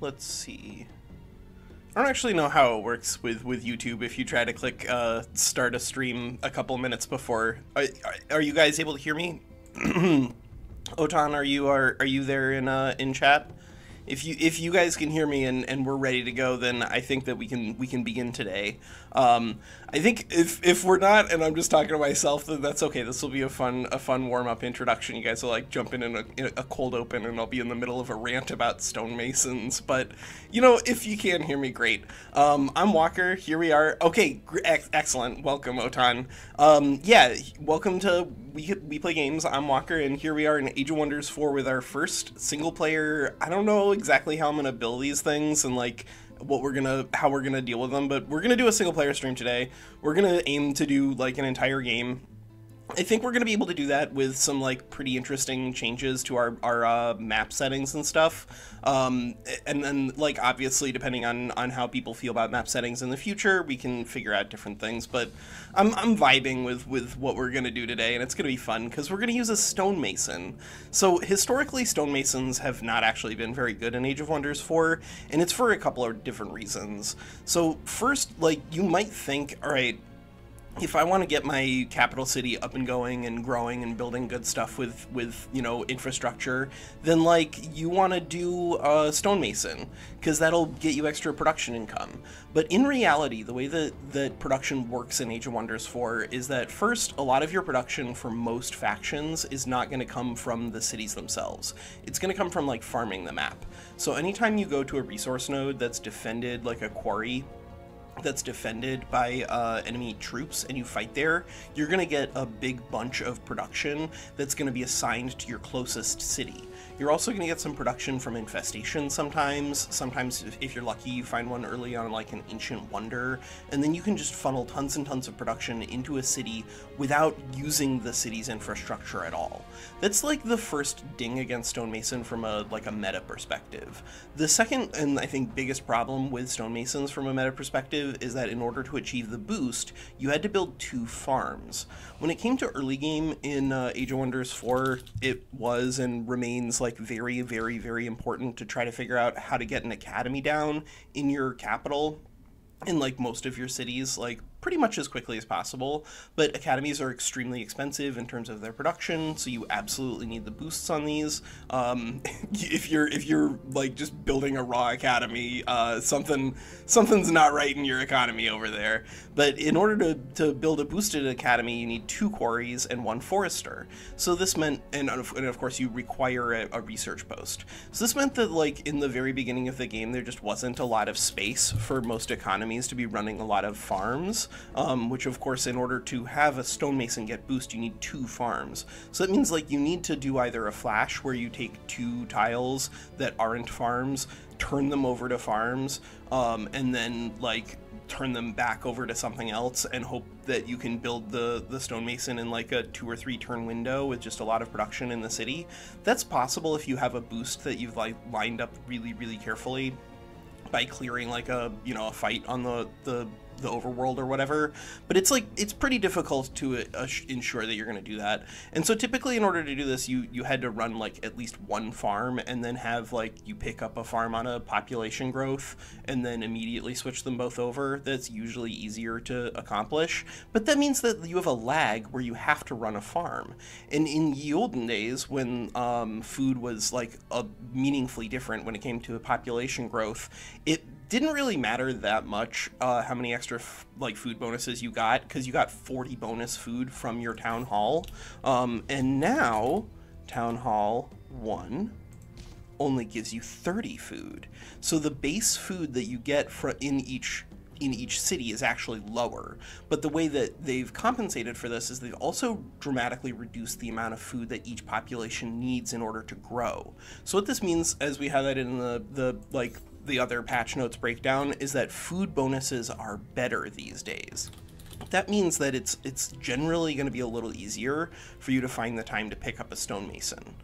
let's see. I don't actually know how it works with, with YouTube if you try to click uh, start a stream a couple minutes before. Are, are, you guys able to hear me? Otan, are you are are you there in uh, in chat? If you if you guys can hear me and, and we're ready to go, then I think that we can we can begin today. Um, I think if if we're not, and I'm just talking to myself, then that's okay. This will be a fun a fun warm up introduction. You guys will like jump in in a, in a cold open, and I'll be in the middle of a rant about stonemasons. But you know, if you can hear me, great. Um, I'm Walker. Here we are. Okay, ex- excellent. Welcome, Otan. Um, yeah, welcome to we we play games. I'm Walker, and here we are in Age of Wonders 4 with our first single player. I don't know exactly how I'm gonna build these things and like what we're gonna how we're gonna deal with them, but we're gonna do a single player stream today. We're gonna aim to do like an entire game. I think we're going to be able to do that with some like pretty interesting changes to our our uh, map settings and stuff. Um, and then like obviously depending on on how people feel about map settings in the future, we can figure out different things. But I'm I'm vibing with with what we're going to do today, and it's going to be fun because we're going to use a stonemason. So historically, stonemasons have not actually been very good in Age of Wonders 4, and it's for a couple of different reasons. So first, like you might think, all right if I want to get my capital city up and going and growing and building good stuff with with you know infrastructure, then like you want to do a stonemason because that'll get you extra production income. But in reality, the way that that production works in Age of Wonders 4 is that first, a lot of your production for most factions is not going to come from the cities themselves. It's going to come from like farming the map. So anytime you go to a resource node that's defended like a quarry that's defended by uh, enemy troops and you fight there, you're going to get a big bunch of production that's going to be assigned to your closest city. You're also going to get some production from infestation sometimes. Sometimes, if you're lucky, you find one early on, like an ancient wonder, and then you can just funnel tons and tons of production into a city without using the city's infrastructure at all. That's like the first ding against stonemason from a like a meta perspective. The second and I think biggest problem with stonemasons from a meta perspective is that in order to achieve the boost, you had to build two farms. When it came to early game in uh, Age of Wonders 4, it was and remains like very, very, very important to try to figure out how to get an academy down in your capital. In like most of your cities like pretty much as quickly as possible but academies are extremely expensive in terms of their production so you absolutely need the boosts on these. Um, if you're if you're like just building a raw academy uh, something something's not right in your economy over there. But in order to, to build a boosted academy you need two quarries and one forester. So this meant and of, and of course you require a, a research post. So this meant that like in the very beginning of the game there just wasn't a lot of space for most economies to be running a lot of farms um, which of course in order to have a stonemason get boost you need two farms. So that means like you need to do either a flash where you take two tiles that aren't farms turn them over to farms um, and then like turn them back over to something else and hope that you can build the the stonemason in like a two or three turn window with just a lot of production in the city. That's possible if you have a boost that you've like lined up really really carefully by clearing like a you know a fight on the the the overworld or whatever but it's like it's pretty difficult to uh, ensure that you're going to do that. And so typically in order to do this you you had to run like at least one farm and then have like you pick up a farm on a population growth and then immediately switch them both over. That's usually easier to accomplish but that means that you have a lag where you have to run a farm. And in the olden days when um, food was like a meaningfully different when it came to a population growth it didn't really matter that much uh, how many extra like food bonuses you got because you got 40 bonus food from your town hall um, and now town hall 1 only gives you 30 food so the base food that you get for in each in each city is actually lower. But the way that they've compensated for this is they've also dramatically reduced the amount of food that each population needs in order to grow. So what this means, as we highlighted in the the like the other patch notes breakdown, is that food bonuses are better these days that means that it's it's generally going to be a little easier for you to find the time to pick up a stonemason.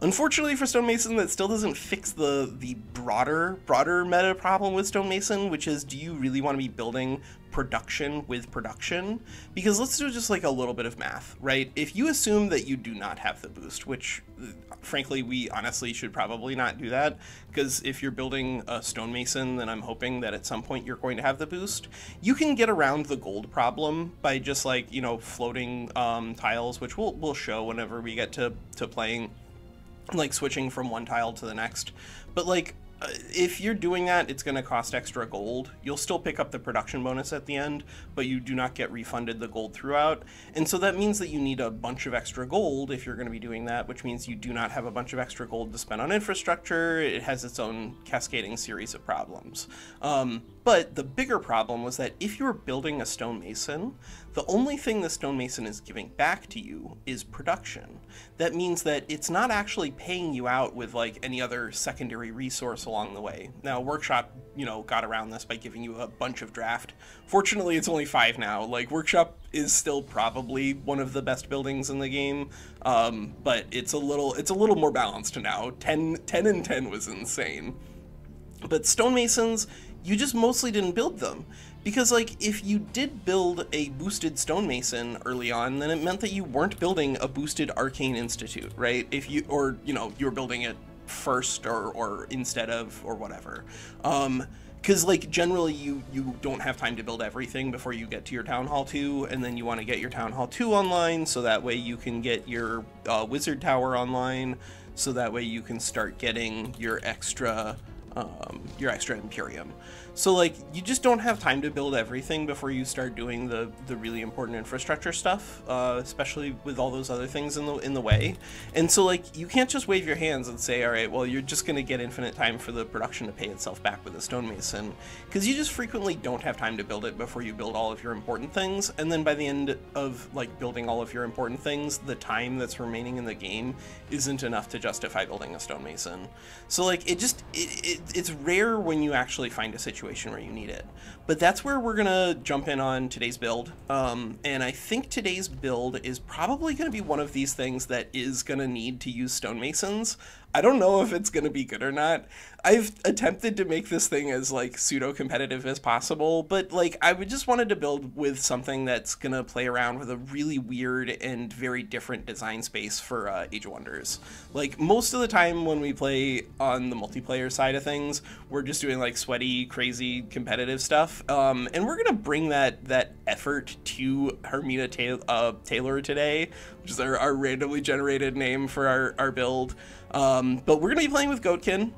Unfortunately for stonemason, that still doesn't fix the the broader broader meta problem with stonemason, which is do you really want to be building production with production because let's do just like a little bit of math, right? If you assume that you do not have the boost, which frankly we honestly should probably not do that because if you're building a stonemason, then I'm hoping that at some point you're going to have the boost. You can get around the gold problem by just like you know floating um, tiles, which we'll we'll show whenever we get to to playing, like switching from one tile to the next. But like uh, if you're doing that, it's going to cost extra gold. You'll still pick up the production bonus at the end, but you do not get refunded the gold throughout. And so that means that you need a bunch of extra gold if you're going to be doing that, which means you do not have a bunch of extra gold to spend on infrastructure. It has its own cascading series of problems. Um, but the bigger problem was that if you were building a stonemason, the only thing the stonemason is giving back to you is production. That means that it's not actually paying you out with like any other secondary resource along the way. Now, Workshop, you know, got around this by giving you a bunch of draft. Fortunately, it's only five now. Like, Workshop is still probably one of the best buildings in the game, um, but it's a little it's a little more balanced now. 10, 10 and 10 was insane. But stonemasons you just mostly didn't build them. Because, like, if you did build a boosted stonemason early on, then it meant that you weren't building a boosted arcane institute, right? If you, or, you know, you were building it first or, or instead of, or whatever. Um, because like generally you you don't have time to build everything before you get to your town hall 2 and then you want to get your town hall 2 online so that way you can get your uh, wizard tower online so that way you can start getting your extra um, your extra Imperium. So like you just don't have time to build everything before you start doing the the really important infrastructure stuff, uh, especially with all those other things in the in the way. And so like you can't just wave your hands and say, all right, well you're just gonna get infinite time for the production to pay itself back with a stonemason, because you just frequently don't have time to build it before you build all of your important things. And then by the end of like building all of your important things, the time that's remaining in the game isn't enough to justify building a stonemason. So like it just it, it it's rare when you actually find a situation situation where you need it. But that's where we're gonna jump in on today's build. Um, and I think today's build is probably gonna be one of these things that is gonna need to use stonemasons. I don't know if it's gonna be good or not. I've attempted to make this thing as like pseudo competitive as possible, but like I would just wanted to build with something that's gonna play around with a really weird and very different design space for uh, Age of Wonders. Like most of the time when we play on the multiplayer side of things, we're just doing like sweaty, crazy competitive stuff, um, and we're gonna bring that that effort to Hermina Ta- uh, Taylor today, which is our, our randomly generated name for our, our build. Um, but we're gonna be playing with Goatkin.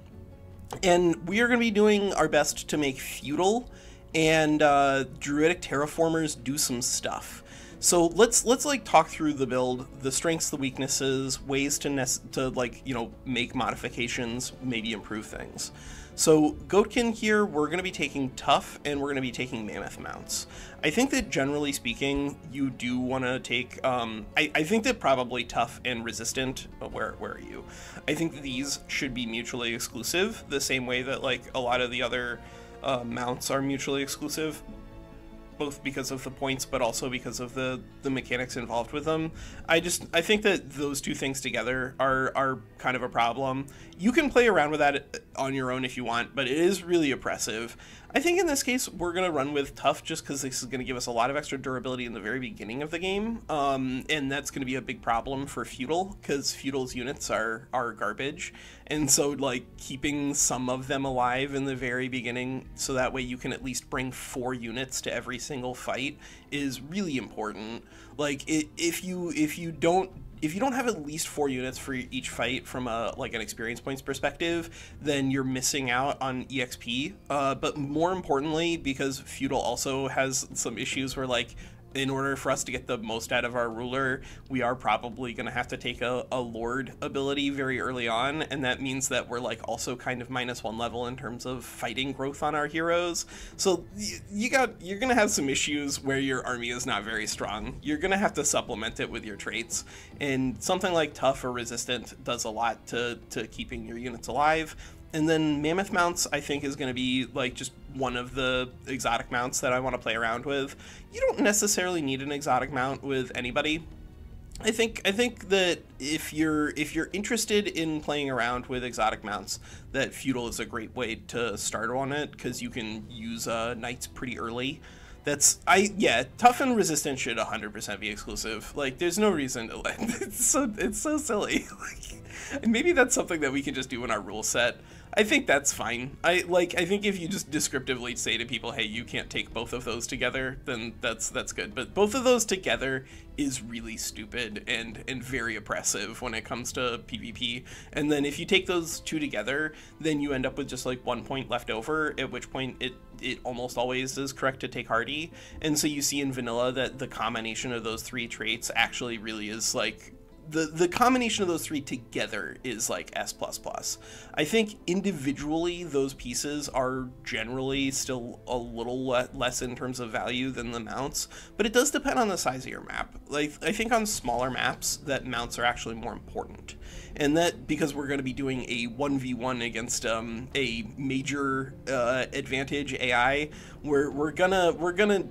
And we are going to be doing our best to make feudal and uh, druidic terraformers do some stuff. So let's let's like talk through the build, the strengths, the weaknesses, ways to nest to like you know make modifications, maybe improve things. So Goatkin here, we're going to be taking tough and we're going to be taking mammoth mounts. I think that generally speaking, you do want to take. Um, I, I think that probably tough and resistant. Where where are you? I think these should be mutually exclusive, the same way that like a lot of the other uh, mounts are mutually exclusive both because of the points but also because of the the mechanics involved with them. I just I think that those two things together are are kind of a problem. You can play around with that on your own if you want, but it is really oppressive. I think in this case, we're going to run with Tough just because this is going to give us a lot of extra durability in the very beginning of the game. Um, and that's going to be a big problem for Feudal because Feudal's units are, are garbage. And so, like, keeping some of them alive in the very beginning so that way you can at least bring four units to every single fight is really important. Like, it, if you if you don't if you don't have at least four units for each fight from a like an experience points perspective, then you're missing out on EXP. Uh, but more importantly, because feudal also has some issues where like in order for us to get the most out of our ruler, we are probably going to have to take a, a lord ability very early on, and that means that we're like also kind of minus one level in terms of fighting growth on our heroes. So you got you're going to have some issues where your army is not very strong. You're going to have to supplement it with your traits, and something like tough or resistant does a lot to to keeping your units alive. And then Mammoth Mounts, I think, is going to be like just one of the exotic mounts that I want to play around with. You don't necessarily need an exotic mount with anybody. I think I think that if you're if you're interested in playing around with exotic mounts, that feudal is a great way to start on it because you can use uh, knights pretty early. That's I yeah, tough and resistant should 100% be exclusive. Like there's no reason to let it's so it's so silly. like maybe that's something that we can just do in our rule set. I think that's fine. I like I think if you just descriptively say to people, "Hey, you can't take both of those together," then that's that's good. But both of those together is really stupid and and very oppressive when it comes to PvP. And then if you take those two together, then you end up with just like one point left over, at which point it it almost always is correct to take hardy. And so you see in vanilla that the combination of those three traits actually really is like the the combination of those three together is like S plus plus. I think individually those pieces are generally still a little le- less in terms of value than the mounts, but it does depend on the size of your map. Like I think on smaller maps that mounts are actually more important and that because we're going to be doing a 1v1 against um, a major uh, advantage AI, we're, we're gonna we're gonna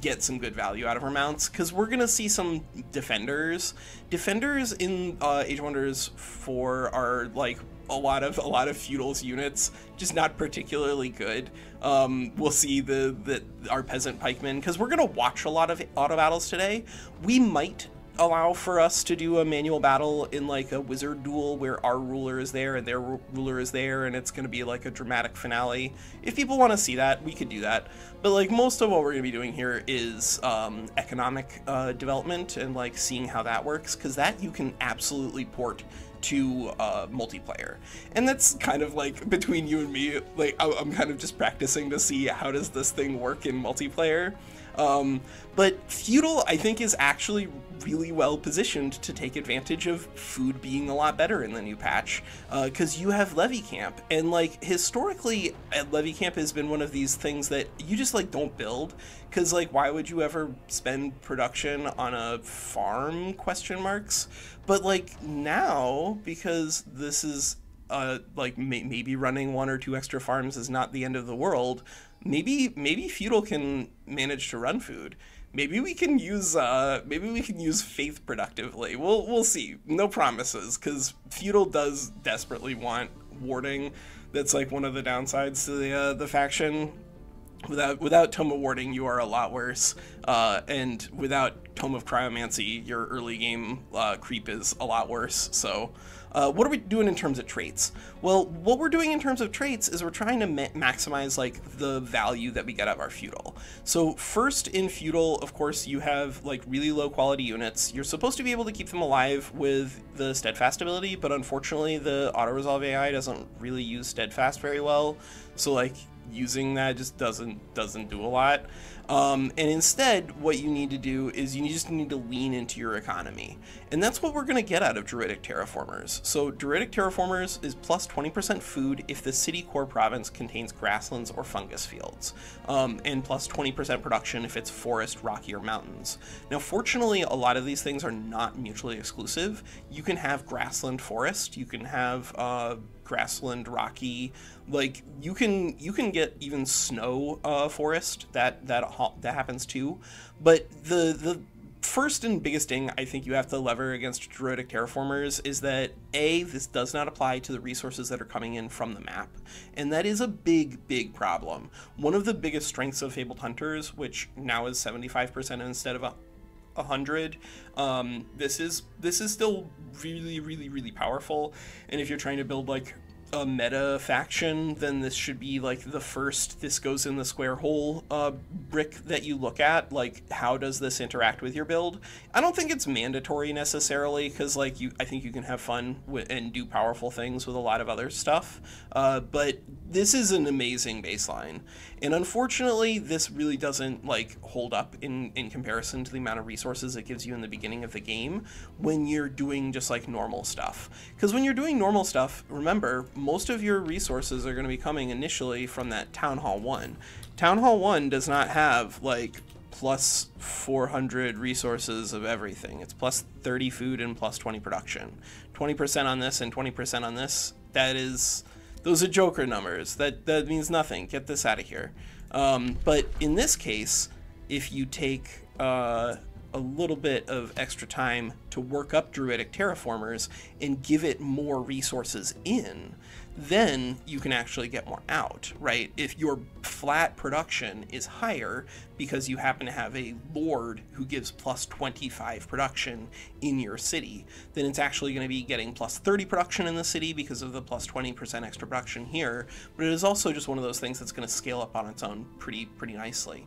get some good value out of our mounts because we're gonna see some defenders. Defenders in uh, Age of Wonders 4 are like a lot of a lot of feudals units just not particularly good um, we'll see the, the our peasant pikemen because we're gonna watch a lot of auto battles today we might allow for us to do a manual battle in like a wizard duel where our ruler is there and their ruler is there and it's going to be like a dramatic finale. If people want to see that, we could do that. But like most of what we're going to be doing here is um, economic uh, development and like seeing how that works because that you can absolutely port to uh, multiplayer and that's kind of like between you and me like i'm kind of just practicing to see how does this thing work in multiplayer um, but Feudal, I think, is actually really well positioned to take advantage of food being a lot better in the new patch because uh, you have Levy Camp, and like historically, uh, Levy Camp has been one of these things that you just like don't build because like why would you ever spend production on a farm? Question marks. But like now, because this is uh, like may- maybe running one or two extra farms is not the end of the world maybe maybe feudal can manage to run food. Maybe we can use uh maybe we can use faith productively. We'll we'll see. No promises because feudal does desperately want warding. That's like one of the downsides to the uh, the faction. Without without tome of warding you are a lot worse. Uh, and without tome of cryomancy your early game uh, creep is a lot worse. So uh, what are we doing in terms of traits? Well, what we're doing in terms of traits is we're trying to ma maximize like the value that we get out of our feudal. So first in feudal, of course, you have like really low quality units. You're supposed to be able to keep them alive with the steadfast ability, but unfortunately the auto resolve AI doesn't really use steadfast very well. So like using that just doesn't doesn't do a lot. Um, and instead, what you need to do is you just need to lean into your economy. And that's what we're going to get out of Druidic Terraformers. So Druidic Terraformers is plus 20% food if the city core province contains grasslands or fungus fields, um, and plus 20% production if it's forest, rocky, or mountains. Now, fortunately, a lot of these things are not mutually exclusive. You can have grassland forest, you can have uh, grassland rocky like you can you can get even snow uh, forest that that that happens too but the the first and biggest thing I think you have to lever against Druidic Terraformers is that A, this does not apply to the resources that are coming in from the map. And that is a big, big problem. One of the biggest strengths of Fabled Hunters, which now is 75% instead of a 100 um, this is this is still really really really powerful and if you're trying to build like a meta faction, then this should be like the first this goes in the square hole uh, brick that you look at. Like, how does this interact with your build? I don't think it's mandatory necessarily because, like, you I think you can have fun and do powerful things with a lot of other stuff. Uh, but this is an amazing baseline, and unfortunately, this really doesn't like hold up in in comparison to the amount of resources it gives you in the beginning of the game when you're doing just like normal stuff. Because when you're doing normal stuff, remember most of your resources are going to be coming initially from that Town Hall 1. Town Hall 1 does not have like plus 400 resources of everything. It's plus 30 food and plus 20 production. 20% on this and 20% on this. That is those are joker numbers. That that means nothing. Get this out of here. Um, but in this case, if you take uh, a little bit of extra time to work up druidic terraformers and give it more resources in, then you can actually get more out, right? If your flat production is higher because you happen to have a lord who gives plus 25 production in your city, then it's actually going to be getting plus 30 production in the city because of the plus 20% extra production here. But it is also just one of those things that's going to scale up on its own pretty pretty nicely.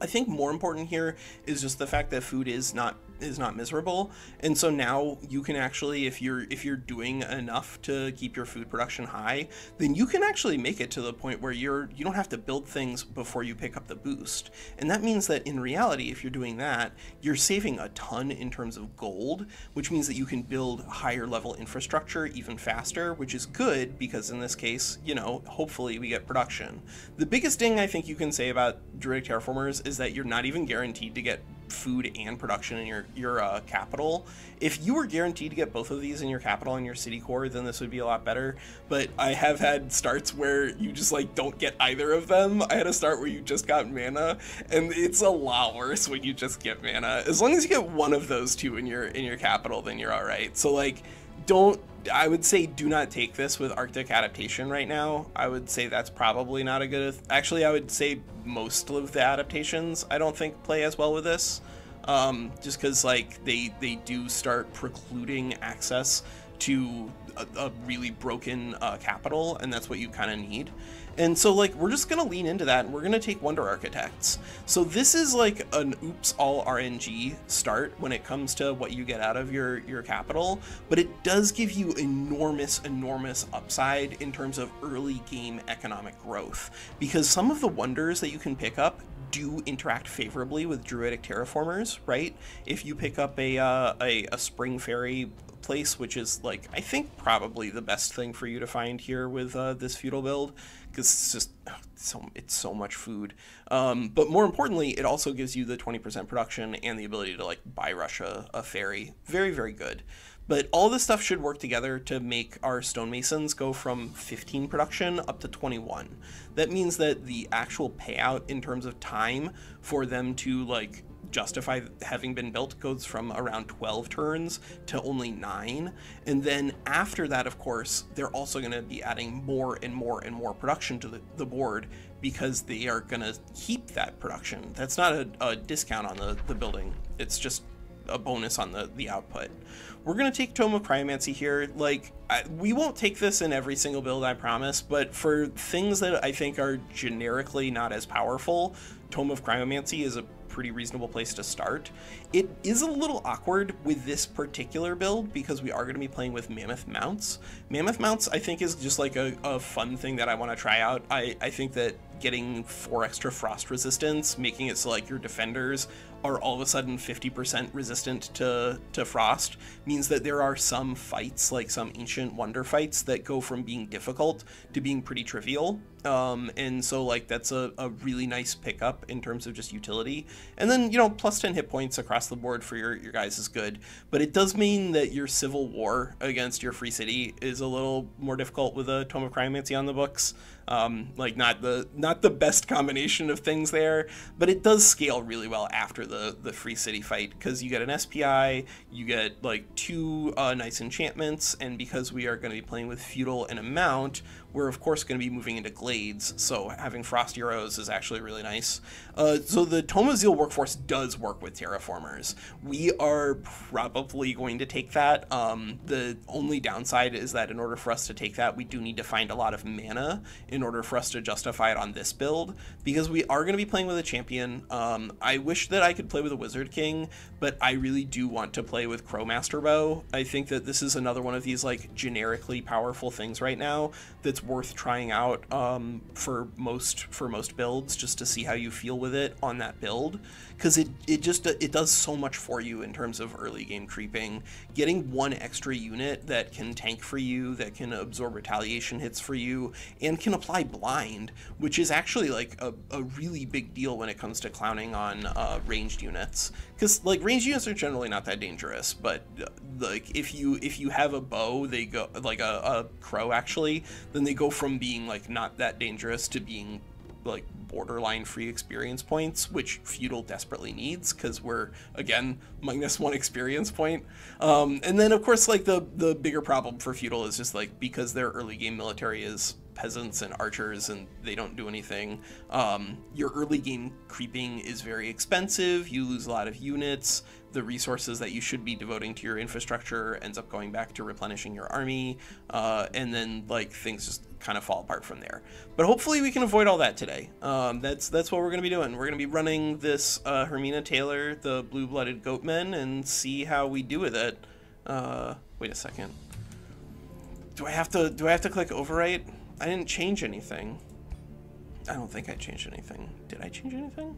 I think more important here is just the fact that food is not is not miserable. And so now you can actually if you're if you're doing enough to keep your food production high then you can actually make it to the point where you're you don't have to build things before you pick up the boost. And that means that in reality if you're doing that you're saving a ton in terms of gold which means that you can build higher level infrastructure even faster which is good because in this case you know hopefully we get production. The biggest thing i think you can say about druidic terraformers is that you're not even guaranteed to get food and production in your your uh, capital. If you were guaranteed to get both of these in your capital and your city core, then this would be a lot better. But I have had starts where you just like don't get either of them. I had a start where you just got mana, and it's a lot worse when you just get mana. As long as you get one of those two in your in your capital, then you're all right. So like, don't I would say do not take this with Arctic adaptation right now. I would say that's probably not a good. Actually, I would say most of the adaptations I don't think play as well with this, um, just because like they they do start precluding access to a, a really broken uh, capital, and that's what you kind of need. And so like we're just gonna lean into that and we're gonna take Wonder Architects. So this is like an oops all RNG start when it comes to what you get out of your, your capital, but it does give you enormous, enormous upside in terms of early game economic growth. Because some of the wonders that you can pick up do interact favorably with druidic terraformers, right? If you pick up a, uh, a, a spring fairy place, which is like I think probably the best thing for you to find here with uh, this feudal build, because it's just so it's so much food. Um, but more importantly, it also gives you the 20% production and the ability to like buy Russia a ferry. Very very good. But all this stuff should work together to make our stonemasons go from 15 production up to 21. That means that the actual payout in terms of time for them to like justify having been built goes from around 12 turns to only 9. And then after that, of course, they're also going to be adding more and more and more production to the, the board because they are going to keep that production. That's not a, a discount on the, the building, it's just a bonus on the, the output. We're going to take Tome of Cryomancy here. Like, I, we won't take this in every single build, I promise, but for things that I think are generically not as powerful, Tome of Cryomancy is a pretty reasonable place to start. It is a little awkward with this particular build because we are going to be playing with Mammoth Mounts. Mammoth Mounts, I think, is just like a, a fun thing that I want to try out. I, I think that getting four extra frost resistance, making it so like your defenders are all of a sudden 50% resistant to, to frost means that there are some fights, like some ancient wonder fights, that go from being difficult to being pretty trivial. Um, and so like that's a, a really nice pickup in terms of just utility. And then, you know, plus 10 hit points across the board for your, your guys is good. But it does mean that your civil war against your free city is a little more difficult with a Tome of Cryomancy on the books. Um, like not the not the best combination of things there, but it does scale really well after the the free city fight because you get an SPI, you get like two uh, nice enchantments, and because we are going to be playing with feudal and a mount, we're of course going to be moving into glades, so having frost arrows is actually really nice. Uh, so the of workforce does work with terraformers. We are probably going to take that. Um, the only downside is that in order for us to take that, we do need to find a lot of mana in order for us to justify it on this build, because we are going to be playing with a champion. Um, I wish that I could play with a Wizard King, but I really do want to play with Crowmaster Bow. I think that this is another one of these like generically powerful things right now that's worth trying out um, for most for most builds just to see how you feel with it on that build because it it just it does so much for you in terms of early game creeping. Getting one extra unit that can tank for you that can absorb retaliation hits for you and can apply blind which is actually like a, a really big deal when it comes to clowning on uh, ranged units. Because like ranged units are generally not that dangerous but uh, like if you if you have a bow they go like a, a crow actually then they go from being like not that dangerous to being like borderline free experience points, which Feudal desperately needs because we're again minus one experience point. Um, and then of course like the the bigger problem for Feudal is just like because their early game military is peasants and archers and they don't do anything. Um, your early game creeping is very expensive. You lose a lot of units. The resources that you should be devoting to your infrastructure ends up going back to replenishing your army, uh, and then like things just kind of fall apart from there. But hopefully we can avoid all that today. Um, that's that's what we're going to be doing. We're going to be running this uh, Hermina Taylor, the blue-blooded goatmen, and see how we do with it. Uh, wait a second. Do I have to do I have to click overwrite? I didn't change anything. I don't think I changed anything. Did I change anything?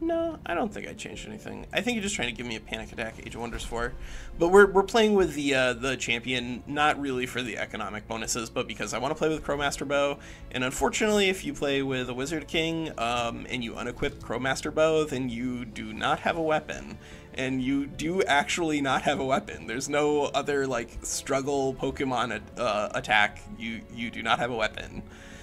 No, I don't think I changed anything. I think you're just trying to give me a panic attack, Age of Wonders 4. But we're, we're playing with the uh, the champion, not really for the economic bonuses, but because I want to play with Crowmaster Bow. And unfortunately, if you play with a Wizard King um, and you unequip Crowmaster Bow, then you do not have a weapon. And you do actually not have a weapon. There's no other like struggle Pokemon uh, attack. You you do not have a weapon.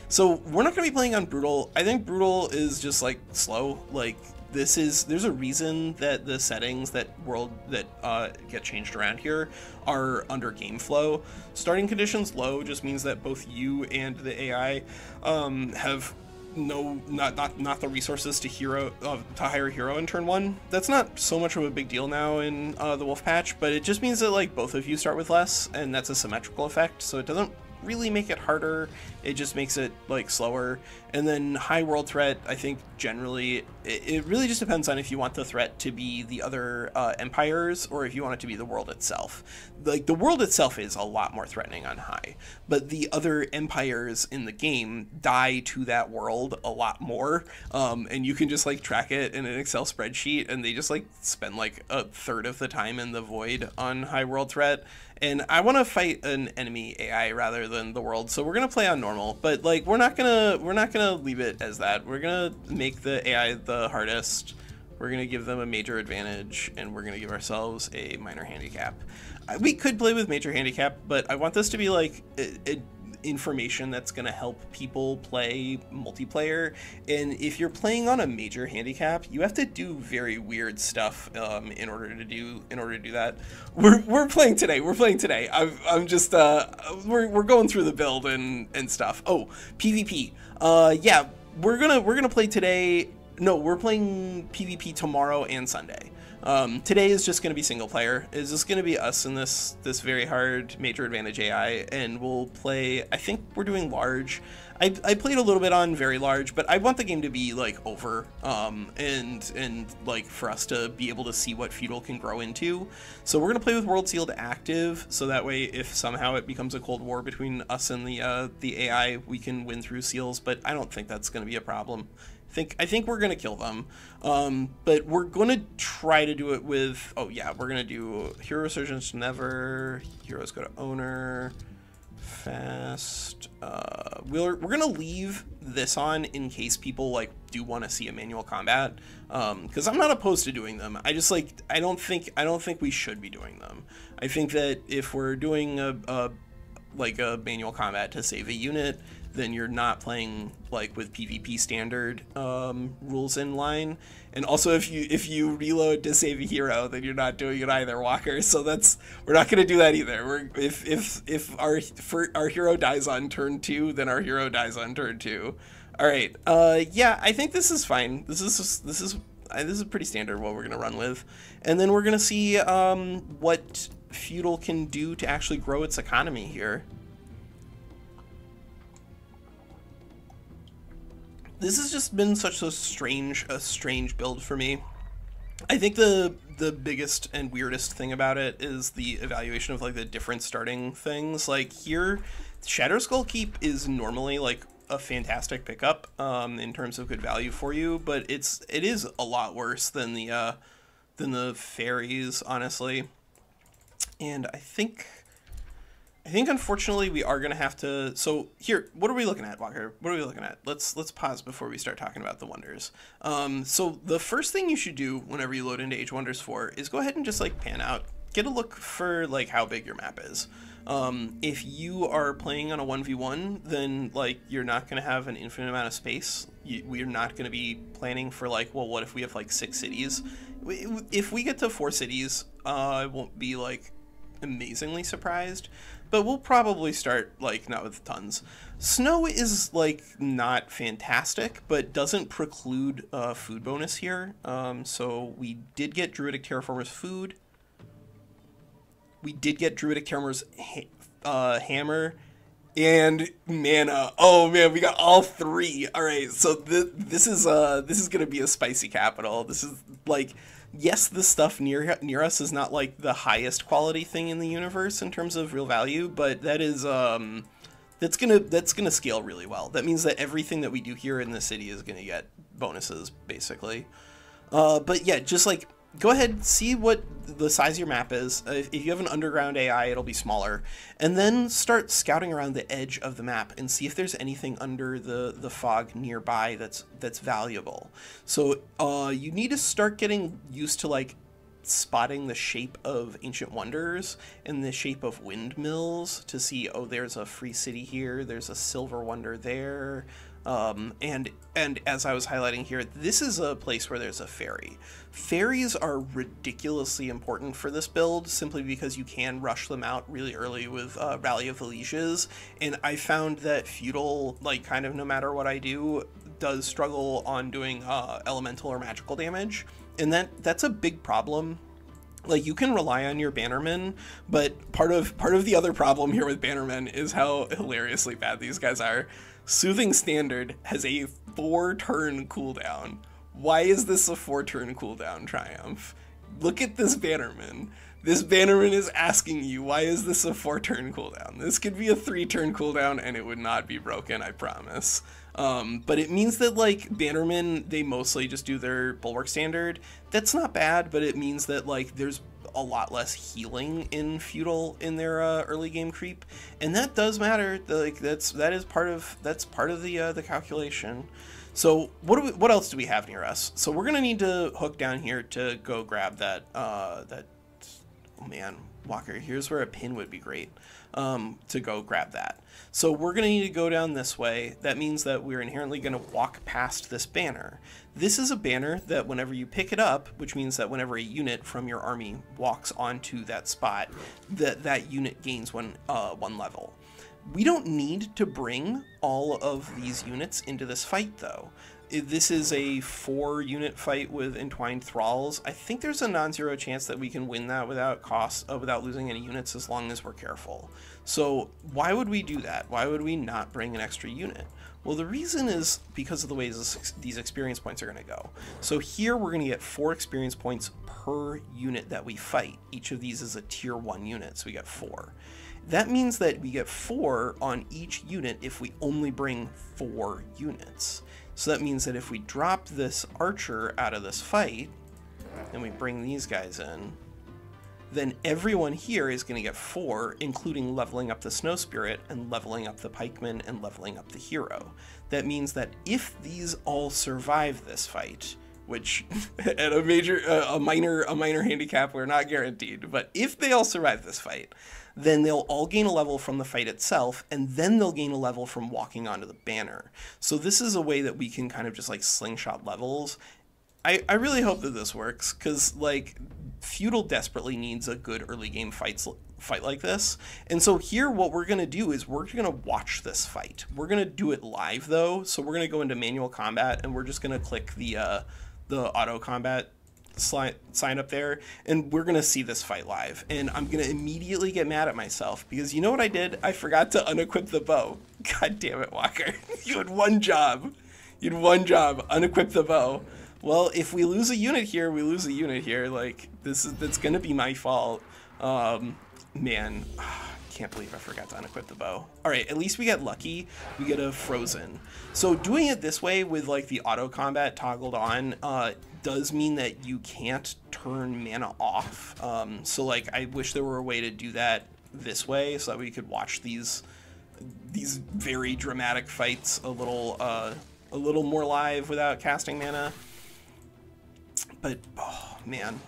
So we're not going to be playing on Brutal. I think Brutal is just like slow. Like this is there's a reason that the settings that world that uh, get changed around here are under game flow. Starting conditions low just means that both you and the AI um, have no not not not the resources to hero uh, to hire a hero in turn one. That's not so much of a big deal now in uh, the wolf patch, but it just means that like both of you start with less, and that's a symmetrical effect. So it doesn't really make it harder. It just makes it like slower. And then high world threat, I think generally it, it really just depends on if you want the threat to be the other uh, empires or if you want it to be the world itself. Like the world itself is a lot more threatening on high, but the other empires in the game die to that world a lot more. Um, and you can just like track it in an Excel spreadsheet, and they just like spend like a third of the time in the void on high world threat and I want to fight an enemy AI rather than the world. So we're gonna play on normal, but like we're not gonna we're not gonna leave it as that. We're gonna make the AI the hardest. We're gonna give them a major advantage, and we're gonna give ourselves a minor handicap. Uh, we could play with major handicap, but I want this to be like a, a information that's going to help people play multiplayer. And if you're playing on a major handicap, you have to do very weird stuff um, in order to do in order to do that. We're, we're playing today. We're playing today. I'm, I'm just uh, we're, we're going through the build and and stuff. Oh, PvP. Uh, yeah, we're gonna we're gonna play today. No, we're playing PvP tomorrow and Sunday. Um, today is just going to be single player. It's just going to be us in this this very hard major advantage AI, and we'll play. I think we're doing large. I, I played a little bit on very large, but I want the game to be like over, um, and and like for us to be able to see what feudal can grow into. So we're gonna play with world sealed active, so that way if somehow it becomes a cold war between us and the uh, the AI, we can win through seals. But I don't think that's gonna be a problem I think I think we're gonna kill them, um, but we're gonna try to do it with. Oh yeah, we're gonna do hero resurgence never. Heroes go to owner. Fast. Uh, we're we're gonna leave this on in case people like do want to see a manual combat, because um, I'm not opposed to doing them. I just like I don't think I don't think we should be doing them. I think that if we're doing a, a like a manual combat to save a unit, then you're not playing like with PvP standard um, rules in line. And also, if you if you reload to save a hero, then you're not doing it either, Walker. So that's we're not gonna do that either. We're if if if our for, our hero dies on turn two, then our hero dies on turn two. All right. Uh, yeah, I think this is fine. This is this is this is pretty standard what we're gonna run with, and then we're gonna see um, what feudal can do to actually grow its economy here. This has just been such a strange, a strange build for me. I think the the biggest and weirdest thing about it is the evaluation of like the different starting things. Like here, Shatter Skull Keep is normally like a fantastic pickup um, in terms of good value for you, but it's it is a lot worse than the uh, than the fairies, honestly. And I think I think unfortunately we are gonna have to. So here, what are we looking at, Walker? What are we looking at? Let's let's pause before we start talking about the wonders. Um, so the first thing you should do whenever you load into Age Wonders 4 is go ahead and just like pan out, get a look for like how big your map is. Um, if you are playing on a 1v1, then like you're not gonna have an infinite amount of space we're not going to be planning for like, well, what if we have like six cities? If we get to four cities, uh, I won't be like amazingly surprised, but we'll probably start like not with tons. Snow is like not fantastic, but doesn't preclude uh, food bonus here. Um, so we did get Druidic Terraformers food. We did get Druidic Terraformers ha- uh, hammer and mana. Oh man, we got all three. All right, so th- this is uh this is gonna be a spicy capital. This is like yes, the stuff near near us is not like the highest quality thing in the universe in terms of real value, but that is um that's gonna that's gonna scale really well. That means that everything that we do here in the city is gonna get bonuses basically. Uh, but yeah, just like go ahead, see what the size of your map is. Uh, if you have an underground AI, it'll be smaller. And then start scouting around the edge of the map and see if there's anything under the, the fog nearby that's that's valuable. So uh, you need to start getting used to like spotting the shape of ancient wonders and the shape of windmills to see oh there's a free city here there's a silver wonder there um, and and as I was highlighting here, this is a place where there's a fairy. Fairies are ridiculously important for this build simply because you can rush them out really early with uh, Rally of the Lieges. And I found that feudal, like kind of no matter what I do, does struggle on doing uh, elemental or magical damage, and that that's a big problem like you can rely on your bannermen but part of part of the other problem here with bannermen is how hilariously bad these guys are Soothing Standard has a four turn cooldown. Why is this a four turn cooldown triumph? Look at this Bannerman. This Bannerman is asking you, why is this a four turn cooldown? This could be a three turn cooldown and it would not be broken, I promise. Um, but it means that like Bannermen, they mostly just do their Bulwark Standard. That's not bad, but it means that like there's a lot less healing in feudal in their uh, early game creep, and that does matter. Like that's that is part of that's part of the uh, the calculation. So what do we, what else do we have near us? So we're gonna need to hook down here to go grab that uh, that. Oh man, Walker. Here's where a pin would be great um, to go grab that. So we're going to need to go down this way. That means that we're inherently going to walk past this banner. This is a banner that whenever you pick it up, which means that whenever a unit from your army walks onto that spot, that that unit gains one uh, one level. We don't need to bring all of these units into this fight though this is a four unit fight with entwined thralls. I think there's a non-zero chance that we can win that without cost, uh, without losing any units, as long as we're careful. So why would we do that? Why would we not bring an extra unit? Well, the reason is because of the ways these experience points are going to go. So here we're going to get four experience points per unit that we fight. Each of these is a tier one unit, so we get four. That means that we get four on each unit if we only bring four units. So that means that if we drop this archer out of this fight, and we bring these guys in, then everyone here is going to get four, including leveling up the Snow Spirit and leveling up the Pikeman and leveling up the Hero. That means that if these all survive this fight, which at a major, uh, a minor, a minor handicap, we're not guaranteed, but if they all survive this fight, then they'll all gain a level from the fight itself, and then they'll gain a level from walking onto the banner. So this is a way that we can kind of just like slingshot levels. I, I really hope that this works, because like Feudal desperately needs a good early game fights fight like this. And so here what we're going to do is we're going to watch this fight. We're going to do it live though. So we're going to go into manual combat and we're just going to click the uh, the auto combat sign up there and we're gonna see this fight live. And i'm gonna immediately get mad at myself because you know what i did? I forgot to unequip the bow. God damn it walker. You had one job. You had one job. Unequip the bow. Well if we lose a unit here we lose a unit here. Like this is that's gonna be my fault. Um man can't believe I forgot to unequip the bow. All right, at least we get lucky. We get a frozen. So doing it this way with like the auto combat toggled on uh, does mean that you can't turn mana off. Um, so like I wish there were a way to do that this way so that we could watch these these very dramatic fights a little uh, a little more live without casting mana. But oh man,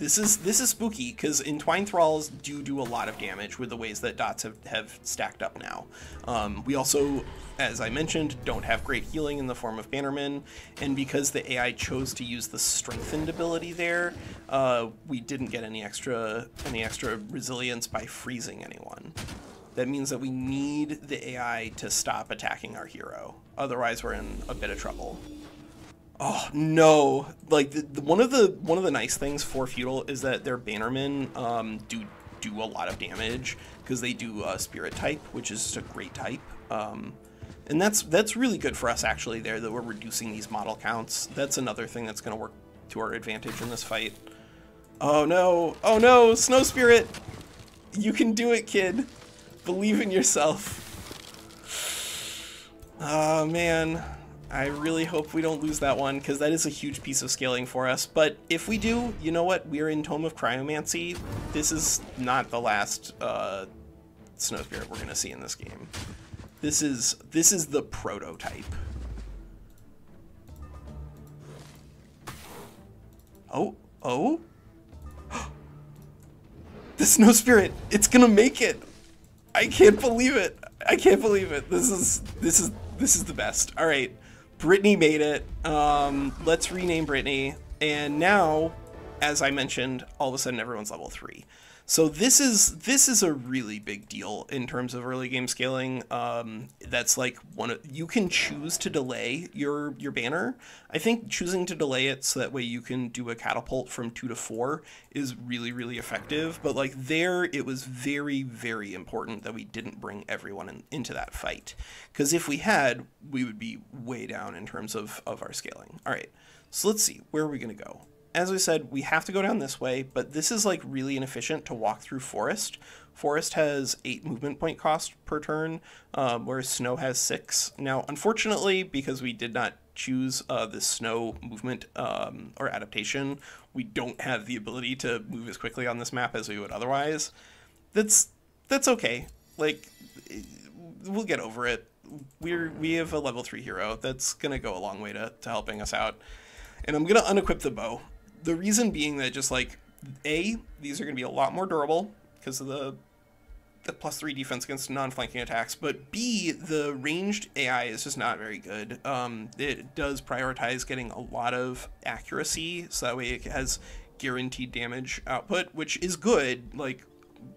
This is this is spooky because entwined thralls do do a lot of damage with the ways that dots have, have stacked up now. Um, we also, as I mentioned, don't have great healing in the form of Bannerman, and because the AI chose to use the strengthened ability there, uh, we didn't get any extra any extra resilience by freezing anyone. That means that we need the AI to stop attacking our hero. Otherwise, we're in a bit of trouble. Oh no! Like the, the, one of the one of the nice things for feudal is that their bannermen um, do do a lot of damage because they do uh, spirit type, which is just a great type. Um, and that's that's really good for us actually. There that we're reducing these model counts. That's another thing that's going to work to our advantage in this fight. Oh no! Oh no! Snow spirit! You can do it, kid. Believe in yourself. Oh man. I really hope we don't lose that one, because that is a huge piece of scaling for us. But if we do, you know what? We're in Tome of Cryomancy. This is not the last uh, Snow Spirit we're going to see in this game. This is this is the prototype. Oh, oh. the Snow Spirit, it's going to make it. I can't believe it. I can't believe it. This is this is this is the best. All right. Brittany made it. Um, let's rename Brittany. And now, as I mentioned, all of a sudden everyone's level three. So this is this is a really big deal in terms of early game scaling. Um, that's like one of you can choose to delay your your banner. I think choosing to delay it so that way you can do a catapult from two to four is really really effective. But like there, it was very very important that we didn't bring everyone in, into that fight because if we had, we would be way down in terms of of our scaling. All right, so let's see where are we gonna go as I said, we have to go down this way, but this is like really inefficient to walk through forest. Forest has eight movement point cost per turn, um, whereas snow has six. Now, unfortunately, because we did not choose uh, the snow movement um, or adaptation, we don't have the ability to move as quickly on this map as we would otherwise. That's that's okay. Like we'll get over it. We're we have a level three hero that's gonna go a long way to, to helping us out. And I'm gonna unequip the bow the reason being that just like a these are going to be a lot more durable because of the the plus three defense against non-flanking attacks, but B, the ranged AI is just not very good. Um, it does prioritize getting a lot of accuracy, so that way it has guaranteed damage output, which is good. Like,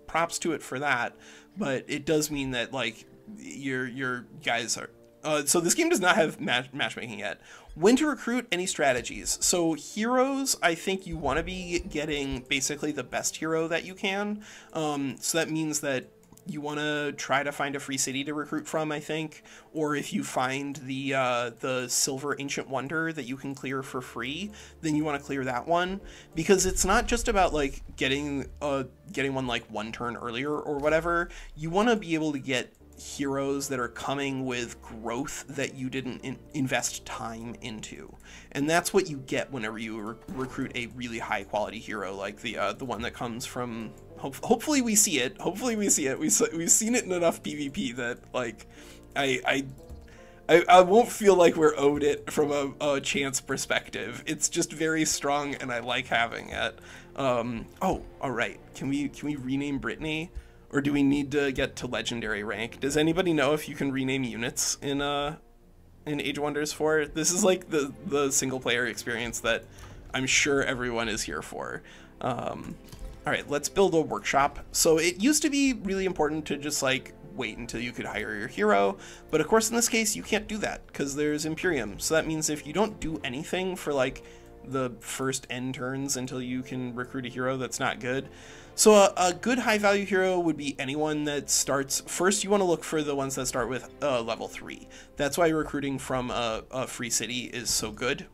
props to it for that. But it does mean that like your your guys are uh, so this game does not have match- matchmaking yet. When to recruit any strategies. So heroes, I think you want to be getting basically the best hero that you can. Um, so that means that you want to try to find a free city to recruit from, I think, or if you find the uh, the silver ancient wonder that you can clear for free, then you want to clear that one because it's not just about like getting uh getting one like one turn earlier or whatever. You want to be able to get heroes that are coming with growth that you didn't in invest time into and that's what you get whenever you re recruit a really high quality hero like the uh, the one that comes from ho hopefully we see it hopefully we see it we, we've seen it in enough pvp that like I, I I, I won't feel like we're owed it from a, a chance perspective. It's just very strong, and I like having it. Um, oh, all right. Can we can we rename Brittany? Or do we need to get to legendary rank? Does anybody know if you can rename units in uh in Age Wonders 4? This is like the the single player experience that I'm sure everyone is here for. Um, all right, let's build a workshop. So it used to be really important to just like wait until you could hire your hero, but of course in this case you can't do that because there's Imperium. So that means if you don't do anything for like the first N turns until you can recruit a hero that's not good, so a, a, good high value hero would be anyone that starts first. You want to look for the ones that start with uh, level three. That's why recruiting from a, a, free city is so good.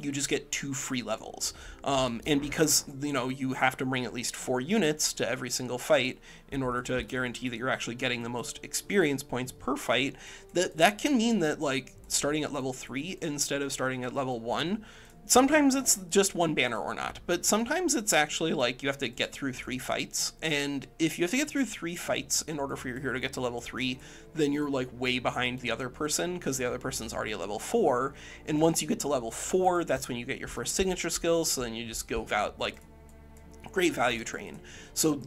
You just get two free levels, um, and because you know you have to bring at least four units to every single fight in order to guarantee that you're actually getting the most experience points per fight. That that can mean that like starting at level three instead of starting at level one sometimes it's just one banner or not, but sometimes it's actually like you have to get through three fights. And if you have to get through three fights in order for your hero to get to level three, then you're like way behind the other person because the other person's already level four. And once you get to level four, that's when you get your first signature skill. So then you just go out like great value train. So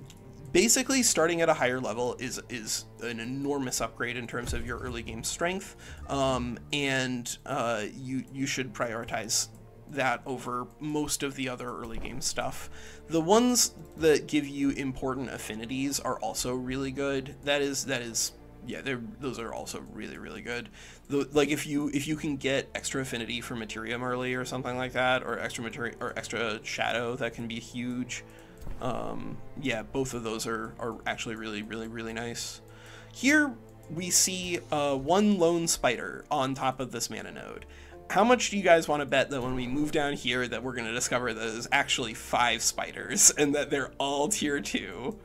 basically starting at a higher level is is an enormous upgrade in terms of your early game strength um, and uh, you you should prioritize that over most of the other early game stuff the ones that give you important affinities are also really good that is that is yeah those are also really really good the, like if you if you can get extra affinity for materium early or something like that or extra material or extra shadow that can be huge um, yeah, both of those are, are actually really, really, really nice. Here we see uh, one lone spider on top of this mana node. How much do you guys want to bet that when we move down here that we're going to discover that there's actually five spiders and that they're all tier 2?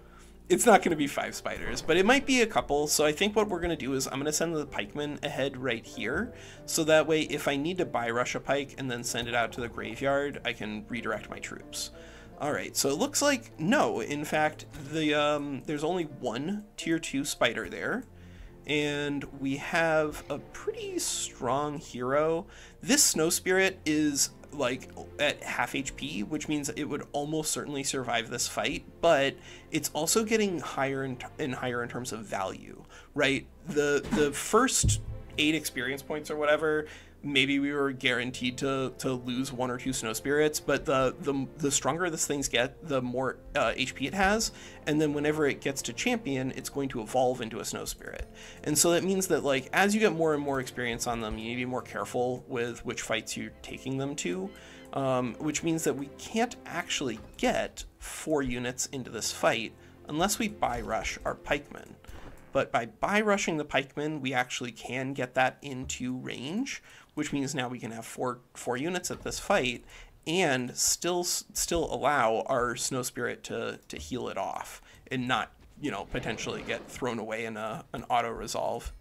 It's not going to be five spiders, but it might be a couple. So I think what we're going to do is I'm going to send the pikeman ahead right here. So that way, if I need to buy rush a pike and then send it out to the graveyard, I can redirect my troops. All right, so it looks like no. In fact, the um, there's only one tier two spider there, and we have a pretty strong hero. This snow spirit is like at half HP, which means it would almost certainly survive this fight, but it's also getting higher and, and higher in terms of value, right? The the first eight experience points or whatever maybe we were guaranteed to to lose one or two snow spirits but the the, the stronger this things get the more uh, hp it has and then whenever it gets to champion it's going to evolve into a snow spirit. And so that means that like as you get more and more experience on them you need to be more careful with which fights you're taking them to um, which means that we can't actually get four units into this fight unless we buy rush our pikemen. But by buy rushing the pikemen, we actually can get that into range, which means now we can have four four units at this fight and still still allow our snow spirit to to heal it off and not you know potentially get thrown away in a an auto resolve.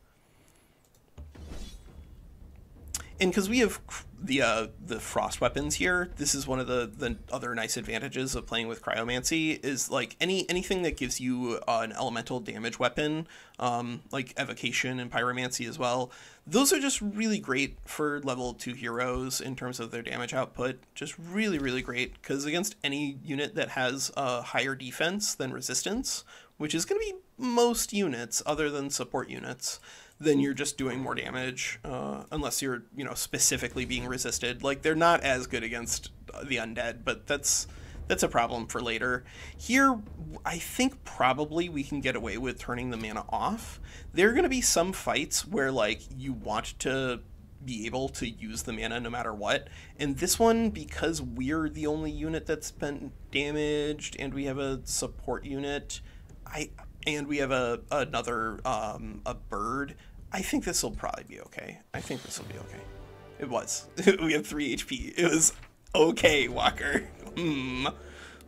And because we have the uh, the frost weapons here, this is one of the the other nice advantages of playing with cryomancy is like any anything that gives you uh, an elemental damage weapon, um, like evocation and pyromancy as well. Those are just really great for level two heroes in terms of their damage output. Just really really great because against any unit that has a higher defense than resistance, which is going to be most units other than support units then you're just doing more damage, uh, unless you're, you know, specifically being resisted. Like, they're not as good against the undead, but that's that's a problem for later. Here, I think probably we can get away with turning the mana off. There are going to be some fights where, like, you want to be able to use the mana no matter what. And this one, because we're the only unit that's been damaged and we have a support unit, I and we have a another um, a bird. I think this will probably be okay. I think this will be okay. It was. we have three HP. It was okay, Walker. Hmm.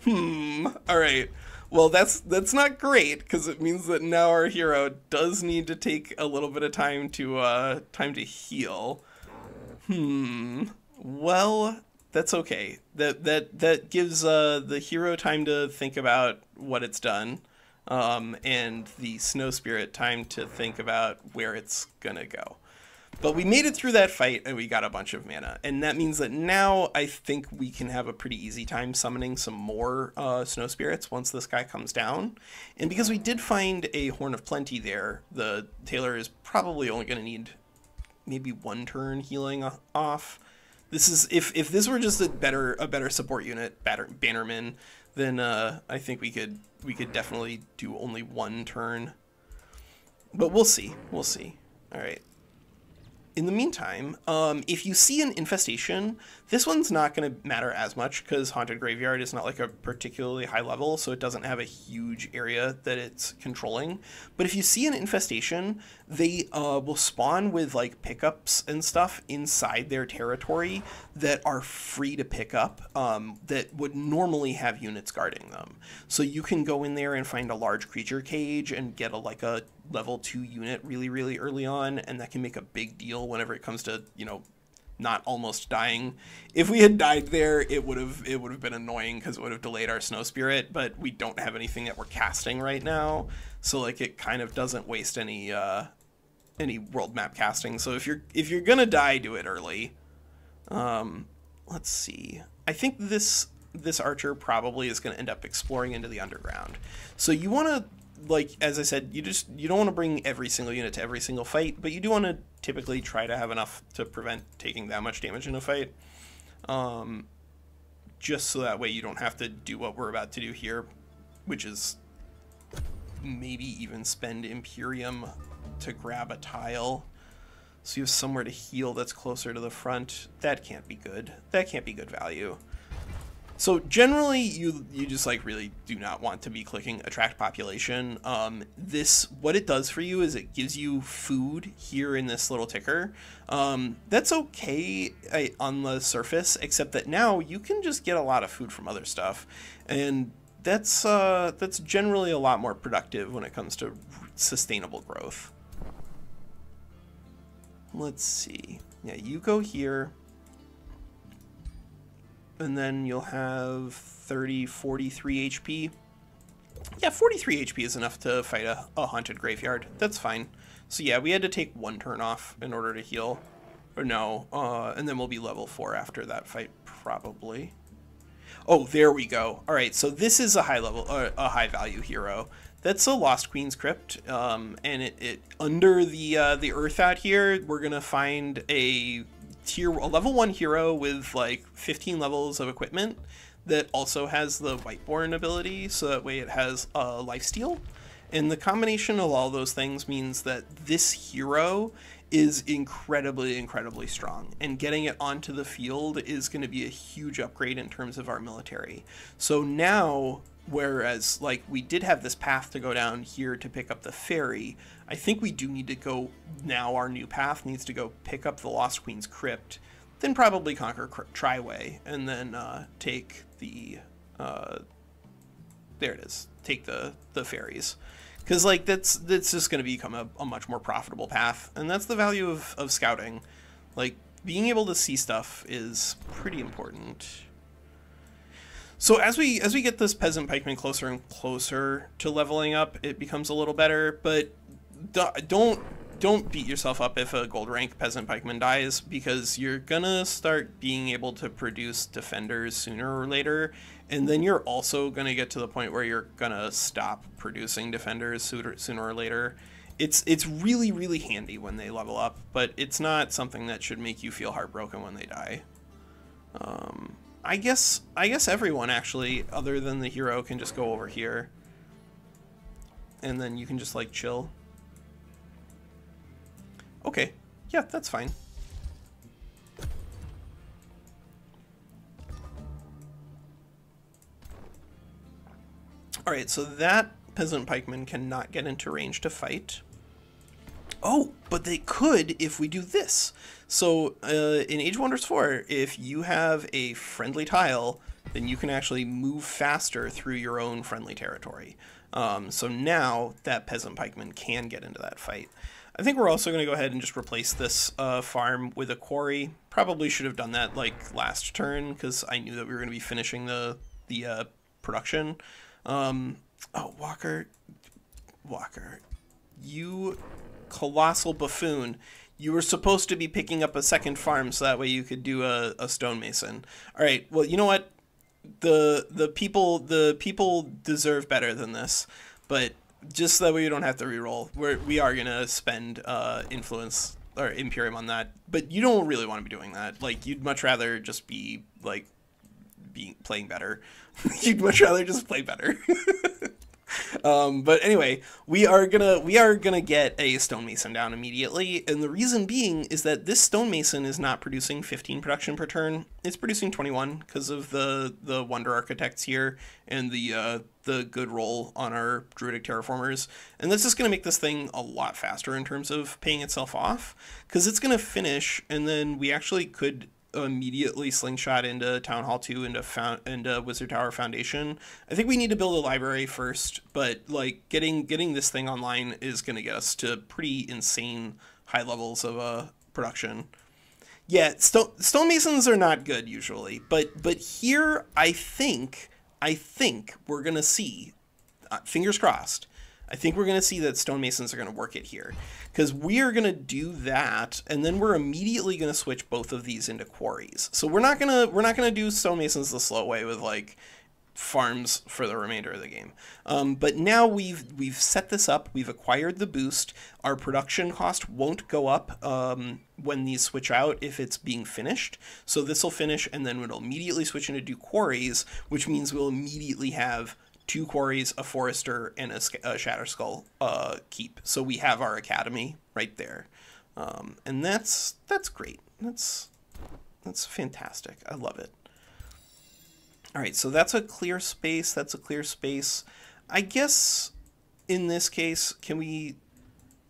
Hmm. All right. Well, that's that's not great because it means that now our hero does need to take a little bit of time to uh time to heal. Hmm. Well, that's okay. That that that gives uh the hero time to think about what it's done um, and the snow spirit time to think about where it's gonna go. But we made it through that fight and we got a bunch of mana. And that means that now I think we can have a pretty easy time summoning some more uh, snow spirits once this guy comes down. And because we did find a Horn of Plenty there, the Tailor is probably only going to need maybe one turn healing off. This is if if this were just a better a better support unit, Bannerman, then uh, I think we could we could definitely do only one turn. But we'll see. We'll see. All right in the meantime, um, if you see an infestation, this one's not going to matter as much because Haunted Graveyard is not like a particularly high level, so it doesn't have a huge area that it's controlling. But if you see an infestation, they uh, will spawn with like pickups and stuff inside their territory that are free to pick up um, that would normally have units guarding them. So you can go in there and find a large creature cage and get a like a level two unit really, really early on, and that can make a big deal whenever it comes to, you know, not almost dying. If we had died there, it would have it would have been annoying because it would have delayed our snow spirit. But we don't have anything that we're casting right now, so like it kind of doesn't waste any uh, any world map casting. So if you're if you're gonna die, do it early. Um, let's see. I think this this archer probably is going to end up exploring into the underground. So you want to like as I said, you just you don't want to bring every single unit to every single fight, but you do want to typically try to have enough to prevent taking that much damage in a fight. Um, just so that way you don't have to do what we're about to do here, which is maybe even spend Imperium to grab a tile. So you have somewhere to heal that's closer to the front. That can't be good. That can't be good value. So generally, you you just like really do not want to be clicking attract population. Um, this what it does for you is it gives you food here in this little ticker. Um, that's okay I, on the surface, except that now you can just get a lot of food from other stuff, and that's uh, that's generally a lot more productive when it comes to sustainable growth. Let's see. Yeah, you go here and then you'll have 30, 43 HP. Yeah, 43 HP is enough to fight a, a haunted graveyard. That's fine. So yeah, we had to take one turn off in order to heal. Or no, uh, and then we'll be level 4 after that fight, probably. Oh, there we go. All right, so this is a high level, uh, a high value hero. That's a Lost Queen's Crypt, um, and it, it under the uh, the earth out here, we're gonna find a tier a level one hero with like 15 levels of equipment that also has the Whiteborn ability, so that way it has a uh, lifesteal. And the combination of all those things means that this hero is incredibly, incredibly strong. And getting it onto the field is going to be a huge upgrade in terms of our military. So now, whereas like we did have this path to go down here to pick up the fairy, I think we do need to go now. Our new path needs to go pick up the Lost Queen's crypt, then probably conquer Triway, and then uh, take the uh, there it is. Take the the fairies, because like that's that's just going to become a, a much more profitable path, and that's the value of of scouting. Like being able to see stuff is pretty important. So as we as we get this peasant pikeman closer and closer to leveling up, it becomes a little better. But don't don't beat yourself up if a gold rank peasant pikeman dies because you're gonna start being able to produce defenders sooner or later and then you're also gonna get to the point where you're gonna stop producing defenders sooner, sooner or later it's it's really really handy when they level up but it's not something that should make you feel heartbroken when they die um, I guess I guess everyone actually other than the hero can just go over here and then you can just like chill Okay, yeah, that's fine. Alright, so that peasant pikeman cannot get into range to fight. Oh, but they could if we do this. So uh, in Age of Wonders 4, if you have a friendly tile, then you can actually move faster through your own friendly territory. Um, so now that peasant pikeman can get into that fight. I think we're also going to go ahead and just replace this uh, farm with a quarry. Probably should have done that like last turn because I knew that we were going to be finishing the the uh, production. Um, oh, Walker, Walker, you colossal buffoon. You were supposed to be picking up a second farm so that way you could do a, a stonemason. All right, well, you know what? The the people the people deserve better than this. But just so that way you don't have to re-roll. We're, we are gonna spend uh, influence or Imperium on that, but you don't really want to be doing that. Like you'd much rather just be like being playing better. you'd much rather just play better. um, but anyway, we are gonna we are gonna get a stonemason down immediately, and the reason being is that this stonemason is not producing 15 production per turn. It's producing 21 because of the the wonder architects here and the uh, the good roll on our druidic terraformers, and this is gonna make this thing a lot faster in terms of paying itself off because it's gonna finish, and then we actually could immediately slingshot into Town Hall 2 into found into Wizard Tower Foundation. I think we need to build a library first, but like getting getting this thing online is going to get us to pretty insane high levels of uh production. Yeah, stone stonemasons are not good usually, but but here I think I think we're going to see uh, fingers crossed I think we're going to see that stonemasons are going to work it here because we are going to do that and then we're immediately going to switch both of these into quarries. So we're not going to we're not going to do stonemasons the slow way with like farms for the remainder of the game. Um, but now we've we've set this up. We've acquired the boost. Our production cost won't go up um, when these switch out if it's being finished. So this will finish, and then it'll immediately switch into do quarries, which means we'll immediately have two quarries, a forester, and a, a Shatterskull uh, keep. So we have our academy right there, um, and that's that's great. That's that's fantastic. I love it. All right, so that's a clear space. That's a clear space. I guess in this case, can we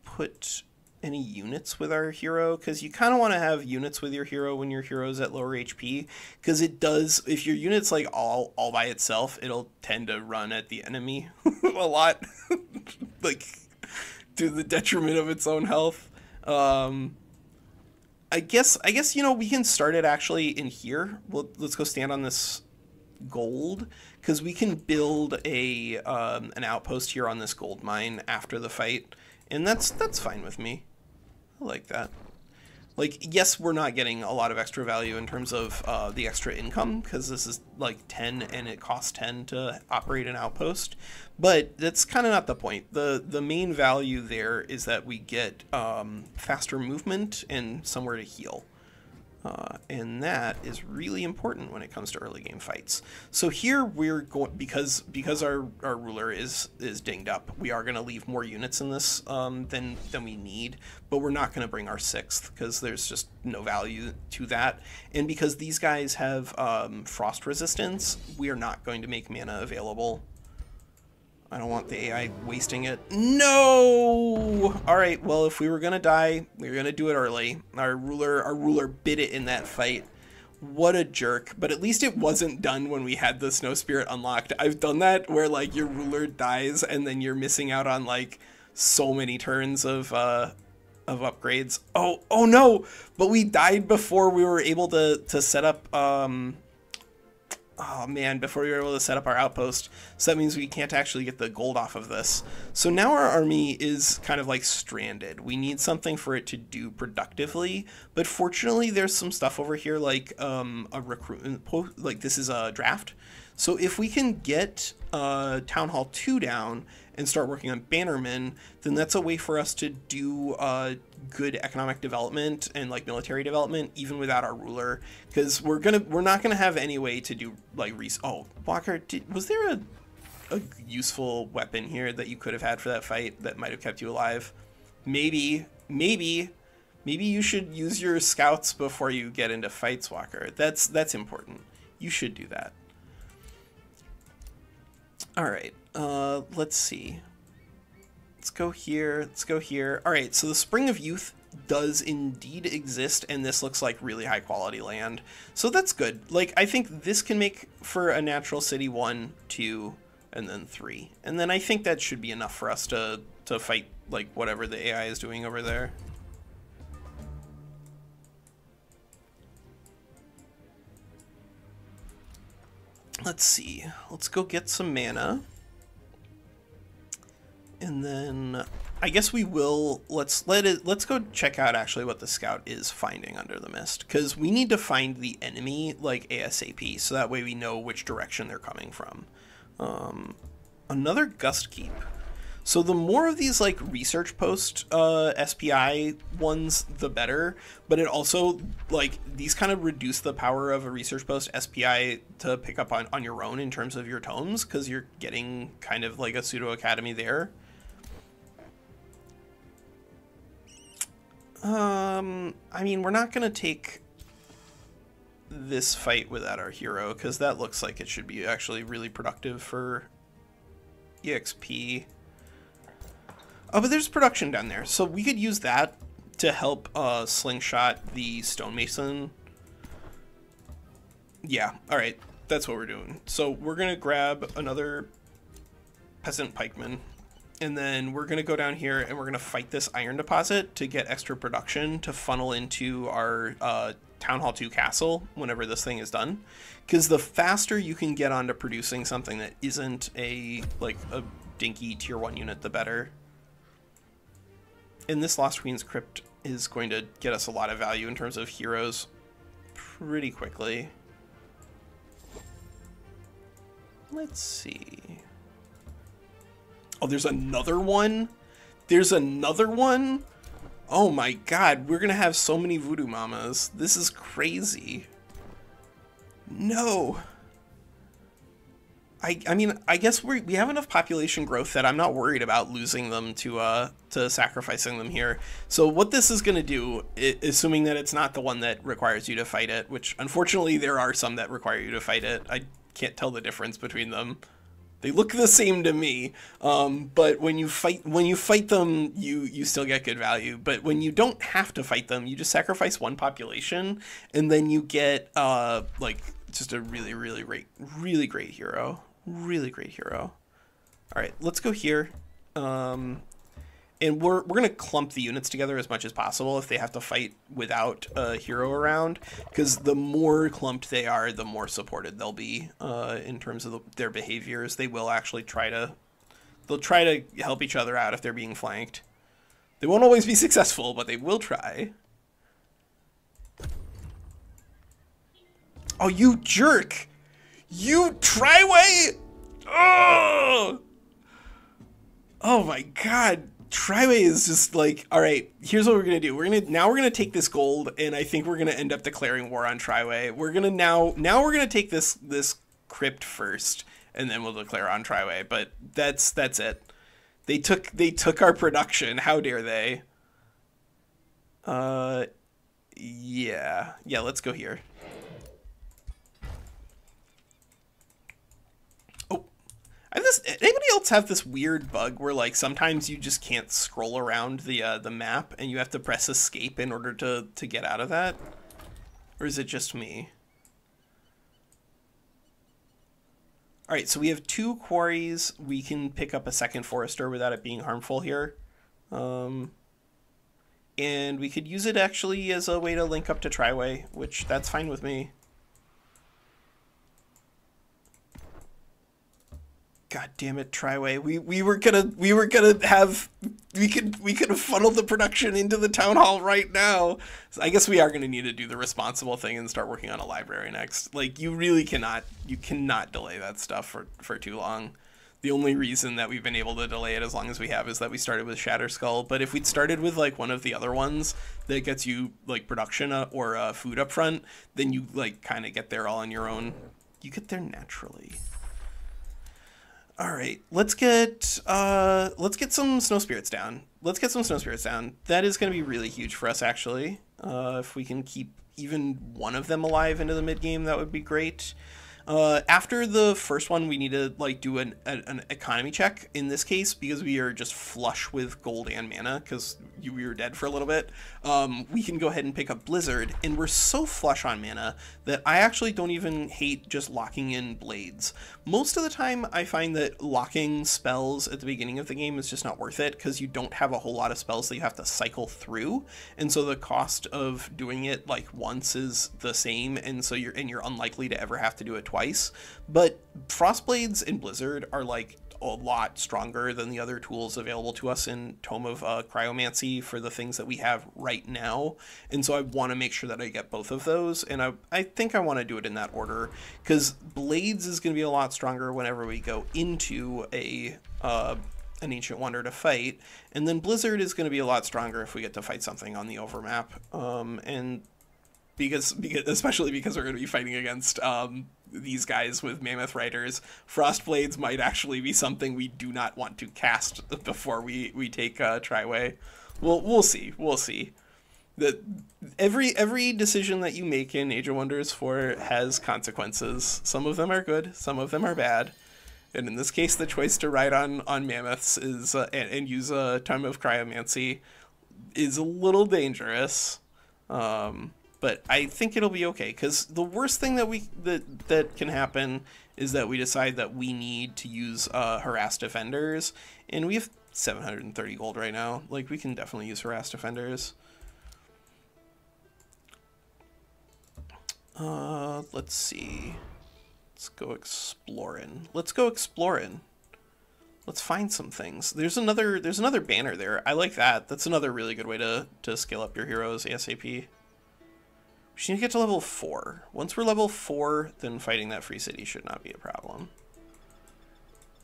put any units with our hero? Because you kind of want to have units with your hero when your hero's at lower HP. Because it does, if your unit's like all all by itself, it'll tend to run at the enemy a lot, like to the detriment of its own health. Um, I guess I guess you know we can start it actually in here. We'll, let's go stand on this gold because we can build a um, an outpost here on this gold mine after the fight, and that's that's fine with me. I like that. Like, yes, we're not getting a lot of extra value in terms of uh, the extra income because this is like 10 and it costs 10 to operate an outpost, but that's kind of not the point. The the main value there is that we get um, faster movement and somewhere to heal. Uh, and that is really important when it comes to early game fights. So here we're going because because our, our ruler is is dinged up. We are going to leave more units in this um, than than we need, but we're not going to bring our sixth because there's just no value to that. And because these guys have um, frost resistance, we are not going to make mana available I don't want the AI wasting it. No! Alright, well, if we were gonna die, we were gonna do it early. Our ruler, our ruler bit it in that fight. What a jerk. But at least it wasn't done when we had the Snow Spirit unlocked. I've done that where, like, your ruler dies and then you're missing out on, like, so many turns of, uh, of upgrades. Oh, oh no! But we died before we were able to, to set up, um, oh man, before we were able to set up our outpost. So that means we can't actually get the gold off of this. So now our army is kind of like stranded. We need something for it to do productively. But fortunately, there's some stuff over here like um, a recruitment, like this is a draft. So if we can get uh, Town Hall 2 down and start working on Bannerman, then that's a way for us to do uh, good economic development and like military development even without our ruler because we're gonna we're not gonna have any way to do like res- oh walker did, was there a, a useful weapon here that you could have had for that fight that might have kept you alive? Maybe maybe maybe you should use your scouts before you get into fights walker. That's that's important. You should do that. All right uh let's see Let's go here. Let's go here. All right, so the Spring of Youth does indeed exist, and this looks like really high quality land. So that's good. Like, I think this can make for a natural city one, two, and then three. And then I think that should be enough for us to, to fight, like, whatever the AI is doing over there. Let's see. Let's go get some mana and then I guess we will let's let it let's go check out actually what the scout is finding under the mist because we need to find the enemy like ASAP so that way we know which direction they're coming from. Um, another gust keep. So the more of these like research post uh, SPI ones, the better. But it also like these kind of reduce the power of a research post SPI to pick up on, on your own in terms of your tomes because you're getting kind of like a pseudo academy there. Um, I mean, we're not going to take this fight without our hero, because that looks like it should be actually really productive for EXP. Oh, but there's production down there, so we could use that to help uh, slingshot the stonemason. Yeah, alright, that's what we're doing. So we're going to grab another peasant pikeman and then we're going to go down here and we're going to fight this iron deposit to get extra production to funnel into our uh, Town Hall 2 castle whenever this thing is done. Because the faster you can get onto producing something that isn't a like a dinky tier 1 unit, the better. And this Lost Queen's Crypt is going to get us a lot of value in terms of heroes pretty quickly. Let's see. Oh, there's another one? There's another one? Oh my god, we're gonna have so many voodoo mamas. This is crazy. No. I, I mean, I guess we we have enough population growth that I'm not worried about losing them to uh to sacrificing them here. So what this is going to do, assuming that it's not the one that requires you to fight it, which unfortunately there are some that require you to fight it. I can't tell the difference between them. They look the same to me, um, but when you fight when you fight them, you you still get good value. But when you don't have to fight them, you just sacrifice one population, and then you get uh, like just a really really great really great hero, really great hero. All right, let's go here. Um, and we're, we're going to clump the units together as much as possible if they have to fight without a hero around because the more clumped they are the more supported they'll be uh, in terms of the, their behaviors. They will actually try to they'll try to help each other out if they're being flanked. They won't always be successful but they will try. Oh you jerk! You Triway! Oh oh my god Triway is just like, all right, here's what we're gonna do. We're gonna now we're gonna take this gold, and I think we're gonna end up declaring war on Triway. We're gonna now now we're gonna take this this crypt first, and then we'll declare on Triway. But that's that's it. They took they took our production. How dare they? Uh, yeah, yeah. Let's go here. This. Anybody else have this weird bug where like sometimes you just can't scroll around the uh, the map and you have to press escape in order to to get out of that, or is it just me? All right, so we have two quarries. We can pick up a second forester without it being harmful here. Um, and we could use it actually as a way to link up to Triway, which that's fine with me. God damn it, Triway. We we were gonna we were gonna have we could we could have funneled the production into the town hall right now. So I guess we are gonna need to do the responsible thing and start working on a library next. Like you really cannot you cannot delay that stuff for for too long. The only reason that we've been able to delay it as long as we have is that we started with Shatter Skull. But if we'd started with like one of the other ones that gets you like production uh, or uh, food up front, then you like kind of get there all on your own. You get there naturally. All right, let's get uh, let's get some snow spirits down. Let's get some snow spirits down. That is going to be really huge for us, actually. Uh, if we can keep even one of them alive into the mid game, that would be great. Uh, after the first one, we need to like do an, an economy check in this case because we are just flush with gold and mana because we were dead for a little bit. Um, we can go ahead and pick up Blizzard, and we're so flush on mana that I actually don't even hate just locking in blades. Most of the time, I find that locking spells at the beginning of the game is just not worth it because you don't have a whole lot of spells that you have to cycle through, and so the cost of doing it like once is the same, and so you're and you're unlikely to ever have to do it twice but Frostblades and Blizzard are like a lot stronger than the other tools available to us in Tome of uh, Cryomancy for the things that we have right now. And so I want to make sure that I get both of those. And I, I think I want to do it in that order because Blades is going to be a lot stronger whenever we go into a uh, an Ancient Wonder to fight. And then Blizzard is going to be a lot stronger if we get to fight something on the overmap. Um, and because, because especially because we're going to be fighting against um, these guys with mammoth riders. Frostblades might actually be something we do not want to cast before we we take uh triway. We'll we'll see we'll see. That every every decision that you make in age of wonders 4 has consequences. Some of them are good some of them are bad. And in this case the choice to ride on on mammoths is uh, and, and, use a tome of cryomancy is a little dangerous. Um but I think it'll be okay because the worst thing that we that that can happen is that we decide that we need to use uh, defenders, and we have 730 gold right now. Like we can definitely use harass defenders. Uh, let's see. Let's go exploring. Let's go exploring. let's find some things. There's another there's another banner there. I like that. That's another really good way to to scale up your heroes ASAP. We should need to get to level four. Once we're level four, then fighting that free city should not be a problem.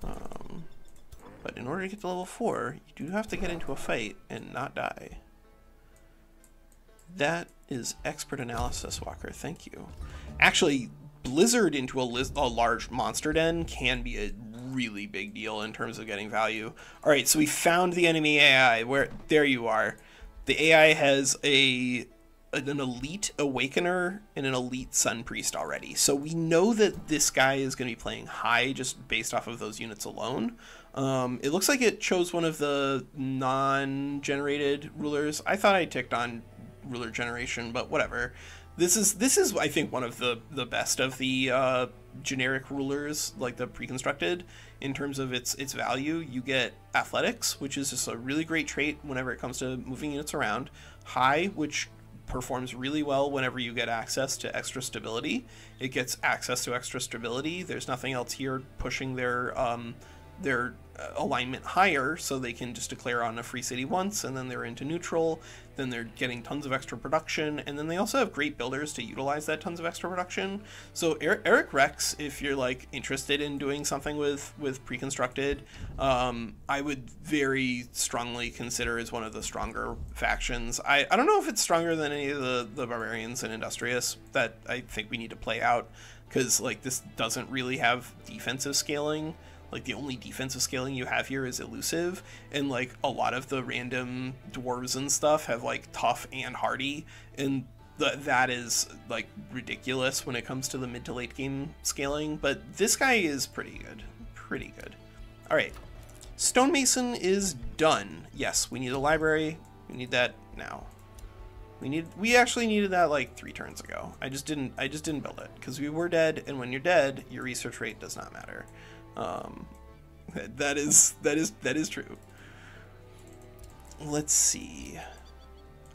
Um, but in order to get to level four, you do have to get into a fight and not die. That is expert analysis, Walker. Thank you. Actually, Blizzard into a, a large monster den can be a really big deal in terms of getting value. All right, so we found the enemy AI. Where there you are. The AI has a an elite awakener and an elite sun priest already. So we know that this guy is going to be playing high just based off of those units alone. Um, it looks like it chose one of the non-generated rulers. I thought I ticked on ruler generation, but whatever. This is this is I think one of the the best of the uh, generic rulers, like the pre-constructed, in terms of its its value. You get athletics, which is just a really great trait whenever it comes to moving units around. High, which performs really well whenever you get access to extra stability. It gets access to extra stability. There's nothing else here pushing their um, their uh, alignment higher so they can just declare on a free city once and then they're into neutral then they're getting tons of extra production and then they also have great builders to utilize that tons of extra production. So eric rex if you're like interested in doing something with with pre-constructed um, i would very strongly consider as one of the stronger factions. I i don't know if it's stronger than any of the the barbarians and industrious that i think we need to play out because like this doesn't really have defensive scaling like the only defensive scaling you have here is elusive and like a lot of the random dwarves and stuff have like tough and hardy and the, that is like ridiculous when it comes to the mid to late game scaling but this guy is pretty good. Pretty good. All right stonemason is done. Yes we need a library. We need that now. We need we actually needed that like three turns ago. I just didn't i just didn't build it because we were dead and when you're dead your research rate does not matter um, that is that is that is true. Let's see.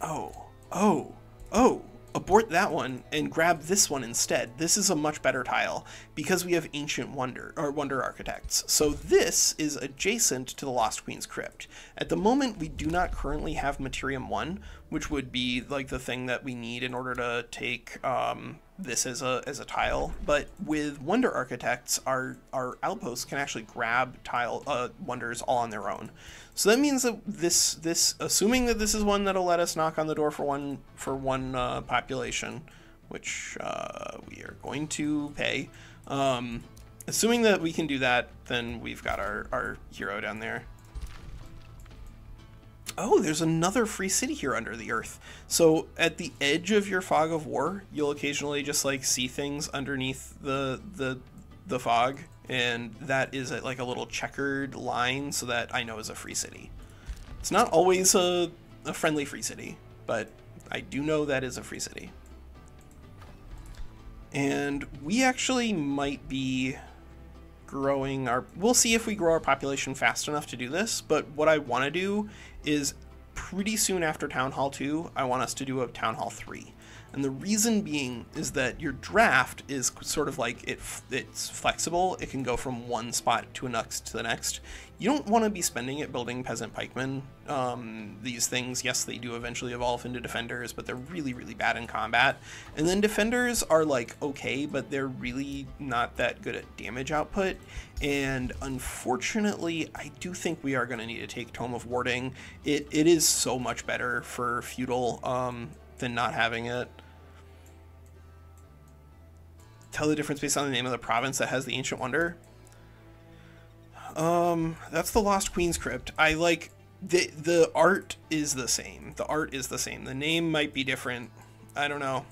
Oh, oh, oh! Abort that one and grab this one instead. This is a much better tile because we have Ancient Wonder or Wonder Architects. So this is adjacent to the Lost Queen's Crypt. At the moment, we do not currently have Materium One, which would be like the thing that we need in order to take um, this as a as a tile, but with Wonder Architects, our our outposts can actually grab tile uh, wonders all on their own. So that means that this this assuming that this is one that'll let us knock on the door for one for one uh, population, which uh, we are going to pay. Um, assuming that we can do that, then we've got our our hero down there. Oh, there's another free city here under the earth. So at the edge of your fog of war, you'll occasionally just like see things underneath the the the fog, and that is like a little checkered line, so that I know is a free city. It's not always a, a friendly free city, but I do know that is a free city. And we actually might be growing our we'll see if we grow our population fast enough to do this but what i want to do is pretty soon after town hall 2 i want us to do a town hall 3 and the reason being is that your draft is sort of like it it's flexible. It can go from one spot to a next to the next. You don't want to be spending it building peasant pikemen. Um, these things, yes, they do eventually evolve into defenders, but they're really, really bad in combat. And then defenders are like okay, but they're really not that good at damage output. And unfortunately, I do think we are going to need to take Tome of Warding. It, it is so much better for feudal um, than not having it. Tell the difference based on the name of the province that has the ancient wonder. Um, that's the Lost Queen's Crypt. I like the the art is the same. The art is the same. The name might be different. I don't know.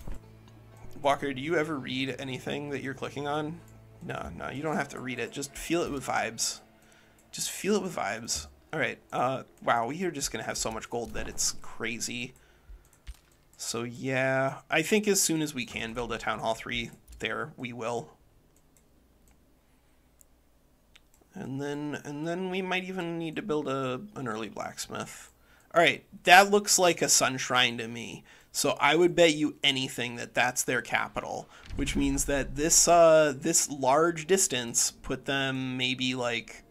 Walker, do you ever read anything that you're clicking on? No, no, you don't have to read it. Just feel it with vibes. Just feel it with vibes. All right. Uh, wow, we are just gonna have so much gold that it's crazy. So yeah, I think as soon as we can build a Town Hall 3 there, we will. And then and then we might even need to build a an early blacksmith. All right, that looks like a sun shrine to me. So I would bet you anything that that's their capital, which means that this uh this large distance put them maybe like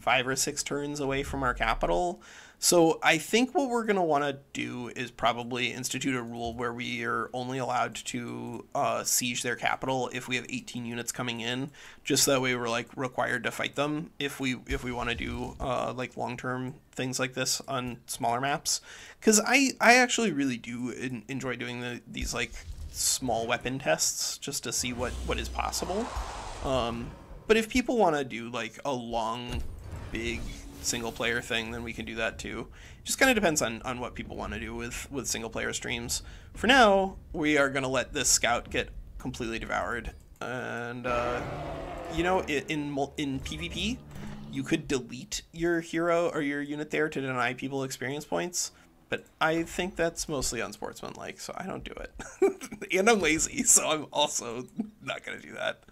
five or six turns away from our capital. So I think what we're going to want to do is probably institute a rule where we are only allowed to uh, siege their capital if we have 18 units coming in, just that way we're like required to fight them if we if we want to do uh, like long term things like this on smaller maps. Because I I actually really do enjoy doing the, these like small weapon tests just to see what what is possible. Um, but if people want to do like a long, big single player thing, then we can do that too. It just kind of depends on, on what people want to do with, with single player streams. For now, we are going to let this scout get completely devoured. And, uh, you know, in, in, PvP, you could delete your hero or your unit there to deny people experience points. But I think that's mostly unsportsmanlike, so I don't do it. and I'm lazy, so I'm also not going to do that.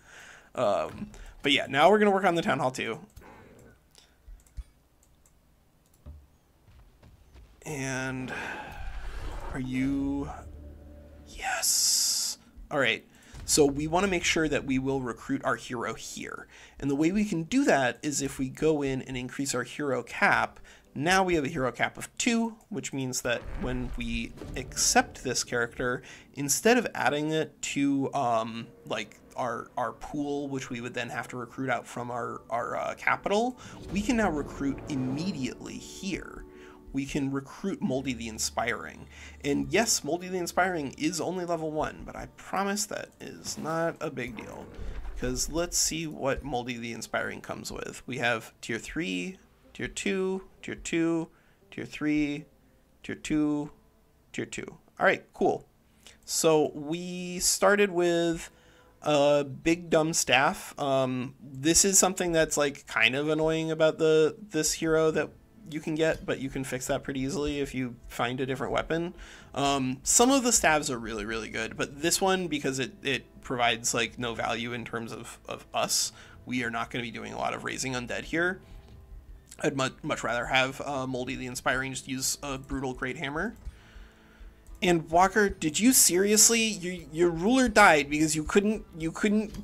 Um, but yeah, now we're going to work on the Town Hall too. And are you... Yes. All right. So we want to make sure that we will recruit our hero here. And the way we can do that is if we go in and increase our hero cap, now we have a hero cap of 2, which means that when we accept this character, instead of adding it to um, like our our pool, which we would then have to recruit out from our, our uh, capital, we can now recruit immediately here we can recruit Moldy the Inspiring. And yes, Moldy the Inspiring is only level 1, but I promise that is not a big deal. Because let's see what Moldy the Inspiring comes with. We have Tier 3, Tier 2, Tier 2, Tier 3, Tier 2, Tier 2. Alright, cool. So we started with a big dumb staff. Um, this is something that's like kind of annoying about the this hero that you can get, but you can fix that pretty easily if you find a different weapon. Um, some of the stabs are really, really good, but this one, because it, it provides like no value in terms of, of us, we are not going to be doing a lot of raising undead here. I'd much, much rather have uh, Moldy the Inspiring just use a brutal great hammer. And Walker, did you seriously? Your your ruler died because you couldn't you couldn't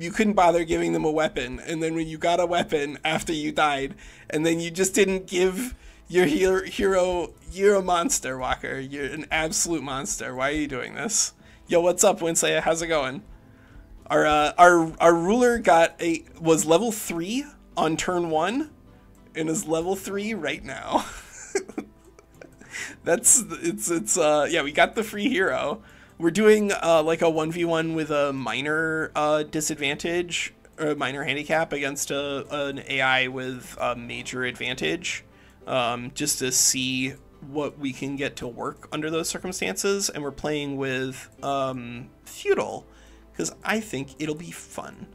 you couldn't bother giving them a weapon, and then when you got a weapon after you died, and then you just didn't give your hero you're a monster, Walker. You're an absolute monster. Why are you doing this? Yo, what's up, Winsaya? How's it going? Our uh, our our ruler got a was level three on turn one, and is level three right now. That's it's it's uh yeah we got the free hero. We're doing uh, like a 1v1 with a minor uh, disadvantage or minor handicap against a, an AI with a major advantage um, just to see what we can get to work under those circumstances. And we're playing with um, Feudal because I think it'll be fun.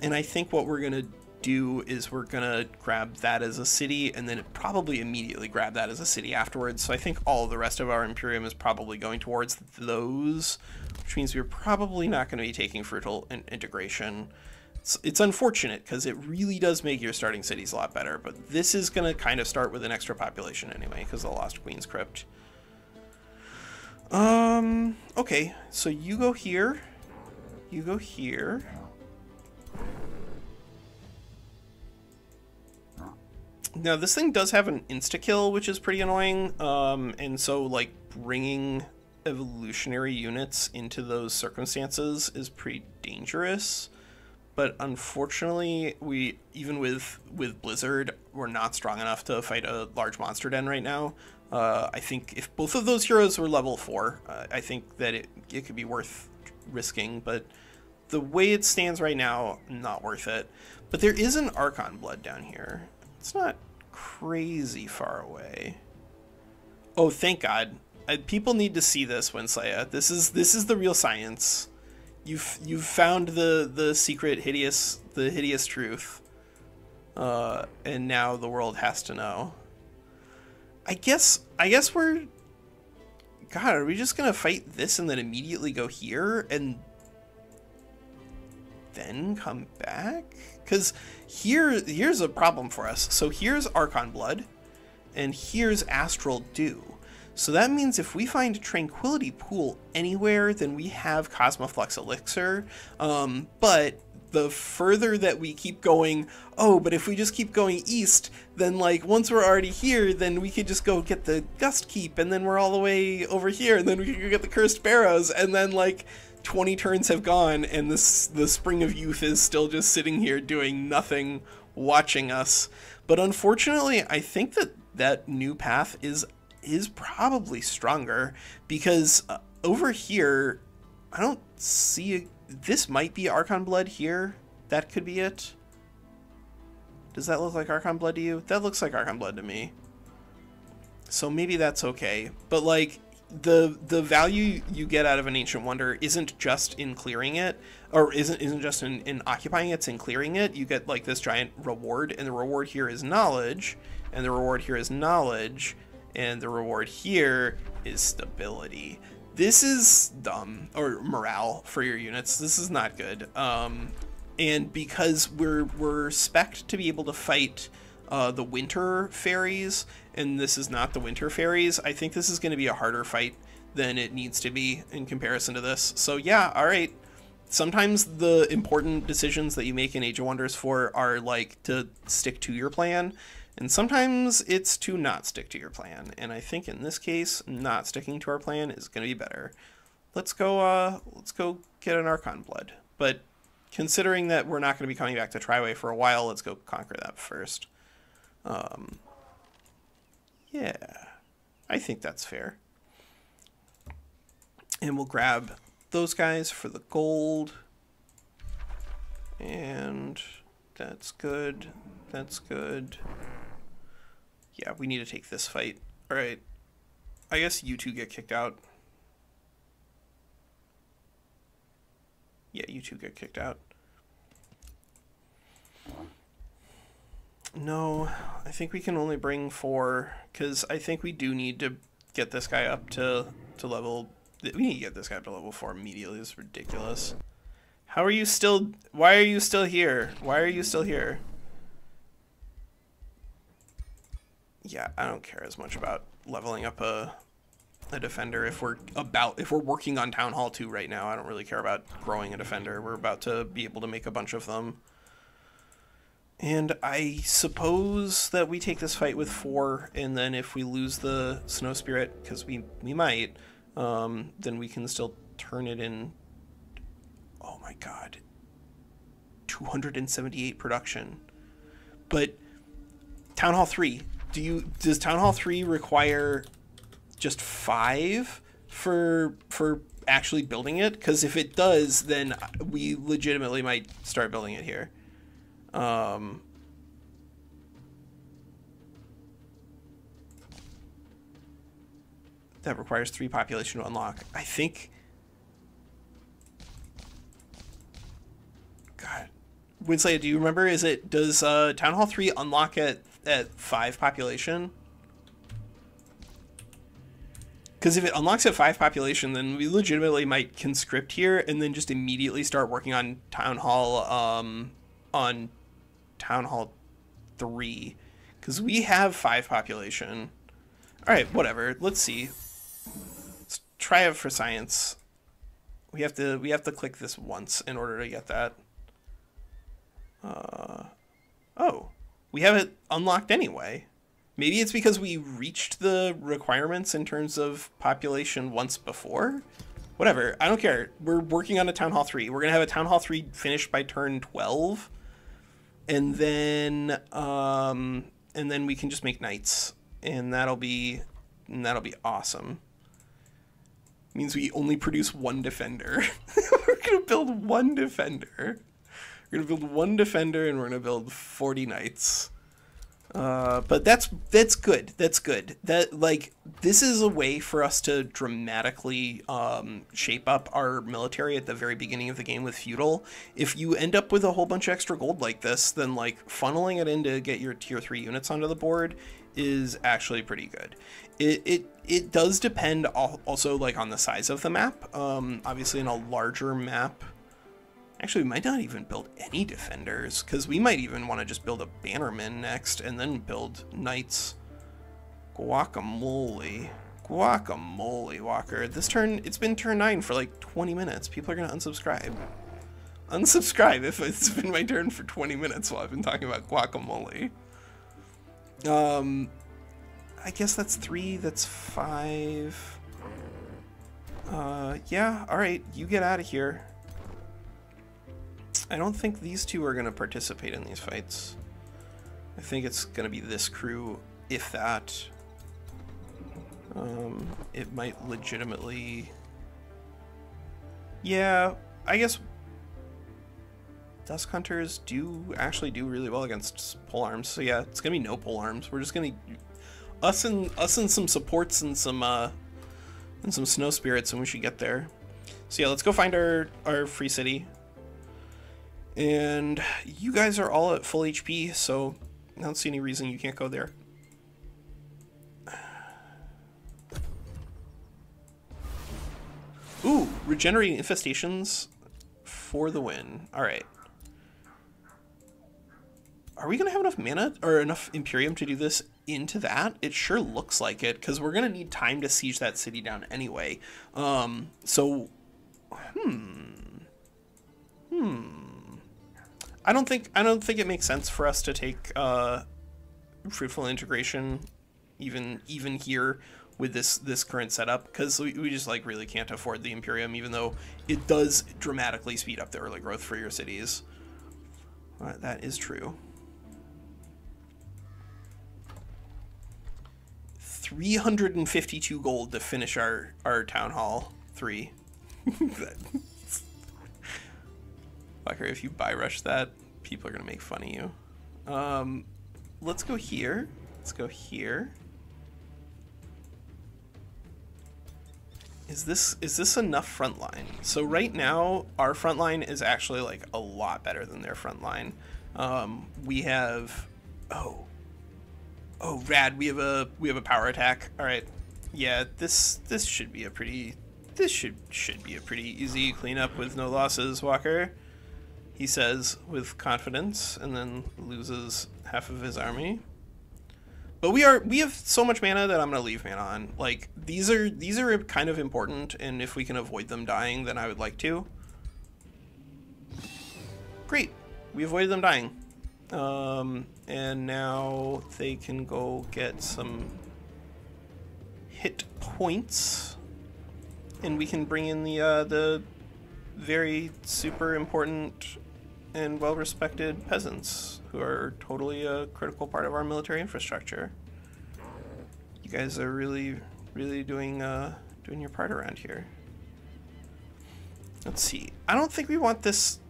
And I think what we're going to do is we're gonna grab that as a city and then probably immediately grab that as a city afterwards. So I think all the rest of our Imperium is probably going towards those, which means we're probably not to be taking in integration. It's, it's unfortunate because it really does make your starting cities a lot better, but this is to kind of start with an extra population anyway because the Lost Queen's Crypt. Um, okay, so you go here, you go here. Now this thing does have an insta kill, which is pretty annoying. Um, and so like bringing evolutionary units into those circumstances is pretty dangerous. But unfortunately, we even with with Blizzard, we're not strong enough to fight a large monster den right now. Uh, I think if both of those heroes were level four, uh, I think that it it could be worth risking. But the way it stands right now, not worth it. But there is an Archon blood down here. It's not crazy far away. Oh, thank God. Uh, people need to see this, Winsaya. This is this is the real science. You've you've found the the secret hideous the hideous truth. Uh, and now the world has to know. I guess I guess we're God, are we just gonna fight this and then immediately go here and then come back? Because here, here's a problem for us. So here's Archon Blood, and here's Astral Dew. So that means if we find Tranquility Pool anywhere, then we have Cosmoflux Elixir. Um, but the further that we keep going, oh, but if we just keep going east, then like once we're already here, then we could just go get the Gust Keep, and then we're all the way over here, and then we could go get the Cursed Barrows, and then like 20 turns have gone, and this the Spring of Youth is still just sitting here doing nothing, watching us. But unfortunately, I think that that new path is is probably stronger because uh, over here, I don't see a, this might be Archon Blood here. That could be it. Does that look like Archon Blood to you? That looks like Archon Blood to me. So maybe that's okay. But like the the value you get out of an ancient wonder isn't just in clearing it or isn't isn't just in, in occupying it, it's in clearing it. You get like this giant reward, and the reward here is knowledge, and the reward here is knowledge, and the reward here is stability. This is dumb, or morale for your units. This is not good. Um, and because we're we're spec to be able to fight uh, the winter fairies, and this is not the winter fairies, I think this is going to be a harder fight than it needs to be in comparison to this. So yeah, all right. Sometimes the important decisions that you make in Age of Wonders 4 are like to stick to your plan, and sometimes it's to not stick to your plan. And I think in this case, not sticking to our plan is going to be better. Let's go. Uh, let's go get an Archon Blood. But considering that we're not going to be coming back to Triway for a while, let's go conquer that first. Um, yeah, I think that's fair. And we'll grab those guys for the gold. And that's good. That's good. Yeah, we need to take this fight. Alright. I guess you two get kicked out. Yeah, you two get kicked out. No, I think we can only bring four, because I think we do need to get this guy up to, to level... We need to get this guy up to level four immediately. It's ridiculous. How are you still... Why are you still here? Why are you still here? yeah, I don't care as much about leveling up a a defender if we're about if we're working on Town Hall 2 right now. I don't really care about growing a defender. We're about to be able to make a bunch of them. And I suppose that we take this fight with four, and then if we lose the Snow Spirit, because we, we might, um, then we can still turn it in... Oh my god. 278 production. But Town Hall 3, do you does Town Hall 3 require just 5 for for actually building it? Cuz if it does, then we legitimately might start building it here. Um that requires 3 population to unlock. I think God. Winsley, do you remember is it does uh, Town Hall 3 unlock at at five population. Because if it unlocks at five population, then we legitimately might conscript here and then just immediately start working on town hall um, on town hall three, because we have five population. All right, whatever. Let's see. Let's try it for science. We have to we have to click this once in order to get that. Uh, oh, we have it unlocked anyway. Maybe it's because we reached the requirements in terms of population once before? Whatever, I don't care. We're working on a Town Hall 3. We're going to have a Town Hall 3 finished by turn 12. And then, um, and then we can just make knights. And that'll be, and that'll be awesome. means we only produce one defender. we're to build one defender. We're gonna build one defender and we're gonna build 40 knights. Uh, but that's that's good. That's good. That like this is a way for us to dramatically um, shape up our military at the very beginning of the game with feudal. If you end up with a whole bunch of extra gold like this, then like funneling it in to get your tier three units onto the board is actually pretty good. It it it does depend also like on the size of the map. Um, obviously, in a larger map Actually, we might not even build any defenders, because we might even want to just build a bannerman next, and then build knights. Guacamole. Guacamole, Walker. This turn, it's been turn 9 for like 20 minutes. People are going to unsubscribe. Unsubscribe if it's been my turn for 20 minutes while I've been talking about guacamole. Um, I guess that's three, that's five. Uh, yeah, alright, you get out of here. I don't think these two are going to participate in these fights. I think it's going to be this crew, if that. Um, it might legitimately... Yeah, I guess Dusk Hunters do actually do really well against pole arms. So yeah, it's gonna be no pole arms. We're just gonna us and us and some supports and some uh and some snow spirits, and we should get there. So yeah, let's go find our our free city. And you guys are all at full HP, so I don't see any reason you can't go there. Ooh, regenerating infestations for the win. All right. Are we going to have enough mana or enough Imperium to do this into that? It sure looks like it because we're going to need time to siege that city down anyway. Um, so, hmm. Hmm. I don't think I don't think it makes sense for us to take uh, fruitful integration even even here with this this current setup because we, we just like really can't afford the Imperium even though it does dramatically speed up the early growth for your cities. Uh, that is true. 352 gold to finish our, our Town Hall 3. Fucker, if you buy rush that, people are going to make fun of you. Um, let's go here. Let's go here. Is this is this enough front line? So right now, our front line is actually like a lot better than their front line. Um, we have, oh, oh, rad. We have a we have a power attack. All right, yeah. This this should be a pretty this should should be a pretty easy cleanup with no losses, Walker. He says with confidence, and then loses half of his army. But we are we have so much mana that I'm gonna leave mana on. Like these are these are kind of important, and if we can avoid them dying, then I would like to. Great, we avoided them dying. Um, and now they can go get some hit points, and we can bring in the uh, the very super important and well-respected peasants who are totally a critical part of our military infrastructure. You guys are really, really doing uh, doing your part around here. Let's see. I don't think we want this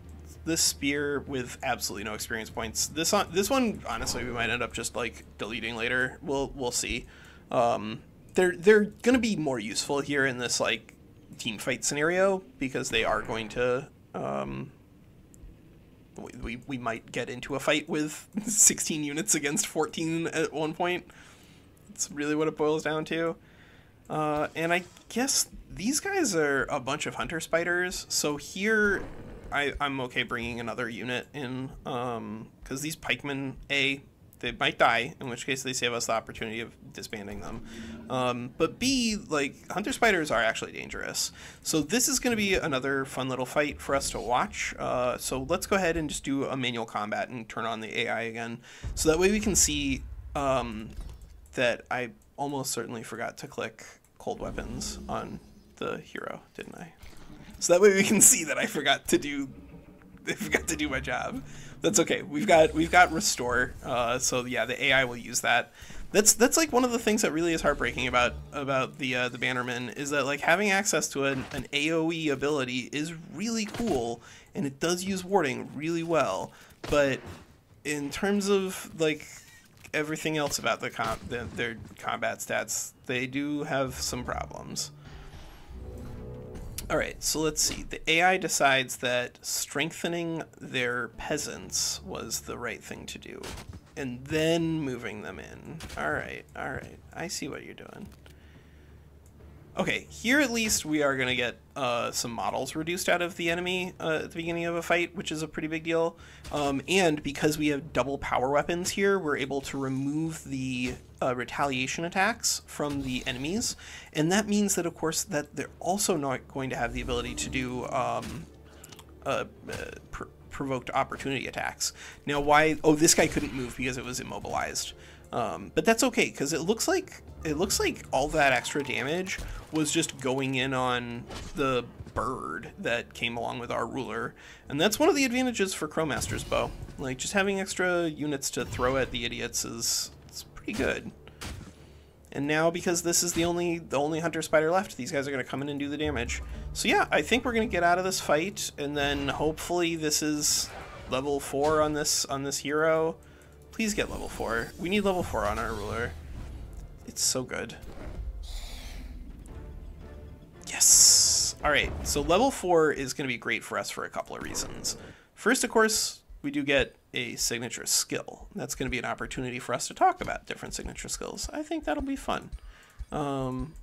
this spear with absolutely no experience points. This on this one, honestly, we might end up just like deleting later. We'll we'll see. Um, they're they're gonna be more useful here in this like team fight scenario because they are going to um, we, we might get into a fight with 16 units against 14 at one point. It's really what it boils down to. Uh, and I guess these guys are a bunch of hunter spiders. So here, I, I'm okay bringing another unit in because um, these pikemen, A, they might die, in which case they save us the opportunity of disbanding them. Um, but B, like, Hunter Spiders are actually dangerous. So this is going to be another fun little fight for us to watch. Uh, so let's go ahead and just do a manual combat and turn on the AI again. So that way we can see um, that I almost certainly forgot to click cold weapons on the hero, didn't I? So that way we can see that I forgot to do I forgot to do my job that's okay. We've got we've got restore. Uh, so yeah, the AI will use that. That's that's like one of the things that really is heartbreaking about about the uh, the Bannerman is that like having access to an, an AOE ability is really cool and it does use warding really well, but in terms of like everything else about the, com- the their combat stats, they do have some problems. All right, so let's see. The AI decides that strengthening their peasants was the right thing to do, and then moving them in. All right, all right. I see what you're doing. Okay, here at least we are going to get uh, some models reduced out of the enemy uh, at the beginning of a fight, which is a pretty big deal. Um, and because we have double power weapons here, we're able to remove the uh, retaliation attacks from the enemies. And that means that, of course, that they're also not going to have the ability to do um, uh, uh, pr- provoked opportunity attacks. Now, why? Oh, this guy couldn't move because it was immobilized. Um, but that's okay because it looks like it looks like all that extra damage was just going in on the bird that came along with our ruler, and that's one of the advantages for Crowmaster's bow. Like just having extra units to throw at the idiots is it's pretty good. And now because this is the only the only hunter spider left, these guys are going to come in and do the damage. So yeah, I think we're going to get out of this fight, and then hopefully this is level four on this on this hero. Please get level 4. We need level 4 on our ruler. It's so good. Yes! Alright, so level 4 is going to be great for us for a couple of reasons. First, of course, we do get a signature skill. That's going to be an opportunity for us to talk about different signature skills. I think that'll be fun. Um,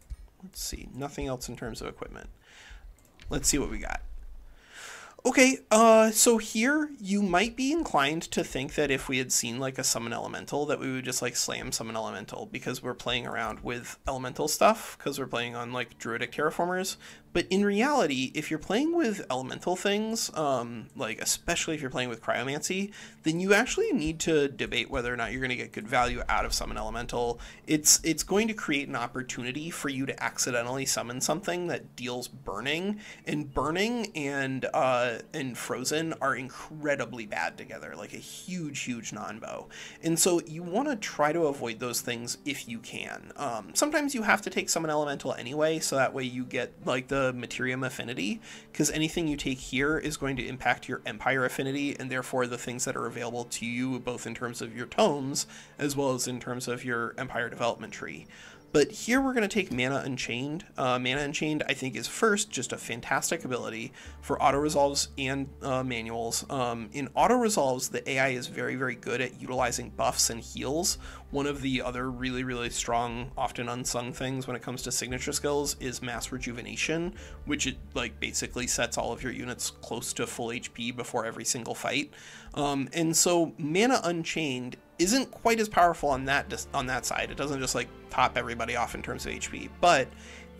let's see, nothing else in terms of equipment. Let's see what we got. Okay, uh, so here you might be inclined to think that if we had seen like a summon elemental, that we would just like slam summon elemental because we're playing around with elemental stuff because we're playing on like druidic terraformers. But in reality, if you're playing with elemental things, um, like especially if you're playing with cryomancy, then you actually need to debate whether or not you're going to get good value out of summon elemental. It's it's going to create an opportunity for you to accidentally summon something that deals burning, and burning and uh, and frozen are incredibly bad together, like a huge huge non-bow. And so you want to try to avoid those things if you can. Um, sometimes you have to take summon elemental anyway, so that way you get like the Materium affinity, because anything you take here is going to impact your Empire affinity, and therefore the things that are available to you, both in terms of your tomes, as well as in terms of your Empire development tree. But here we're going to take Mana Unchained. Uh, Mana Unchained, I think, is first just a fantastic ability for auto resolves and uh, manuals. Um, in auto resolves, the AI is very, very good at utilizing buffs and heals. One of the other really, really strong, often unsung things when it comes to signature skills is Mass Rejuvenation, which it like basically sets all of your units close to full HP before every single fight. Um, and so Mana Unchained isn't quite as powerful on that on that side. It doesn't just like top everybody off in terms of HP, but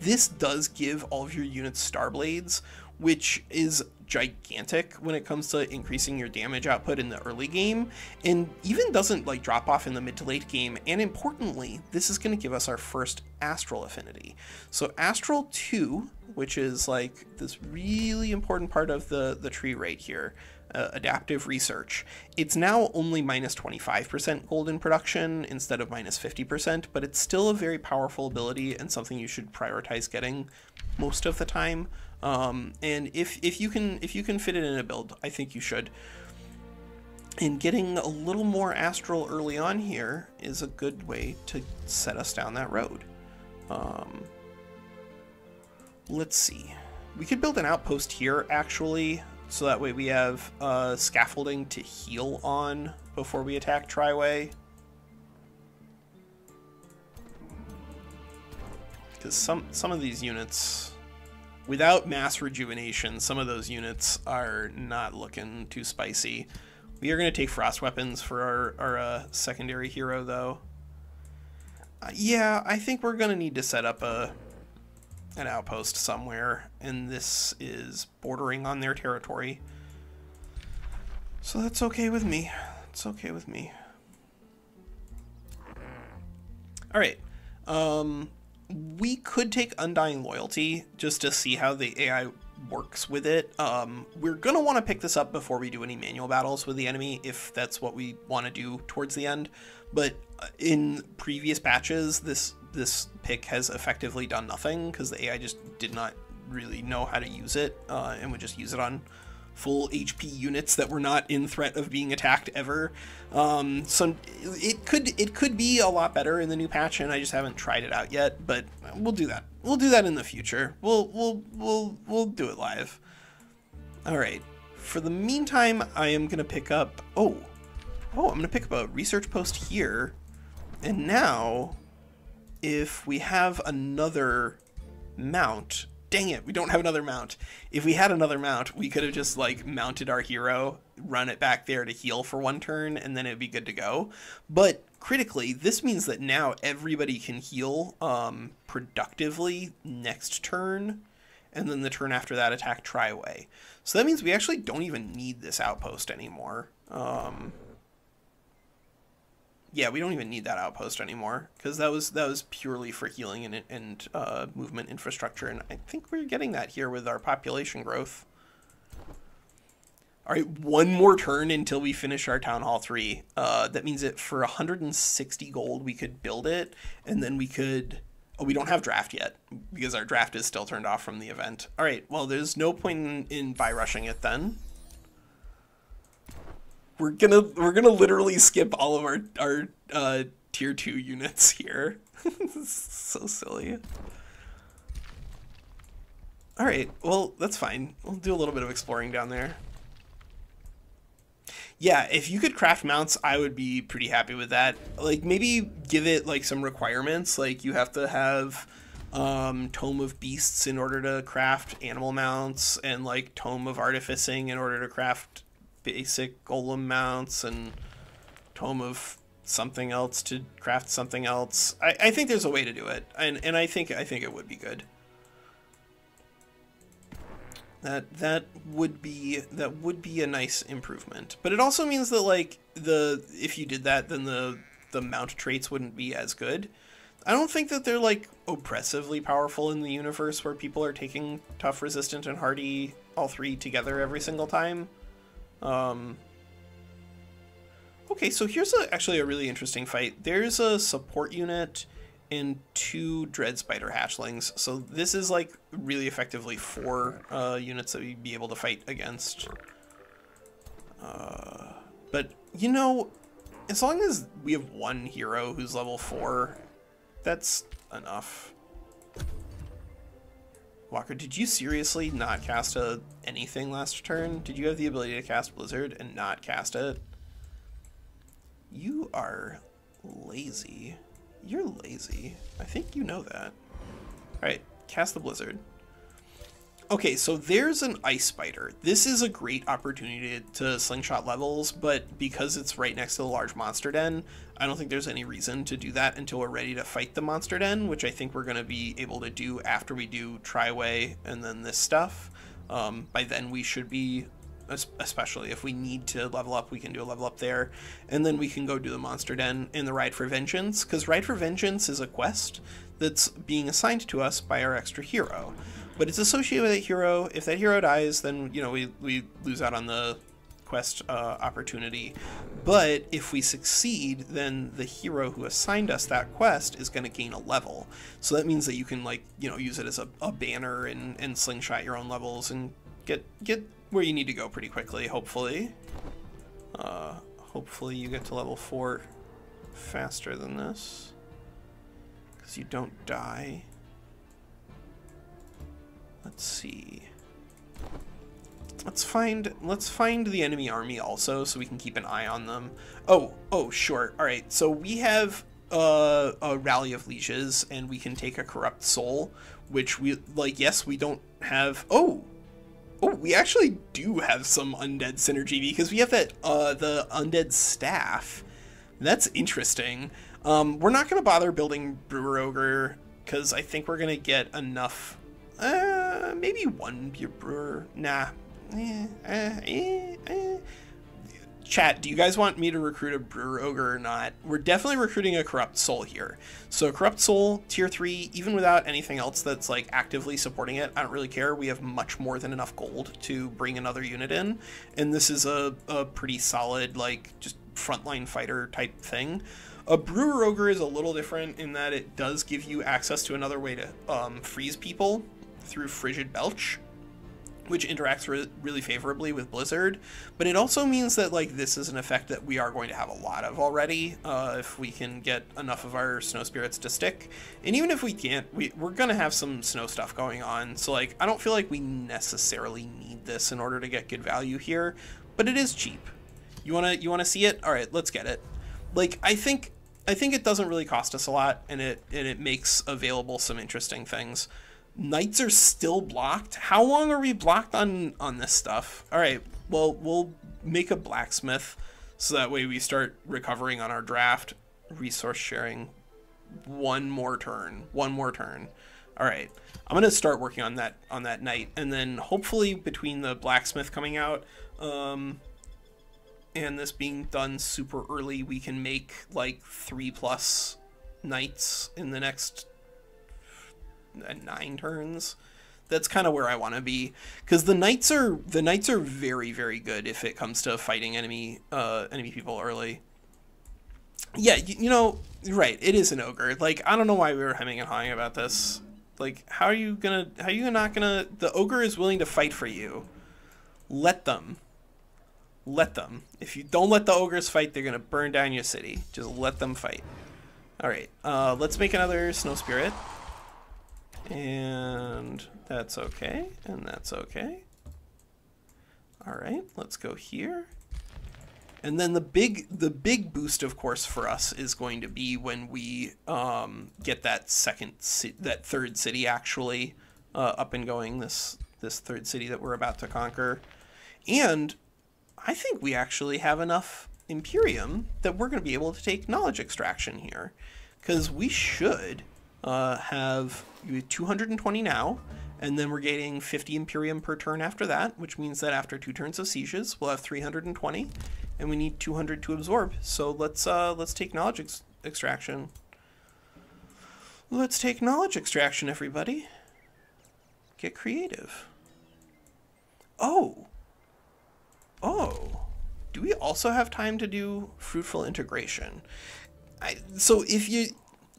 this does give all of your units star blades, which is gigantic when it comes to increasing your damage output in the early game and even doesn't like drop off in the mid to late game and importantly this is going to give us our first astral affinity so astral 2 which is like this really important part of the the tree right here uh, adaptive research. It's now only minus 25% gold in production instead of minus 50%, but it's still a very powerful ability and something you should prioritize getting most of the time. Um, and if, if you can if you can fit it in a build, I think you should. And getting a little more astral early on here is a good way to set us down that road. Um, let's see. We could build an outpost here, actually. So that way we have uh, scaffolding to heal on before we attack Triway. Because some, some of these units, without mass rejuvenation, some of those units are not looking too spicy. We are going to take frost weapons for our, our uh, secondary hero, though. Uh, yeah, I think we're going to need to set up a an outpost somewhere, and this is bordering on their territory. So that's okay with me. It's okay with me. All right. Um, we could take Undying Loyalty just to see how the AI works with it. Um, we're going to want to pick this up before we do any manual battles with the enemy, if that's what we want to do towards the end. But uh, in previous patches, this this pick has effectively done nothing because the AI just did not really know how to use it uh, and would just use it on full HP units that were not in threat of being attacked ever. Um, so it could it could be a lot better in the new patch, and I just haven't tried it out yet. But we'll do that. We'll do that in the future. We'll we'll we'll we'll do it live. All right. For the meantime, I am gonna pick up. Oh, oh, I'm gonna pick up a research post here, and now if we have another mount, dang it, we don't have another mount. If we had another mount, we could have just like mounted our hero, run it back there to heal for one turn, and then it'd be good to go. But critically, this means that now everybody can heal um, productively next turn and then the turn after that attack Triway. So that means we actually don't even need this outpost anymore. Um, yeah, we don't even need that outpost anymore because that was that was purely for healing and and uh, movement infrastructure, and I think we're getting that here with our population growth. All right, one more turn until we finish our Town Hall 3. Uh, that means that for 160 gold, we could build it, and then we could... Oh, we don't have draft yet, because our draft is still turned off from the event. All right, well, there's no point in, in rushing it then. We're gonna we're gonna literally skip all of our our uh, tier two units here. so silly. All right, well that's fine. We'll do a little bit of exploring down there yeah, if you could craft mounts, I would be pretty happy with that. Like maybe give it like some requirements, like you have to have um, Tome of Beasts in order to craft animal mounts, and like Tome of Artificing in order to craft basic golem mounts, and Tome of something else to craft something else. I, I think there's a way to do it, and and I think I think it would be good. That that would be that would be a nice improvement. But it also means that like the if you did that then the the mount traits wouldn't be as good. I don't think that they're like oppressively powerful in the universe where people are taking tough, resistant, and hardy all three together every single time. Um, okay, so here's a, actually a really interesting fight. There's a support unit and two dread spider hatchlings. So this is like really effectively four uh, units that we'd be able to fight against. Uh, but you know, as long as we have one hero who's level four, that's enough. Walker, did you seriously not cast a anything last turn? Did you have the ability to cast Blizzard and not cast it? You are lazy. You're lazy. I think you know that. Alright, cast the blizzard. Okay, so there's an ice spider. This is a great opportunity to slingshot levels, but because it's right next to the large monster den, I don't think there's any reason to do that until we're ready to fight the monster den, which I think we're going to be able to do after we do Triway and then this stuff. Um, by then we should be especially if we need to level up we can do a level up there. And then we can go do the monster den in the ride for vengeance because ride for vengeance is a quest that's being assigned to us by our extra hero. But it's associated with that hero. If that hero dies then you know we, we lose out on the quest uh, opportunity but if we succeed then the hero who assigned us that quest is going to gain a level so that means that you can like you know use it as a, a banner and, and slingshot your own levels and get get where you need to go pretty quickly, hopefully. Uh, hopefully you get to level 4 faster than this. Because you don't die. Let's see. Let's find let's find the enemy army also so we can keep an eye on them. Oh, oh, sure. All right. So we have uh, a rally of leashes and we can take a corrupt soul, which we like yes, we don't have Oh, Oh, we actually do have some undead synergy because we have that uh, the undead staff. That's interesting. Um, we're not going to bother building Brewer Ogre because I think we're going to get enough. Uh, maybe one Brewer. Nah. Eh, eh, eh, chat, do you guys want me to recruit a Brewer or not? We're definitely recruiting a Corrupt Soul here. So Corrupt Soul, tier 3, even without anything else that's like actively supporting it, I don't really care. We have much more than enough gold to bring another unit in. And this is a, a pretty solid, like, just frontline fighter type thing. A Brewer Ogre is a little different in that it does give you access to another way to um, freeze people through Frigid Belch which interacts re really favorably with Blizzard, but it also means that like this is an effect that we are going to have a lot of already uh, if we can get enough of our snow spirits to stick. And even if we can't, we, we're going to have some snow stuff going on, so like I don't feel like we necessarily need this in order to get good value here, but it is cheap. You wanna you wanna see it? All right, let's get it. Like I think I think it doesn't really cost us a lot, and it and it makes available some interesting things. Knights are still blocked. How long are we blocked on on this stuff? All right, well we'll make a blacksmith so that way we start recovering on our draft. Resource sharing one more turn. One more turn. All right. I'm gonna start working on that on that knight, and then hopefully between the blacksmith coming out, um, and this being done super early, we can make like three plus knights in the next nine turns. That's kind of where I want to be because the knights are the knights are very very good if it comes to fighting enemy uh, enemy people early. Yeah, you, you know, right. It is an ogre. Like I don't know why we were hemming and hawing about this. Like how are you gonna? How are you not gonna? The ogre is willing to fight for you. Let them. Let them. If you don't let the ogres fight, they're gonna burn down your city. Just let them fight. All right. Uh, let's make another snow spirit. And that's okay, and that's okay. All right, let's go here. And then the big the big boost, of course, for us is going to be when we um, get that second that third city actually uh, up and going. This this third city that we're about to conquer, and I think we actually have enough Imperium that we're going to be able to take knowledge extraction here, because we should uh, have 220 now, and then we're getting 50 Imperium per turn after that, which means that after two turns of sieges, we'll have 320, and we need 200 to absorb. So let's uh, let's take knowledge ex extraction. Let's take knowledge extraction, everybody. Get creative. Oh. Oh. Do we also have time to do fruitful integration? I, so if you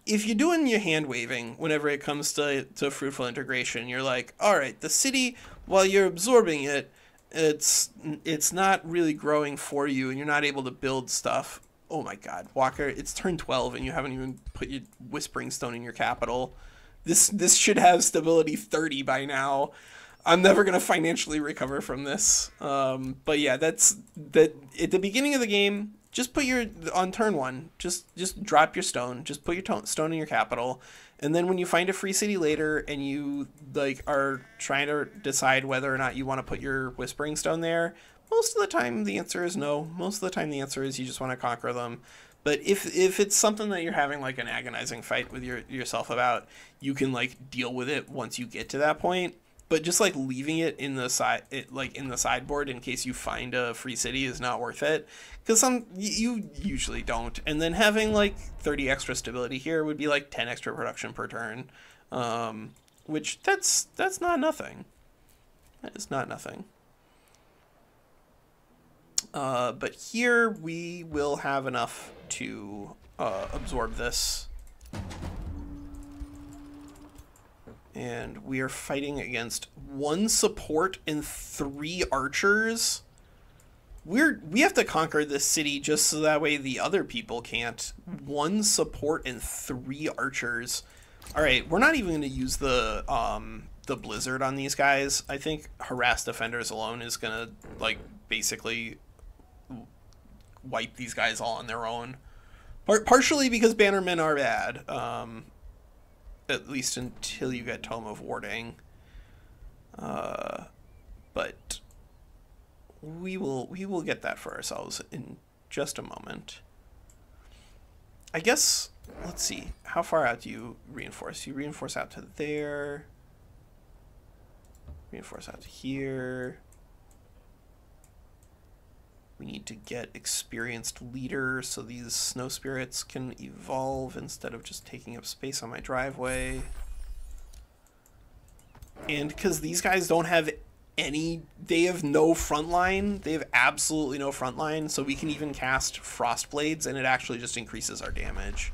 if you're doing your hand waving whenever it comes to, to fruitful integration, you're like, all right, the city, while you're absorbing it, it's it's not really growing for you, and you're not able to build stuff. Oh my God, Walker, it's turn 12, and you haven't even put your Whispering Stone in your capital. This this should have stability 30 by now. I'm never gonna financially recover from this. Um, but yeah, that's that. At the beginning of the game, just put your on turn one just just drop your stone just put your stone in your capital and then when you find a free city later and you like are trying to decide whether or not you want to put your whispering stone there most of the time the answer is no. Most of the time the answer is you just want to conquer them. But if if it's something that you're having like an agonizing fight with your yourself about you can like deal with it once you get to that point but just like leaving it in the side it like in the sideboard in case you find a free city is not worth it. Because some you usually don't. And then having like 30 extra stability here would be like 10 extra production per turn um, which that's that's not nothing. That is not nothing. Uh, but here we will have enough to uh, absorb this and we are fighting against one support and three archers. We're we have to conquer this city just so that way the other people can't. One support and three archers. All right, we're not even going to use the um the blizzard on these guys. I think harass defenders alone is going to like basically wipe these guys all on their own. partially because bannermen are bad. Um, at least until you get Tome of Warding. Uh, but we will we will get that for ourselves in just a moment. I guess let's see how far out do you reinforce? You reinforce out to there. Reinforce out to here. We need to get experienced leaders so these snow spirits can evolve instead of just taking up space on my driveway. And because these guys don't have any, they have no front line. They have absolutely no front line. So we can even cast Frost Blades and it actually just increases our damage.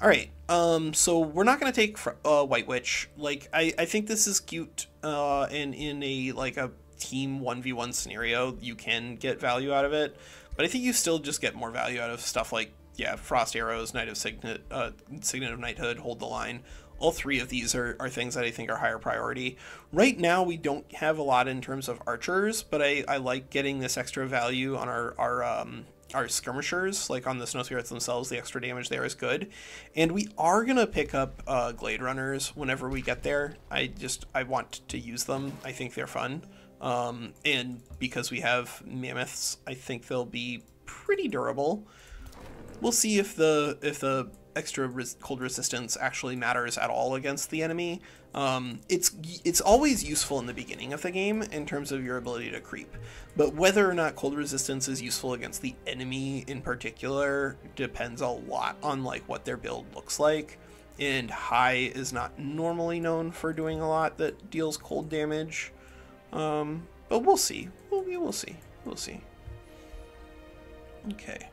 All right, um, so we're not gonna take uh, White Witch. Like, I, I think this is cute, uh, and in a like a team 1v1 scenario, you can get value out of it. But I think you still just get more value out of stuff like, yeah, Frost Arrows, Knight of Signet, uh, Signet of Knighthood, Hold the Line. All three of these are, are things that I think are higher priority. Right now, we don't have a lot in terms of archers, but I, I like getting this extra value on our, our um, our skirmishers, like on the snow spirits themselves, the extra damage there is good. And we are gonna pick up uh, glade runners whenever we get there. I just I want to use them. I think they're fun. Um, and because we have mammoths, I think they'll be pretty durable. We'll see if the if the extra res- cold resistance actually matters at all against the enemy. Um, it's it's always useful in the beginning of the game in terms of your ability to creep, but whether or not cold resistance is useful against the enemy in particular depends a lot on like what their build looks like. And high is not normally known for doing a lot that deals cold damage, um, but we'll see. We'll, we will see. We'll see. Okay.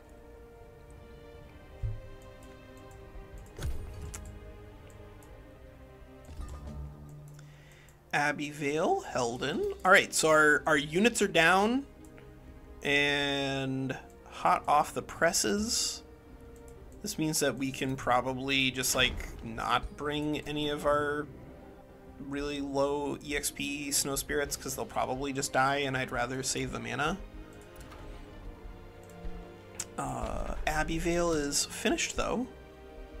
Abbeyvale, Helden. All right, so our, our units are down and hot off the presses. This means that we can probably just like not bring any of our really low EXP snow spirits because they'll probably just die and I'd rather save the mana. Uh, Abbeyvale is finished though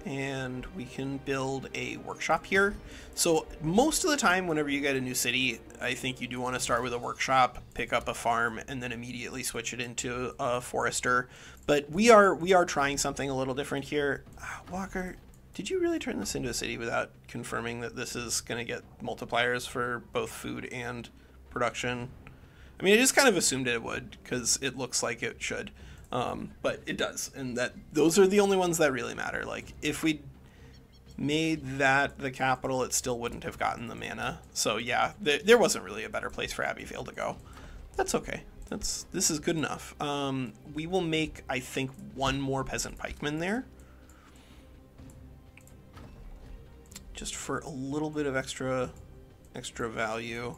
and we can build a workshop here. So most of the time, whenever you get a new city, I think you do want to start with a workshop, pick up a farm, and then immediately switch it into a forester. But we are we are trying something a little different here. Ah, Walker, did you really turn this into a city without confirming that this is going to get multipliers for both food and production? I mean, I just kind of assumed it would because it looks like it should. Um, but it does, and that those are the only ones that really matter. Like if we made that the capital, it still wouldn't have gotten the mana. So yeah, th- there wasn't really a better place for Abbeyvale to go. That's okay. That's this is good enough. Um, we will make, I think, one more peasant pikeman there, just for a little bit of extra, extra value.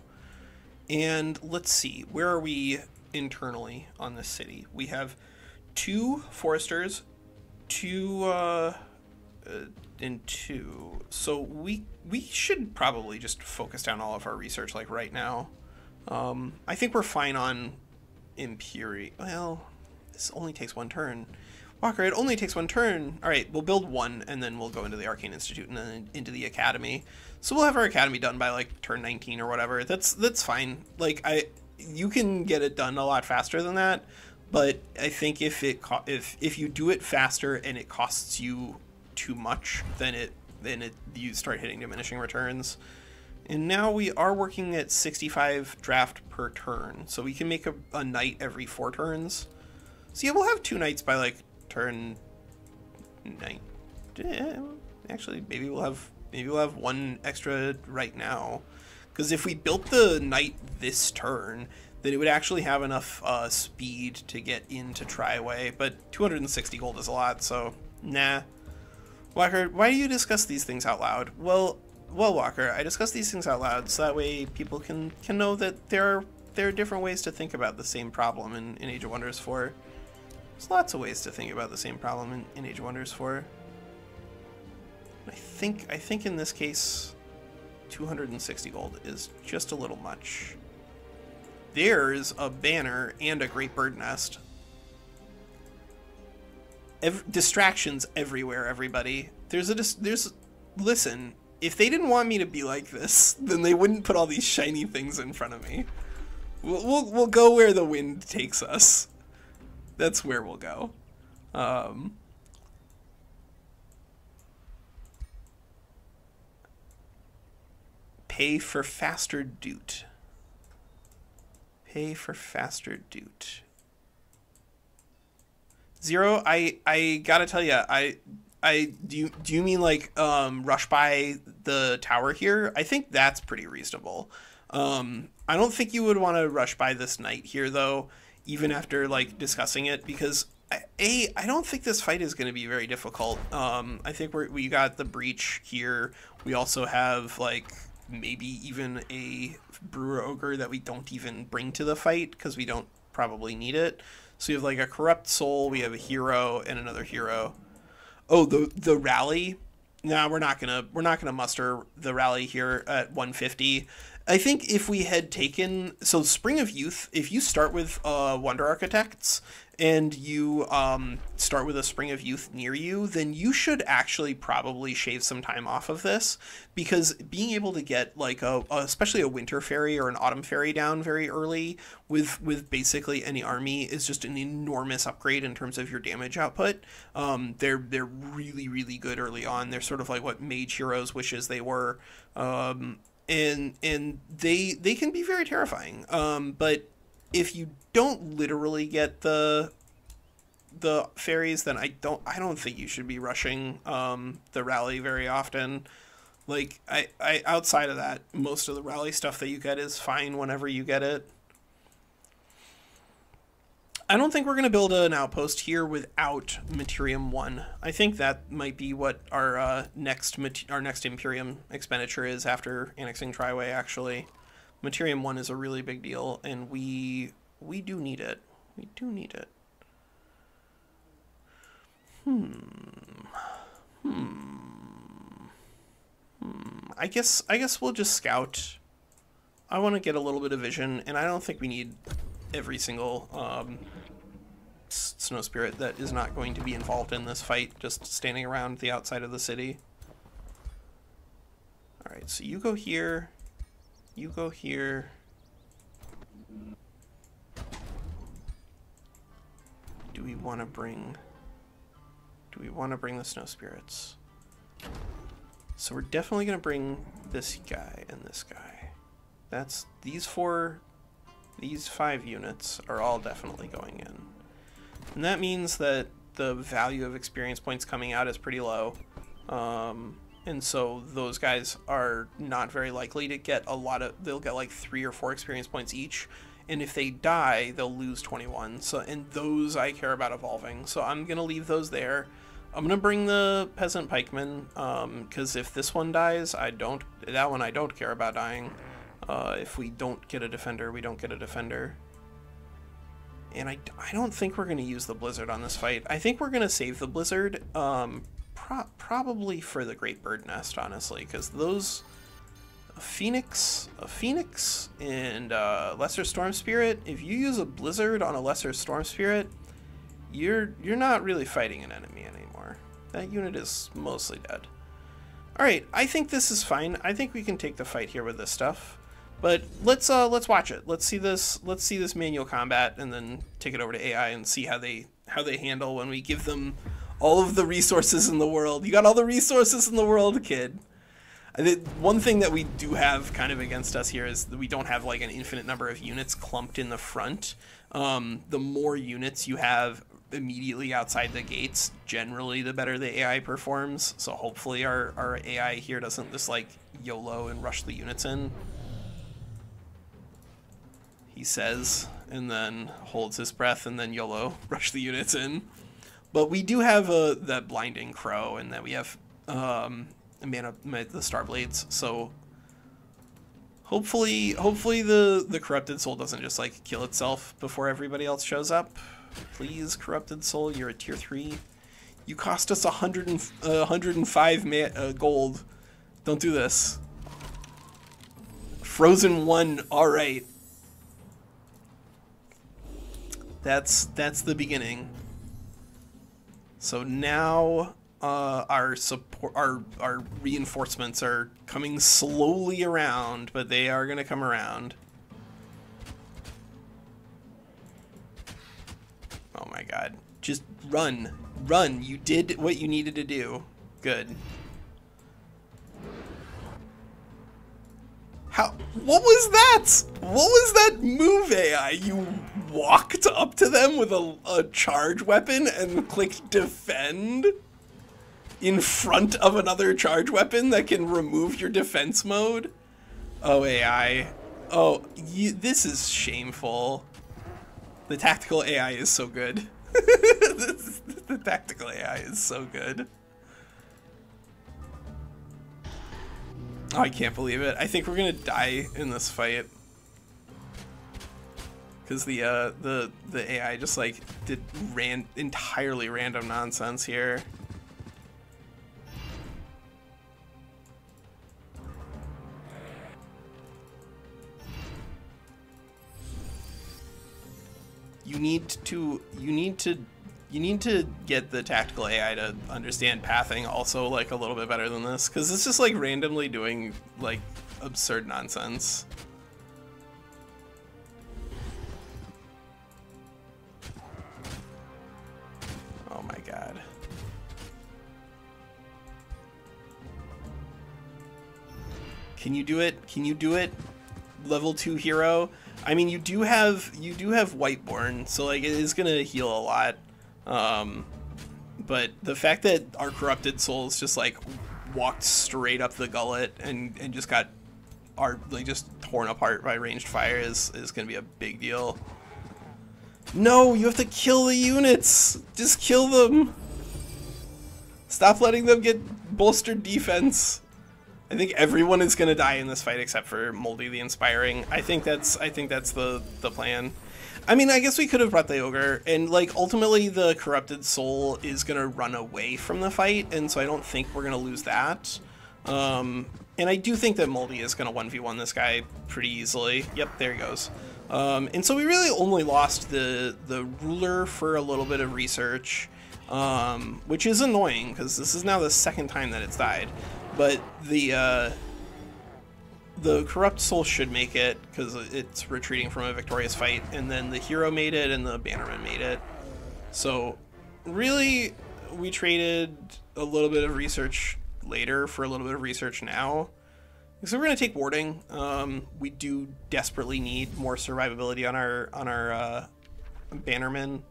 And let's see, where are we internally on this city? We have two foresters, two uh, uh, and two. So we we should probably just focus down all of our research like right now. Um, I think we're fine on Imperi. Well, this only takes one turn. Walker, it only takes one turn. All right, we'll build one, and then we'll go into the Arcane Institute and then into the Academy. So we'll have our Academy done by like turn 19 or whatever. That's that's fine. Like I, you can get it done a lot faster than that. But I think if it if if you do it faster and it costs you too much, then it then it you start hitting diminishing returns. And now we are working at 65 draft per turn, so we can make a, a knight every four turns. So yeah, we'll have two knights by like turn nine. Actually, maybe we'll have maybe we'll have one extra right now. Because if we built the knight this turn, then it would actually have enough uh, speed to get into Triway, but 260 gold is a lot, so nah. Walker, why do you discuss these things out loud? Well, well, Walker, I discuss these things out loud so that way people can can know that there are there are different ways to think about the same problem in, in Age of Wonders 4. There's lots of ways to think about the same problem in, in Age of Wonders 4. I think I think in this case, 260 gold is just a little much. There's a banner and a great bird nest. Ev- distractions everywhere, everybody. There's a dis- there's listen. If they didn't want me to be like this, then they wouldn't put all these shiny things in front of me. We'll we'll, we'll go where the wind takes us. That's where we'll go. Um, pay for faster doot. Pay for faster doot. Zero, I I gotta tell you, I I do you do you mean like um, rush by the tower here? I think that's pretty reasonable. Um, I don't think you would want to rush by this knight here though, even after like discussing it, because a I don't think this fight is going to be very difficult. Um, I think we we got the breach here. We also have like maybe even a brewer ogre that we don't even bring to the fight because we don't probably need it. So we have like a corrupt soul, we have a hero and another hero. Oh, the the rally. Nah, we're not gonna we're not gonna muster the rally here at 150. I think if we had taken so Spring of Youth, if you start with uh, Wonder Architects and you um, start with a Spring of Youth near you, then you should actually probably shave some time off of this because being able to get like a, especially a Winter Fairy or an Autumn Fairy down very early with with basically any army is just an enormous upgrade in terms of your damage output. Um, they're they're really really good early on. They're sort of like what Mage Heroes wishes they were. Um, and and they they can be very terrifying. Um, but if you don't literally get the the fairies, then I don't I don't think you should be rushing um, the rally very often. Like I, I outside of that, most of the rally stuff that you get is fine whenever you get it. I don't think we're going to build an outpost here without Materium 1. I think that might be what our uh, next our next Imperium expenditure is after annexing Triway, actually. Materium 1 is a really big deal, and we we do need it. We do need it. Hmm. Hmm. Hmm. I guess I guess we'll just scout. I want to get a little bit of vision, and I don't think we need every single um, snow spirit that is not going to be involved in this fight, just standing around the outside of the city. Alright, so you go here, you go here. Do we want to bring... Do we want to bring the snow spirits? So we're definitely going to bring this guy and this guy. That's these four these five units are all definitely going in. And that means that the value of experience points coming out is pretty low. Um, and so those guys are not very likely to get a lot of, they'll get like three or four experience points each. And if they die, they'll lose 21. So, and those I care about evolving. So I'm going to leave those there. I'm going to bring the Peasant Pikeman, because um, if this one dies, I don't, that one I don't care about dying. Uh, if we don't get a defender, we don't get a defender. And I, I don't think we're going to use the Blizzard on this fight. I think we're going to save the Blizzard, um, pro probably for the Great Bird Nest, honestly, because those... A Phoenix, a Phoenix, and uh, Lesser Storm Spirit. If you use a Blizzard on a Lesser Storm Spirit, you're you're not really fighting an enemy anymore. That unit is mostly dead. All right, I think this is fine. I think we can take the fight here with this stuff. But let's uh, let's watch it. Let's see this. Let's see this manual combat, and then take it over to AI and see how they how they handle when we give them all of the resources in the world. You got all the resources in the world, kid. one thing that we do have kind of against us here is that we don't have like an infinite number of units clumped in the front. Um, the more units you have immediately outside the gates, generally the better the AI performs. So hopefully our, our AI here doesn't just like YOLO and rush the units in he says, and then holds his breath, and then YOLO, rush the units in. But we do have uh, that blinding crow, and that we have um, mana, the Starblades. So hopefully, hopefully the the corrupted soul doesn't just like kill itself before everybody else shows up. Please, corrupted soul, you're a tier three. You cost us a hundred and uh, 105 uh, gold. Don't do this. Frozen one, all That's that's the beginning. So now uh, our support, our our reinforcements are coming slowly around, but they are going to come around. Oh my god. Just run. Run. You did what you needed to do. Good. How? What was that? What was that move, AI? You walked up to them with a, a charge weapon and clicked defend in front of another charge weapon that can remove your defense mode? Oh, AI. Oh, this is shameful. The tactical AI is so good. the tactical AI is so good. Oh, I can't believe it. I think we're gonna die in this fight. Cause the uh, the the AI just like did ran entirely random nonsense here. You need to you need to you need to get the tactical AI to understand pathing also like a little bit better than this because it's just like randomly doing like absurd nonsense. Oh my god. Can you do it? Can you do it? Level 2 hero? I mean, you do have you do have Whiteborn, so like it is gonna heal a lot. Um, but the fact that our corrupted souls just like walked straight up the gullet and and just got are like just torn apart by ranged fire is is gonna be a big deal. No, you have to kill the units. Just kill them. Stop letting them get bolstered defense. I think everyone is gonna die in this fight except for Moldy the Inspiring. I think that's I think that's the the plan. I mean, I guess we could have brought the ogre, and like ultimately the corrupted soul is gonna run away from the fight, and so I don't think we're gonna lose that. Um, and I do think that Moldy is gonna one v one this guy pretty easily. Yep, there he goes. Um, and so we really only lost the the ruler for a little bit of research, um, which is annoying because this is now the second time that it's died. But the uh, the corrupt soul should make it because it's retreating from a victorious fight, and then the hero made it and the bannerman made it. So really, we traded a little bit of research later for a little bit of research now. So we're gonna take warding. Um, we do desperately need more survivability on our on our uh, bannerman.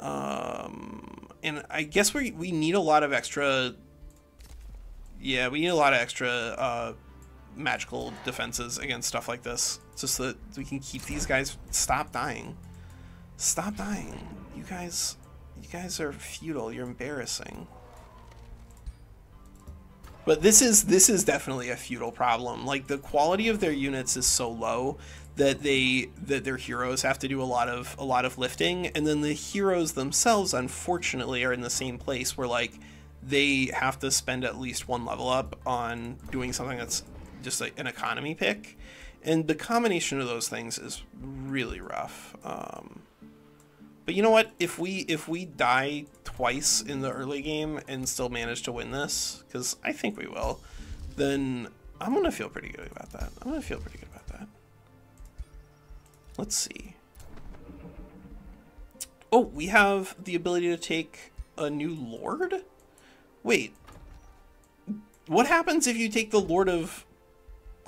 Um, and I guess we we need a lot of extra yeah, we need a lot of extra uh, magical defenses against stuff like this, just so that we can keep these guys. Stop dying. Stop dying. You guys, you guys are futile. You're embarrassing. But this is this is definitely a futile problem. Like the quality of their units is so low that they that their heroes have to do a lot of a lot of lifting, and then the heroes themselves, unfortunately, are in the same place where like they have to spend at least one level up on doing something that's just like an economy pick. And the combination of those things is really rough. Um, but you know what? If we if we die twice in the early game and still manage to win this, because I think we will, then I'm gonna feel pretty good about that. I'm gonna feel pretty good about that. Let's see. Oh, we have the ability to take a new lord? Wait. What happens if you take the Lord of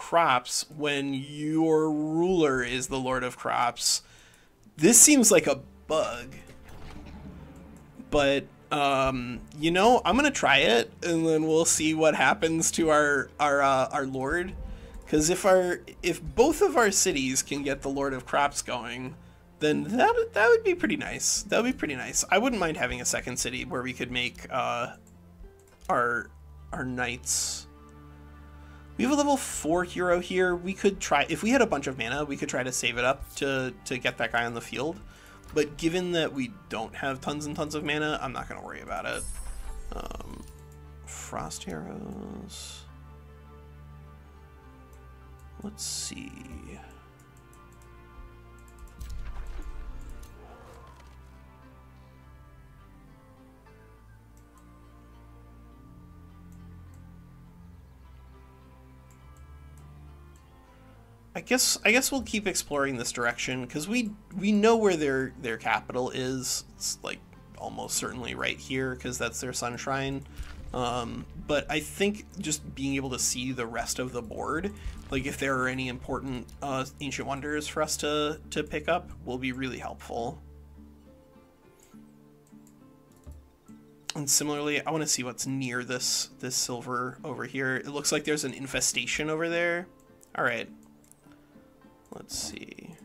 Crops when your ruler is the Lord of Crops? This seems like a bug. But um, you know, I'm gonna try it, and then we'll see what happens to our our uh, our lord. Because if our if both of our cities can get the Lord of Crops going, then that that would be pretty nice. That would be pretty nice. I wouldn't mind having a second city where we could make uh, our our knights. We have a level 4 hero here. We could try, if we had a bunch of mana, we could try to save it up to, to get that guy on the field. But given that we don't have tons and tons of mana, I'm not going to worry about it. Um, frost heroes. Let's see. I guess I guess we'll keep exploring this direction because we we know where their their capital is. It's like almost certainly right here because that's their sunshine. Um, but I think just being able to see the rest of the board, like if there are any important uh, ancient wonders for us to to pick up, will be really helpful. And similarly, I want to see what's near this this silver over here. It looks like there's an infestation over there. All right, Let's see.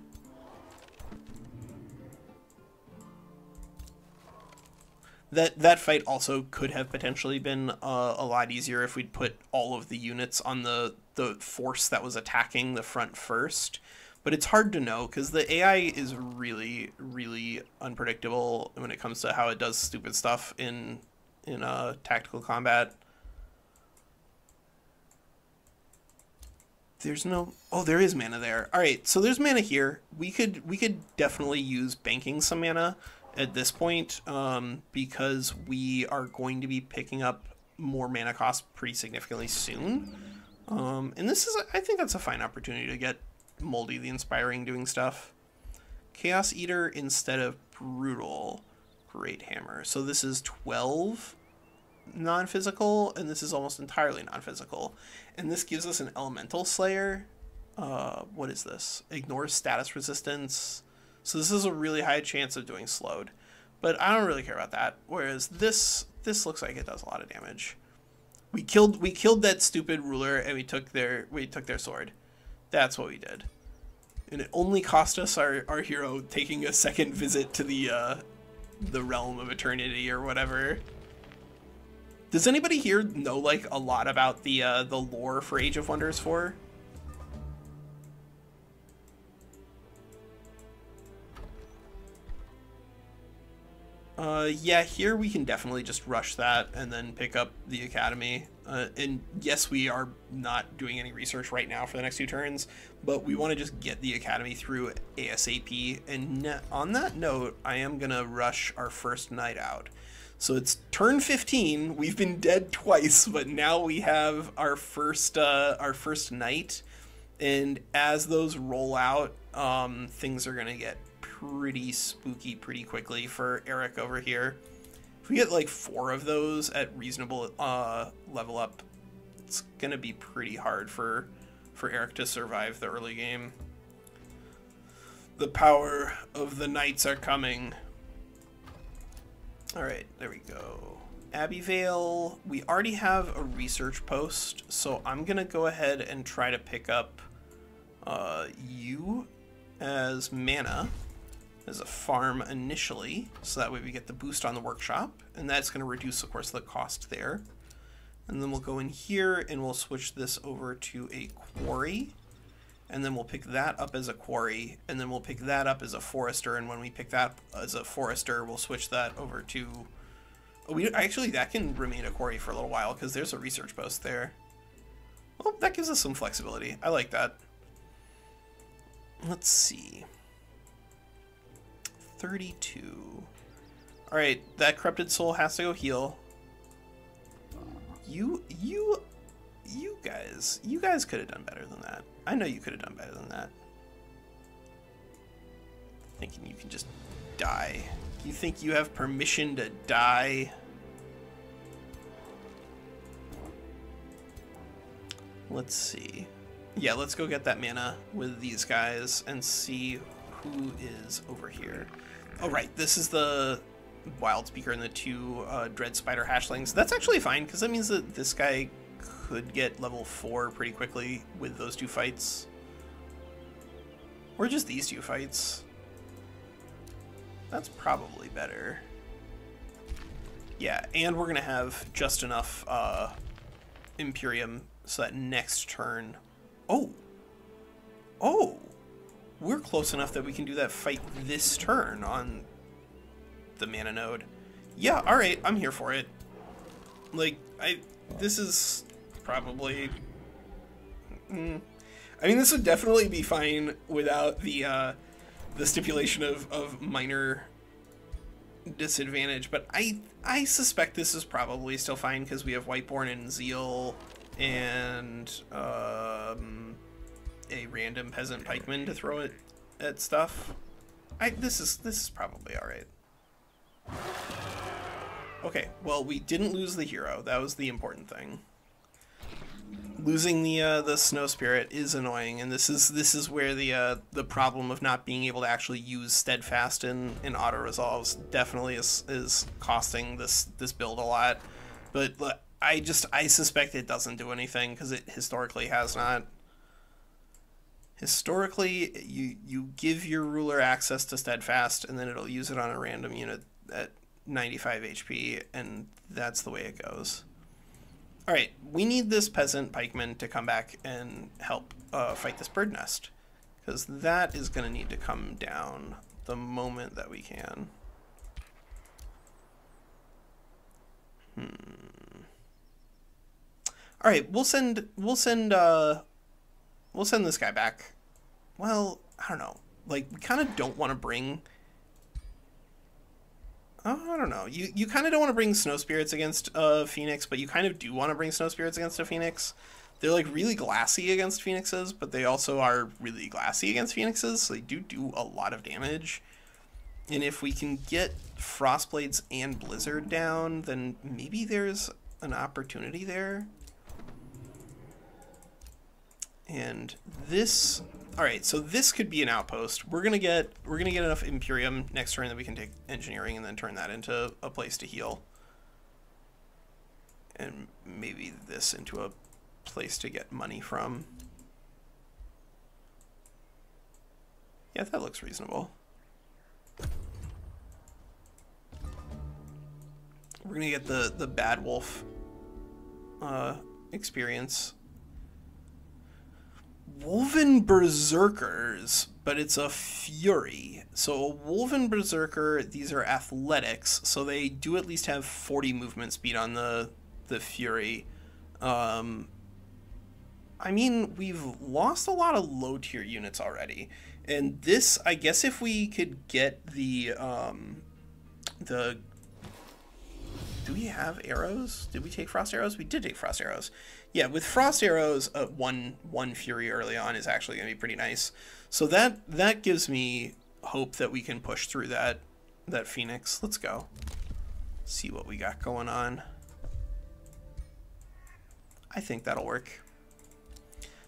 That that fight also could have potentially been uh, a lot easier if we'd put all of the units on the the force that was attacking the front first. But it's hard to know because the AI is really, really unpredictable when it comes to how it does stupid stuff in in uh, tactical combat. There's no oh there is mana there. All right so there's mana here. We could we could definitely use banking some mana at this point um, because we are going to be picking up more mana cost pretty significantly soon. Um, and this is i think that's a fine opportunity to get moldy the inspiring doing stuff. Chaos eater instead of brutal. Great hammer. So this is 12 non-physical and this is almost entirely non-physical. And this gives us an elemental slayer. Uh, what is this? Ignores status resistance. So this is a really high chance of doing slowed. But i don't really care about that. Whereas this this looks like it does a lot of damage. We killed we killed that stupid ruler and we took their we took their sword. That's what we did. And it only cost us our, our hero taking a second visit to the uh, the realm of eternity or whatever does anybody here know like a lot about the uh, the lore for Age of Wonders 4? Uh, yeah, here we can definitely just rush that and then pick up the Academy. Uh, and yes, we are not doing any research right now for the next two turns, but we want to just get the Academy through ASAP. And on that note, I am going to rush our first knight out. So it's turn 15. We've been dead twice, but now we have our first uh, our first knight. And as those roll out, um, things are gonna get pretty spooky pretty quickly for Eric over here. If we get like four of those at reasonable uh, level up, it's gonna be pretty hard for for Eric to survive the early game. The power of the knights are coming. All right, there we go. Abbeyvale, we already have a research post, so I'm gonna go ahead and try to pick up uh, you as mana as a farm initially, so that way we get the boost on the workshop, and that's gonna reduce, of course, the cost there. And then we'll go in here and we'll switch this over to a quarry and then we'll pick that up as a quarry, and then we'll pick that up as a forester, and when we pick that as a forester, we'll switch that over to... We Actually, that can remain a quarry for a little while, because there's a research post there. Well, that gives us some flexibility. I like that. Let's see. 32. Alright, that corrupted soul has to go heal. You, you, you guys, you guys could have done better than that. I know you could have done better than that. Thinking you can just die. You think you have permission to die? Let's see. Yeah, let's go get that mana with these guys and see who is over here. Oh, right. This is the Wild Speaker and the two uh, Dread Spider Hatchlings. That's actually fine, because that means that this guy could get level 4 pretty quickly with those two fights. Or just these two fights. That's probably better. Yeah, and we're going to have just enough uh, Imperium so that next turn... Oh! Oh! We're close enough that we can do that fight this turn on the mana node. Yeah, alright, I'm here for it. Like, I... This is probably. Mm, I mean, this would definitely be fine without the uh, the stipulation of, of minor disadvantage, but I I suspect this is probably still fine because we have Whiteborn and Zeal and um, a random peasant pikeman to throw it at stuff. I this is this is probably all right. Okay, well we didn't lose the hero. That was the important thing losing the uh, the snow spirit is annoying, and this is this is where the uh, the problem of not being able to actually use steadfast in, in auto resolves definitely is is costing this this build a lot. But I just I suspect it doesn't do anything because it historically has not. Historically, you you give your ruler access to steadfast, and then it'll use it on a random unit at 95 HP, and that's the way it goes. All right, we need this peasant pikeman to come back and help uh, fight this bird nest, because that is going to need to come down the moment that we can. Hmm. All right, we'll send we'll send uh, we'll send this guy back. Well, I don't know. Like we kind of don't want to bring. Oh, I don't know. You you kind of don't want to bring snow spirits against a phoenix, but you kind of do want to bring snow spirits against a phoenix. They're like really glassy against phoenixes, but they also are really glassy against phoenixes. So they do do a lot of damage. And if we can get Frostblades and Blizzard down, then maybe there's an opportunity there. And this, all right, so this could be an outpost. We're gonna get we're gonna get enough Imperium next turn that we can take engineering and then turn that into a place to heal. And maybe this into a place to get money from. Yeah, that looks reasonable. We're gonna get the the bad wolf uh, experience. Wolven Berserkers, but it's a Fury. So a Wolven Berserker, these are athletics, so they do at least have 40 movement speed on the the Fury. Um, I mean, we've lost a lot of low tier units already, and this, I guess, if we could get the um, the do we have arrows? Did we take frost arrows? We did take frost arrows. Yeah, with frost arrows, uh, one one fury early on is actually going to be pretty nice. So that that gives me hope that we can push through that that phoenix. Let's go. See what we got going on. I think that'll work.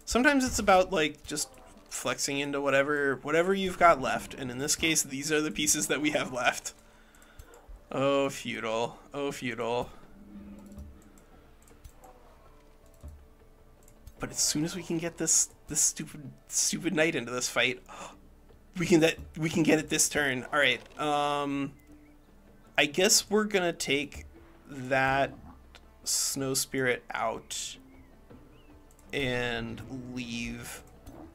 Sometimes it's about like just flexing into whatever whatever you've got left, and in this case, these are the pieces that we have left. Oh, feudal. Oh, feudal. But as soon as we can get this this stupid stupid knight into this fight, we can that we can get it this turn. All right. Um, I guess we're gonna take that snow spirit out and leave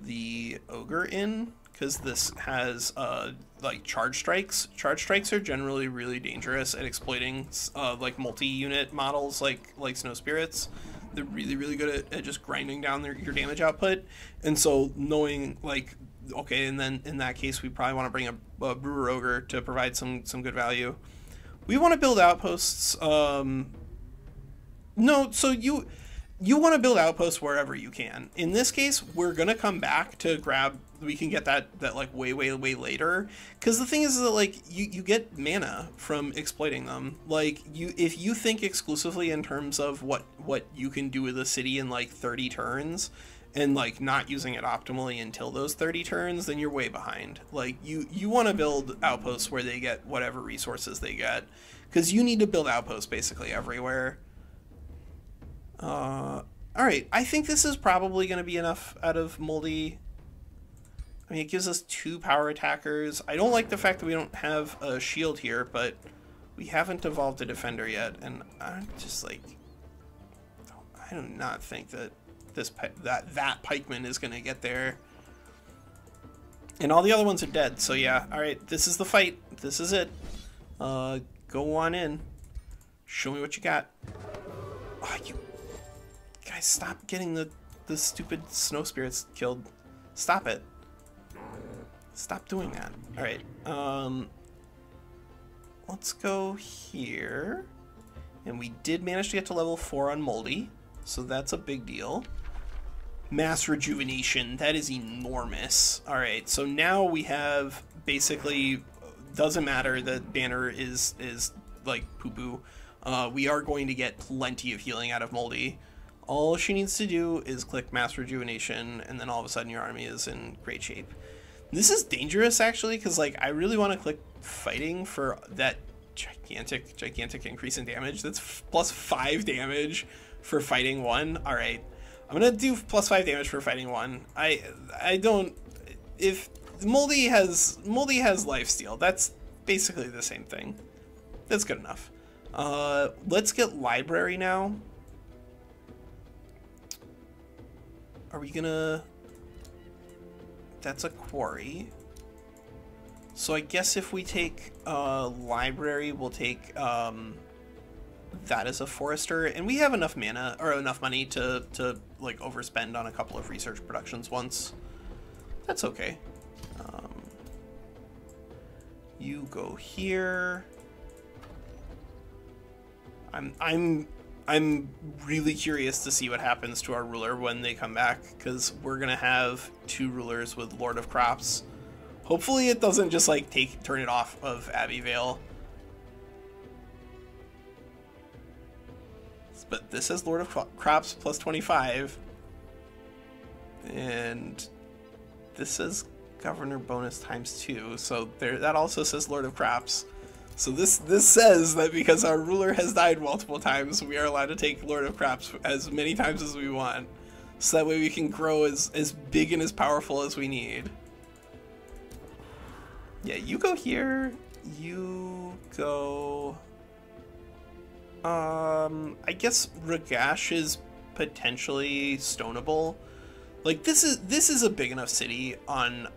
the ogre in because this has uh, like charge strikes. Charge strikes are generally really dangerous at exploiting uh, like multi-unit models like like snow spirits. They're really really good at, at just grinding down their, your damage output, and so knowing like okay, and then in that case we probably want to bring a, a brewer ogre to provide some some good value. We want to build outposts. Um, no, so you you want to build outposts wherever you can. In this case, we're gonna come back to grab. We can get that that like way way way later. Because the thing is that like you you get mana from exploiting them. Like you if you think exclusively in terms of what what you can do with a city in like 30 turns, and like not using it optimally until those 30 turns, then you're way behind. Like you you want to build outposts where they get whatever resources they get, because you need to build outposts basically everywhere. Uh, all right, I think this is probably going to be enough out of Moldy. I mean, it gives us two power attackers. I don't like the fact that we don't have a shield here, but we haven't evolved a defender yet, and I'm just like, I do not think that this that that pikeman is going to get there. And all the other ones are dead, so yeah. All right, this is the fight. This is it. Uh, go on in. Show me what you got. Oh, you Guys, stop getting the, the stupid snow spirits killed. Stop it. Stop doing that. Alright, um... Let's go here. And we did manage to get to level 4 on Moldy, so that's a big deal. Mass rejuvenation, that is enormous. Alright, so now we have basically, doesn't matter that Banner is, is like poo-poo. Uh, we are going to get plenty of healing out of Moldy. All she needs to do is click Mass Rejuvenation, and then all of a sudden your army is in great shape. This is dangerous, actually, because like I really want to click Fighting for that gigantic, gigantic increase in damage. That's plus five damage for Fighting one. All right, I'm gonna do plus five damage for Fighting one. I I don't if Moldy has Moldy has Lifesteal. That's basically the same thing. That's good enough. Uh, let's get Library now. Are we gonna... That's a quarry. So I guess if we take uh, library, we'll take um, that as a forester, and we have enough mana or enough money to to like overspend on a couple of research productions once. That's okay. Um, you go here. I'm I'm I'm really curious to see what happens to our ruler when they come back because we're gonna have two rulers with Lord of Crops. Hopefully, it doesn't just like take turn it off of Abbey Vale. But this is Lord of Crops plus 25. And this is Governor bonus times two. So there, that also says Lord of Crops. So this this says that because our ruler has died multiple times, we are allowed to take Lord of Crops as many times as we want. So that way we can grow as, as big and as powerful as we need. Yeah, you go here. You go... Um, I guess Ragash is potentially stonable. Like this is this is a big enough city on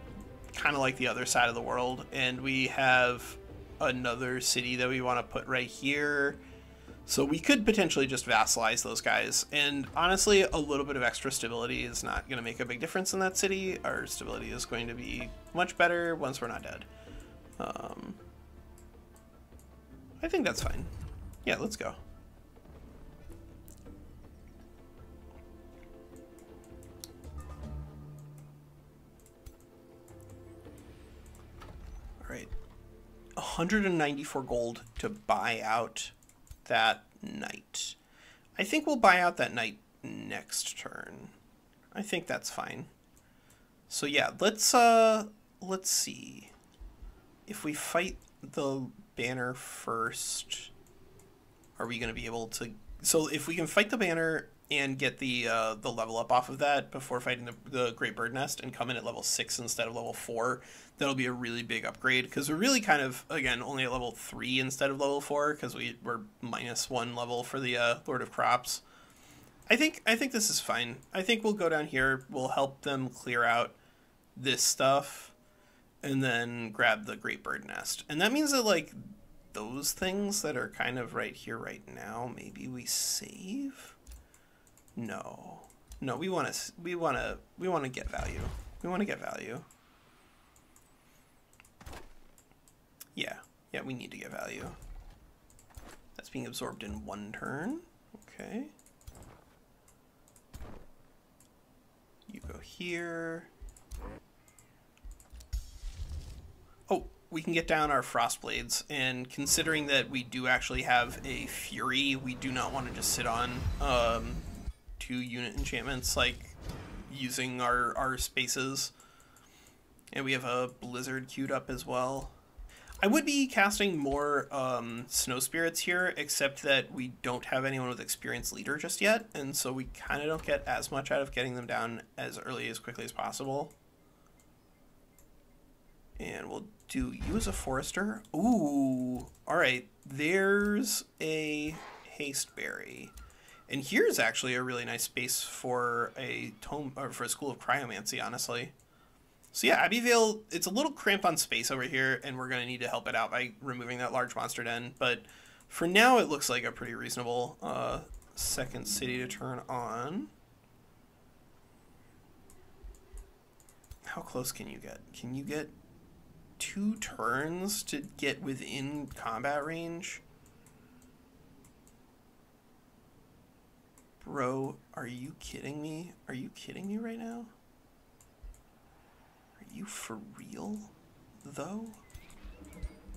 kind of like the other side of the world, and we have another city that we want to put right here. So we could potentially just vassalize those guys. And honestly, a little bit of extra stability is not going to make a big difference in that city. Our stability is going to be much better once we're not dead. Um, I think that's fine. Yeah, let's go. 194 gold to buy out that knight. I think we'll buy out that knight next turn. I think that's fine. So yeah, let's uh let's see. If we fight the banner first, are we going to be able to? So if we can fight the banner and get the uh, the level up off of that before fighting the, the Great Bird Nest and come in at level six instead of level four, that'll be a really big upgrade because we're really kind of again only at level three instead of level four because we were minus one level for the uh, Lord of Crops. I think I think this is fine. I think we'll go down here. We'll help them clear out this stuff, and then grab the Great Bird Nest. And that means that like those things that are kind of right here right now, maybe we save? No. No, we want to we want to we want to get value. We want to get value. Yeah. Yeah, we need to get value. That's being absorbed in one turn. Okay. You go here. Oh, we can get down our frost blades and considering that we do actually have a fury we do not want to just sit on um, two unit enchantments like using our our spaces and we have a blizzard queued up as well I would be casting more um, snow spirits here except that we don't have anyone with experienced leader just yet and so we kind of don't get as much out of getting them down as early as quickly as possible and we'll do you as a forester. Ooh, all right. There's a haste berry. And here's actually a really nice space for a tome or for a school of cryomancy, honestly. So yeah, Abbey Vale, it's a little cramped on space over here, and we're gonna need to help it out by removing that large monster den. But for now, it looks like a pretty reasonable uh, second city to turn on. How close can you get? Can you get two turns to get within combat range? Bro, are you kidding me? Are you kidding me right now? Are you for real, though?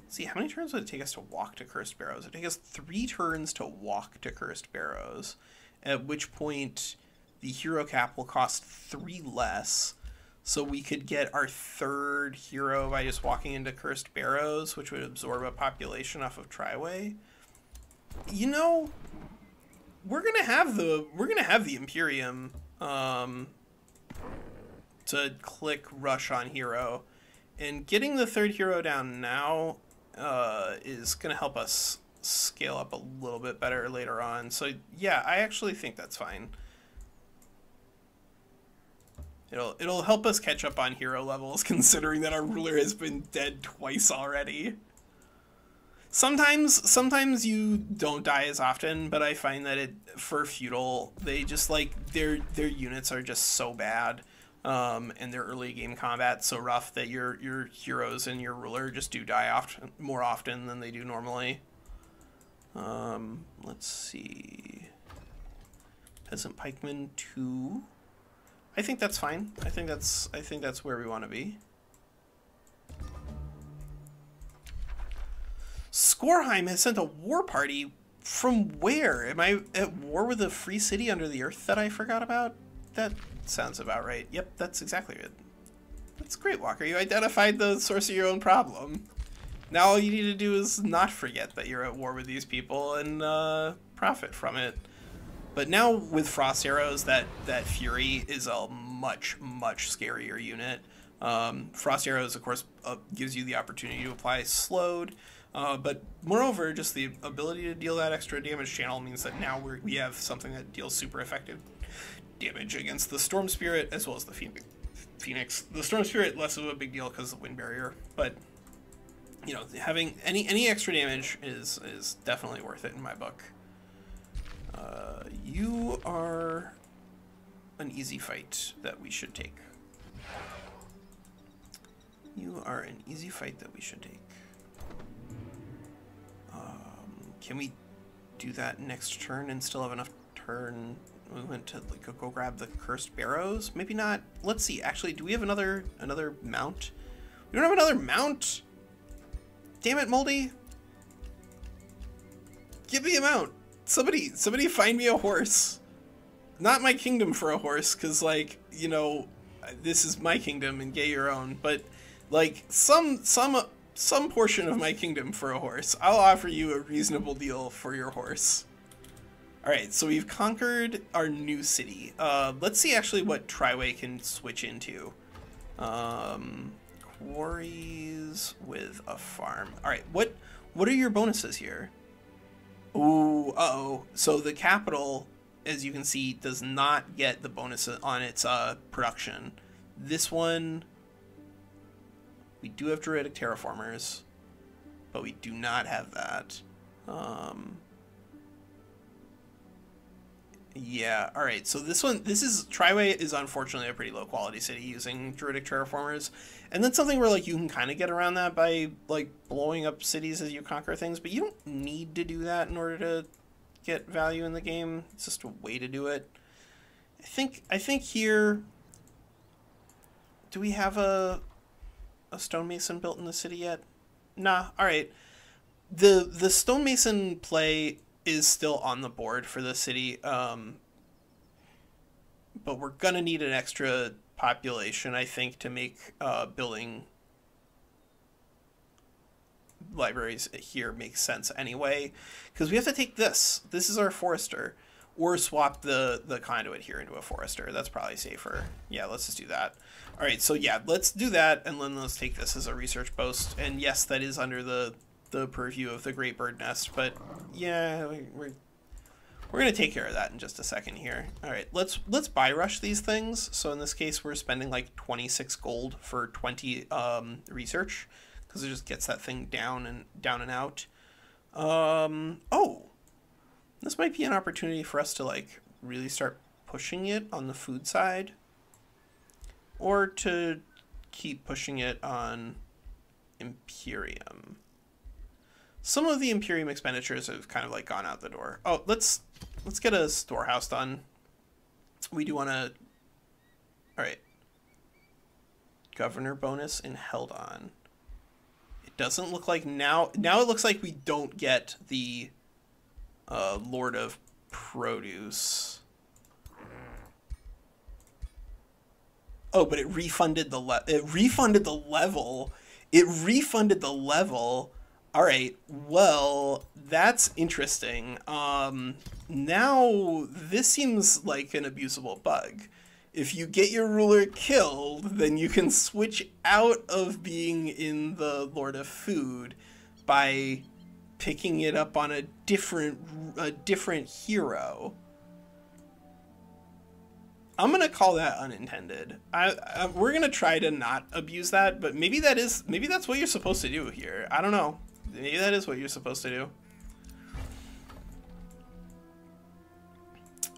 See, how many turns would it take us to walk to Cursed Barrows? It would take us three turns to walk to Cursed Barrows, at which point the hero cap will cost three less, so we could get our third hero by just walking into Cursed Barrows, which would absorb a population off of Triway. You know, we're gonna have the we're gonna have the Imperium um, to click rush on hero, and getting the third hero down now uh, is gonna help us scale up a little bit better later on. So yeah, I actually think that's fine. It'll it'll help us catch up on hero levels, considering that our ruler has been dead twice already. Sometimes sometimes you don't die as often, but I find that it for feudal they just like their their units are just so bad. Um, and their early game combat so rough that your your heroes and your ruler just do die often more often than they do normally. Um, let's see. Peasant pikeman two. I think that's fine. I think that's I think that's where we want to be. Skorheim has sent a war party from where? Am I at war with a free city under the earth that I forgot about? That sounds about right. Yep, that's exactly it. That's great, Walker. You identified the source of your own problem. Now all you need to do is not forget that you're at war with these people and uh, profit from it. But now with Frost Arrows, that, that Fury is a much, much scarier unit. Um, Frost Arrows, of course, uh, gives you the opportunity to apply Slowed, uh, but moreover, just the ability to deal that extra damage channel means that now we we have something that deals super effective damage against the Storm Spirit as well as the Phoenix. The Storm Spirit less of a big deal because of the wind barrier, but you know, having any any extra damage is is definitely worth it in my book. Uh, you are an easy fight that we should take. You are an easy fight that we should take. Can we do that next turn and still have enough turn movement to like go grab the cursed barrows? Maybe not. Let's see. Actually, do we have another another mount? We don't have another mount. Damn it, Moldy. Give me a mount. Somebody, somebody find me a horse. Not my kingdom for a horse, because, like, you know, this is my kingdom and get your own. But, like, some, some some portion of my kingdom for a horse. I'll offer you a reasonable deal for your horse. Alright, so we've conquered our new city. Uh, let's see actually what Triway can switch into. Um, quarries with a farm. Alright, what what are your bonuses here? Ooh, uh-oh. So the capital, as you can see, does not get the bonus on its uh, production. This one we do have Druidic Terraformers, but we do not have that. Um, yeah, alright, so this one, this is, Triway is unfortunately a pretty low quality city using Druidic Terraformers, and that's something where, like, you can kind of get around that by, like, blowing up cities as you conquer things, but you don't need to do that in order to get value in the game. It's just a way to do it. I think, I think here, do we have a, a stonemason built in the city yet? Nah. All right. The the stonemason play is still on the board for the city, um, but we're gonna need an extra population, I think, to make uh, building libraries here make sense anyway, because we have to take this. This is our forester, or swap the the conduit here into a forester. That's probably safer. Yeah, let's just do that. All right, so yeah, let's do that, and then let's take this as a research post. And yes, that is under the the purview of the Great Bird Nest, but yeah, we, we're we're gonna take care of that in just a second here. All right, let's let's buy rush these things. So in this case, we're spending like 26 gold for 20 um, research because it just gets that thing down and down and out. Um, oh, this might be an opportunity for us to like really start pushing it on the food side or to keep pushing it on Imperium. Some of the Imperium expenditures have kind of like gone out the door. Oh, let's let's get a storehouse done. We do want to. All right. Governor bonus in Heldon. It doesn't look like now. Now it looks like we don't get the uh, Lord of Produce. Oh, but it refunded the le- it refunded the level. It refunded the level. All right. Well, that's interesting. Um, now this seems like an abusable bug. If you get your ruler killed, then you can switch out of being in the Lord of Food by picking it up on a different a different hero. I'm gonna call that unintended. I, I, we're gonna try to not abuse that, but maybe that is maybe that's what you're supposed to do here. I don't know. maybe that is what you're supposed to do.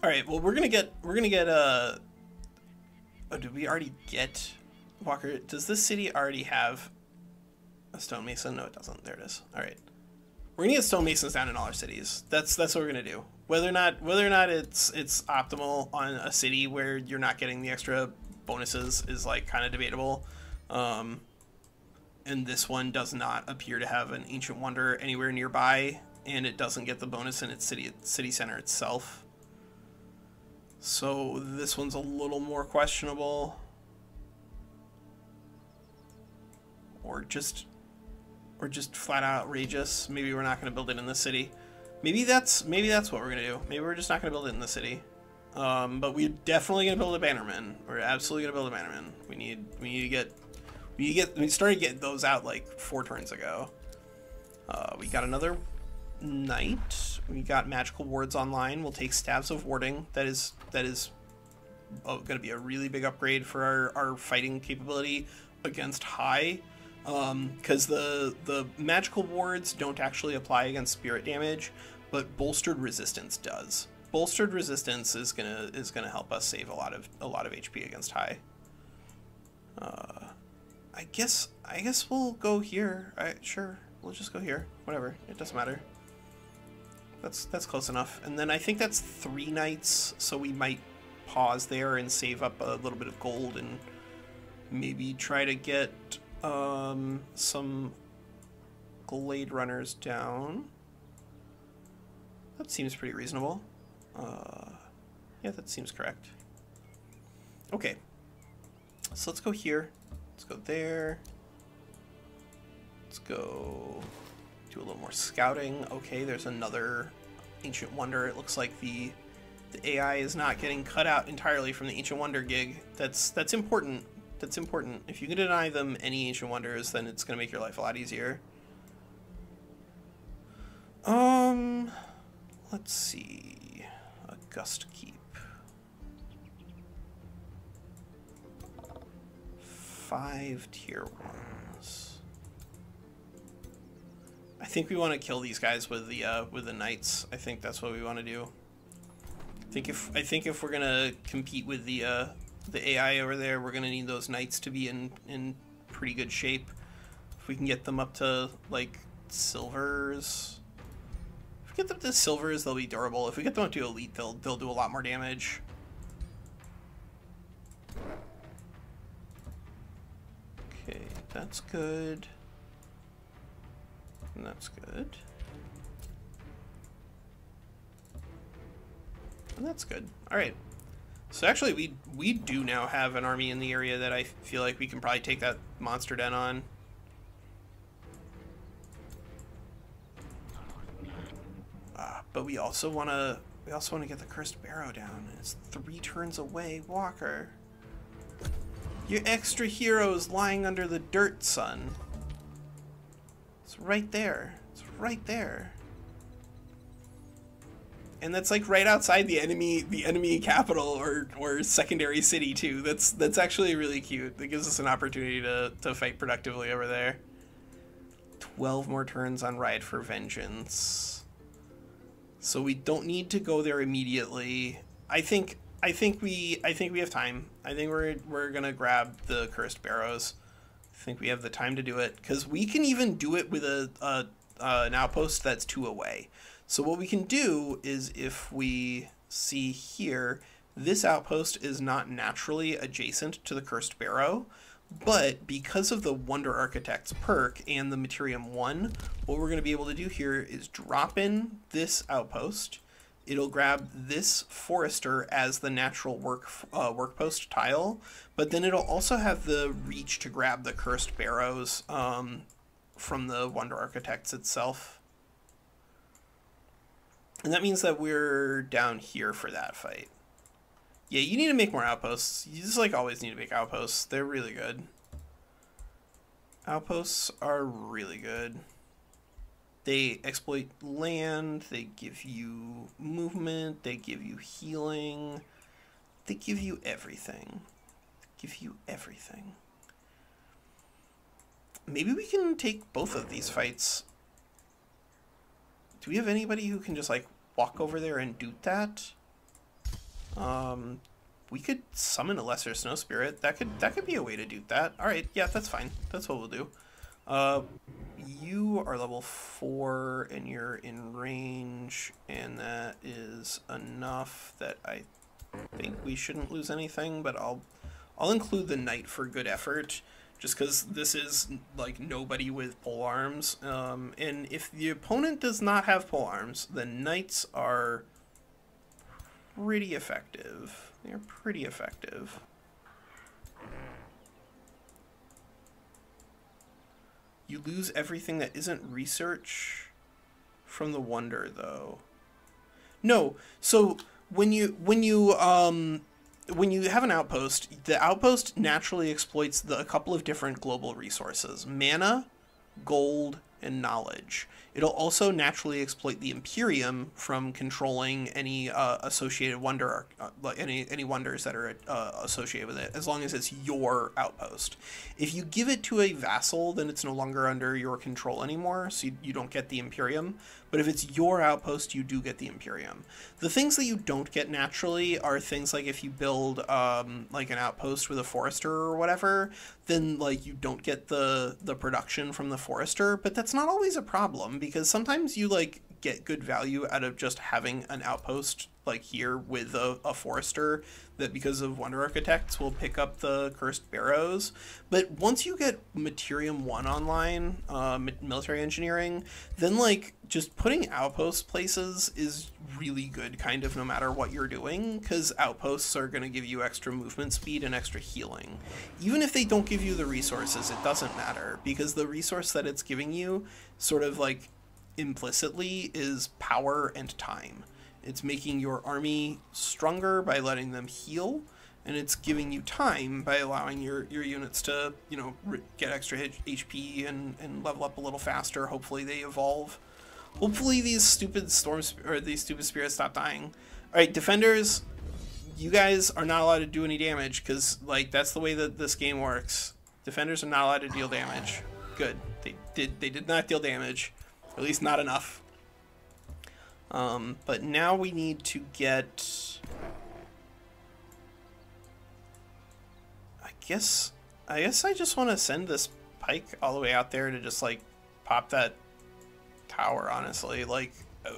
All right. Well, we're gonna get we're gonna get uh. Oh, did we already get Walker? Does this city already have a stonemason? No, it doesn't. There it is. All right. We're gonna get stonemasons down in all our cities. That's that's what we're gonna do. Whether or not whether or not it's it's optimal on a city where you're not getting the extra bonuses is like kind of debatable. Um, and this one does not appear to have an ancient wonder anywhere nearby, and it doesn't get the bonus in its city city center itself. So this one's a little more questionable. Or just or just flat out outrageous. Maybe we're not going to build it in the city. Maybe that's maybe that's what we're going to do. Maybe we're just not going to build it in the city. Um, but we're definitely to build a bannerman. We're absolutely to build a bannerman. We need we need to get we get we started getting those out like four turns ago. Uh, we got another knight. We got magical wards online. We'll take stabs of warding. That is that is oh, going to be a really big upgrade for our, our fighting capability against high. Because um, the the magical wards don't actually apply against spirit damage, but bolstered resistance does. Bolstered resistance is gonna is gonna help us save a lot of a lot of HP against high. Uh, I guess I guess we'll go here. I sure we'll just go here. Whatever, it doesn't matter. That's that's close enough. And then I think that's three knights, so we might pause there and save up a little bit of gold and maybe try to get um, some glade runners down. That seems pretty reasonable. Uh, yeah, that seems correct. Okay, so let's go here. Let's go there. Let's go do a little more scouting. Okay, there's another Ancient Wonder. It looks like the the AI is not getting cut out entirely from the Ancient Wonder gig. That's that's important. That's important. If you can deny them any Ancient Wonders, then it's going to make your life a lot easier. Um, let's see. August Keep. Five tier ones. I think we want to kill these guys with the uh, with the knights. I think that's what we want to do. I think if I think if we're gonna compete with the uh, the AI over there, we're gonna need those knights to be in in pretty good shape. If we can get them up to like silvers, get them to silvers, they'll be durable. If we get them to elite, they'll they'll do a lot more damage. Okay, that's good. And that's good. And that's good. All right. So actually, we we do now have an army in the area that I feel like we can probably take that monster den on. Uh, but we also want to we also want to get the cursed barrow down. It's three turns away, Walker. Your extra hero is lying under the dirt, son. It's right there. It's right there. And that's like right outside the enemy the enemy capital or, or secondary city too. That's that's actually really cute. That gives us an opportunity to, to fight productively over there. Twelve more turns on Ride for Vengeance. So we don't need to go there immediately. I think I think we I think we have time. I think we're we're gonna grab the cursed barrows. I think we have the time to do it because we can even do it with a, a uh, an outpost that's two away. So what we can do is if we see here, this outpost is not naturally adjacent to the Cursed Barrow, but because of the Wonder Architect's perk and the Materium 1, what we're going to be able to do here is drop in this outpost, it'll grab this forester as the natural work uh, work post tile, but then it'll also have the reach to grab the cursed barrows um, from the Wonder Architects itself. And that means that we're down here for that fight. Yeah, you need to make more outposts. You just like always need to make outposts. They're really good. Outposts are really good. They exploit land, they give you movement, they give you healing, they give you everything. They give you everything. Maybe we can take both of these fights do we have anybody who can just like walk over there and do that? Um, we could summon a lesser snow spirit. That could that could be a way to do that. All right, yeah, that's fine. That's what we'll do. Uh, you are level four and you're in range, and that is enough that I think we shouldn't lose anything. But I'll I'll include the knight for good effort, just because this is like nobody with pole arms. Um, and if the opponent does not have pole arms, then knights are pretty effective. They're pretty effective. You lose everything that isn't research from the wonder though. No, so when you when you um when you have an outpost, the outpost naturally exploits the, a couple of different global resources: mana, gold, and knowledge. It'll also naturally exploit the Imperium from controlling any uh, associated wonder, uh, any any wonders that are uh, associated with it, as long as it's your outpost. If you give it to a vassal, then it's no longer under your control anymore, so you, you don't get the Imperium. But if it's your outpost, you do get the Imperium. The things that you don't get naturally are things like if you build um, like an outpost with a forester or whatever, then like you don't get the the production from the forester. But that's not always a problem because sometimes you like get good value out of just having an outpost like here with a, a forester that because of wonder architects will pick up the cursed barrows. But once you get materium 1 online uh, military engineering then like just putting outpost places is really good kind of no matter what you're doing because outposts are going to give you extra movement speed and extra healing. Even if they don't give you the resources it doesn't matter because the resource that it's giving you sort of like implicitly is power and time. It's making your army stronger by letting them heal, and it's giving you time by allowing your, your units to, you know, get extra HP and, and level up a little faster. Hopefully they evolve. Hopefully these stupid storms or these stupid spirits stop dying. All right, defenders, you guys are not allowed to do any damage because like that's the way that this game works. Defenders are not allowed to deal damage. Good. They did they did not deal damage. At least not enough. Um, but now we need to get... I guess... I guess I just want to send this pike all the way out there to just, like, pop that tower, honestly. Like,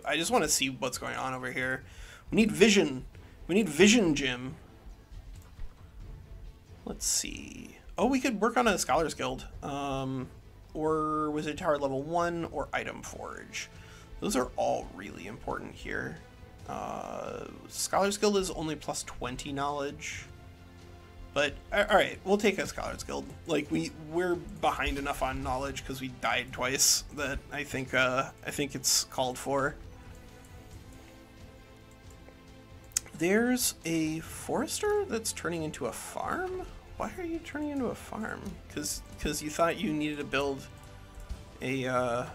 I just want to see what's going on over here. We need vision. We need vision, Jim. Let's see. Oh, we could work on a Scholars Guild. Um or Wizard Tower level 1, or Item Forge. Those are all really important here. Uh, Scholar's Guild is only plus 20 knowledge. But, alright, we'll take a Scholar's Guild. Like, we, we're behind enough on knowledge because we died twice that I think, uh, I think it's called for. There's a forester that's turning into a farm? why are you turning into a farm? Because because you thought you needed to build a uh,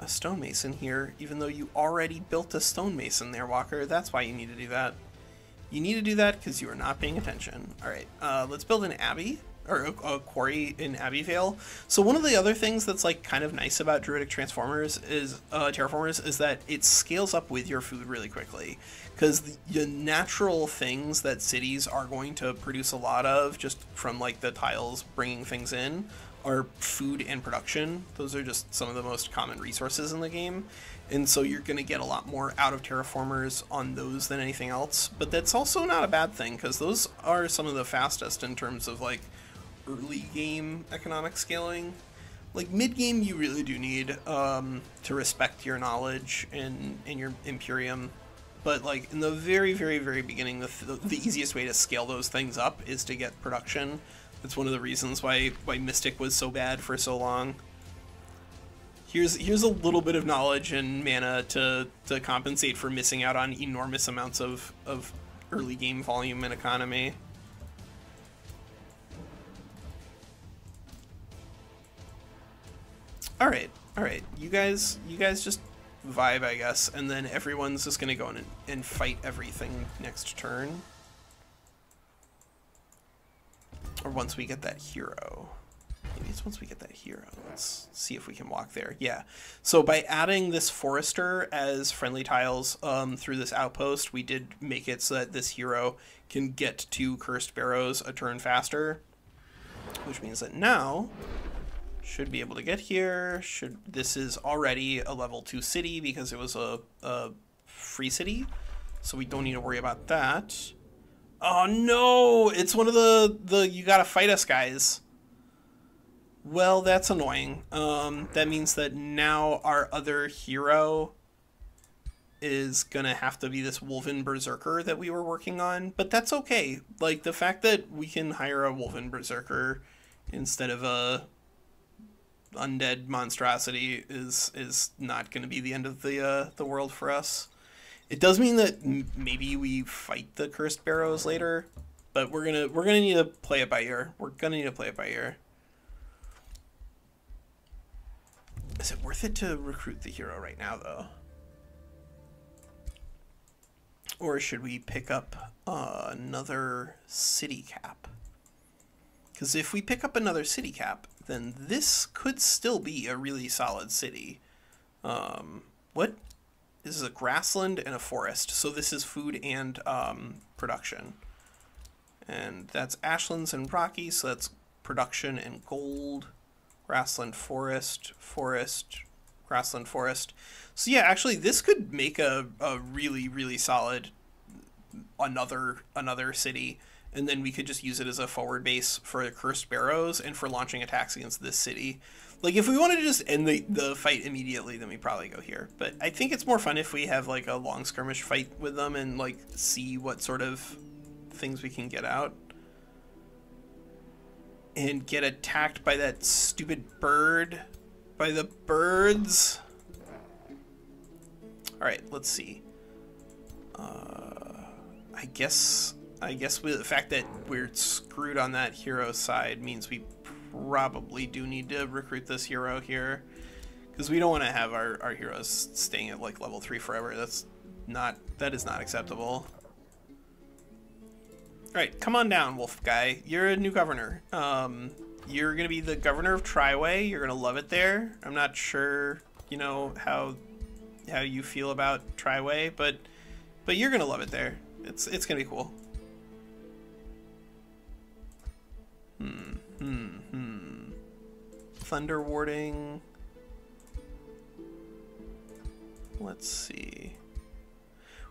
a stonemason here, even though you already built a stonemason there, Walker. That's why you need to do that. You need to do that because you are not paying attention. All right, uh, let's build an abbey or a, a, quarry in Abbeyvale. So one of the other things that's like kind of nice about Druidic Transformers is uh, Terraformers is that it scales up with your food really quickly because the, the, natural things that cities are going to produce a lot of just from like the tiles bringing things in are food and production. Those are just some of the most common resources in the game. And so you're going to get a lot more out of terraformers on those than anything else. But that's also not a bad thing because those are some of the fastest in terms of like early game economic scaling. Like mid game you really do need um, to respect your knowledge and, and your imperium but like in the very very very beginning the, the, the, easiest way to scale those things up is to get production. That's one of the reasons why why mystic was so bad for so long. Here's here's a little bit of knowledge and mana to to compensate for missing out on enormous amounts of of early game volume and economy. All right all right. You guys you guys just vibe, I guess, and then everyone's just gonna go in and, and fight everything next turn. Or once we get that hero. maybe it's once we get that hero. Let's see if we can walk there. Yeah. So by adding this forester as friendly tiles um, through this outpost, we did make it so that this hero can get to Cursed Barrows a turn faster, which means that now should be able to get here. Should This is already a level 2 city because it was a, a free city, so we don't need to worry about that. Oh no! It's one of the, the you gotta fight us guys. Well, that's annoying. Um, that means that now our other hero is gonna have to be this Wolven Berserker that we were working on, but that's okay. Like, the fact that we can hire a Wolven Berserker instead of a undead monstrosity is is not going to be the end of the uh, the world for us. It does mean that m- maybe we fight the cursed barrows later, but we're gonna we're gonna need to play it by ear. We're gonna need to play it by ear. Is it worth it to recruit the hero right now, though? Or should we pick up uh, another city cap? Because if we pick up another city cap, then this could still be a really solid city. Um, what? This is a grassland and a forest, so this is food and um, production. And that's ashlands and rocky, so that's production and gold. Grassland forest, forest, grassland forest. So yeah, actually this could make a, a really, really solid another another city and then we could just use it as a forward base for the cursed barrows and for launching attacks against this city. Like if we wanted to just end the, the fight immediately, then we probably go here. But I think it's more fun if we have like a long skirmish fight with them and like see what sort of things we can get out. And get attacked by that stupid bird. By the birds. Alright, let's see. Uh, I guess I guess with the fact that we're screwed on that hero side means we probably do need to recruit this hero here. Because we don't want to have our, our heroes staying at like level 3 forever. That's not, that is not acceptable. Alright, come on down, wolf guy. You're a new governor. Um, you're going to be the governor of Triway. You're going to love it there. I'm not sure, you know, how how you feel about Triway, but but you're going to love it there. It's it's going to be cool. Hmm, hmm, hmm. Thunder warding. Let's see.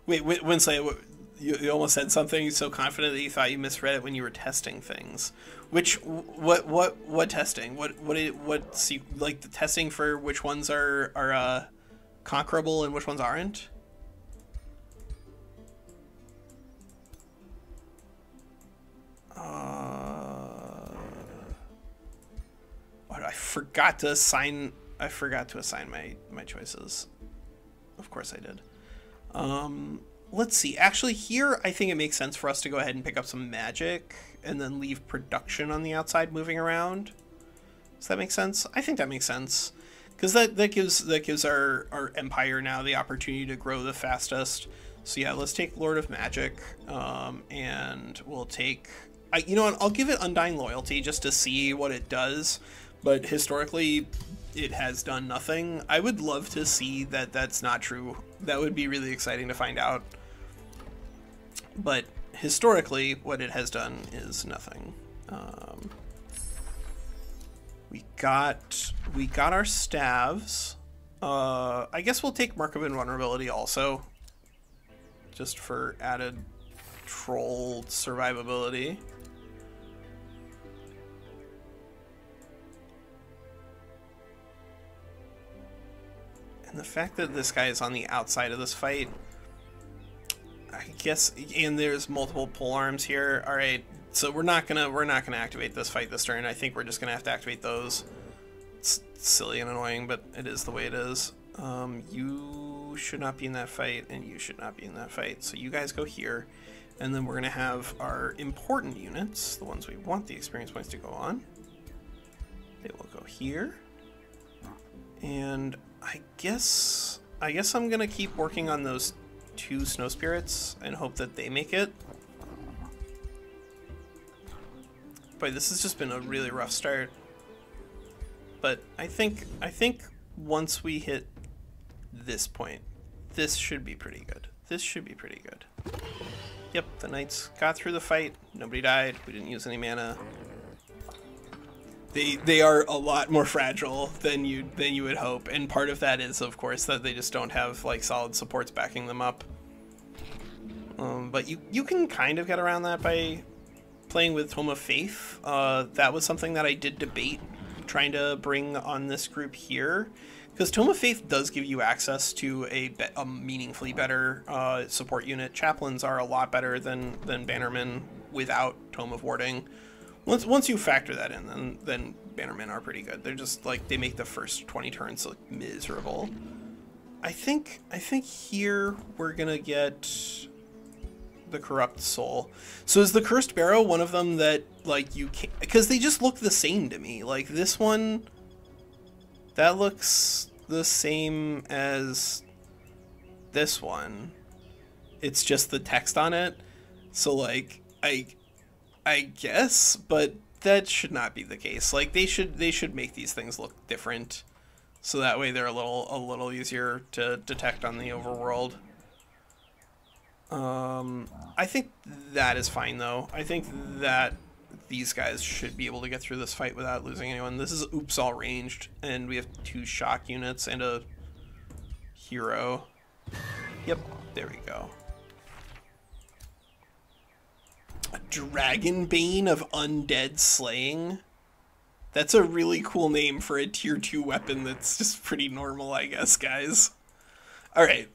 Wait, wait Winslet, you, you almost said something so confident that you thought you misread it when you were testing things. Which, what, what, what testing? What, what, what, see, like the testing for which ones are, are, uh, conquerable and which ones aren't? I forgot to assign. I forgot to assign my my choices. Of course I did. Um, let's see. Actually, here I think it makes sense for us to go ahead and pick up some magic and then leave production on the outside moving around. Does that make sense? I think that makes sense because that that gives that gives our our empire now the opportunity to grow the fastest. So yeah, let's take Lord of Magic, um, and we'll take. I, you know what? I'll give it Undying Loyalty just to see what it does but historically it has done nothing. I would love to see that that's not true. That would be really exciting to find out. But historically, what it has done is nothing. Um, we got we got our staves. Uh, I guess we'll take Mark of Invulnerability also, just for added troll survivability. And the fact that this guy is on the outside of this fight, I guess, and there's multiple pole arms here. All right, so we're not gonna we're not gonna activate this fight this turn. I think we're just gonna have to activate those. It's silly and annoying, but it is the way it is. Um, you should not be in that fight, and you should not be in that fight. So you guys go here, and then we're gonna have our important units, the ones we want the experience points to go on. They will go here, and I guess I guess I'm gonna keep working on those two snow spirits and hope that they make it. But this has just been a really rough start. but I think I think once we hit this point, this should be pretty good. This should be pretty good. Yep, the knights got through the fight. Nobody died. We didn't use any mana. They they are a lot more fragile than you than you would hope, and part of that is, of course, that they just don't have like solid supports backing them up. Um, but you you can kind of get around that by playing with Tome of Faith. Uh, that was something that I did debate trying to bring on this group here because Tome of Faith does give you access to a, a meaningfully better uh, support unit. Chaplains are a lot better than than Bannermen without Tome of Warding. Once once you factor that in, then then Bannermen are pretty good. They're just like they make the first twenty turns look miserable. I think I think here we're gonna get the corrupt soul. So is the cursed barrow one of them that like you can't because they just look the same to me. Like this one that looks the same as this one. It's just the text on it. So like I I guess, but that should not be the case. Like they should they should make these things look different. So that way they're a little a little easier to detect on the overworld. Um I think that is fine though. I think that these guys should be able to get through this fight without losing anyone. This is oops all ranged, and we have two shock units and a hero. Yep, there we go. A Dragon Bane of Undead Slaying. That's a really cool name for a tier 2 weapon that's just pretty normal, I guess, guys. Alright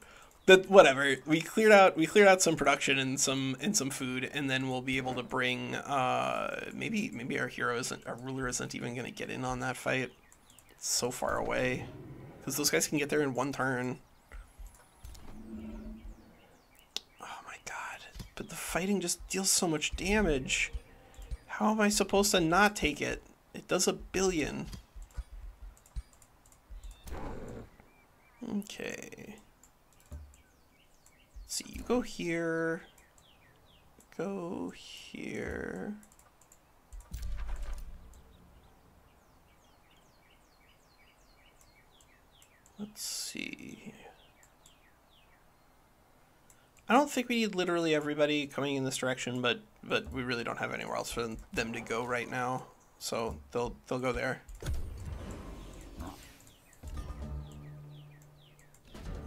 But whatever we cleared out we cleared out some production and some and some food and then we'll be able to bring uh maybe maybe our hero isn't our ruler isn't even gonna get in on that fight it's so far away because those guys can get there in one turn oh my god but the fighting just deals so much damage. How am i supposed to not take it? It does a billion. Okay. See, you go here, go here. Let's see. I don't think we need literally everybody coming in this direction, but but we really don't have anywhere else for them to go right now. So they'll they'll go there.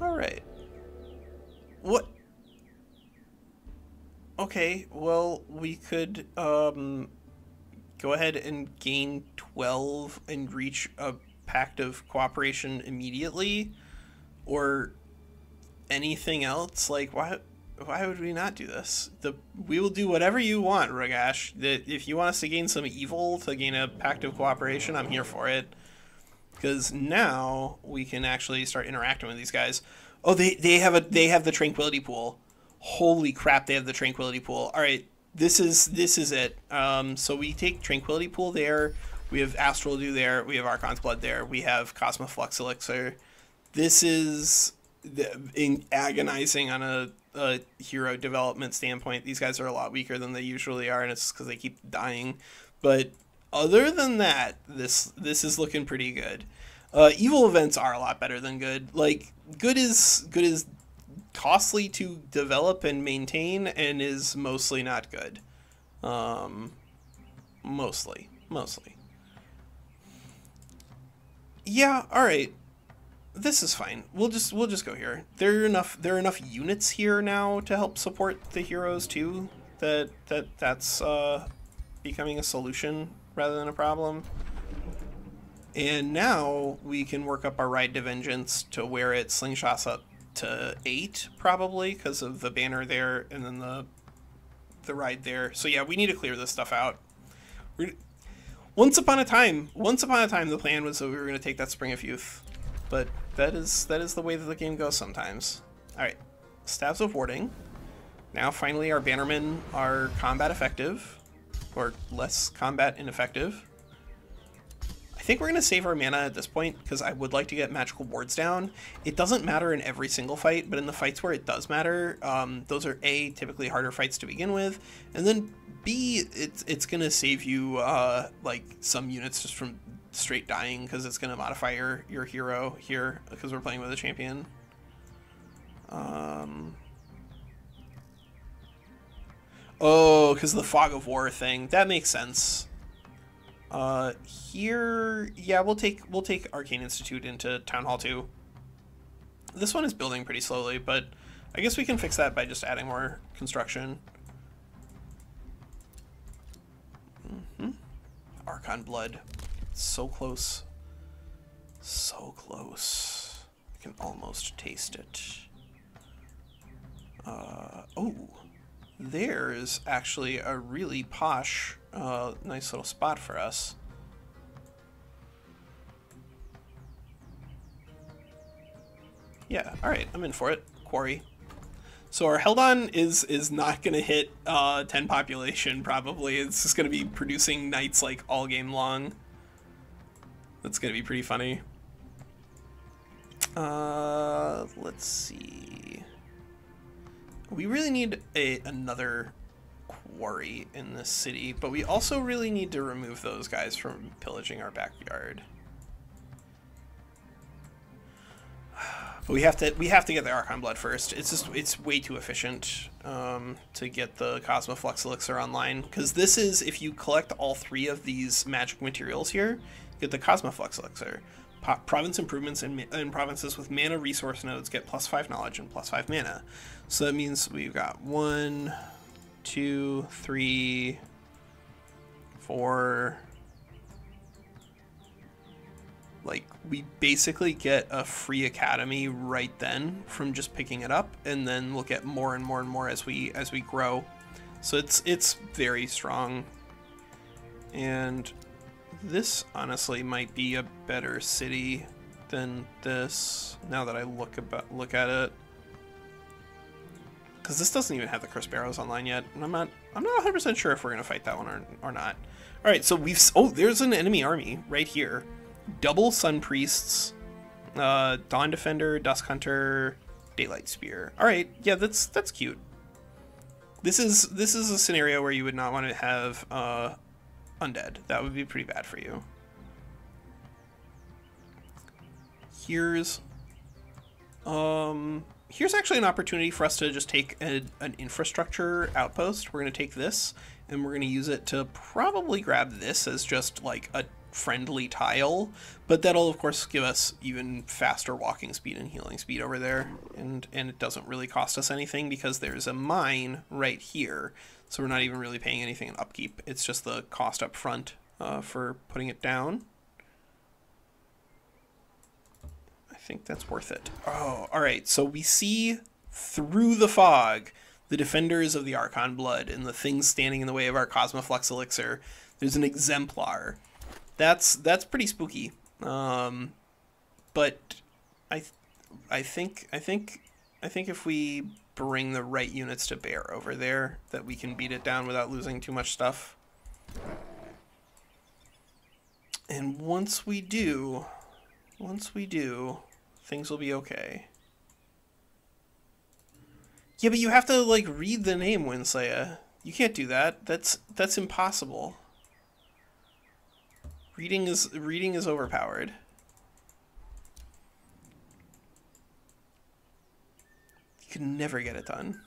All right. What Okay, well, we could um, go ahead and gain 12 and reach a pact of cooperation immediately or anything else. Like, why why would we not do this? The We will do whatever you want, Ragash. That If you want us to gain some evil to gain a pact of cooperation, I'm here for it. Because now we can actually start interacting with these guys. Oh, they, they have a they have the tranquility pool holy crap, they have the Tranquility Pool. All right, this is this is it. Um, so we take Tranquility Pool there. We have Astral Dew there. We have Archon's Blood there. We have Cosmoflux Elixir. This is in agonizing on a, a hero development standpoint. These guys are a lot weaker than they usually are, and it's because they keep dying. But other than that, this this is looking pretty good. Uh, evil events are a lot better than good. Like good is good is costly to develop and maintain and is mostly not good. Um, mostly, mostly. Yeah, all right. This is fine. We'll just we'll just go here. There are enough there are enough units here now to help support the heroes too. That that that's uh, becoming a solution rather than a problem. And now we can work up our ride to vengeance to where it slingshots up to eight probably because of the banner there and then the the ride there. So yeah, we need to clear this stuff out. We're, once upon a time, once upon a time, the plan was that we were going to take that Spring of Youth, but that is that is the way that the game goes sometimes. All right, stabs of Warding. Now finally, our Bannermen are combat effective, or less combat ineffective. I think we're to save our mana at this point because I would like to get magical wards down. It doesn't matter in every single fight, but in the fights where it does matter, um, those are A, typically harder fights to begin with, and then B, it's, it's to save you uh, like some units just from straight dying because it's going to modify your, your hero here because we're playing with a champion. Um, oh, because the Fog of War thing. That makes sense. Uh, here, yeah, we'll take we'll take Arcane Institute into Town Hall 2. This one is building pretty slowly, but I guess we can fix that by just adding more construction. Mm -hmm. Archon Blood. So close. So close. I can almost taste it. Uh, oh, there's actually a really posh, uh, nice little spot for us. Yeah, alright, I'm in for it. Quarry. So our Heldon is is not going to hit uh, 10 population, probably. It's just going to be producing knights like all game long. That's to be pretty funny. Uh, let's see. We really need a another quarry in this city, but we also really need to remove those guys from pillaging our backyard. But we have to we have to get the Archon Blood first. It's just it's way too efficient um, to get the Cosmoflux Elixir online because this is if you collect all three of these magic materials here, get the Cosmoflux Elixir. Po province improvements in, in provinces with mana resource nodes get plus five knowledge and plus five mana. So that means we've got one, two, three, four, like we basically get a free academy right then from just picking it up and then we'll get more and more and more as we as we grow so it's it's very strong and this honestly might be a better city than this now that I look about look at it because this doesn't even have the Cursed Barrows online yet and I'm not I'm not 100% sure if we're gonna fight that one or, or not all right so we've oh there's an enemy army right here double Sun Priests, uh, Dawn Defender, Dusk Hunter, Daylight Spear. All right, yeah, that's that's cute. This is this is a scenario where you would not want to have uh, undead. That would be pretty bad for you. Here's um here's actually an opportunity for us to just take a, an infrastructure outpost. We're going to take this and we're going to use it to probably grab this as just like a friendly tile, but that'll of course give us even faster walking speed and healing speed over there, and, and it doesn't really cost us anything because there's a mine right here, so we're not even really paying anything in upkeep, it's just the cost up front uh, for putting it down. I think that's worth it. Oh, alright, so we see through the fog the defenders of the Archon Blood and the things standing in the way of our Cosmoflux Elixir. There's an exemplar that's that's pretty spooky. Um, but I, I think I think I think if we bring the right units to bear over there, that we can beat it down without losing too much stuff. And once we do, once we do, things will be okay. Yeah, but you have to like read the name Winsaya. You can't do that. That's that's impossible. Reading is reading is overpowered. Can never get it done.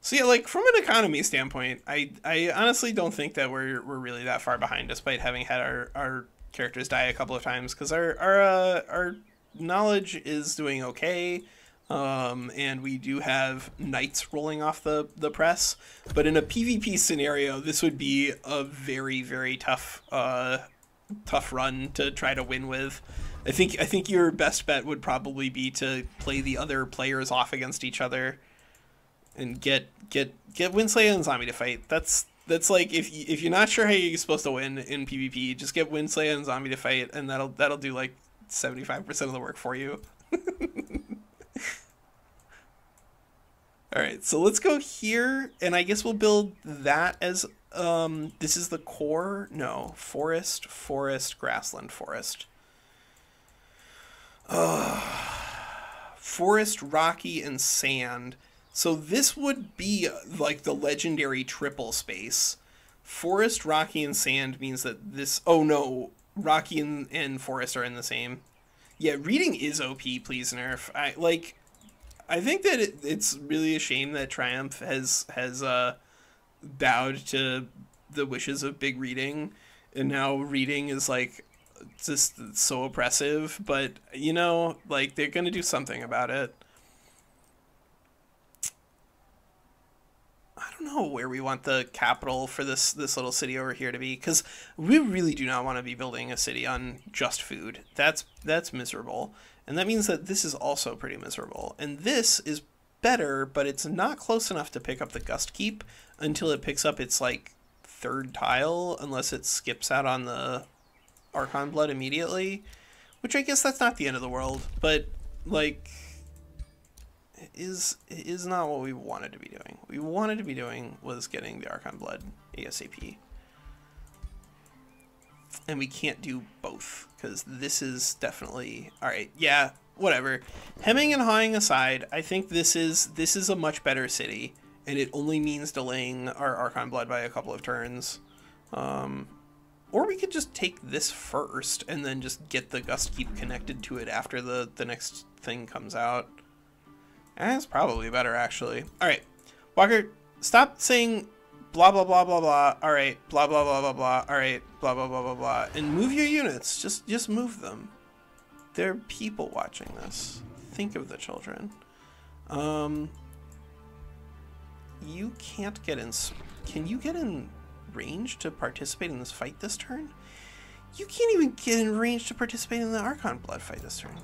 So yeah, like from an economy standpoint, I I honestly don't think that we're we're really that far behind, despite having had our our characters die a couple of times, because our our uh, our knowledge is doing okay. Um, and we do have knights rolling off the, the press. But in a PvP scenario, this would be a very, very tough uh, tough run to try to win with. I think I think your best bet would probably be to play the other players off against each other and get get get Winsley and Zombie to fight. That's that's like if you, if you're not sure how you're supposed to win in PvP, just get Winsley and Zombie to fight, and that'll that'll do like seventy five percent of the work for you. All right, so let's go here, and I guess we'll build that as, um, this is the core? No, forest, forest, grassland, forest. Uh, forest, rocky, and sand. So this would be like the legendary triple space Forest, rocky, and sand means that this. Oh no, rocky and, and forest are in the same. Yeah, reading is OP. Please nerf. I like. I think that it, it's really a shame that Triumph has has uh, bowed to the wishes of big reading, and now reading is like just so oppressive. But you know, like they're gonna do something about it. I don't know where we want the capital for this this little city over here to be because we really do not want to be building a city on just food. That's that's miserable, and that means that this is also pretty miserable. And this is better, but it's not close enough to pick up the gust keep until it picks up its like third tile, unless it skips out on the Archon blood immediately, which I guess that's not the end of the world, but like is is not what we wanted to be doing. What we wanted to be doing was getting the Archon Blood ASAP. And we can't do both, because this is definitely... Alright, yeah, whatever. Hemming and hawing aside, I think this is this is a much better city, and it only means delaying our Archon Blood by a couple of turns. Um, or we could just take this first, and then just get the Gust Keep connected to it after the, the next thing comes out. That's probably better, actually. All right, Walker, stop saying blah, blah, blah, blah, blah. All right, blah, blah, blah, blah, blah. All right, blah, blah, blah, blah, blah. And move your units. Just, just move them. There are people watching this. Think of the children. Um, you can't get in... Can you get in range to participate in this fight this turn? You can't even get in range to participate in the Archon Blood fight this turn.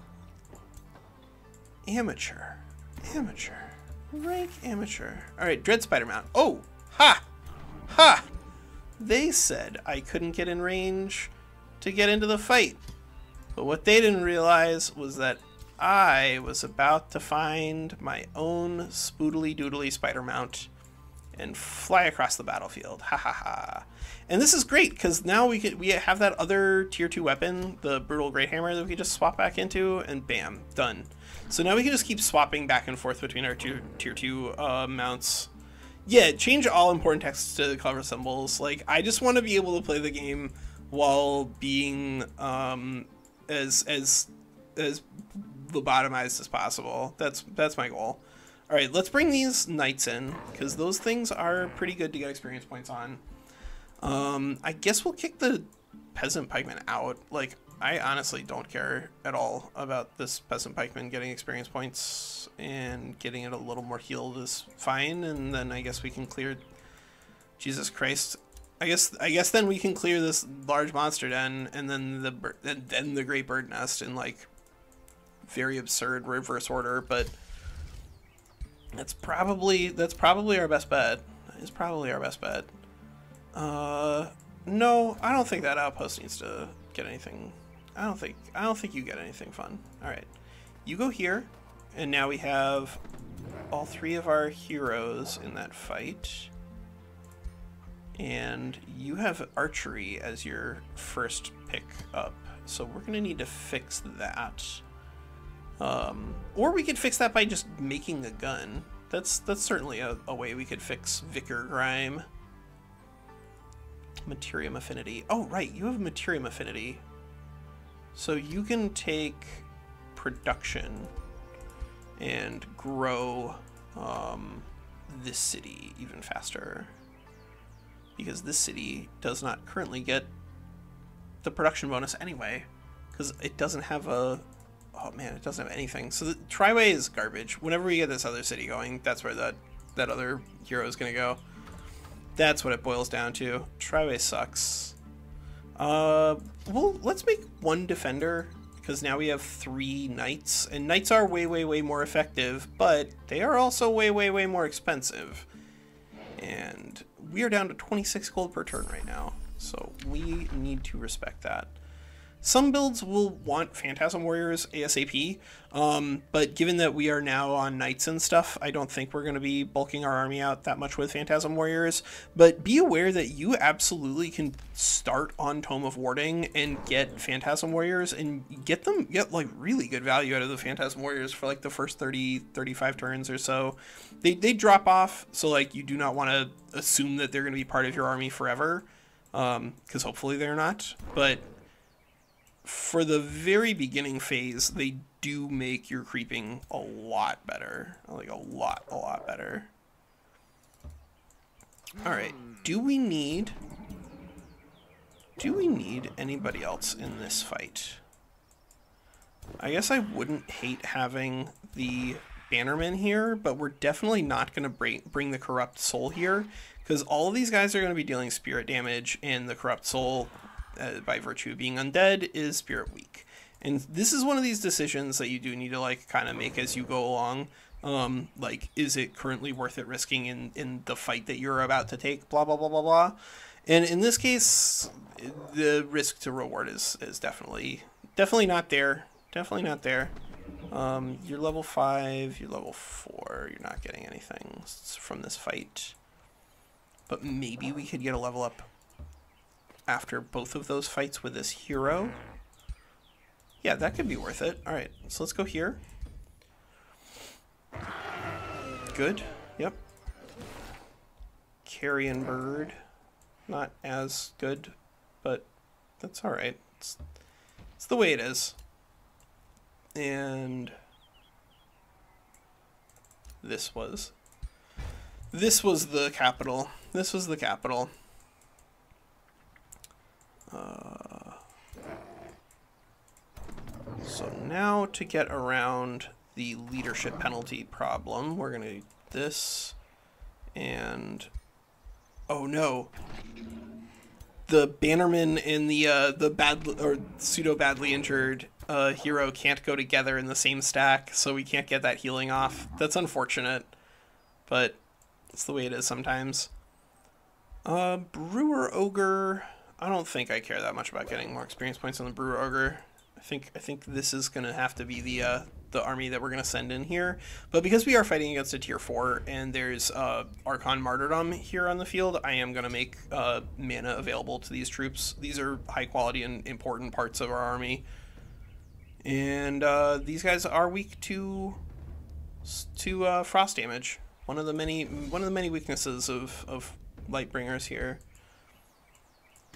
Amateur. Amateur. Rank amateur. Alright, Dread Spider Mount. Oh! Ha! Ha! They said I couldn't get in range to get into the fight. But what they didn't realize was that I was about to find my own spoodly doodly spider mount and fly across the battlefield. Ha ha ha. And this is great because now we could we have that other tier 2 weapon, the brutal great hammer that we can just swap back into and bam, done. So now we can just keep swapping back and forth between our two tier 2 uh, mounts. Yeah, change all important text to cover symbols. Like I just want to be able to play the game while being um, as as as lobotomized as possible. That's that's my goal. All right, let's bring these knights in because those things are pretty good to get experience points on. Um, I guess we'll kick the peasant pikeman out. Like, I honestly don't care at all about this peasant pikeman getting experience points and getting it a little more healed is fine. And then I guess we can clear. Jesus Christ. I guess I guess then we can clear this large monster den and then the and then the great bird nest in like very absurd reverse order, but that's probably that's probably our best bet. It's probably our best bet. Uh, no, I don't think that outpost needs to get anything. I don't think I don't think you get anything fun. All right, you go here, and now we have all three of our heroes in that fight. And you have archery as your first pick up, so we're gonna need to fix that. Um, or we could fix that by just making a gun. That's that's certainly a, a way we could fix Vicar Grime. Materium Affinity. Oh, right, you have Materium Affinity. So you can take production and grow um, this city even faster. Because this city does not currently get the production bonus anyway. Because it doesn't have a oh man, it doesn't have anything. So the Triway is garbage. Whenever we get this other city going, that's where that that other hero is gonna go. That's what it boils down to. Triway sucks. Uh, well, let's make one defender because now we have three knights, and knights are way, way, way more effective, but they are also way, way, way more expensive. And we are down to 26 gold per turn right now, so we need to respect that. Some builds will want Phantasm Warriors ASAP, um, but given that we are now on Knights and stuff, I don't think we're going to be bulking our army out that much with Phantasm Warriors. But be aware that you absolutely can start on Tome of Warding and get Phantasm Warriors and get them, get like really good value out of the Phantasm Warriors for like the first 30, 35 turns or so. They, they drop off, so like you do not want to assume that they're going to be part of your army forever because um, hopefully they're not. But for the very beginning phase, they do make your creeping a lot better. Like a lot, a lot better. Alright, do we need... Do we need anybody else in this fight? I guess I wouldn't hate having the Bannerman here, but we're definitely not going to bring, the Corrupt Soul here, because all of these guys are going to be dealing spirit damage, and the Corrupt Soul uh, by virtue of being undead is spirit weak. And this is one of these decisions that you do need to like kind of make as you go along. Um, like, is it currently worth it risking in, in the fight that you're about to take? Blah, blah, blah, blah, blah. And in this case, the risk to reward is, is definitely, definitely not there. Definitely not there. Um, you're level 5, you're level 4, you're not getting anything from this fight. But maybe we could get a level up after both of those fights with this hero. Yeah, that could be worth it. Alright, so let's go here. Good. Yep. Carrion Bird. Not as good, but that's alright. It's, it's the way it is. And this was this was the capital. This was the capital. Uh, so now to get around the leadership penalty problem, we're going to do this and oh no. The Bannerman and the uh, the bad or pseudo badly injured uh, hero can't go together in the same stack, so we can't get that healing off. That's unfortunate, but it's the way it is sometimes. Uh, Brewer Ogre. I don't think I care that much about getting more experience points on the Ogre. I think I think this is gonna have to be the uh, the army that we're gonna send in here. But because we are fighting against a tier four and there's uh, Archon Martyrdom here on the field, I am gonna make uh, mana available to these troops. These are high quality and important parts of our army, and uh, these guys are weak to to uh, frost damage. One of the many one of the many weaknesses of of Lightbringers here.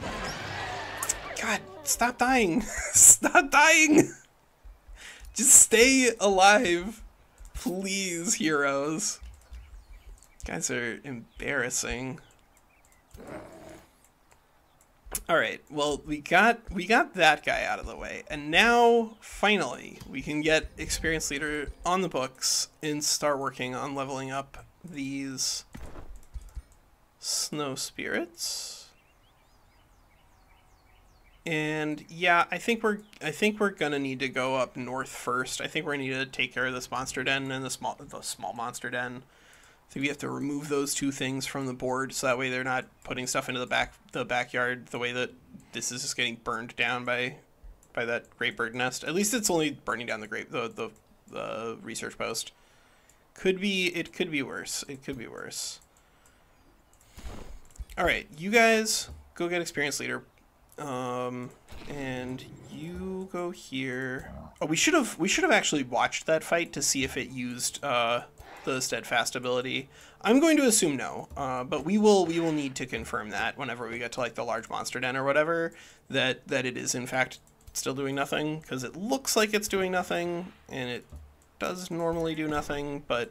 God, stop dying. stop dying. Just stay alive. Please, heroes. guys are embarrassing. All right. Well, we got we got that guy out of the way. And now finally, we can get experience leader on the books and start working on leveling up these snow spirits. And yeah, I think we're I think we're gonna need to go up north first. I think we're gonna need to take care of this monster den and the small the small monster den. I think we have to remove those two things from the board so that way they're not putting stuff into the back the backyard the way that this is just getting burned down by by that great bird nest. At least it's only burning down the great the the, the research post. Could be it could be worse. It could be worse. All right, you guys go get experience leader um, and you go here. Oh, we should have we should have actually watched that fight to see if it used uh, the steadfast ability. I'm going to assume no, uh, but we will we will need to confirm that whenever we get to like the large monster den or whatever that that it is in fact still doing nothing because it looks like it's doing nothing and it does normally do nothing, but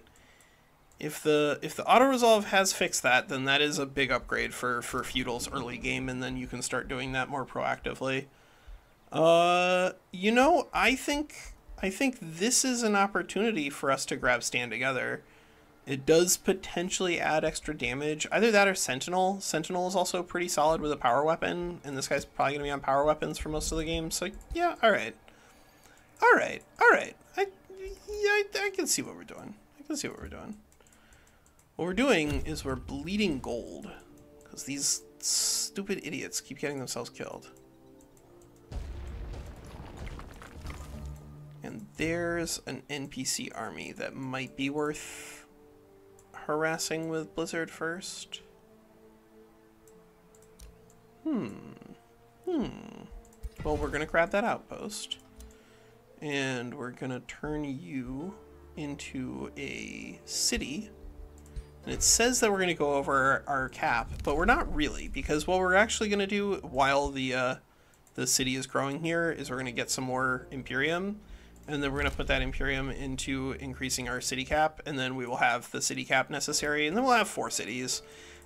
if the if the auto resolve has fixed that, then that is a big upgrade for for feudal's early game, and then you can start doing that more proactively. Uh, you know, I think I think this is an opportunity for us to grab stand together. It does potentially add extra damage. Either that or Sentinel. Sentinel is also pretty solid with a power weapon, and this guy's probably going to be on power weapons for most of the game. So yeah, all right, all right, all right. I yeah, I, I can see what we're doing. I can see what we're doing. What we're doing is we're bleeding gold. Because these stupid idiots keep getting themselves killed. And there's an NPC army that might be worth harassing with Blizzard first. Hmm. Hmm. Well, we're going to grab that outpost. And we're going to turn you into a city. And it says that we're going to go over our cap, but we're not really, because what we're actually going to do while the uh, the city is growing here is we're going to get some more Imperium, and then we're going to put that Imperium into increasing our city cap, and then we will have the city cap necessary, and then we'll have four cities.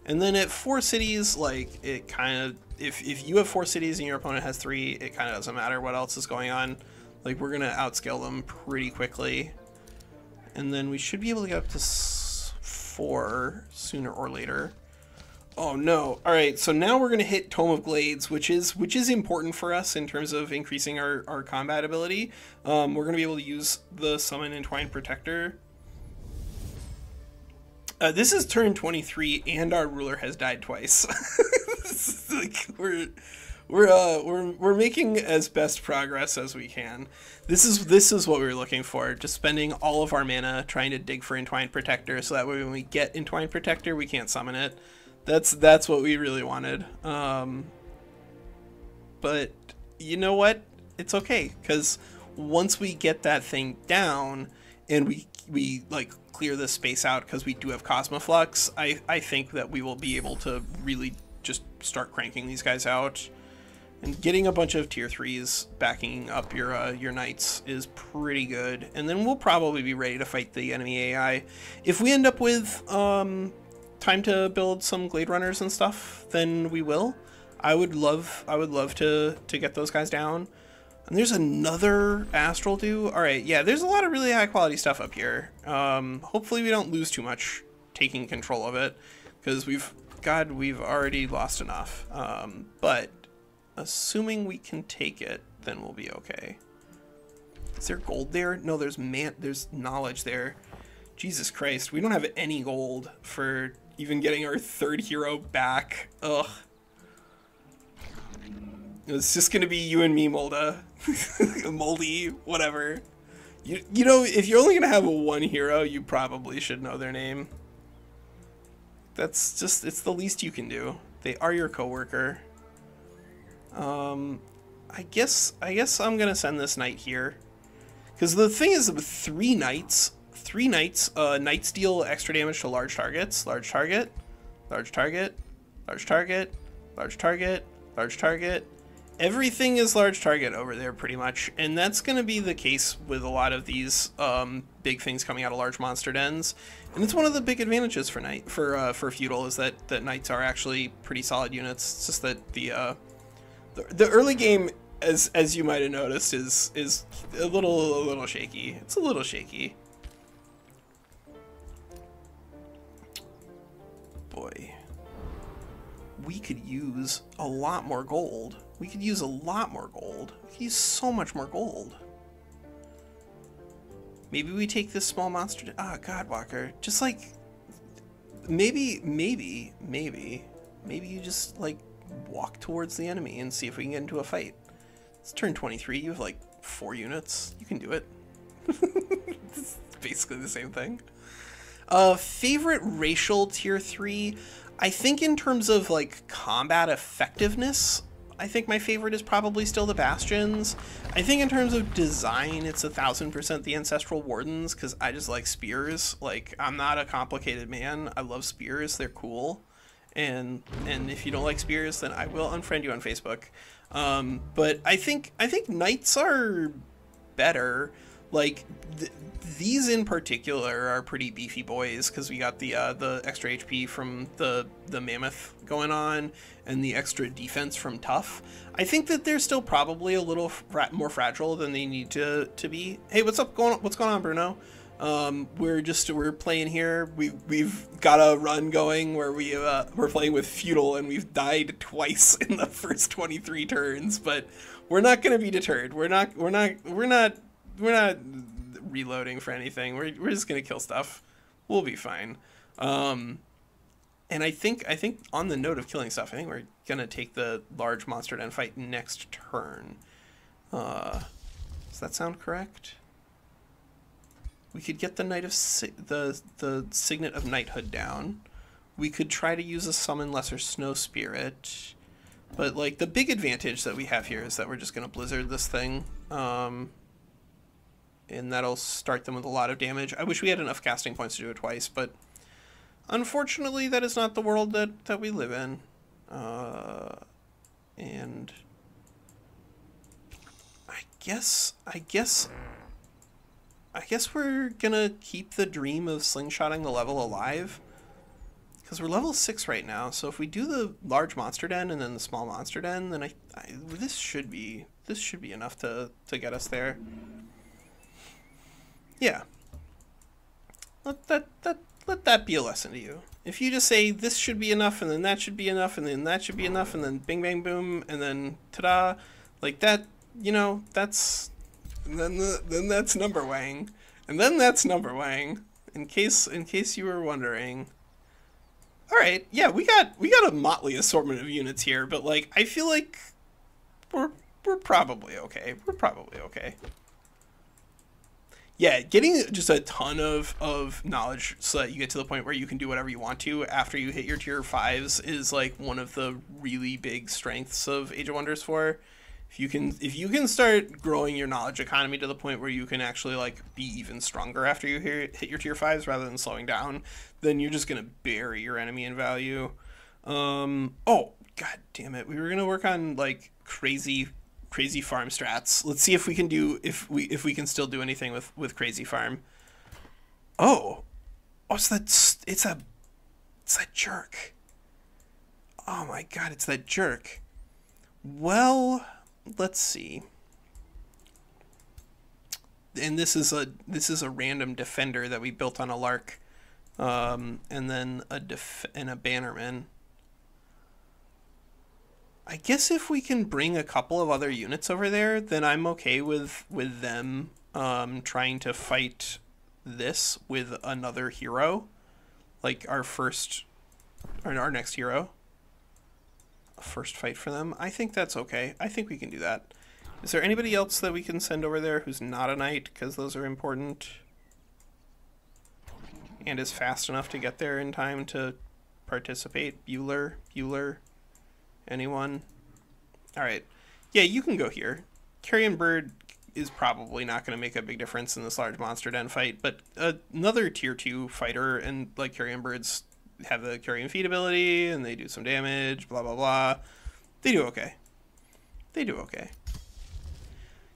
And then at four cities, like, it kind of, if, if you have four cities and your opponent has three, it kind of doesn't matter what else is going on. Like, we're going to outscale them pretty quickly. And then we should be able to get up to four sooner or later. Oh no. All right, so now we're going to hit Tome of Glades, which is which is important for us in terms of increasing our, our combat ability. Um, we're going to be able to use the Summon Entwined Protector. Uh, this is turn 23 and our ruler has died twice. like, we're we're uh, we're we're making as best progress as we can. This is this is what we were looking for. Just spending all of our mana trying to dig for Entwined Protector, so that way when we get Entwined Protector, we can't summon it. That's that's what we really wanted. Um, but you know what? It's okay because once we get that thing down and we we like clear this space out because we do have Cosmoflux, I I think that we will be able to really just start cranking these guys out. And getting a bunch of tier threes backing up your uh, your knights is pretty good. And then we'll probably be ready to fight the enemy AI. If we end up with um, time to build some Glade Runners and stuff, then we will. I would love I would love to to get those guys down. And there's another Astral Dew. All right, yeah, there's a lot of really high quality stuff up here. Um, hopefully we don't lose too much taking control of it, because we've God we've already lost enough. Um, but assuming we can take it, then we'll be okay. Is there gold there? No, there's man. There's knowledge there. Jesus Christ, we don't have any gold for even getting our third hero back. Ugh. It's just gonna be you and me, Molda. Moldy, whatever. You, you know, if you're only gonna have a one hero, you probably should know their name. That's just, it's the least you can do. They are your coworker. Um, I guess, I guess I'm gonna send this knight here. Because the thing is, with three knights, three knights. Uh, knights deal extra damage to large targets. Large target, large target, large target, large target, large target. Everything is large target over there pretty much, and that's going to be the case with a lot of these um, big things coming out of large monster dens. And it's one of the big advantages for knight for uh, for feudal is that that knights are actually pretty solid units. It's just that the uh, the, the early game as as you might have noticed is is a little a little shaky. It's a little shaky. boy. We could use a lot more gold. We could use a lot more gold. Could use so much more gold. Maybe we take this small monster. Ah, oh, Godwalker. Just like, maybe, maybe, maybe, maybe you just like walk towards the enemy and see if we can get into a fight. It's turn 23. You have like four units. You can do it. it's basically the same thing. Uh, favorite racial tier three, I think in terms of like combat effectiveness, I think my favorite is probably still the Bastions. I think in terms of design, it's a thousand percent the Ancestral Wardens because I just like spears. Like I'm not a complicated man. I love spears. They're cool. And and if you don't like spears, then I will unfriend you on Facebook. Um, but I think I think knights are better like th- these in particular are pretty beefy boys because we got the uh, the extra HP from the the mammoth going on and the extra defense from tough. I think that they're still probably a little fra- more fragile than they need to to be. Hey, what's up going on? What's going on, Bruno? Um, we're just we're playing here. We we've got a run going where we uh, we're playing with feudal and we've died twice in the first 23 turns, but we're not going to be deterred. We're not we're not we're not we're not reloading for anything. We're we're just gonna kill stuff. We'll be fine. Um, and I think I think on the note of killing stuff, I think we're gonna take the large monster den fight next turn. Uh, does that sound correct? We could get the Knight of si- the the Signet of Knighthood down. We could try to use a Summon Lesser Snow Spirit. But, like, the big advantage that we have here is that we're just going to Blizzard this thing. Um, and that'll start them with a lot of damage. I wish we had enough casting points to do it twice, but unfortunately that is not the world that, that we live in. Uh, and I guess, I guess, I guess we're gonna keep the dream of slingshotting the level alive. Because we're level 6 right now, so if we do the large monster den and then the small monster den, then I, I this should be this should be enough to, to get us there. Yeah. Let that that let that be a lesson to you. If you just say this should be enough and then that should be enough and then that should be enough and then bing bang boom and then ta-da, like that, you know, that's then the, then that's Numberwang. And then that's Numberwang. In case in case you were wondering. All right, yeah, we got we got a motley assortment of units here, but like I feel like we're we're probably okay. We're probably okay yeah, getting just a ton of, of knowledge so that you get to the point where you can do whatever you want to after you hit your tier fives is like one of the really big strengths of Age of Wonders 4. If you can if you can start growing your knowledge economy to the point where you can actually like be even stronger after you hit, hit your tier fives rather than slowing down, then you're just gonna bury your enemy in value. Um, oh god damn it, we were gonna work on like crazy crazy farm strats. Let's see if we can do if we if we can still do anything with with crazy farm. Oh, oh, so that's it's a it's that jerk. Oh my god, it's that jerk. Well, let's see. And this is a this is a random defender that we built on a lark, um, and then a def and a bannerman. I guess if we can bring a couple of other units over there, then I'm okay with with them um, trying to fight this with another hero, like our first or our next hero. First fight for them. I think that's okay. I think we can do that. Is there anybody else that we can send over there who's not a knight? Because those are important. And is fast enough to get there in time to participate. Bueller, Bueller. Anyone? All right. Yeah, you can go here. Carrion Bird is probably not going to make a big difference in this large monster den fight, but another tier 2 fighter and like Carrion Birds have the Carrion Feed ability and they do some damage, blah blah blah. They do okay. They do okay.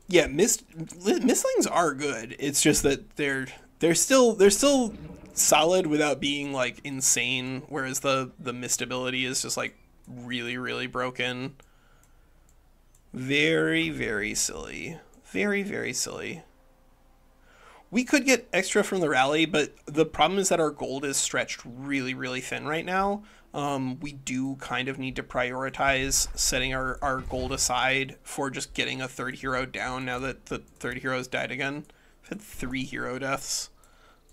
Yeah, mist mistlings are good. It's just that they're they're still they're still solid without being like insane whereas the the mist ability is just like really, really broken. Very, very silly. Very, very silly. We could get extra from the rally, but the problem is that our gold is stretched really, really thin right now. Um, we do kind of need to prioritize setting our, our gold aside for just getting a third hero down now that the third hero's died again. I've had three hero deaths.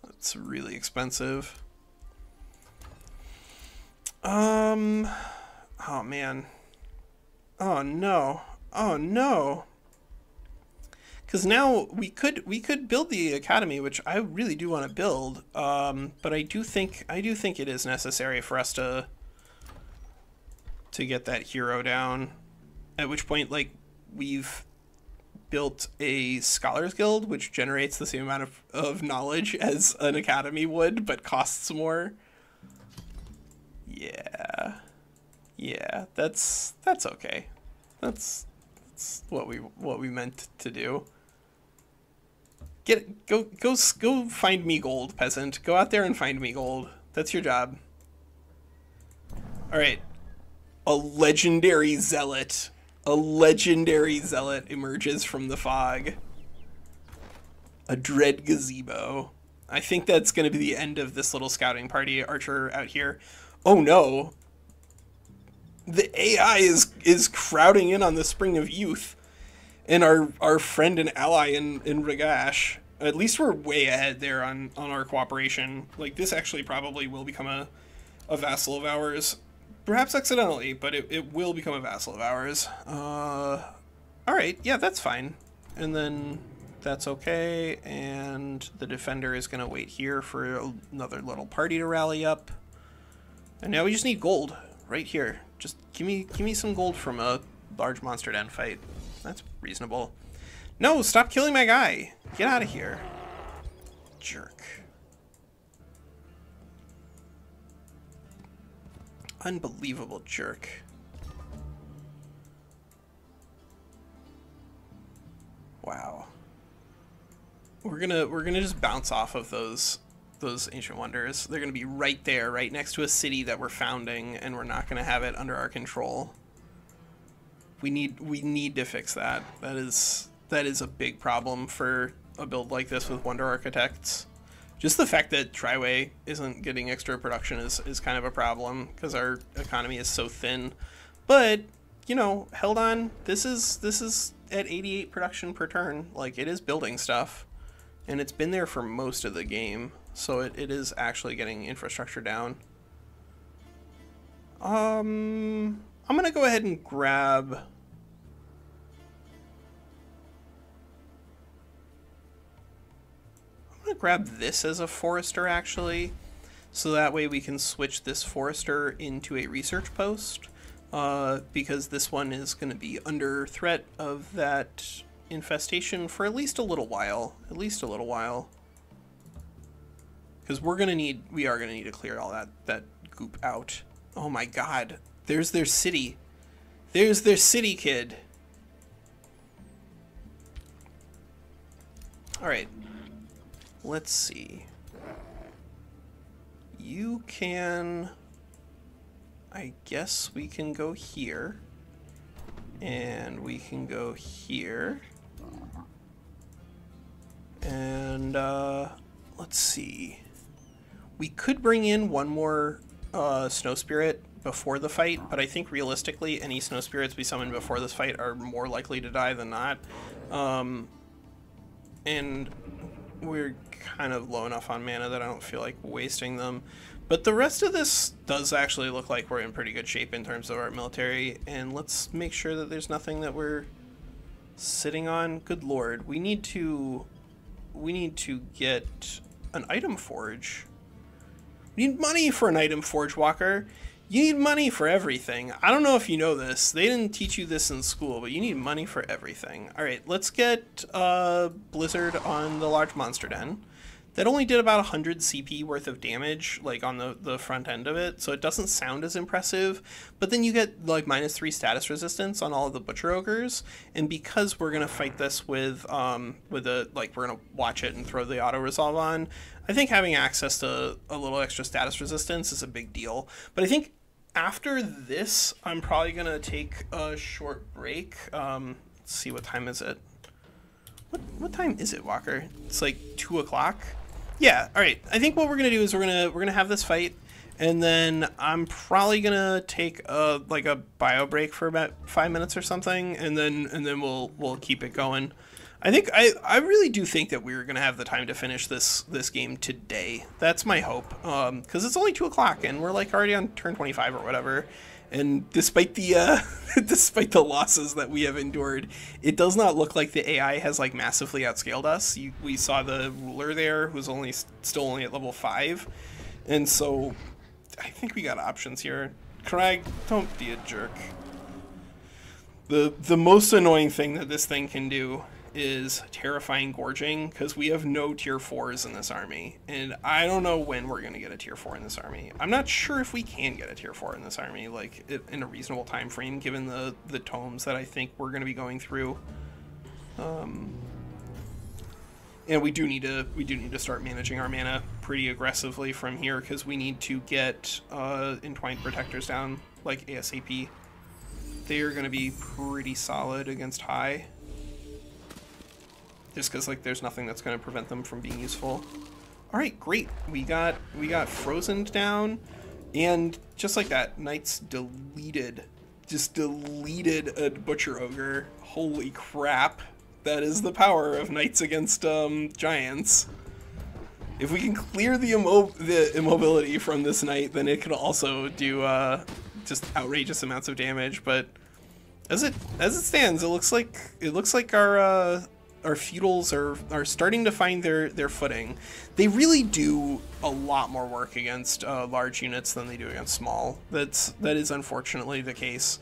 That's really expensive. Um, Oh man. Oh no. Oh no. Cuz now we could we could build the academy, which I really do want to build. Um, but I do think I do think it is necessary for us to to get that hero down. At which point like we've built a scholars guild which generates the same amount of, of knowledge as an academy would but costs more. Yeah. Yeah, that's that's okay. That's that's what we what we meant to do. Get go go go find me gold, peasant. Go out there and find me gold. That's your job. All right. A legendary zealot. A legendary zealot emerges from the fog. A dread gazebo. I think that's going to be the end of this little scouting party archer out here. Oh no, the AI is is crowding in on the spring of youth, and our our friend and ally in in Ragash. At least we're way ahead there on on our cooperation. Like this actually probably will become a a vassal of ours, perhaps accidentally, but it, it will become a vassal of ours. Uh, all right, yeah, that's fine. And then That's okay. And the defender is going to wait here for another little party to rally up. And now we just need gold right here. Just give me give me some gold from a large monster den fight. That's reasonable. No, stop killing my guy. Get out of here. Jerk. Unbelievable jerk. Wow. We're gonna we're gonna just bounce off of those those ancient wonders. They're gonna be right there, right next to a city that we're founding, and we're not gonna have it under our control. We need we need to fix that. That is that is a big problem for a build like this with Wonder Architects. Just the fact that Triway isn't getting extra production is, is kind of a problem because our economy is so thin. But, you know, held on. This is this is at 88 production per turn. Like it is building stuff. And it's been there for most of the game. So it, it is actually getting infrastructure down. Um I'm gonna go ahead and grab to grab this as a forester actually. So that way we can switch this forester into a research post. Uh, because this one is going to be under threat of that infestation for at least a little while. At least a little while. Because we're going to need, we are going to need to clear all that, that goop out. Oh my god. There's their city. There's their city, kid. Alright, let's see. You can, I guess we can go here. And we can go here. And uh, let's see. We could bring in one more uh, Snow Spirit before the fight, but I think realistically, any Snow Spirits we summon before this fight are more likely to die than not. Um, and we're kind of low enough on mana that I don't feel like wasting them. But the rest of this does actually look like we're in pretty good shape in terms of our military, and let's make sure that there's nothing that we're sitting on. Good lord, we need to we need to get an item forge. We need money for an item forge, Walker. You need money for everything. I don't know if you know this. They didn't teach you this in school, but you need money for everything. All right, let's get uh, Blizzard on the large monster den. That only did about 100 CP worth of damage, like on the, the front end of it, so it doesn't sound as impressive. But then you get like minus 3 status resistance on all of the Butcher Ogres, and because we're going to fight this with, um, with a, like, we're going to watch it and throw the auto resolve on, I think having access to a little extra status resistance is a big deal. But I think after this, I'm probably gonna take a short break. Um, let's see, what time is it? What what time is it, Walker? It's like two o'clock. Yeah. All right. I think what we're gonna do is we're gonna we're gonna have this fight, and then I'm probably gonna take a like a bio break for about five minutes or something, and then and then we'll we'll keep it going. I think I, I really do think that we're gonna have the time to finish this this game today. That's my hope. Um, because it's only two o'clock and we're like already on turn twenty five or whatever. And despite the uh, despite the losses that we have endured, it does not look like the AI has like massively outscaled us. You, we saw the ruler there, who's only still only at level five, and so I think we got options here. Craig, don't be a jerk. The the most annoying thing that this thing can do is terrifying gorging because we have no tier 4s in this army. And i don't know when we're going to get a tier 4 in this army. I'm not sure if we can get a tier 4 in this army like in a reasonable time frame given the the tomes that i think we're going to be going through. Um and we do need to we do need to start managing our mana pretty aggressively from here because we need to get uh, entwined protectors down like asap they are going to be pretty solid against high just because like there's nothing that's going to prevent them from being useful. All right, great. We got we got frozen down, and just like that, knights deleted, just deleted a butcher ogre. Holy crap! That is the power of knights against um, giants. If we can clear the, immo the immobility from this knight, then it can also do uh, just outrageous amounts of damage. But as it as it stands, it looks like it looks like our uh, our feudals are are starting to find their their footing. They really do a lot more work against uh, large units than they do against small. That's that is unfortunately the case.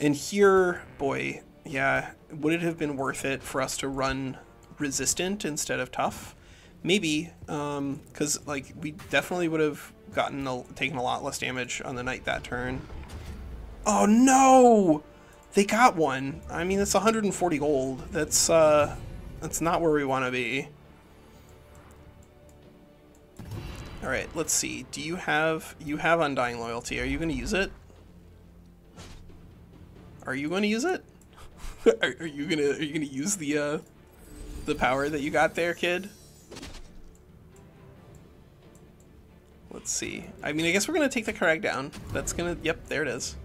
And here, boy, yeah, would it have been worth it for us to run resistant instead of tough? Maybe, because um, like we definitely would have gotten a, taken a lot less damage on the knight that turn. Oh no! They got one. I mean, it's 140 gold. That's uh, that's not where we want to be. All right, let's see. Do you have you have undying loyalty? Are you going to use it? Are you going to use it? are, are, you gonna are you gonna use the uh, the power that you got there, kid? Let's see. I mean, I guess we're gonna take the Kharag down. That's gonna. Yep, there it is.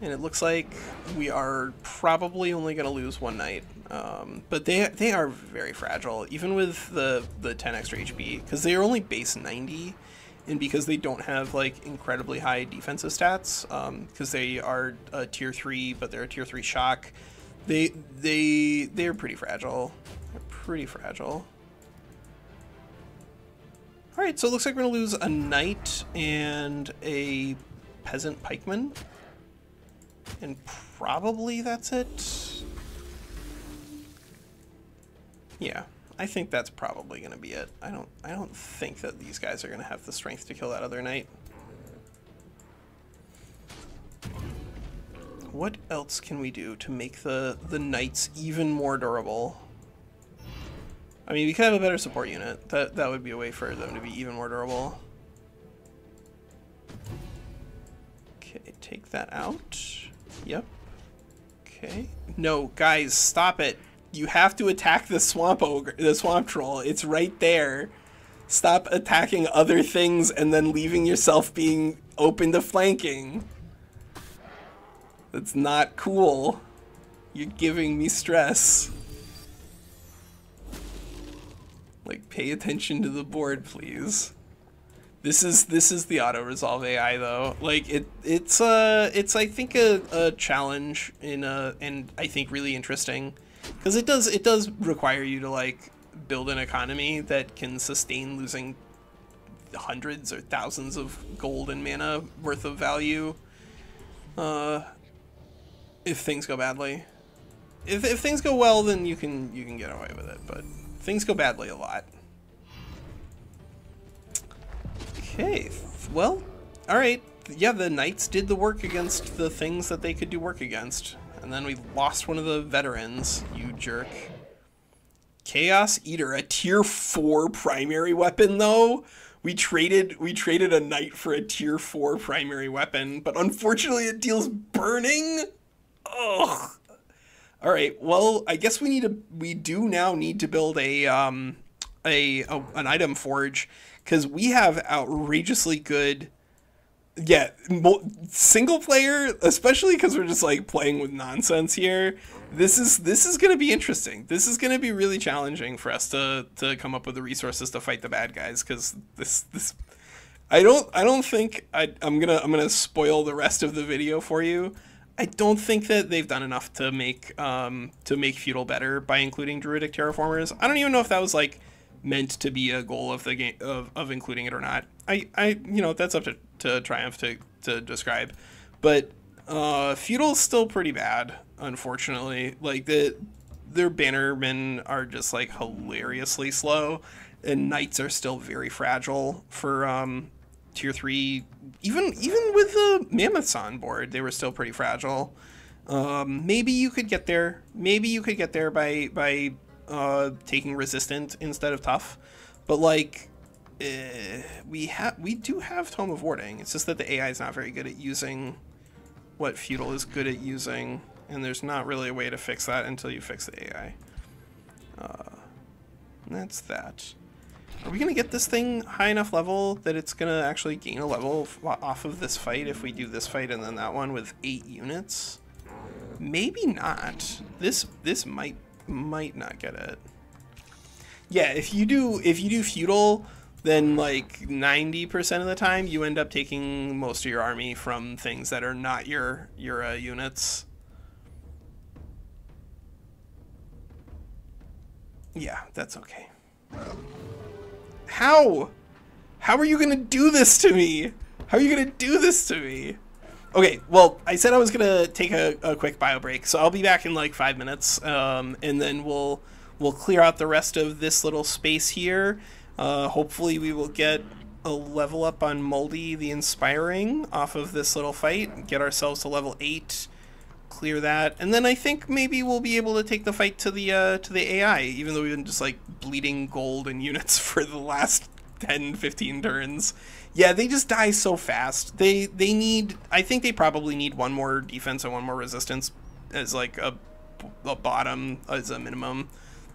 And it looks like we are probably only gonna lose one knight. Um, but they they are very fragile, even with the the 10 extra HP, because they are only base 90, and because they don't have like incredibly high defensive stats, because um, they are a tier three, but they're a tier three shock. They they they're pretty fragile. They're pretty fragile. All right, so it looks like we're gonna lose a knight and a peasant pikeman, and probably that's it. Yeah, I think that's probably gonna be it. I don't I don't think that these guys are gonna have the strength to kill that other knight. What else can we do to make the, the knights even more durable? I mean, we could have a better support unit. That, that would be a way for them to be even more durable. Okay, take that out. Yep. Okay. No, guys, stop it. You have to attack the swamp ogre, the swamp troll. It's right there. Stop attacking other things and then leaving yourself being open to flanking. That's not cool. You're giving me stress. Like, pay attention to the board, please. This is this is the auto resolve AI though. Like it it's uh it's I think a, a challenge in a and I think really interesting because it does it does require you to like build an economy that can sustain losing hundreds or thousands of gold and mana worth of value uh, if things go badly. If, if things go well, then you can you can get away with it, but things go badly a lot. Okay, well, all right. Yeah, the knights did the work against the things that they could do work against, and then we lost one of the veterans. You jerk. Chaos Eater, a tier four primary weapon though. We traded we traded a knight for a tier four primary weapon, but unfortunately it deals burning. Ugh. All right. Well, I guess we need to. We do now need to build a um a, a an item forge because we have outrageously good. Yeah, single player, especially because we're just like playing with nonsense here. This is this is gonna be interesting. This is gonna be really challenging for us to to come up with the resources to fight the bad guys because this this I don't I don't think I I'm gonna I'm gonna spoil the rest of the video for you. I don't think that they've done enough to make um, to make feudal better by including druidic terraformers. I don't even know if that was like meant to be a goal of the game of, of including it or not. I, I you know that's up to, to Triumph to, to describe, but uh, feudal's still pretty bad, unfortunately. Like the their bannermen are just like hilariously slow, and knights are still very fragile for um, tier three, even even with the mammoths on board, they were still pretty fragile. Um, maybe you could get there. Maybe you could get there by by uh, taking resistant instead of tough. But like, uh, we have we do have tome of warding. It's just that the AI is not very good at using what feudal is good at using, and there's not really a way to fix that until you fix the AI. Uh, that's that. Are we going to get this thing high enough level that it's going to actually gain a level off of this fight if we do this fight and then that one with eight units? Maybe not. This this might might not get it. Yeah, if you do if you do feudal, then like 90% of the time you end up taking most of your army from things that are not your your uh, units. Yeah, that's okay. How? How are you gonna do this to me? How are you gonna do this to me? Okay, well, I said I was gonna take a, a quick bio break, so I'll be back in like five minutes, um, and then we'll we'll clear out the rest of this little space here. Uh, hopefully, we will get a level up on Moldy the Inspiring off of this little fight, get ourselves to level eight, clear that, and then I think maybe we'll be able to take the fight to the uh, to the AI, even though we've been just like bleeding gold and units for the last 10, 15 turns. Yeah, they just die so fast. They they need. I think they probably need one more defense and one more resistance as like a, a bottom as a minimum.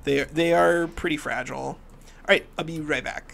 They they are pretty fragile. All right, I'll be right back.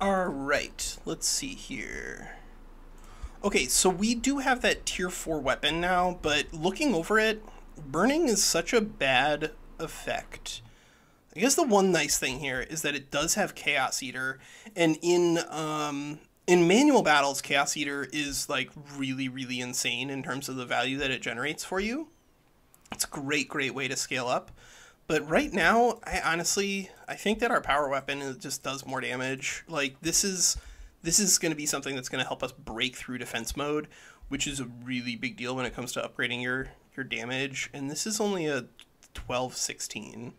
All right, let's see here. Okay, so we do have that tier 4 weapon now, but looking over it, burning is such a bad effect. I guess the one nice thing here is that it does have Chaos Eater, and in um, in manual battles, Chaos Eater is like really, really insane in terms of the value that it generates for you. It's a great, great way to scale up. But right now, I honestly I think that our power weapon just does more damage. Like this is this is going to be something that's going to help us break through defense mode, which is a really big deal when it comes to upgrading your your damage. And this is only a 12 16.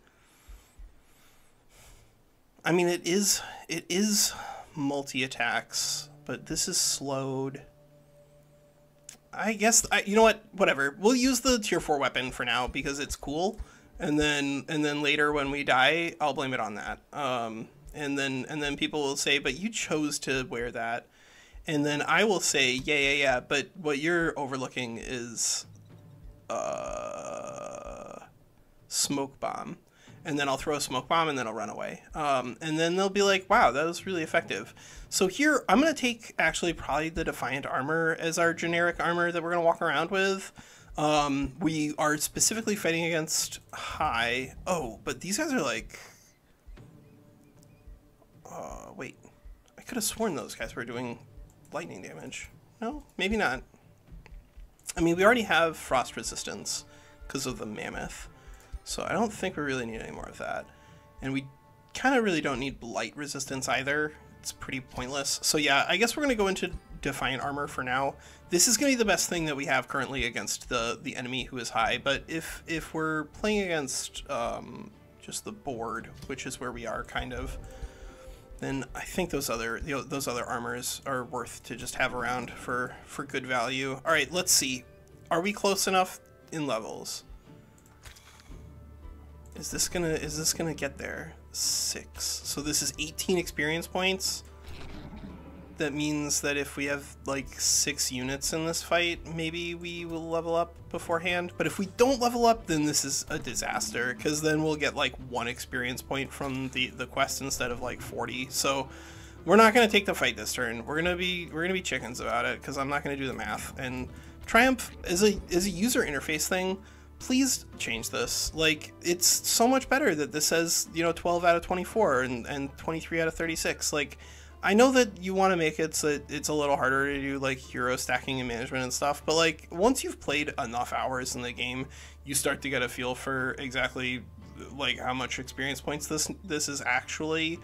I mean it is it is multi attacks, but this is slowed. I guess I, you know what? Whatever. We'll use the tier four weapon for now because it's cool and then and then later when we die, I'll blame it on that. Um, and then and then people will say, "But you chose to wear that," and then I will say, "Yeah, yeah, yeah." But what you're overlooking is uh, smoke bomb, and then I'll throw a smoke bomb, and then I'll run away. Um, and then they'll be like, "Wow, that was really effective." So here, I'm gonna take actually probably the Defiant armor as our generic armor that we're gonna walk around with. Um, we are specifically fighting against high. Oh, but these guys are like. Uh, wait. I could have sworn those guys were doing lightning damage. No, maybe not. I mean, we already have frost resistance because of the mammoth, so I don't think we really need any more of that. And we kind of really don't need blight resistance either. It's pretty pointless. So yeah, I guess we're going to go into defiant armor for now. This is going to be the best thing that we have currently against the the enemy who is high. But if if we're playing against um, just the board, which is where we are kind of, then I think those other you know, those other armors are worth to just have around for for good value. All right, let's see. Are we close enough in levels? Is this gonna is this gonna get there? Six. So this is 18 experience points. That means that if we have like six units in this fight, maybe we will level up beforehand. But if we don't level up, then this is a disaster because then we'll get like one experience point from the the quest instead of like 40. So we're not gonna take the fight this turn. We're gonna be we're gonna be chickens about it because I'm not gonna do the math. And Triumph is a is a user interface thing please change this. Like, it's so much better that this says, you know, 12 out of 24 and, and 23 out of 36. Like, I know that you want to make it so it's a little harder to do, like, hero stacking and management and stuff, but, like, once you've played enough hours in the game, you start to get a feel for exactly, like, how much experience points this this is actually.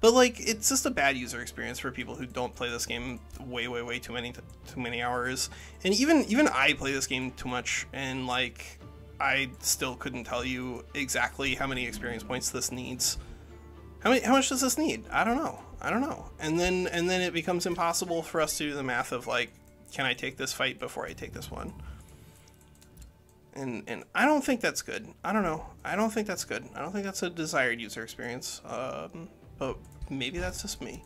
But like, it's just a bad user experience for people who don't play this game way, way, way too many, too many hours. And even even I play this game too much, and like, I still couldn't tell you exactly how many experience points this needs. How many? How much does this need? I don't know. I don't know. And then and then it becomes impossible for us to do the math of like, can I take this fight before I take this one? And and I don't think that's good. I don't know. I don't think that's good. I don't think that's a desired user experience. Um, but maybe that's just me.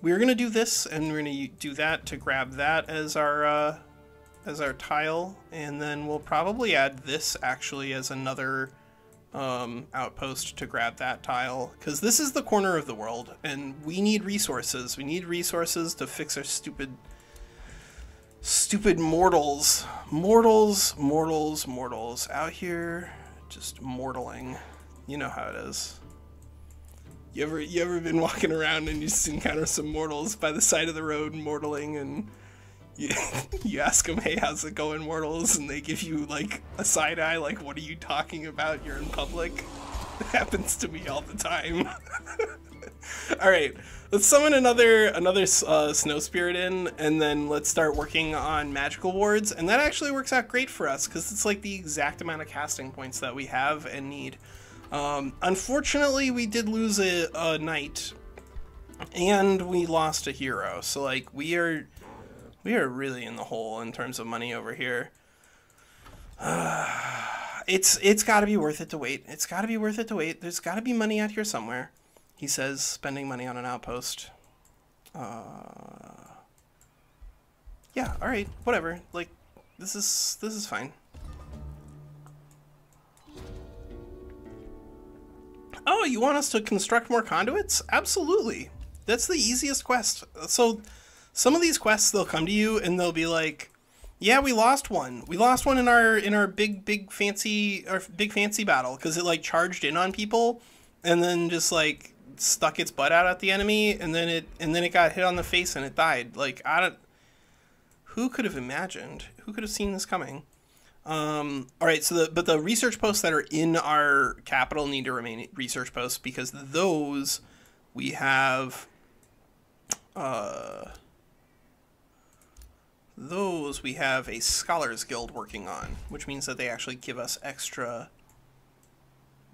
We're gonna do this, and we're gonna do that to grab that as our. Uh, as our tile, and then we'll probably add this actually as another um, outpost to grab that tile, because this is the corner of the world, and we need resources. We need resources to fix our stupid, stupid mortals. Mortals, mortals, mortals. Out here, just mortaling. You know how it is. You ever, you ever been walking around and you just encounter some mortals by the side of the road mortaling and you, you ask them, hey, how's it going, mortals? And they give you like a side eye, like, what are you talking about? You're in public. It happens to me all the time. all right, let's summon another another uh, snow spirit in, and then let's start working on magical wards. And that actually works out great for us because it's like the exact amount of casting points that we have and need. Um, unfortunately, we did lose a, a knight, and we lost a hero. So like we are we are really in the hole in terms of money over here. It's it's got to be worth it to wait. It's got to be worth it to wait. There's got to be money out here somewhere. He says spending money on an outpost. Uh, yeah, all right, whatever. Like this is this is fine. Oh, you want us to construct more conduits? Absolutely. That's the easiest quest. So some of these quests they'll come to you and they'll be like yeah we lost one. We lost one in our in our big big fancy our big fancy battle because it like charged in on people and then just like stuck its butt out at the enemy and then it and then it got hit on the face and it died. Like i don't who could have imagined? Who could have seen this coming? Um, all right so the but the research posts that are in our capital need to remain research posts because those we have uh those we have a Scholars Guild working on, which means that they actually give us extra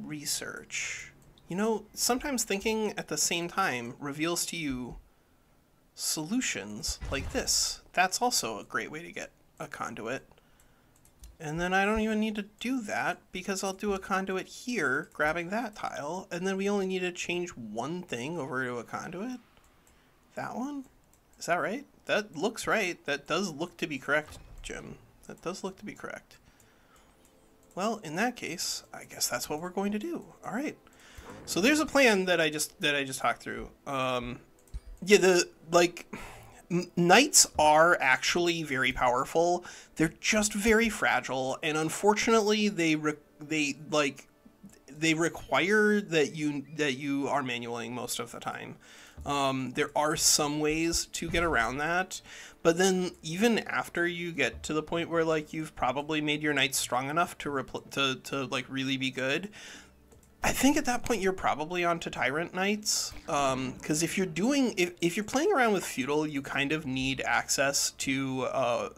research. You know, sometimes thinking at the same time reveals to you solutions like this. That's also a great way to get a conduit. And then I don't even need to do that because I'll do a conduit here, grabbing that tile, and then we only need to change one thing over to a conduit. That one? Is that right? That looks right. That does look to be correct, Jim. That does look to be correct. Well, in that case, I guess that's what we're going to do. All right. So there's a plan that I just that I just talked through. Um, yeah, the like knights are actually very powerful. They're just very fragile, and unfortunately, they re- they like they require that you that you are manualing most of the time. Um, there are some ways to get around that, but then even after you get to the point where like you've probably made your knights strong enough to repl- to to like really be good, I think at that point you're probably on to Tyrant Knights, because um, if you're doing if, if you're playing around with feudal, you kind of need access to uh,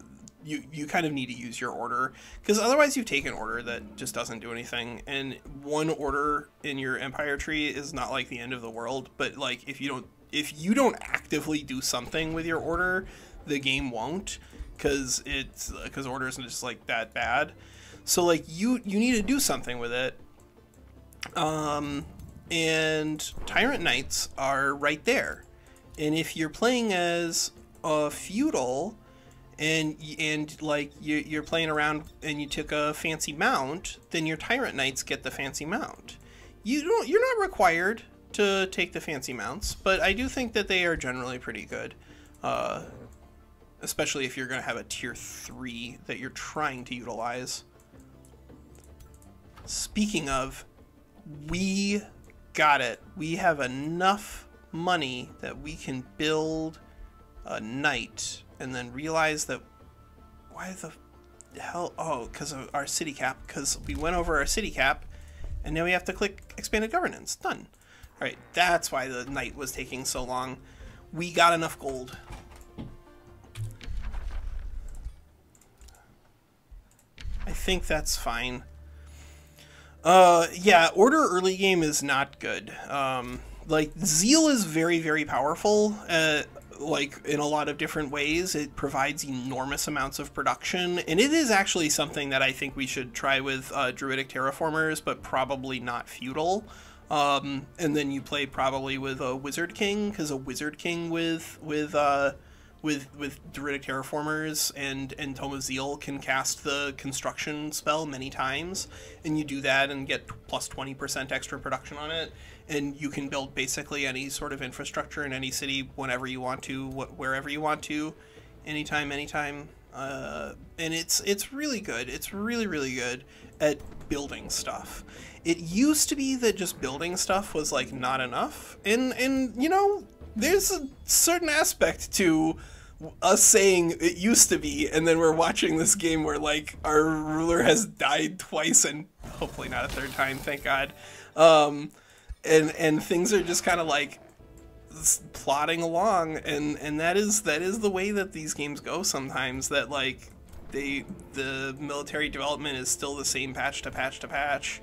you you kind of need to use your order because otherwise you take an order that just doesn't do anything, and one order in your empire tree is not like the end of the world. But like if you don't if you don't actively do something with your order, the game won't because it's because order isn't just like that bad. So like you you need to do something with it um, and Tyrant Knights are right there. And if you're playing as a feudal, and and like you, you're playing around and you took a fancy mount, then your Tyrant Knights get the fancy mount. You don't. You're not required to take the fancy mounts, but I do think that they are generally pretty good. Uh, especially if you're going to have a tier 3 that you're trying to utilize. Speaking of, we got it. We have enough money that we can build a knight and then realize that why the hell oh because of our city cap because we went over our city cap and now we have to click expanded governance done all right that's why the knight was taking so long we got enough gold I think that's fine uh, yeah, order early game is not good. Um, like zeal is very very powerful. Uh, like in a lot of different ways, it provides enormous amounts of production, and it is actually something that I think we should try with uh, druidic terraformers, but probably not feudal. Um, and then you play probably with a wizard king because a wizard king with with uh, with with druidic terraformers and and Tome of Zeal can cast the construction spell many times, and you do that and get plus twenty percent extra production on it, and you can build basically any sort of infrastructure in any city whenever you want to, wh- wherever you want to, anytime, anytime. Uh, and it's it's really good. It's really really good at building stuff. It used to be that just building stuff was like not enough, and and you know there's a certain aspect to us saying it used to be, and then we're watching this game where like our ruler has died twice and hopefully not a third time, thank God. Um, and and things are just kind of like plodding along, and and that is that is the way that these games go sometimes. That like they the military development is still the same patch to patch to patch.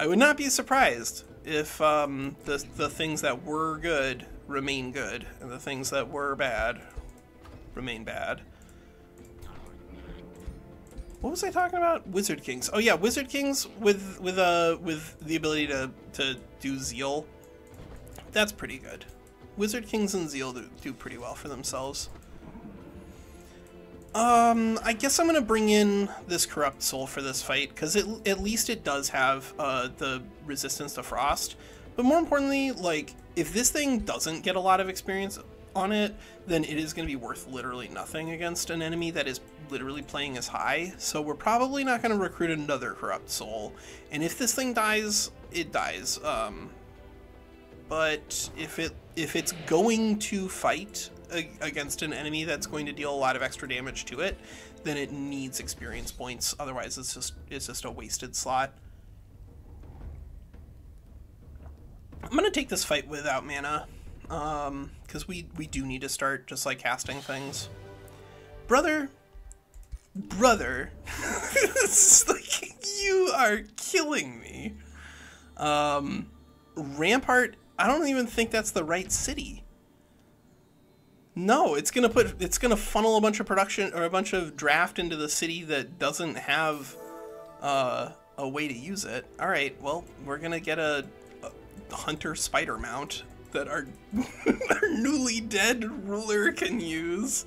I would not be surprised if um, the the things that were good remain good, and the things that were bad remain bad. What was I talking about? Wizard Kings. Oh yeah, Wizard Kings with with uh with the ability to to do Zeal. That's pretty good. Wizard Kings and Zeal do, do pretty well for themselves. Um, I guess I'm gonna bring in this Corrupt Soul for this fight, because at least it does have uh, the resistance to Frost. But more importantly, like, if this thing doesn't get a lot of experience on it, then it is going to be worth literally nothing against an enemy that is literally playing as high. So we're probably not going to recruit another Corrupt Soul. And if this thing dies, it dies. Um, but if it if it's going to fight against an enemy that's going to deal a lot of extra damage to it, then it needs experience points. Otherwise, it's just it's just a wasted slot. I'm gonna take this fight without mana, um, because we we do need to start just like casting things. Brother, brother, like you are killing me. Um, Rampart. I don't even think that's the right city. No, it's gonna put it's gonna funnel a bunch of production or a bunch of draft into the city that doesn't have uh, a way to use it. All right, well we're gonna get a hunter spider mount that our, our newly dead ruler can use.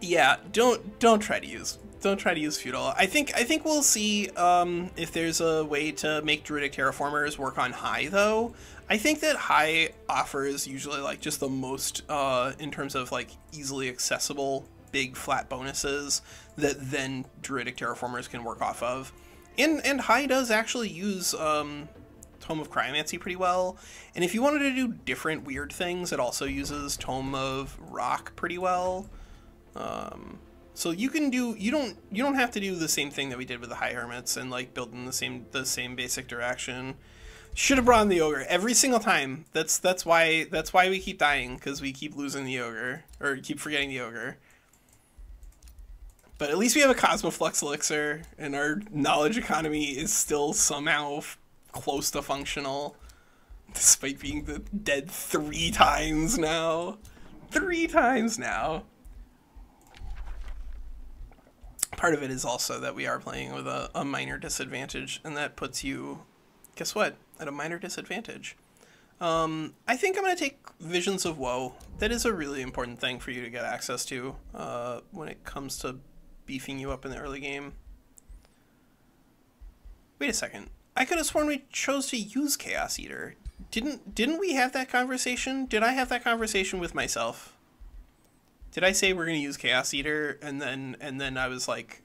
Yeah, don't don't try to use don't try to use feudal. I think I think we'll see um, if there's a way to make druidic terraformers work on high though. I think that high offers usually like just the most uh, in terms of like easily accessible big flat bonuses that then druidic terraformers can work off of. And and High does actually use um, Tome of Cryomancy pretty well. And if you wanted to do different weird things, it also uses Tome of Rock pretty well. Um, So you can do you don't you don't have to do the same thing that we did with the high hermits and like build in the same the same basic direction. Should have brought in the ogre every single time. That's that's why that's why we keep dying because we keep losing the ogre or keep forgetting the ogre. But at least we have a Cosmoflux elixir, and our knowledge economy is still somehow close to functional, despite being dead three times now. Three times now. Part of it is also that we are playing with a, a minor disadvantage, and that puts you, guess what, at a minor disadvantage. Um, I think I'm going to take Visions of Woe. That is a really important thing for you to get access to uh, when it comes to beefing you up in the early game. Wait a second. I could have sworn we chose to use Chaos Eater. Didn't didn't we have that conversation? Did I have that conversation with myself? Did I say we're gonna use Chaos Eater and then and then I was like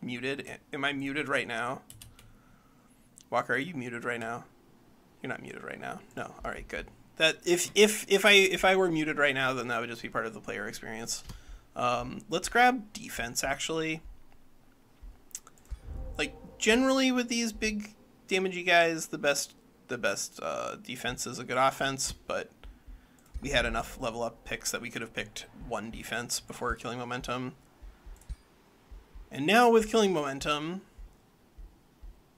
muted? Am I muted right now? Walker, are you muted right now? You're not muted right now. No. All right, good. That if if if I if I were muted right now, then that would just be part of the player experience. Um, let's grab defense, actually. Like, generally with these big damagey guys, the best the best uh, defense is a good offense, but we had enough level up picks that we could have picked one defense before killing momentum. And now with killing momentum,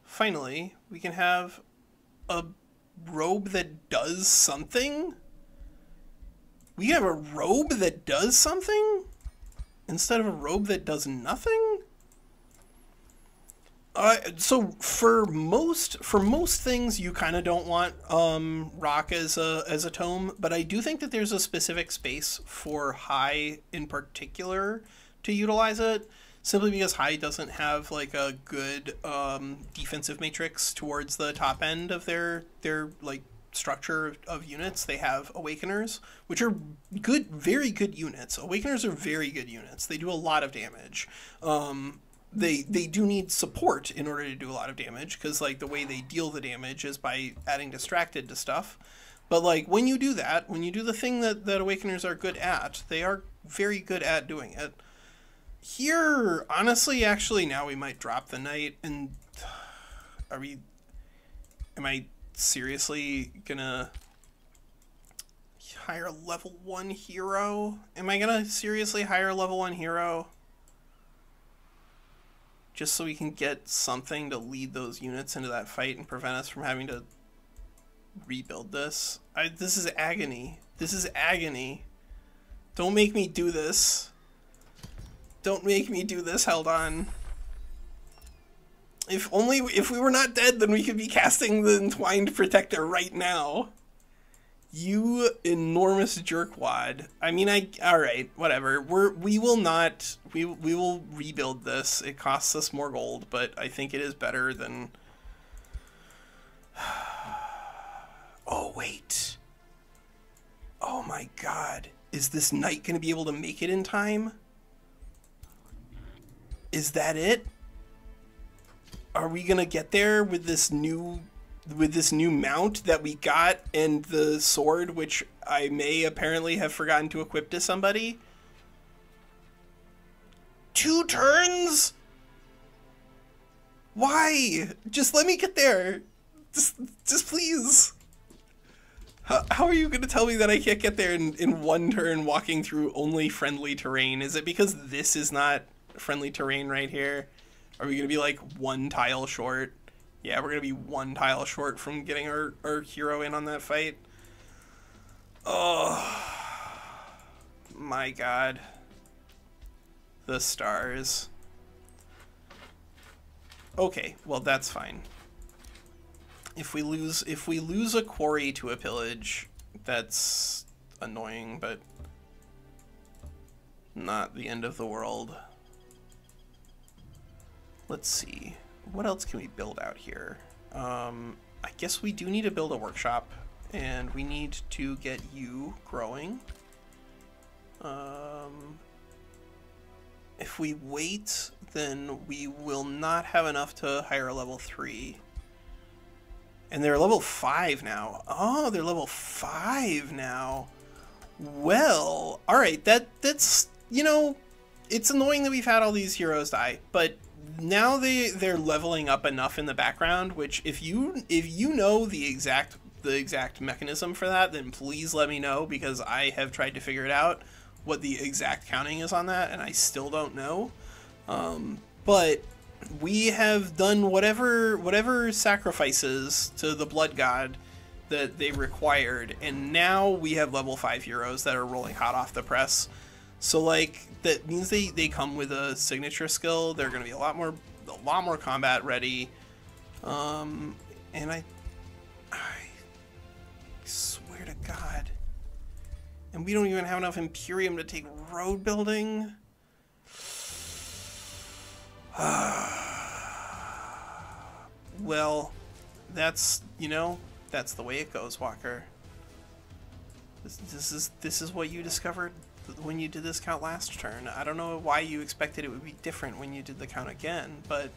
finally, we can have a robe that does something? We have a robe that does something? instead of a robe that does nothing? Uh, so for most for most things you kind of don't want um, rock as a as a tome, but I do think that there's a specific space for high in particular to utilize it. Simply because high doesn't have like a good um, defensive matrix towards the top end of their their like structure of units, they have Awakeners, which are good, very good units. Awakeners are very good units. They do a lot of damage. Um, they they do need support in order to do a lot of damage because like the way they deal the damage is by adding distracted to stuff. But like when you do that, when you do the thing that that Awakeners are good at, they are very good at doing it. Here, honestly, actually, now we might drop the knight and are we? Am I seriously gonna hire a level one hero? Am I gonna seriously hire a level one hero? Just so we can get something to lead those units into that fight and prevent us from having to rebuild this. I, this is agony. This is agony. Don't make me do this. Don't make me do this, held on. If only if we were not dead, then we could be casting the Entwined Protector right now. You enormous jerkwad. I mean, I all right, whatever. We're we will not we we will rebuild this. It costs us more gold, but I think it is better than. oh wait. Oh my god. Is this knight going to be able to make it in time? Is that it? are we gonna get there with this new with this new mount that we got and the sword which I may apparently have forgotten to equip to somebody? Two turns? Why? Just let me get there. Just, just please. How, how are you going to tell me that I can't get there in, in one turn walking through only friendly terrain? Is it because this is not friendly terrain right here? Are we going to be like one tile short? Yeah, we're going to be one tile short from getting our, our hero in on that fight. Oh, my God. The stars. Okay, well that's fine. If we lose if we lose a quarry to a pillage, that's annoying, but not the end of the world. Let's see. What else can we build out here? Um, I guess we do need to build a workshop, and we need to get you growing. Um, if we wait, then we will not have enough to hire a level 3. And they're level 5 now. Oh, they're level 5 now. Well, alright, that that's you know, it's annoying that we've had all these heroes die, but now they they're leveling up enough in the background. Which if you if you know the exact the exact mechanism for that, then please let me know because I have tried to figure it out what the exact counting is on that, and I still don't know. Um, but we have done whatever whatever sacrifices to the blood god that they required, and now we have level five heroes that are rolling hot off the press. So like that means they they come with a signature skill. They're going to be a lot more a lot more combat ready. Um, and I I swear to God. And we don't even have enough Imperium to take road building. well, that's, you know, that's the way it goes, Walker. This, this is this is what you discovered when you did this count last turn. I don't know why you expected it would be different when you did the count again, but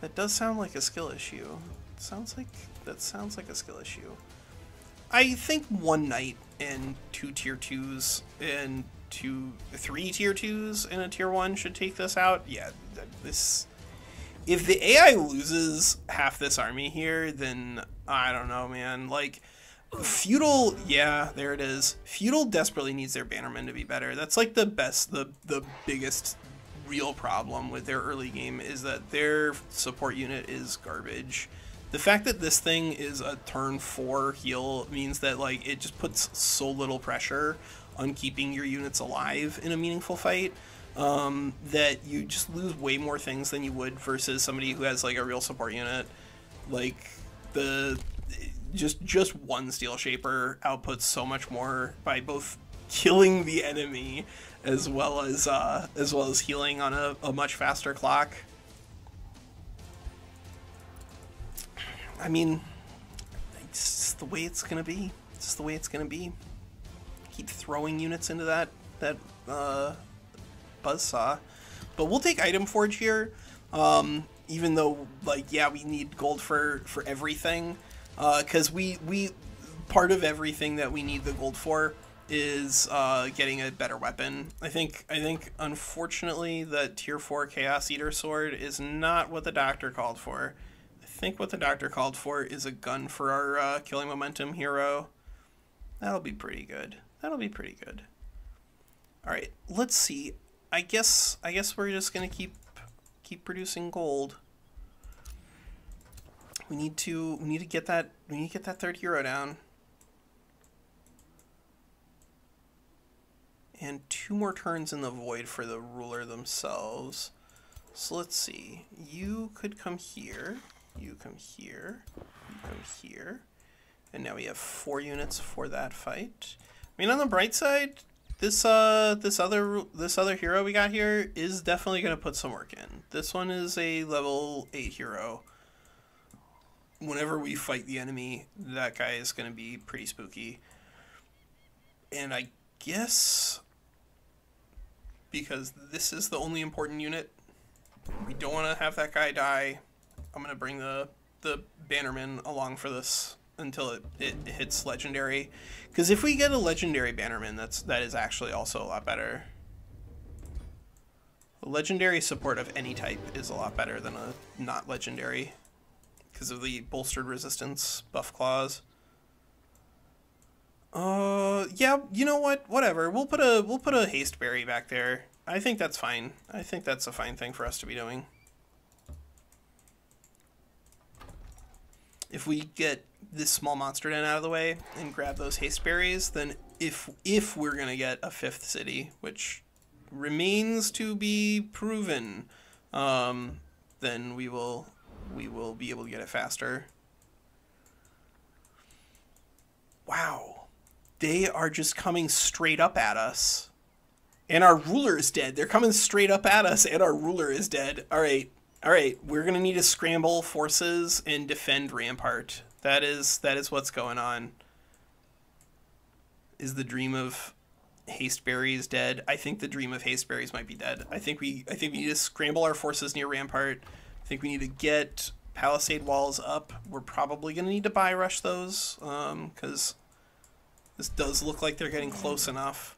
that does sound like a skill issue. It sounds like that sounds like a skill issue. I think one knight and two tier twos and two three tier twos and a tier one should take this out. Yeah, this if the AI loses half this army here, then I don't know, man. Like feudal, yeah, there it is. Feudal desperately needs their bannermen to be better. That's like the best, the the biggest real problem with their early game is that their support unit is garbage. The fact that this thing is a turn four heal means that like it just puts so little pressure on keeping your units alive in a meaningful fight um, that you just lose way more things than you would versus somebody who has like a real support unit. Like the just just one steel shaper outputs so much more by both killing the enemy as well as uh, as well as healing on a, a much faster clock. I mean, it's the way it's gonna be. It's just the way it's gonna be. Keep throwing units into that that uh, buzzsaw, but we'll take item forge here. Um, even though, like, yeah, we need gold for for everything, because uh, we we part of everything that we need the gold for is uh, getting a better weapon. I think I think unfortunately the tier four Chaos Eater sword is not what the doctor called for. I think what the doctor called for is a gun for our uh, killing momentum hero. That'll be pretty good. That'll be pretty good. All right, let's see. I guess I guess we're just gonna keep keep producing gold. We need to we need to get that we need to get that third hero down. and two more turns in the void for the ruler themselves. So let's see. You could come here. You come here. You come here. And now we have four units for that fight. I mean, on the bright side, this uh this other this other hero we got here is definitely going to put some work in. This one is a level 8 hero. Whenever we fight the enemy, that guy is going to be pretty spooky. And I guess because this is the only important unit. We don't want to have that guy die. I'm going to bring the, the Bannerman along for this until it, it, it hits Legendary. Because if we get a Legendary Bannerman, that's, that is actually also a lot better. legendary support of any type is a lot better than a not Legendary. Because of the bolstered resistance buff clause. Uh, yeah, you know what? Whatever. We'll put a we'll put a haste berry back there. I think that's fine. I think that's a fine thing for us to be doing. If we get this small monster den out of the way and grab those haste berries, then if if we're gonna get a fifth city, which remains to be proven, um, then we will we will be able to get it faster. Wow they are just coming straight up at us. And our ruler is dead. They're coming straight up at us, and our ruler is dead. All right, all right. We're gonna need to scramble forces and defend Rampart. That is that is what's going on. Is the dream of Hasteberries dead? I think the dream of Hasteberries might be dead. I think we I think we need to scramble our forces near Rampart. Think we need to get palisade walls up. We're probably gonna need to buy rush those because. Um, this does look like they're getting close enough.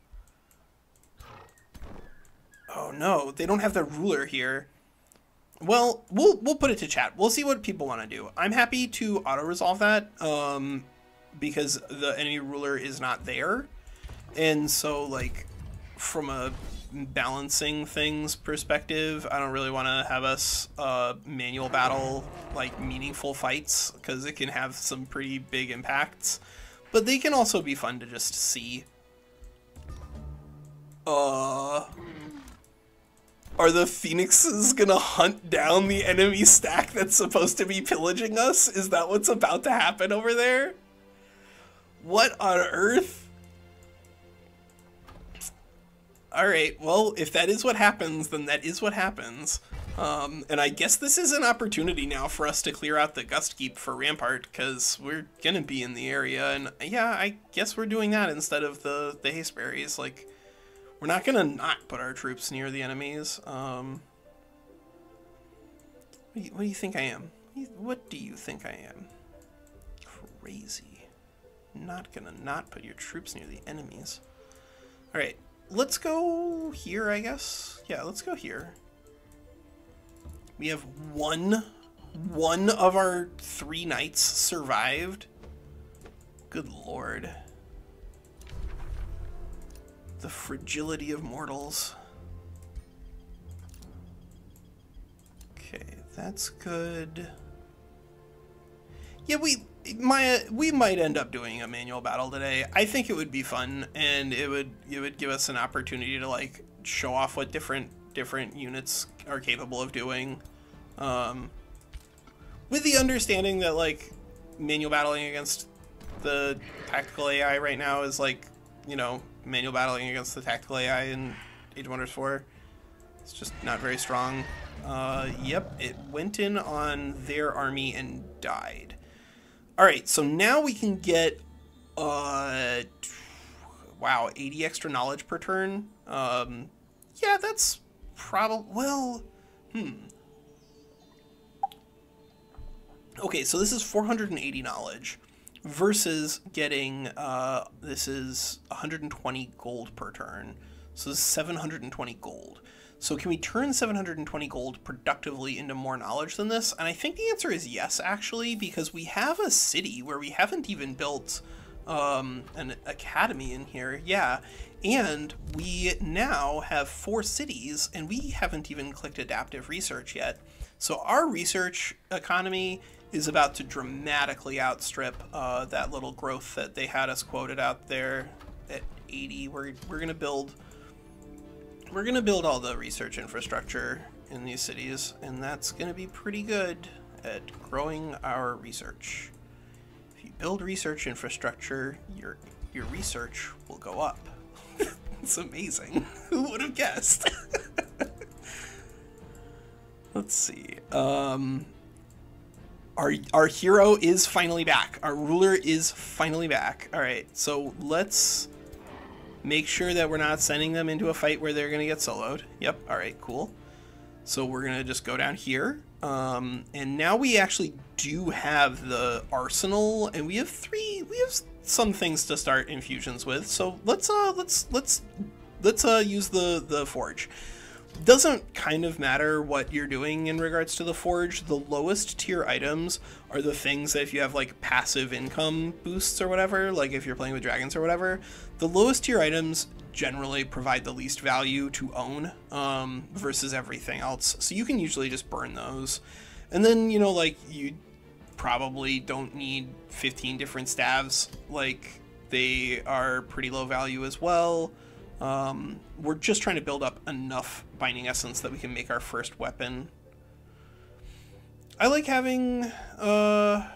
Oh no, they don't have the ruler here. Well, we'll we'll put it to chat. We'll see what people want to do. I'm happy to auto resolve that um, because the enemy ruler is not there, and so like from a balancing things perspective, I don't really want to have us uh, manual battle like meaningful fights because it can have some pretty big impacts, but they can also be fun to just see. Uh, are the phoenixes gonna hunt down the enemy stack that's supposed to be pillaging us? Is that what's about to happen over there? What on earth? Alright, well, if that is what happens, then that is what happens. Um, and I guess this is an opportunity now for us to clear out the Gust Keep for Rampart, because we're gonna be in the area, and yeah, I guess we're doing that instead of the, the Hasteberries, like... We're not gonna not put our troops near the enemies. Um, what, do you, what do you think I am? What do you think I am? Crazy. Not gonna not put your troops near the enemies. Alright, let's go here, I guess. Yeah, let's go here. We have one, one of our three knights survived. Good lord. The fragility of mortals. Okay, that's good. Yeah, we my we might end up doing a manual battle today. I think it would be fun, and it would it would give us an opportunity to like show off what different different units are capable of doing. Um, with the understanding that like manual battling against the tactical AI right now is like you know manual battling against the tactical AI in Age of Wonders 4. It's just not very strong. Uh, yep, it went in on their army and died. Alright, so now we can get, uh, wow, 80 extra knowledge per turn. Um, yeah, that's probably, well, hmm. Okay, so this is 480 knowledge versus getting uh, this is 120 gold per turn. So this is 720 gold. So can we turn 720 gold productively into more knowledge than this? And I think the answer is yes, actually, because we have a city where we haven't even built um, an academy in here. Yeah, and we now have four cities, and we haven't even clicked adaptive research yet. So our research economy is about to dramatically outstrip uh, that little growth that they had us quoted out there at 80. We're, we're going to build we're going to build all the research infrastructure in these cities, and that's going to be pretty good at growing our research. If you build research infrastructure, your your research will go up. it's amazing. Who would have guessed? Let's see. Um, our our hero is finally back. Our ruler is finally back. All right, so let's make sure that we're not sending them into a fight where they're gonna get soloed. Yep. All right. Cool. So we're gonna just go down here, um, and now we actually do have the arsenal, and we have three. We have some things to start infusions with. So let's uh let's let's let's uh use the the forge doesn't kind of matter what you're doing in regards to the forge. The lowest tier items are the things that if you have like passive income boosts or whatever, like if you're playing with dragons or whatever, the lowest tier items generally provide the least value to own um, versus everything else. So you can usually just burn those. And then, you know, like you probably don't need 15 different staves. Like they are pretty low value as well. Um, we're just trying to build up enough Binding Essence that we can make our first weapon. I like having, uh,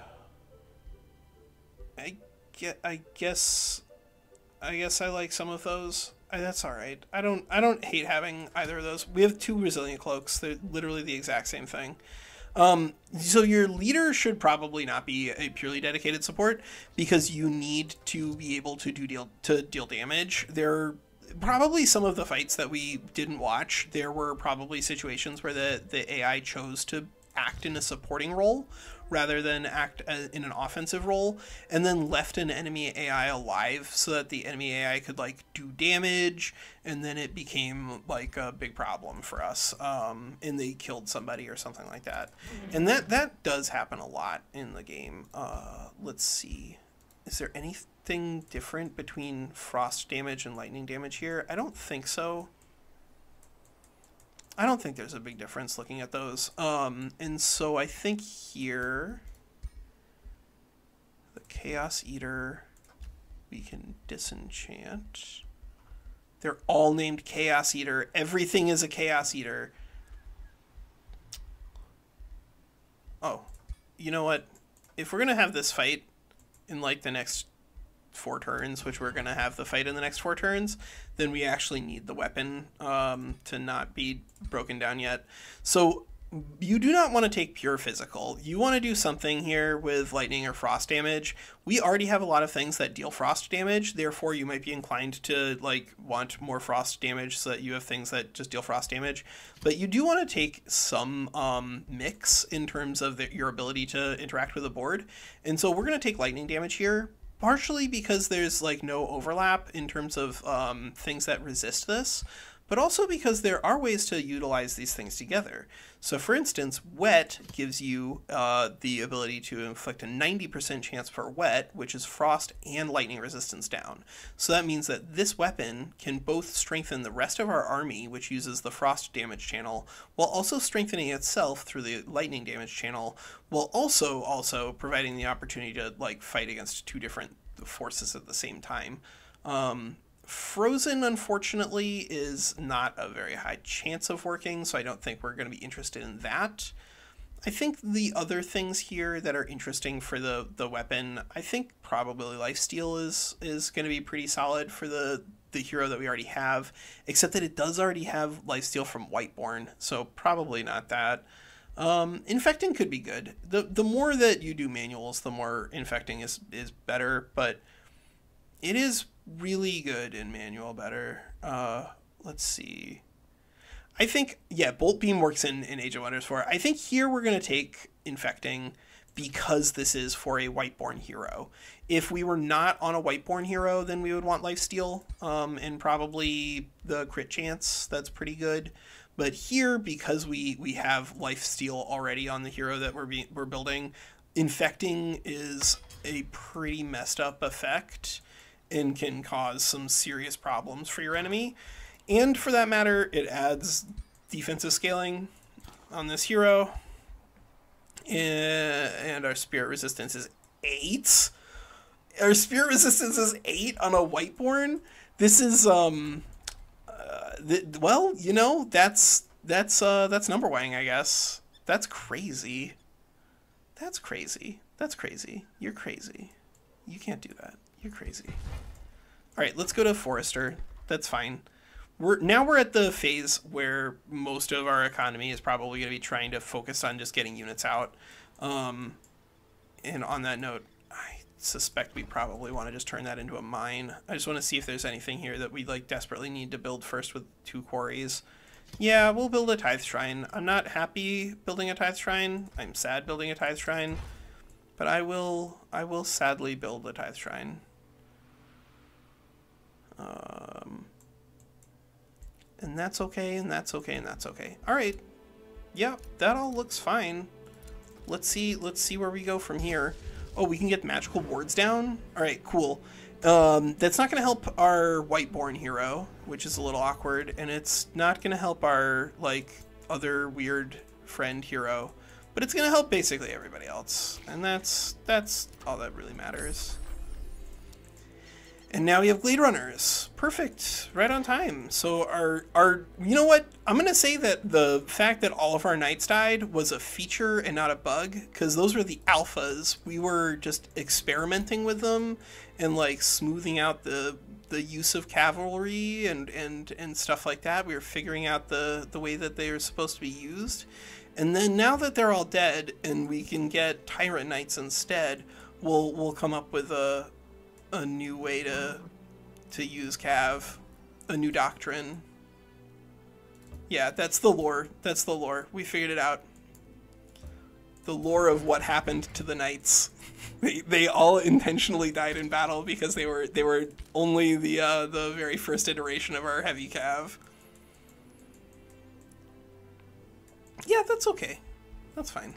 I get, I guess, I guess I like some of those. I, that's all right. I don't, I don't hate having either of those. We have two resilient cloaks. They're literally the exact same thing. Um, so your leader should probably not be a purely dedicated support because you need to be able to do deal to deal damage. There probably some of the fights that we didn't watch, there were probably situations where the, the AI chose to act in a supporting role rather than act as, in an offensive role, and then left an enemy AI alive so that the enemy AI could like do damage, and then it became like a big problem for us, um, and they killed somebody or something like that, and that that does happen a lot in the game. Uh, let's see, is there anything different between frost damage and lightning damage here? I don't think so. I don't think there's a big difference looking at those. Um, and so I think here, the Chaos Eater, we can disenchant. They're all named Chaos Eater. Everything is a Chaos Eater. Oh, you know what? If we're going to have this fight in like the next four turns, which we're going to have the fight in the next four turns, then we actually need the weapon um, to not be broken down yet. So you do not want to take pure physical. You want to do something here with lightning or frost damage. We already have a lot of things that deal frost damage, therefore you might be inclined to like want more frost damage so that you have things that just deal frost damage. But you do want to take some um, mix in terms of the, your ability to interact with the board. And so we're going to take lightning damage here, partially because there's like no overlap in terms of um, things that resist this, but also because there are ways to utilize these things together. So, for instance, wet gives you uh, the ability to inflict a 90% chance for wet, which is frost and lightning resistance down. So that means that this weapon can both strengthen the rest of our army, which uses the frost damage channel, while also strengthening itself through the lightning damage channel, while also also providing the opportunity to like fight against two different forces at the same time. Um, Frozen, unfortunately, is not a very high chance of working, so I don't think we're going to be interested in that. I think the other things here that are interesting for the the weapon, I think probably lifesteal is is going to be pretty solid for the the hero that we already have, except that it does already have lifesteal from Whiteborn, so probably not that. Um, infecting could be good. the The more that you do manuals, the more infecting is is better, but it is really good in manual better. Uh, let's see. I think yeah, Bolt Beam works in, in Age of Wonders 4. I think here we're gonna take infecting because this is for a Whiteborn hero. If we were not on a Whiteborn hero, then we would want Lifesteal um, and probably the crit chance. That's pretty good. But here, because we we have Lifesteal already on the hero that we're be, we're building, infecting is a pretty messed up effect and can cause some serious problems for your enemy. And for that matter, it adds defensive scaling on this hero. And our spirit resistance is 8. Our spirit resistance is 8 on a Whiteborn. This is, um, uh, th- well, you know, that's, that's, uh, that's Numberwang, I guess. That's crazy. That's crazy. That's crazy. You're crazy. You can't do that. You're crazy. All right, let's go to Forester. That's fine. We're now we're at the phase where most of our economy is probably going to be trying to focus on just getting units out. Um, and on that note, I suspect we probably want to just turn that into a mine. I just want to see if there's anything here that we like desperately need to build first with two quarries. Yeah, we'll build a tithe shrine. I'm not happy building a tithe shrine. I'm sad building a tithe shrine, but I will I will sadly build a tithe shrine. Um, and that's okay, and that's okay, and that's okay. All right. Yeah, that all looks fine. Let's see, let's see where we go from here. Oh, we can get magical wards down? All right, cool. Um, that's not going to help our Whiteborn hero, which is a little awkward, and it's not going to help our, like, other weird friend hero, but it's going to help basically everybody else, and that's, that's all that really matters. And now we have Glade Runners. Perfect. Right on time. So our our you know what? I'm gonna say that the fact that all of our knights died was a feature and not a bug, because those were the alphas. We were just experimenting with them and like smoothing out the the use of cavalry and, and, and stuff like that. We were figuring out the, the way that they are supposed to be used. And then now that they're all dead and we can get tyrant knights instead, we'll we'll come up with a a new way to to use Cav, a new doctrine. Yeah, that's the lore. That's the lore. We figured it out. the lore of what happened to the knights. They, they all intentionally died in battle because they were they were only the uh, the very first iteration of our heavy cav. Yeah, that's okay. That's fine.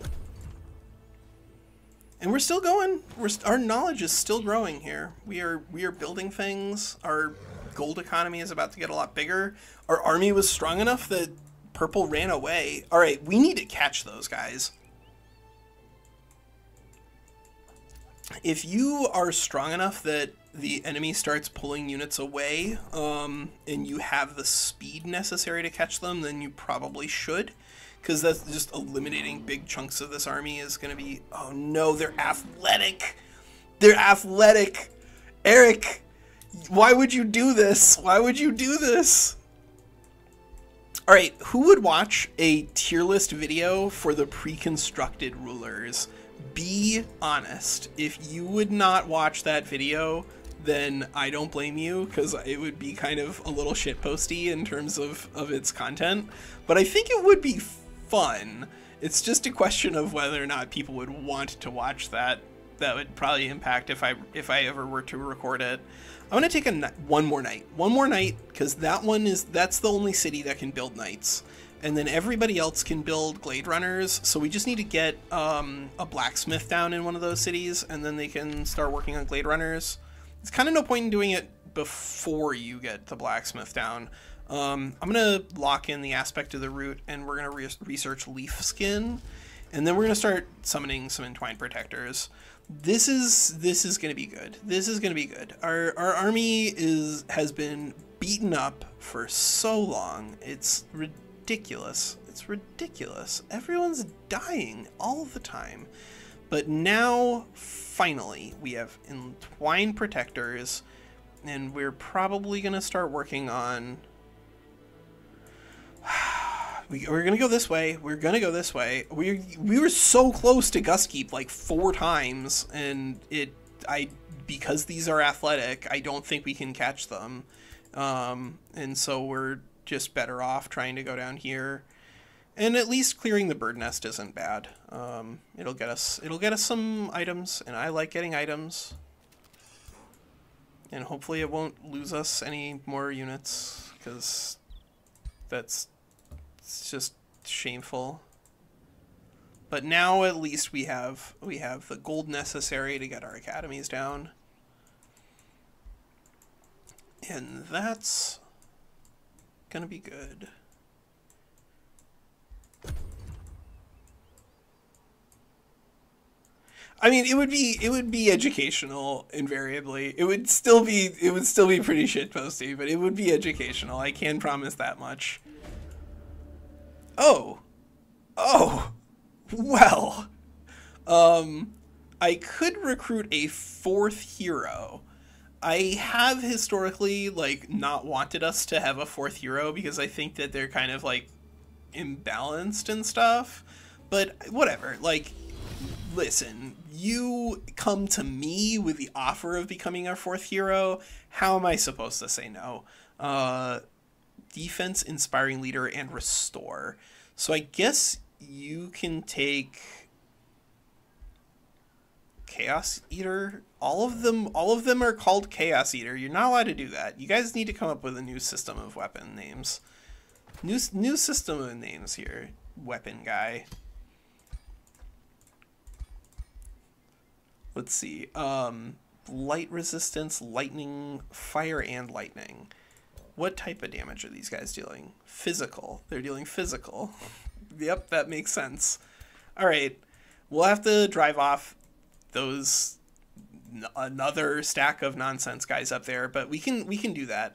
And we're still going. We're st- our knowledge is still growing here. We are we are building things. Our gold economy is about to get a lot bigger. Our army was strong enough that purple ran away. All right, we need to catch those guys. if you are strong enough that the enemy starts pulling units away um, and you have the speed necessary to catch them, then you probably should. Because that's just eliminating big chunks of this army is going to be. Oh no, they're athletic! They're athletic! Eric, why would you do this? Why would you do this? Alright, who would watch a tier list video for the pre-constructed rulers? be honest. If you would not watch that video, then I don't blame you because it would be kind of a little shitposty in terms of, of its content. But I think it would be fun. It's just a question of whether or not people would want to watch that. That would probably impact if I if I ever were to record it. I'm gonna take a one more night, one more night, because that one is that's the only city that can build knights and then everybody else can build glade runners so we just need to get um, a blacksmith down in one of those cities and then they can start working on glade runners it's kind of no point in doing it before you get the blacksmith down um, i'm going to lock in the aspect of the root and we're going to re research leaf skin and then we're going to start summoning some entwined protectors this is this is going to be good this is going to be good our, our army is has been beaten up for so long it's ridiculous. It's ridiculous. Everyone's dying all the time. But now, finally, we have entwined protectors, and we're probably going to start working on... we, are to go this way. We're to go this way. We we were so close to Gustkeep like four times, and it I because these are athletic, I don't think we can catch them. Um, and so we're just better off trying to go down here. And at least clearing the bird nest isn't bad. Um, it'll get us it'll get us some items, and I like getting items. And hopefully it won't lose us any more units, because that's it's just shameful. But now at least we have we have the gold necessary to get our academies down. And that's gonna be good. I mean, it would be it would be educational invariably. It would still be it would still be pretty shit posty, but it would be educational. I can promise that much. Oh, oh, well, um, I could recruit a fourth hero I have historically like not wanted us to have a fourth hero because I think that they're kind of like imbalanced and stuff. But whatever. Like listen, you come to me with the offer of becoming our fourth hero. How am I supposed to say no? Uh defense, inspiring leader and restore. So I guess you can take Chaos Eater. All of them, all of them are called Chaos Eater. You're not allowed to do that. You guys need to come up with a new system of weapon names. New new system of names here, weapon guy. Let's see. Um, light resistance, lightning, fire, and lightning. What type of damage are these guys dealing? Physical. They're dealing physical. yep, that makes sense. All right. We'll have to drive off those another stack of nonsense guys up there, but we can we can do that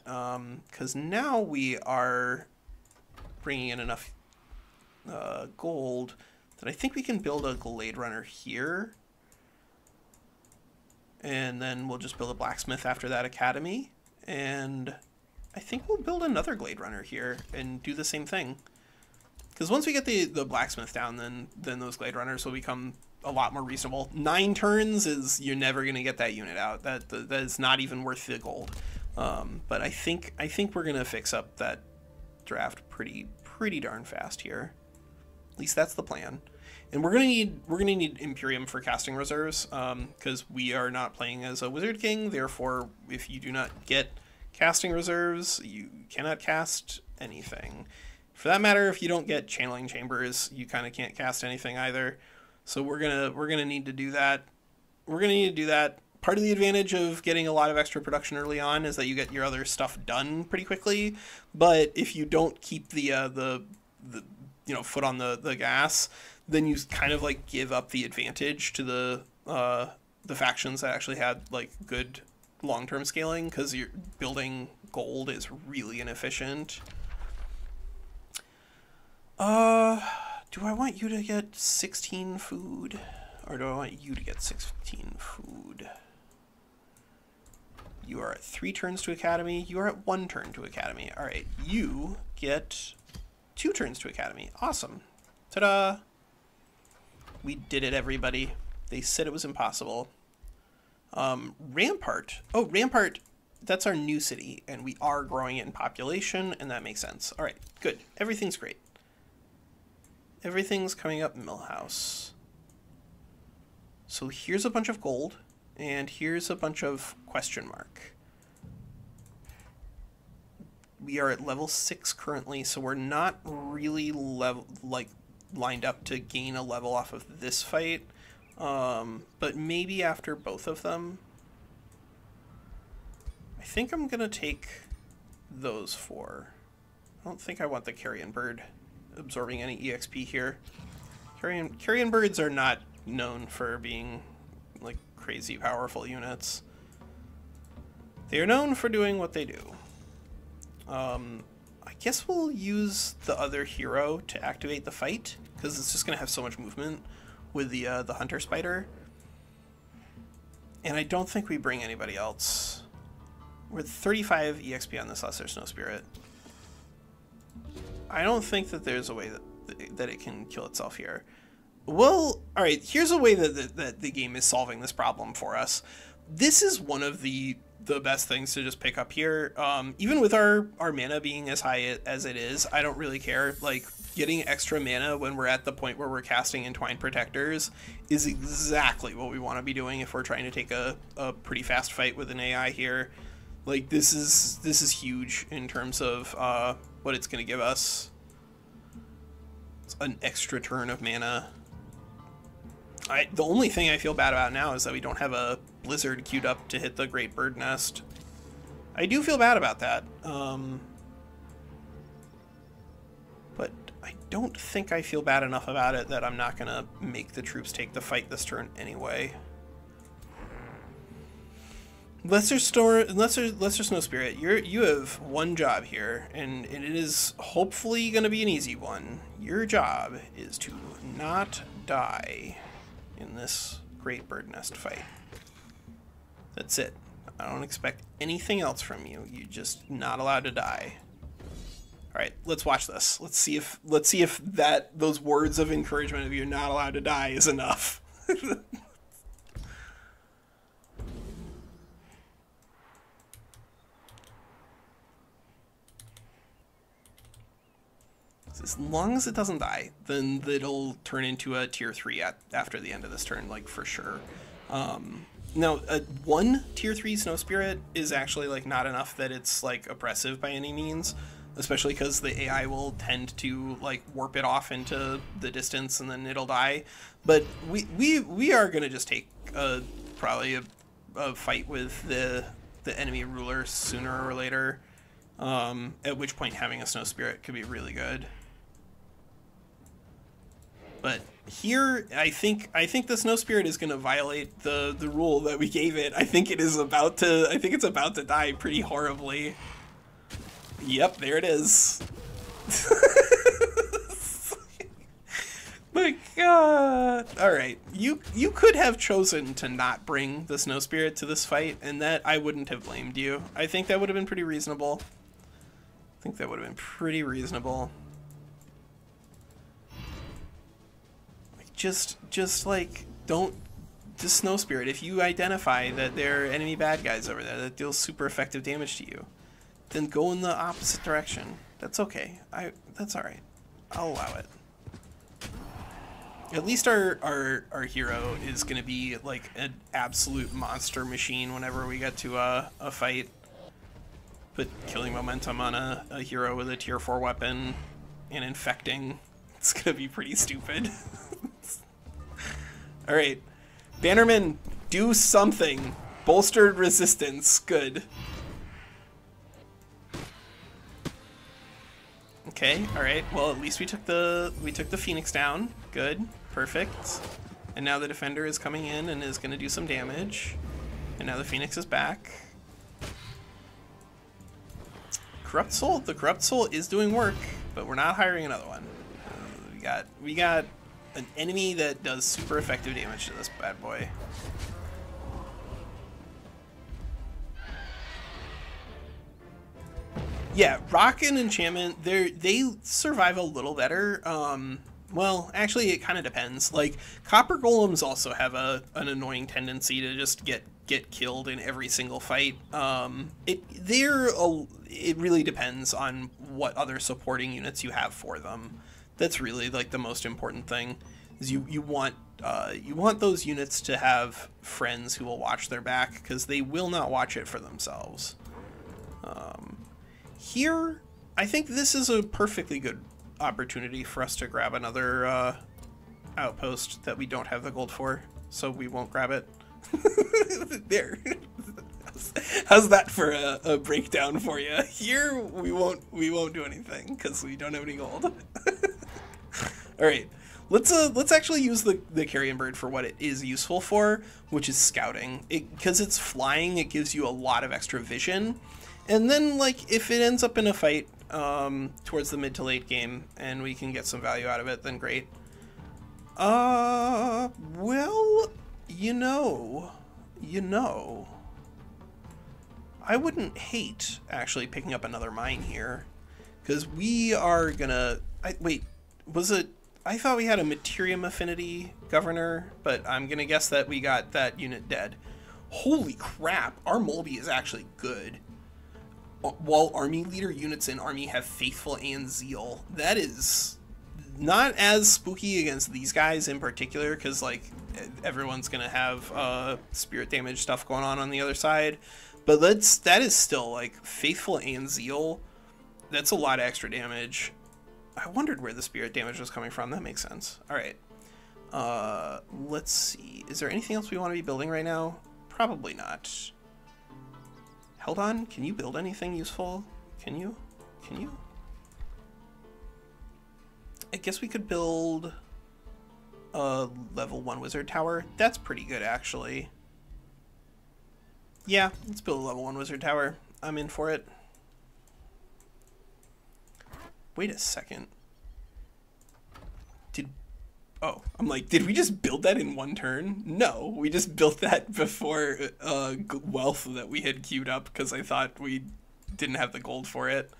because um, now we are bringing in enough uh, gold that I think we can build a Glade Runner here. And then we'll just build a blacksmith after that academy. And I think we'll build another Glade Runner here and do the same thing. Because once we get the, the blacksmith down, then then those Glade Runners will become a lot more reasonable. Nine turns is you're never going to get that unit out. That that is not even worth the gold. Um, but I think I think we're going to fix up that draft pretty pretty darn fast here. At least that's the plan. And we're gonna need we're gonna need Imperium for casting reserves because um, we are not playing as a Wizard King. Therefore, if you do not get casting reserves, you cannot cast anything. For that matter, if you don't get channeling chambers, you kind of can't cast anything either. So we're gonna we're gonna need to do that. We're gonna need to do that. Part of the advantage of getting a lot of extra production early on is that you get your other stuff done pretty quickly. But if you don't keep the uh, the the you know foot on the the gas, then you kind of like give up the advantage to the uh, the factions that actually had like good long term scaling because you're building gold is really inefficient. Uh, do I want you to get 16 food? Or do I want you to get 16 food? You are at three turns to Academy. You are at one turn to Academy. All right, you get two turns to Academy. Awesome. Ta-da! We did it, everybody. They said it was impossible. Um, Rampart. Oh, Rampart, that's our new city, and we are growing in population, and that makes sense. All right, good. Everything's great. Everything's coming up Millhouse. So here's a bunch of gold, and here's a bunch of question mark. We are at level 6 currently, so we're not really level like lined up to gain a level off of this fight. Um, but maybe after both of them. I think I'm going to take those four. I don't think I want the carrion bird absorbing any EXP here. Carrion, carrion birds are not known for being like crazy powerful units. They are known for doing what they do. Um, I guess we'll use the other hero to activate the fight, because it's just going to have so much movement with the, uh, the Hunter Spider. And I don't think we bring anybody else. We're 35 EXP on this Lesser Snow Spirit. I don't think that there's a way that, that it can kill itself here. Well, all right, here's a way that the, that the game is solving this problem for us. This is one of the the best things to just pick up here. Um, even with our, our mana being as high as it is, I don't really care. Like, getting extra mana when we're at the point where we're casting Entwined Protectors is exactly what we want to be doing if we're trying to take a, a pretty fast fight with an AI here. Like, this is this is huge in terms of uh, what it's going to give us. It's an extra turn of mana. I, the only thing I feel bad about now is that we don't have a blizzard queued up to hit the Great Bird Nest. I do feel bad about that. Um, but I don't think I feel bad enough about it that I'm not going to make the troops take the fight this turn anyway. Lesser Store, Lesser Lesser Snow Spirit, you you have one job here, and, and it is hopefully going to be an easy one. Your job is to not die in this Great Bird Nest fight. That's it. I don't expect anything else from you. You're just not allowed to die. All right, let's watch this. Let's see if let's see if that those words of encouragement of you're not allowed to die is enough. as long as it doesn't die, then it'll turn into a tier three at after the end of this turn, like for sure. Um, now, a one tier three snow spirit is actually like not enough that it's like oppressive by any means, especially because the AI will tend to like warp it off into the distance and then it'll die. But we we we are gonna just take a probably a, a fight with the the enemy ruler sooner or later. Um, at which point having a snow spirit could be really good. But here, I think I think the snow spirit is going to violate the the rule that we gave it. I think it is about to. I think it's about to die pretty horribly. Yep, there it is. My God! All right, you you could have chosen to not bring the snow spirit to this fight, and that I wouldn't have blamed you. I think that would have been pretty reasonable. I think that would have been pretty reasonable. Just just like don't just snow spirit if you identify that there are enemy bad guys over there that deal super effective damage to you then go in the opposite direction that's okay i that's all right i'll allow it At least our, our, our hero is to be like an absolute monster machine whenever we get to a, a fight. Put killing momentum on a, a hero with a tier 4 weapon and infecting. It's to be pretty stupid. Alright. Bannerman, do something. Bolstered resistance. Good. Okay, alright. Well, at least we took the we took the Phoenix down. Good. Perfect. And now the defender is coming in and is going to do some damage. And now the Phoenix is back. Corrupt Soul. The Corrupt Soul is doing work, but we're not hiring another one. Uh, we got we got an enemy that does super effective damage to this bad boy. Yeah, rock and enchantment, they they survive a little better. Um, well, actually, it kind of depends. Like copper golems also have a an annoying tendency to just get get killed in every single fight. Um, it they're a, it really depends on what other supporting units you have for them. That's really like the most important thing. Is you you want uh, you want those units to have friends who will watch their back because they will not watch it for themselves. Um, here, I think this is a perfectly good opportunity for us to grab another uh, outpost that we don't have the gold for, so we won't grab it. there. How's that for a, a, breakdown for you? Here we won't we won't do anything because we don't have any gold. All right, let's uh let's actually use the the carrion bird for what it is useful for, which is scouting. It because it's flying, it gives you a lot of extra vision and then, like, if it ends up in a fight um, towards the mid to late game and we can get some value out of it, then great. Uh, well, you know, you know, I wouldn't hate actually picking up another mine here because we are gonna. I, wait, was it? I thought we had a Materium Affinity governor, but I'm gonna guess that we got that unit dead. Holy crap, our Molby is actually good while army leader units in army have faithful and zeal that is not as spooky against these guys in particular because like everyone's gonna have uh, spirit damage stuff going on on the other side but that's that is still like faithful and zeal that's a lot of extra damage i wondered where the spirit damage was coming from that makes sense all right uh let's see is there anything else we want to be building right now probably not Held on, can you build anything useful? Can you? Can you? I guess we could build a level 1 wizard tower. That's pretty good, actually. Yeah, let's build a level 1 wizard tower. I'm in for it. Wait a second. Did... Oh, I'm like, did we just build that in one turn? No, we just built that before uh, wealth that we had queued up because I thought we didn't have the gold for it.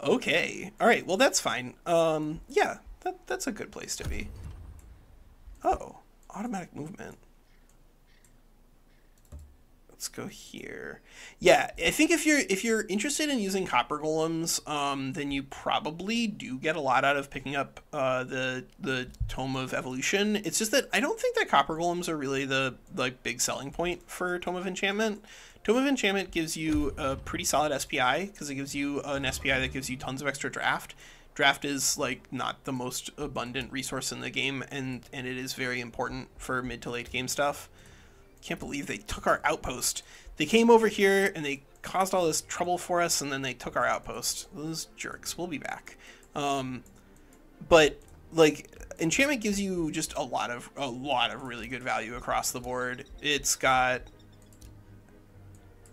Okay, all right, well that's fine. Um, yeah, that that's a good place to be. Oh, automatic movement. Let's go here. Yeah, I think if you're if you're interested in using copper golems, um, then you probably do get a lot out of picking up uh, the the Tome of Evolution. It's just that I don't think that copper golems are really the like big selling point for Tome of Enchantment. Tome of Enchantment gives you a pretty solid SPI because it gives you an SPI that gives you tons of extra draft. Draft is like not the most abundant resource in the game, and and it is very important for mid to late game stuff. Can't believe they took our outpost. They came over here and they caused all this trouble for us, and then they took our outpost. Those jerks. We'll be back. Um, but like enchantment gives you just a lot of a lot of really good value across the board. It's got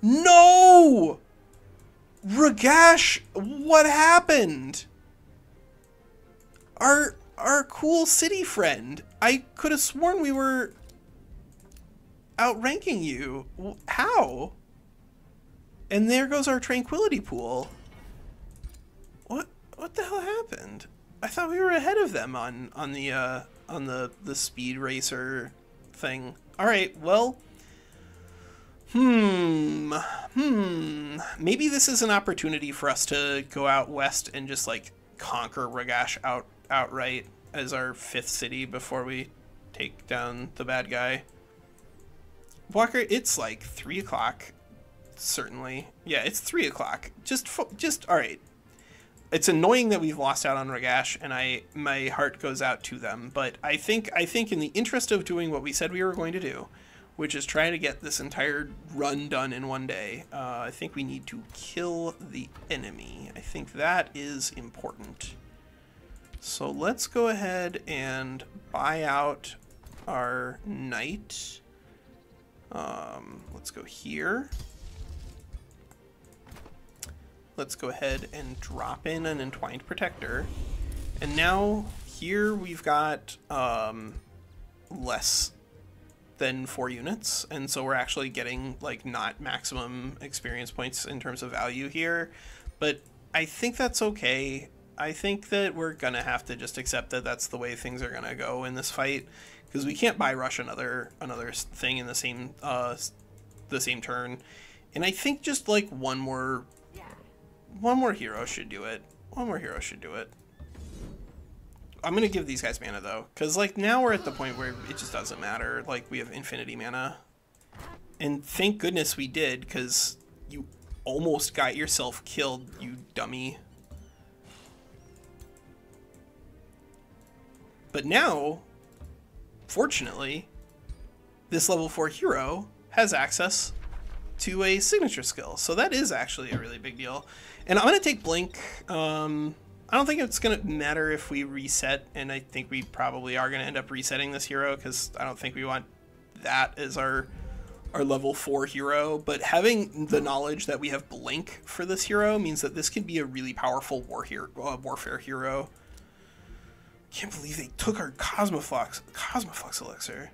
no Ragash. What happened? Our our cool city friend. I could have sworn we were outranking you. How? And there goes our tranquility pool. What what the hell happened? I thought we were ahead of them on on the uh on the the speed racer thing. All right, well, hmm, hmm. Maybe this is an opportunity for us to go out west and just like conquer Ragash out outright. as our fifth city before we take down the bad guy. Walker, it's like three o'clock. Certainly, yeah, it's three o'clock. Just, just all right. It's annoying that we've lost out on Ragash, and I my heart goes out to them. But I think I think in the interest of doing what we said we were going to do, which is try to get this entire run done in one day, uh, I think we need to kill the enemy. I think that is important. So let's go ahead and buy out our knight. Um, let's go here. Let's go ahead and drop in an Entwined Protector. And now here we've got um, less than four units, and so we're actually getting like not maximum experience points in terms of value here. But I think that's okay. I think that we're gonna have to just accept that that's the way things are gonna go in this fight because we can't buy rush another another thing in the same uh, the same turn. And I think just like one more one more hero should do it. One more hero should do it. I'm gonna give these guys mana though, because like now we're at the point where it just doesn't matter. Like we have infinity mana, and thank goodness we did, because you almost got yourself killed, you dummy. But now Fortunately, this level 4 hero has access to a signature skill, so that is actually a really big deal. And I'm going to take Blink. Um, I don't think it's going to matter if we reset, and I think we probably are going to end up resetting this hero, because I don't think we want that as our our level 4 hero, but having the knowledge that we have Blink for this hero means that this can be a really powerful war uh, warfare hero. Can't believe they took our Cosmoflux, Cosmoflux elixir.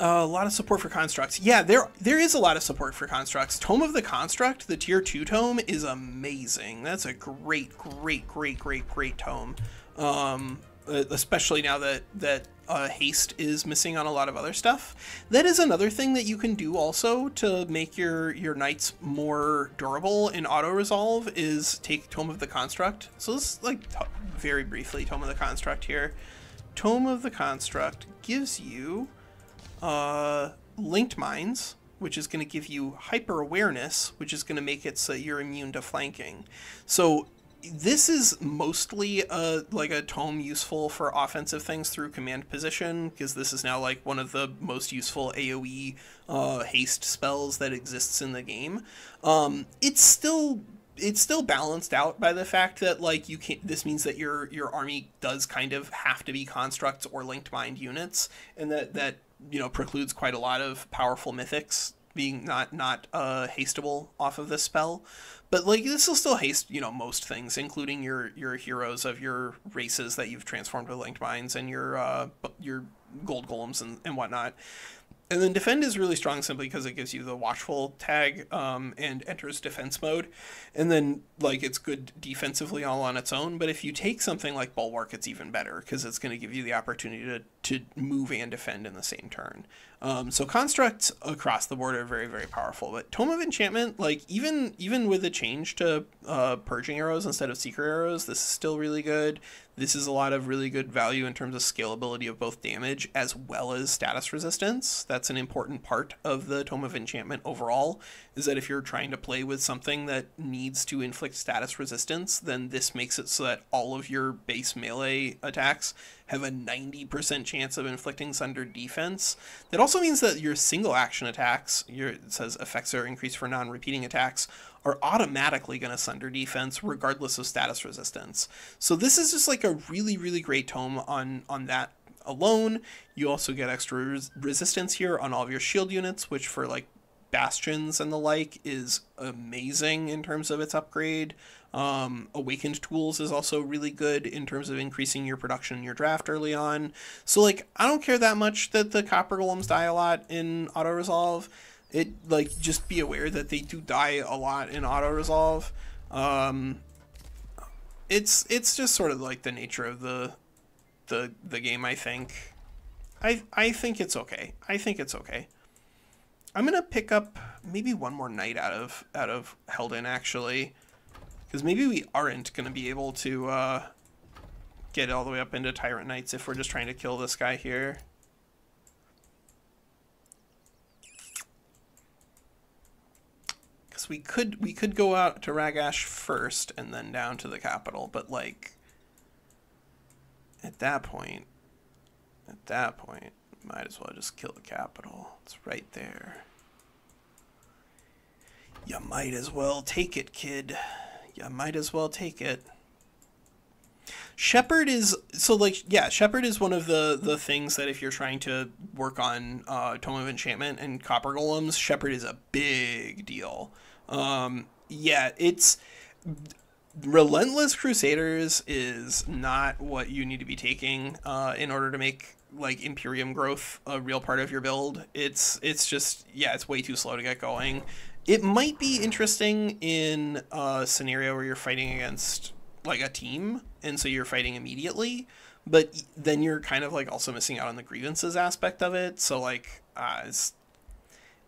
Uh, a lot of support for constructs. Yeah, there there is a lot of support for constructs. Tome of the Construct, the tier two tome, is amazing. That's a great, great, great, great, great tome. Um, especially now that that uh, haste is missing on a lot of other stuff. That is another thing that you can do also to make your your knights more durable in auto resolve is take Tome of the Construct. So let's like very briefly Tome of the Construct here. Tome of the Construct gives you uh, linked Minds, which is going to give you hyper awareness, which is going to make it so you're immune to flanking. So this is mostly a like a tome useful for offensive things through command position because this is now like one of the most useful AOE uh, haste spells that exists in the game. Um, it's still it's still balanced out by the fact that like you can't this means that your your army does kind of have to be constructs or linked mind units and that that you know precludes quite a lot of powerful mythics being not not uh hasteable off of this spell but like this will still haste, you know, most things, including your your heroes of your races that you've transformed to linked minds and your uh your gold golems and, and whatnot. And then defend is really strong simply because it gives you the watchful tag um, and enters defense mode. And then like it's good defensively all on its own. But if you take something like bulwark, it's even better because it's going to give you the opportunity to, to move and defend in the same turn. Um, so constructs across the board are very very powerful. But Tome of Enchantment, like even even with a change to uh, purging arrows instead of secret arrows, this is still really good. This is a lot of really good value in terms of scalability of both damage as well as status resistance. That's an important part of the Tome of Enchantment overall, is that if you're trying to play with something that needs to inflict status resistance, then this makes it so that all of your base melee attacks have a 90% chance of inflicting Sunder defense. That also means that your single action attacks, your, it says effects are increased for non repeating attacks, are automatically going to Sunder defense regardless of status resistance. So this is just like a really, really great tome on, on that alone. You also get extra res- resistance here on all of your shield units, which for like bastions and the like is amazing in terms of its upgrade. Um, Awakened Tools is also really good in terms of increasing your production in your draft early on. So, like, I don't care that much that the Copper Golems die a lot in Auto Resolve. It, like, just be aware that they do die a lot in Auto Resolve. Um, it's it's just sort of like the nature of the the the game. I think. I I think it's okay. I think it's okay. I'm gonna pick up maybe one more knight out of out of Helden actually. Because maybe we aren't going to be able to uh, get all the way up into Tyrant Knights if we're just trying to kill this guy here. Because we could we could go out to Ragash first and then down to the capital, but like at that point, at that point, might as well just kill the capital. It's right there. You might as well take it, kid. You might as well take it. Shepherd is so like yeah, Shepherd is one of the the things that if you're trying to work on uh, Tome of Enchantment and Copper Golems, Shepherd is a big deal. Um, yeah, it's Relentless Crusaders is not what you need to be taking uh, in order to make like Imperium growth a real part of your build. It's it's just yeah, it's way too slow to get going. It might be interesting in a scenario where you're fighting against like a team, and so you're fighting immediately. But then you're kind of like also missing out on the grievances aspect of it. So like, uh, it's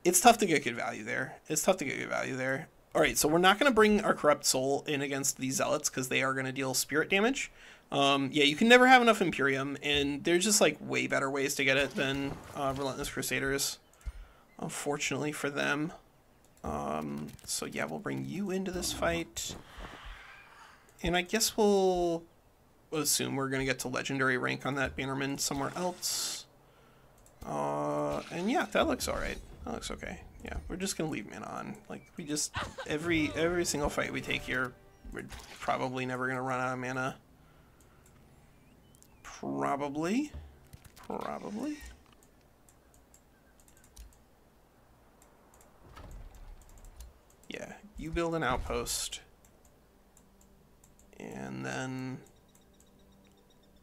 it's tough to get good value there. It's tough to get good value there. All right, so we're not going to bring our corrupt soul in against these zealots because they are going to deal spirit damage. Um, yeah, you can never have enough Imperium, and there's just like way better ways to get it than uh, Relentless Crusaders. Unfortunately for them. Um, so yeah, we'll bring you into this fight. And I guess we'll assume we're going to get to legendary rank on that Bannerman somewhere else. Uh, and yeah, that looks alright. That looks okay. Yeah, we're just going to leave mana on. Like, we just, every, every single fight we take here, we're probably never going to run out of mana. Probably. Probably. Yeah, you build an outpost. And then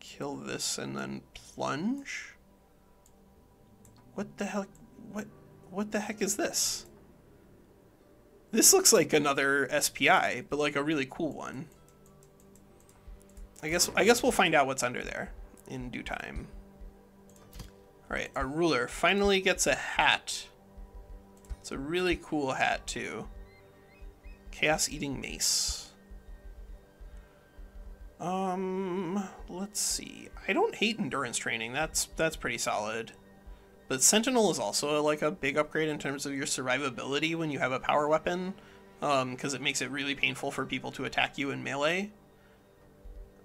kill this and then plunge? What the hell? What, what the heck is this? This looks like another SPI, but like a really cool one. I guess I guess we'll find out what's under there in due time. All right, our ruler finally gets a hat. It's a really cool hat too. Chaos Eating Mace. Um, let's see. I don't hate endurance training. That's that's pretty solid. But Sentinel is also like a big upgrade in terms of your survivability when you have a power weapon, because um, it makes it really painful for people to attack you in melee.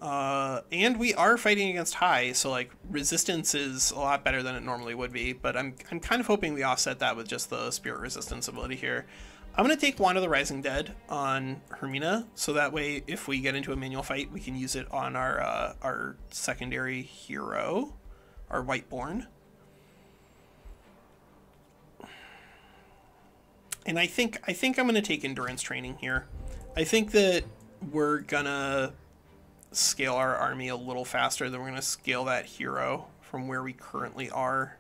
Uh, and we are fighting against high, so like resistance is a lot better than it normally would be. But I'm I'm kind of hoping we offset that with just the spirit resistance ability here. I'm gonna take Wand of the Rising Dead on Hermina, so that way if we get into a manual fight, we can use it on our uh, our secondary hero, our Whiteborn. And I think I think I'm gonna take endurance training here. I think that we're gonna scale our army a little faster, than we're going to scale that hero from where we currently are.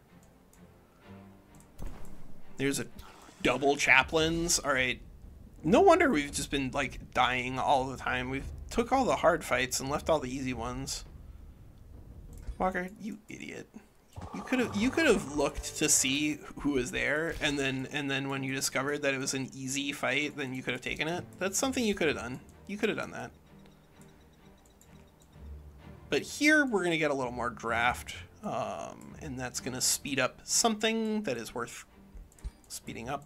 There's a double chaplains. All right. No wonder we've just been like dying all the time. We've took all the hard fights and left all the easy ones. Walker, you idiot. You could have you could have looked to see who was there and then and then when you discovered that it was an easy fight, then you could have taken it. That's something you could have done. You could have done that. But here we're going to get a little more draft, um, and that's going to speed up something that is worth speeding up.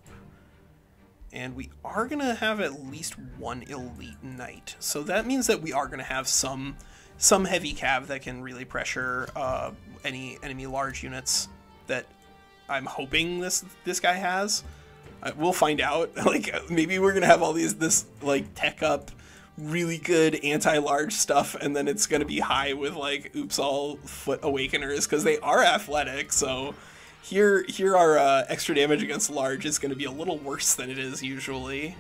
And we are going to have at least one elite knight. So that means that we are going to have some some heavy cav that can really pressure uh, any enemy large units that I'm hoping this this guy has. Uh, we'll find out. Like maybe we're gonna have all these this like tech up really good anti-large stuff and then it's going to be high with like oops all foot awakeners because they are athletic so here here our uh, extra damage against large is going to be a little worse than it is usually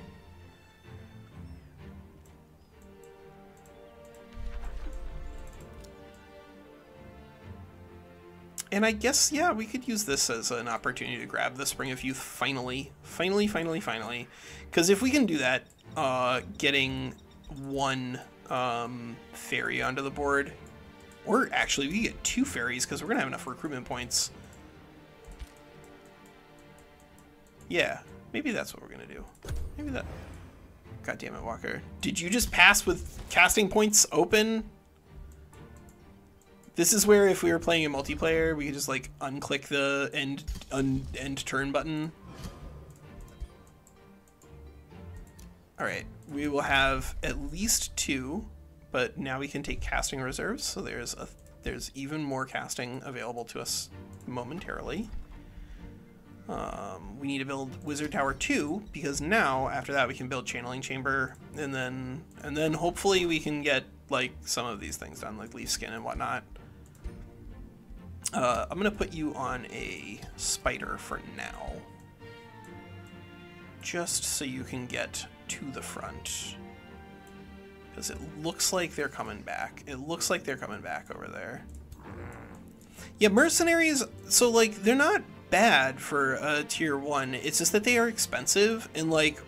And I guess, yeah, we could use this as an opportunity to grab the Spring of Youth finally. Finally, finally, finally. Because if we can do that, uh, getting one um, fairy onto the board. Or actually, we get two fairies because we're going to have enough recruitment points. Yeah, maybe that's what we're to do. Maybe that... God damn it, Walker. Did you just pass with casting points open? This is where if we were playing a multiplayer, we could just like unclick the end un, end turn button. All right, we will have at least two, but now we can take casting reserves. So there's a there's even more casting available to us momentarily. Um, we need to build Wizard Tower 2 because now after that we can build Channeling Chamber and then and then hopefully we can get like some of these things done like leaf skin and whatnot. Uh, I'm gonna put you on a spider for now just so you can get to the front because it looks like they're coming back. It looks like they're coming back over there. Yeah, mercenaries, so like they're not bad for a tier one. It's just that they are expensive and like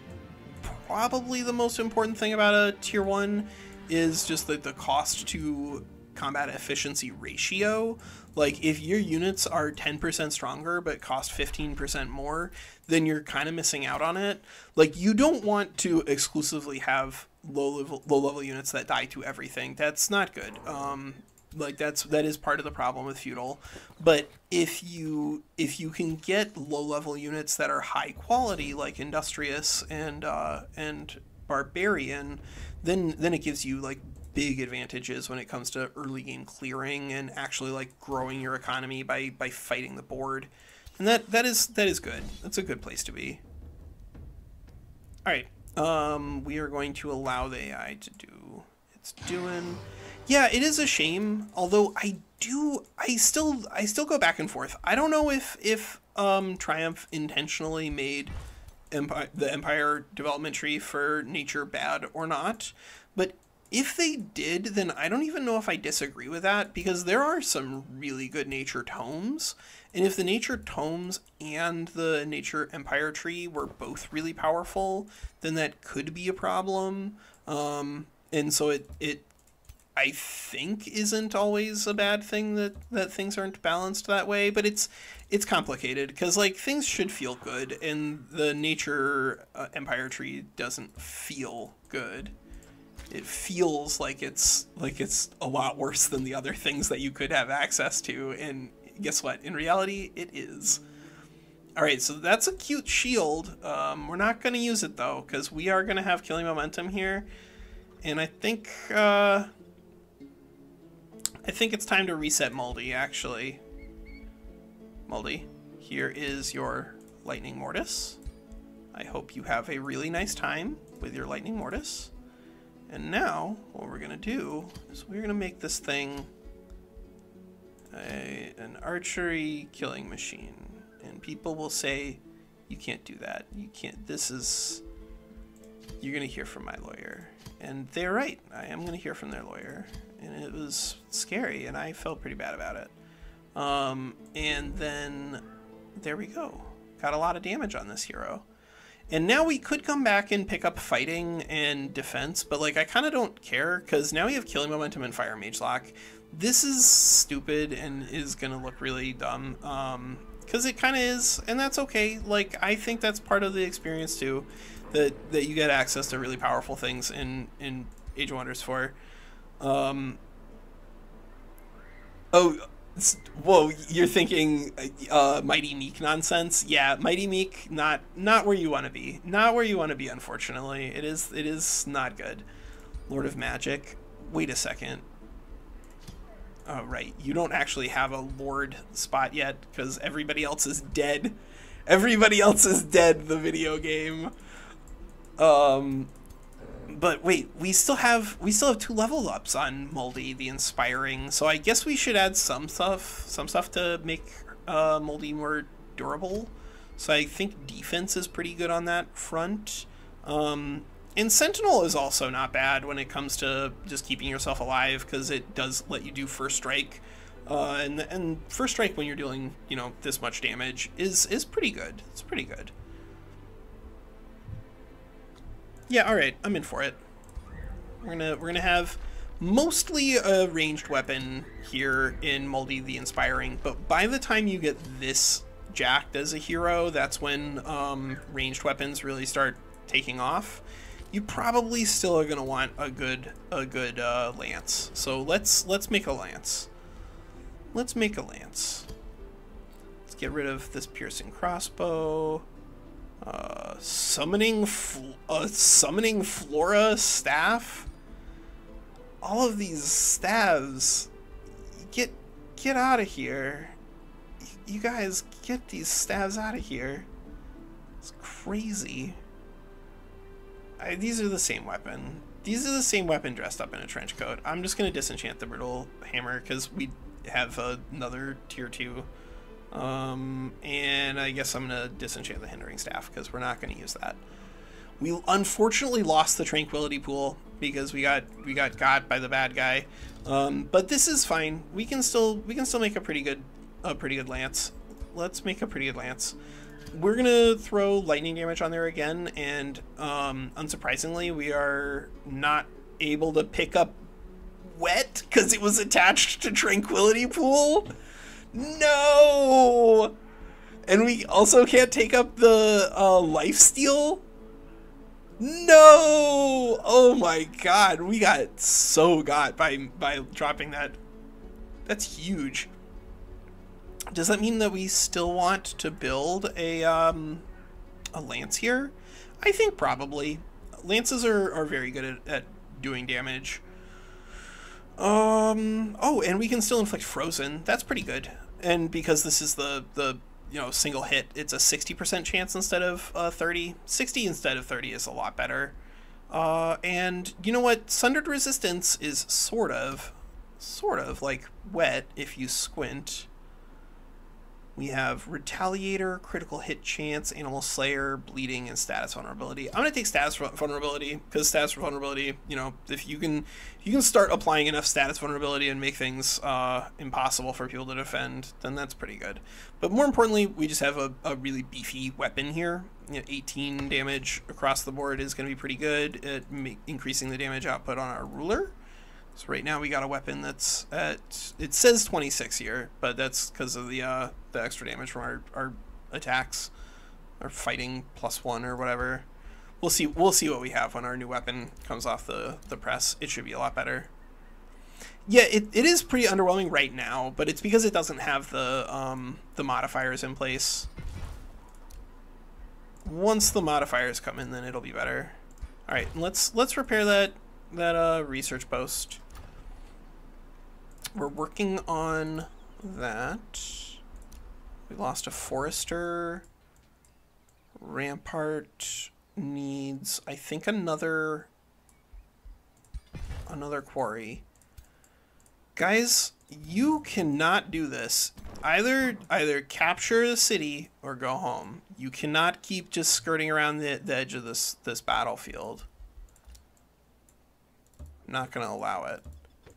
probably the most important thing about a tier one is just the, the cost to combat efficiency ratio. Like if your units are 10% stronger but cost 15% more, then you're kind of missing out on it. Like you don't want to exclusively have low level low level units that die to everything. That's not good. Um, like that's that is part of the problem with feudal. But if you if you can get low level units that are high quality like industrious and uh, and barbarian then then it gives you like big advantages when it comes to early game clearing and actually like growing your economy by by fighting the board. And that that is that is good. That's a good place to be. All right. Um we are going to allow the ai to do it's doing yeah, it is a shame. Although I do, I still, I still go back and forth. I don't know if if um, Triumph intentionally made Empire, the Empire development tree for nature bad or not, but if they did, then I don't even know if I disagree with that because there are some really good nature tomes. And if the nature tomes and the nature empire tree were both really powerful, then that could be a problem. Um, and so it, it I think isn't always a bad thing that that things aren't balanced that way, but it's it's complicated because like things should feel good, and the nature uh, empire tree doesn't feel good. It feels like it's like it's a lot worse than the other things that you could have access to, and guess what? In reality, it is. All right, so that's a cute shield. Um, we're not going to use it though, because we are going to have killing momentum here, and I think. Uh, I think it's time to reset Moldy, actually. Moldy, here is your Lightning Mortis. I hope you have a really nice time with your Lightning Mortis. And now, what we're going to do is we're going to make this thing a, an archery killing machine. And people will say, you can't do that. You can't. This is... You're going to hear from my lawyer. And they're right. I am going to hear from their lawyer and it was scary, and I felt pretty bad about it. Um, and then there we go. Got a lot of damage on this hero. And now we could come back and pick up fighting and defense, but like I kind of don't care because now we have killing momentum and fire mage lock. This is stupid and is gonna look really dumb. Um, because it kind of is, and that's okay. Like I think that's part of the experience too, that that you get access to really powerful things in in Age of Wonders 4. Um, oh, whoa! You're thinking uh, Mighty Meek nonsense? Yeah, Mighty Meek, not not where you want to be. Not where you want to be. Unfortunately, it is it is not good. Lord of Magic. Wait a second. Oh, right. You don't actually have a Lord spot yet because everybody else is dead. Everybody else is dead. The video game. Um, but wait, we still have we still have two level ups on Moldy, the inspiring. So I guess we should add some stuff, some stuff to make uh, Moldy more durable. So I think defense is pretty good on that front. Um, and Sentinel is also not bad when it comes to just keeping yourself alive because it does let you do first strike. Uh, and and first strike when you're dealing you know this much damage is is pretty good. It's pretty good. Yeah, all right, I'm in for it. We're gonna we're gonna have mostly a ranged weapon here in Moldy the Inspiring, but by the time you get this jacked as a hero, that's when um, ranged weapons really start taking off. You probably still are gonna want a good a good uh, lance. So let's let's make a lance. let's make a lance. Let's get rid of this piercing crossbow. Uh, summoning, uh, summoning flora staff. All of these staves. Get, get out of here. You guys, get these staves out of here. It's crazy. I, these are the same weapon. These are the same weapon dressed up in a trench coat. I'm just going to disenchant the brittle hammer because we have another tier 2. Um, and I guess I'm going to disenchant the hindering staff because we're not going to use that. We unfortunately lost the tranquility pool because we got we got got by the bad guy. Um, but this is fine. We can still we can still make a pretty good a pretty good lance. Let's make a pretty good lance we're gonna throw lightning damage on there again, and um, unsurprisingly, we are not able to pick up wet because it was attached to Tranquility Pool. No! And we also can't take up the uh, life steal. No! Oh my god, we got so got by by dropping that. That's huge. Does that mean that we still want to build a, um, a lance here? I think probably. Lances are, are very good at, at doing damage. Um, oh, and we can still inflict frozen. That's pretty good. And because this is the, the you know, single hit, it's a 60% chance instead of uh, 30. 60 instead of 30 is a lot better. Uh, and you know what? Sundered Resistance is sort of, sort of like wet if you squint. We have Retaliator, Critical Hit Chance, Animal Slayer, Bleeding, and Status Vulnerability. I'm gonna take Status Vulnerability because Status Vulnerability, you know, if you can, if you can start applying enough Status Vulnerability and make things uh, impossible for people to defend, then that's pretty good. But more importantly, we just have a, a really beefy weapon here. You know, 18 damage across the board is gonna be pretty good at increasing the damage output on our ruler. So right now we got a weapon that's at, it says 26 here, but that's because of the uh, the extra damage from our, our attacks, or fighting plus one or whatever. We'll see. We'll see what we have when our new weapon comes off the the press. It should be a lot better. Yeah, it, it is pretty underwhelming right now, but it's because it doesn't have the um, the modifiers in place. Once the modifiers come in, then it'll be better. All right, let's let's repair that that uh, research post. We're working on that. We lost a forester. Rampart needs, I think, another another quarry. Guys, you cannot do this. Either either capture the city or go home. You cannot keep just skirting around the, the edge of this this battlefield. I'm not gonna allow it.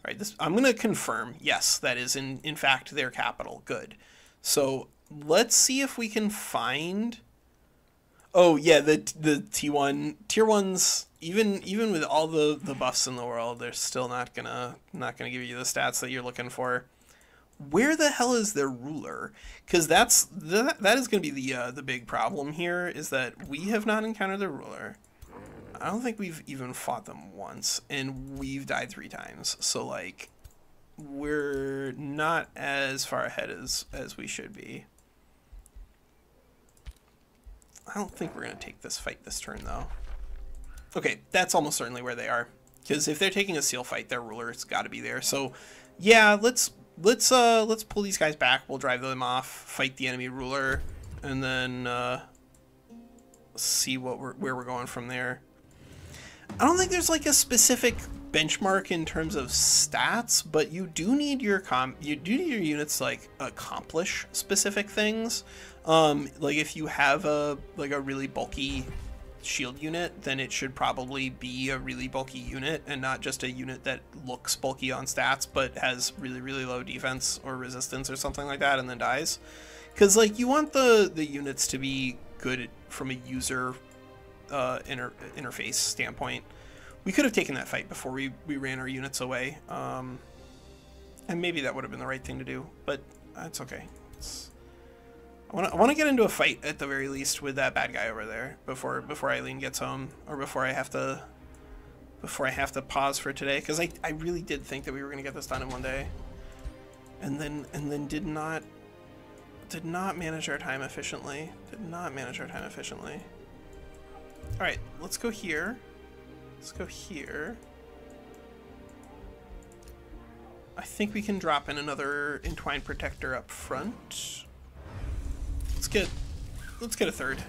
Right, this I'm gonna confirm. Yes, that is in in fact their capital. Good. So let's see if we can find. Oh yeah, the the T one tier ones. Even even with all the the buffs in the world, they're still not gonna not gonna give you the stats that you're looking for. Where the hell is their ruler? Because that's that that is gonna be the uh, the big problem here. Is that we have not encountered the ruler. I don't think we've even fought them once, and we've died three times. So like, we're not as far ahead as as we should be. I don't think we're gonna take this fight this turn though. Okay, that's almost certainly where they are. Because if they're taking a seal fight, their ruler's got to be there. So, yeah, let's let's uh let's pull these guys back. We'll drive them off, fight the enemy ruler, and then uh, see what we're where we're going from there. I don't think there's like a specific benchmark in terms of stats, but you do need your com you do need your units like accomplish specific things. Um, like if you have a like a really bulky shield unit, then it should probably be a really bulky unit and not just a unit that looks bulky on stats but has really really low defense or resistance or something like that and then dies. Because like you want the the units to be good from a user uh, inter interface standpoint. We could have taken that fight before we, we ran our units away. Um, and maybe that would have been the right thing to do, but that's okay. It's, I want to I want to get into a fight at the very least with that bad guy over there before before Eileen gets home or before I have to before I have to pause for today because I, I really did think that we were going to get this done in one day. and then and then did not did not manage our time efficiently. Did not manage our time efficiently. All right, let's go here. Let's go here. I think we can drop in another entwined protector up front. Let's get let's get a third.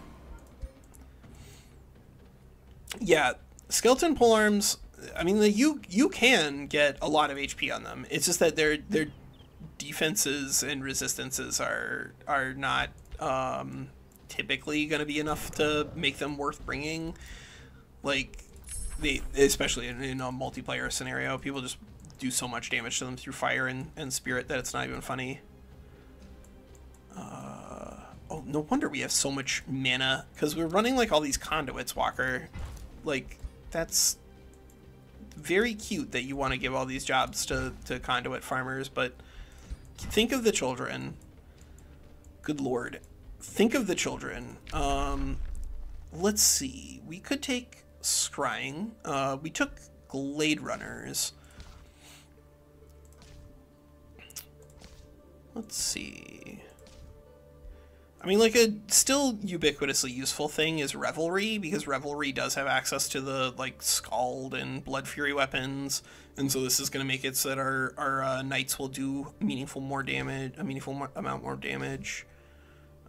Yeah, skeleton polearms. I mean, the, you you can get a lot of HP on them. It's just that their their defenses and resistances are are not um, typically going to be enough to make them worth bringing. Like they, especially in, in a multiplayer scenario, people just do so much damage to them through fire and, and spirit that it's not even funny. Uh, oh, no wonder we have so much mana because we're running like all these conduits, Walker. Like that's very cute that you want to give all these jobs to, to conduit farmers, but think of the children. Good lord. Think of the children. Um, let's see. We could take scrying. Uh, we took glade runners. Let's see. I mean, like a still ubiquitously useful thing is Revelry because Revelry does have access to the like Scald and Blood Fury weapons, and so this is going to make it so that our our uh, knights will do meaningful more damage, a meaningful more, amount more damage.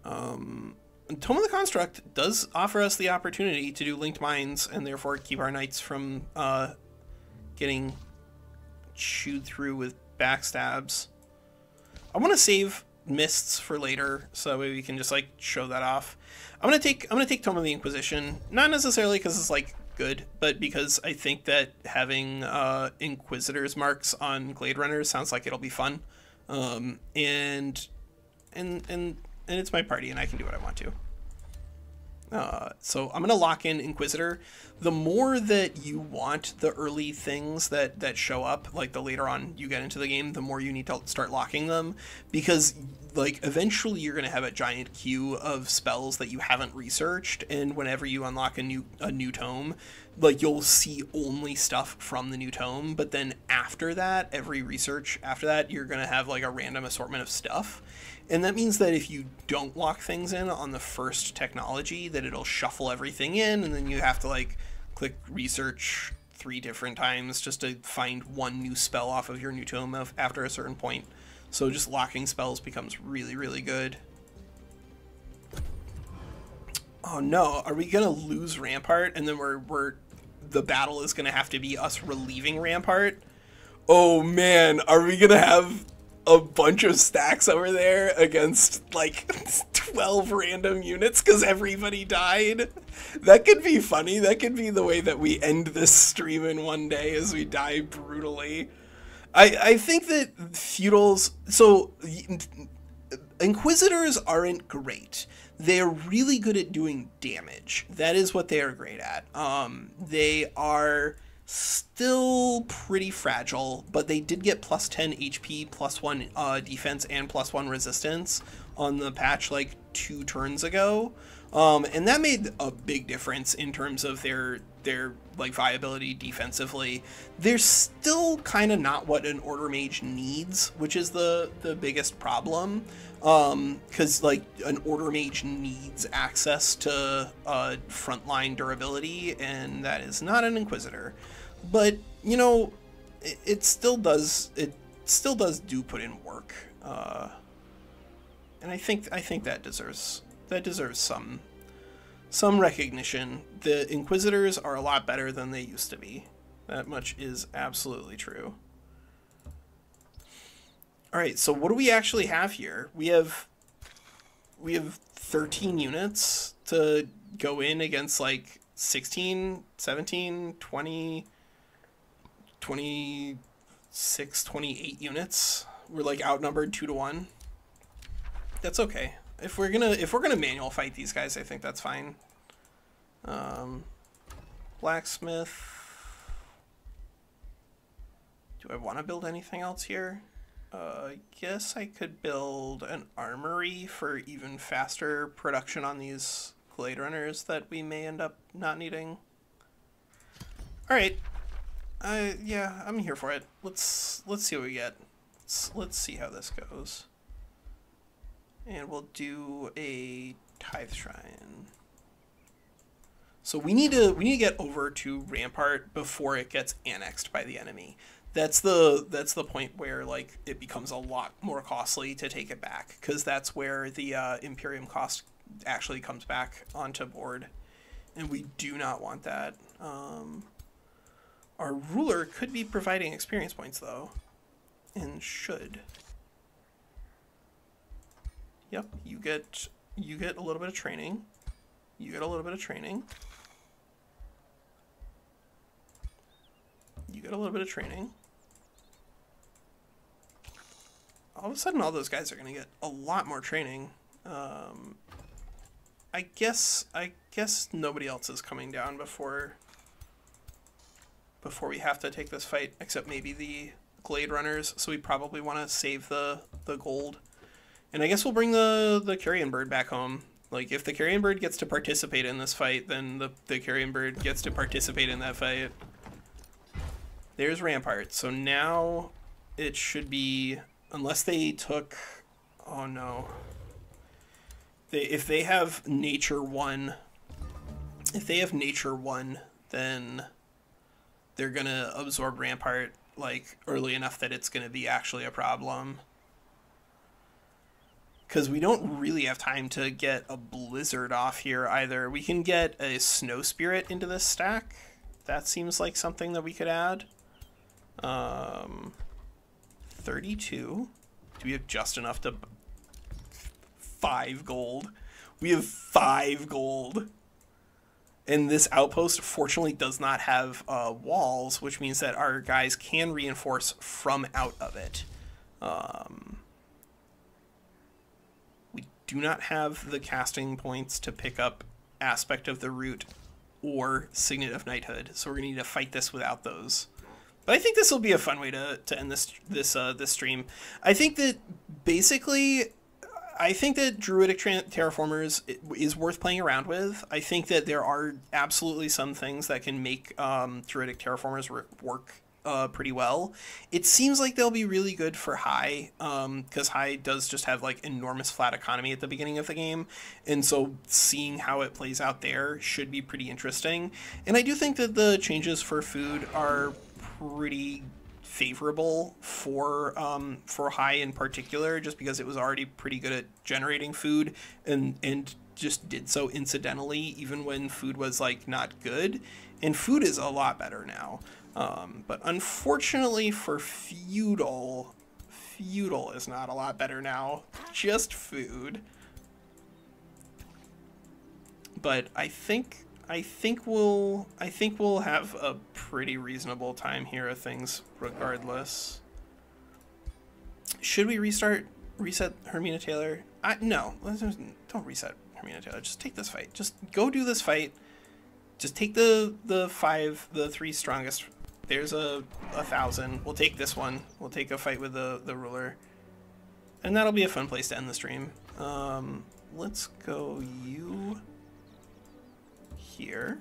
Um, Tome of the Construct does offer us the opportunity to do linked minds and therefore keep our knights from uh, getting chewed through with backstabs. I want to save mists for later, so that way we can just like show that off. I'm gonna take I'm gonna take Tome of the Inquisition, not necessarily because it's like good, but because I think that having uh, Inquisitor's marks on Glade Runners sounds like it'll be fun, um, and and and and it's my party, and I can do what I want to. Uh, so I'm gonna lock in Inquisitor. The more that you want the early things that that show up, like the later on you get into the game, the more you need to start locking them, because like eventually you're gonna have a giant queue of spells that you haven't researched, and whenever you unlock a new a new tome, like you'll see only stuff from the new tome. But then after that, every research after that, you're gonna have like a random assortment of stuff and that means that if you don't lock things in on the first technology, that it'll shuffle everything in, and then you have to like click research three different times just to find one new spell off of your new tome after a certain point. So just locking spells becomes really, really good. Oh no, are we gonna lose Rampart and then we're we're the battle is gonna have to be us relieving Rampart? Oh man, are we gonna have a bunch of stacks over there against like 12 random units because everybody died. That could be funny. That could be the way that we end this stream in one day as we die brutally. I, I think that feudals. So, inquisitors aren't great. They're really good at doing damage. That is what they are great at. Um, they are still pretty fragile, but they did get plus 10 HP, plus 1 uh, defense, and plus 1 resistance on the patch like two turns ago. Um, and that made a big difference in terms of their their like viability defensively. They're still kind of not what an order mage needs, which is the the biggest problem. Um, because like an order mage needs access to uh, frontline durability, and that is not an inquisitor but you know, it, it, still does it still does do put in work, uh, and I think I think that deserves that deserves some some recognition. The Inquisitors are a lot better than they used to be. That much is absolutely true. All right, so what do we actually have here? We have we have 13 units to go in against like 16, 17, 20 26, 28 units. We're like outnumbered two to one. That's okay. If we're gonna if we're gonna manual fight these guys, I think that's fine. Um, blacksmith. Do I want to build anything else here? Uh, I guess I could build an armory for even faster production on these Glade Runners that we may end up not needing. Alright, uh, yeah, I'm here for it. Let's let's see what we get. let's let's see how this goes. And we'll do a tithe shrine. So we need to we need to get over to Rampart before it gets annexed by the enemy. That's the that's the point where like it becomes a lot more costly to take it back because that's where the uh, Imperium cost actually comes back onto board, and we do not want that. Um, our ruler could be providing experience points though, and should. Yep, you get you get a little bit of training. You get a little bit of training. You get a little bit of training. All of a sudden, all those guys are going to get a lot more training. Um, I guess I guess nobody else is coming down before before we have to take this fight, except maybe the Glade Runners. So we probably want to save the the gold. And I guess we'll bring the the carrion bird back home. Like if the carrion bird gets to participate in this fight, then the the carrion bird gets to participate in that fight. There's Rampart. So now it should be unless they took oh no. They if they have nature 1 if they have nature 1 then they're to absorb Rampart like early enough that it's to be actually a problem because we don't really have time to get a blizzard off here either. We can get a snow spirit into this stack. That seems like something that we could add. Um, 32. Do we have just enough to... Five gold. We have five gold. And this outpost, fortunately, does not have uh, walls, which means that our guys can reinforce from out of it. Um, we do not have the casting points to pick up aspect of the root or signet of knighthood, so we're to need to fight this without those. But I think this will be a fun way to, to end this this uh, this stream. I think that basically, I think that Druidic Terraformers is worth playing around with. I think that there are absolutely some things that can make um, Druidic Terraformers work uh, pretty well. It seems like they'll be really good for High, because um, High does just have like enormous flat economy at the beginning of the game, and so seeing how it plays out there should be pretty interesting. And I do think that the changes for food are pretty favorable for um, for high in particular, just because it was already pretty good at generating food and and just did so incidentally, even when food was like not good. And food is a lot better now. Um, but unfortunately for feudal, feudal is not a lot better now. Just food. But I think I think we'll I think we'll have a pretty reasonable time here of things regardless. Should we restart reset Hermina Taylor? I no, don't reset Hermina Taylor. Just take this fight. Just go do this fight. Just take the the five, the three strongest. There's a a thousand. We'll take this one. We'll take a fight with the the ruler, and that'll be a fun place to end the stream. Um, let's go you here,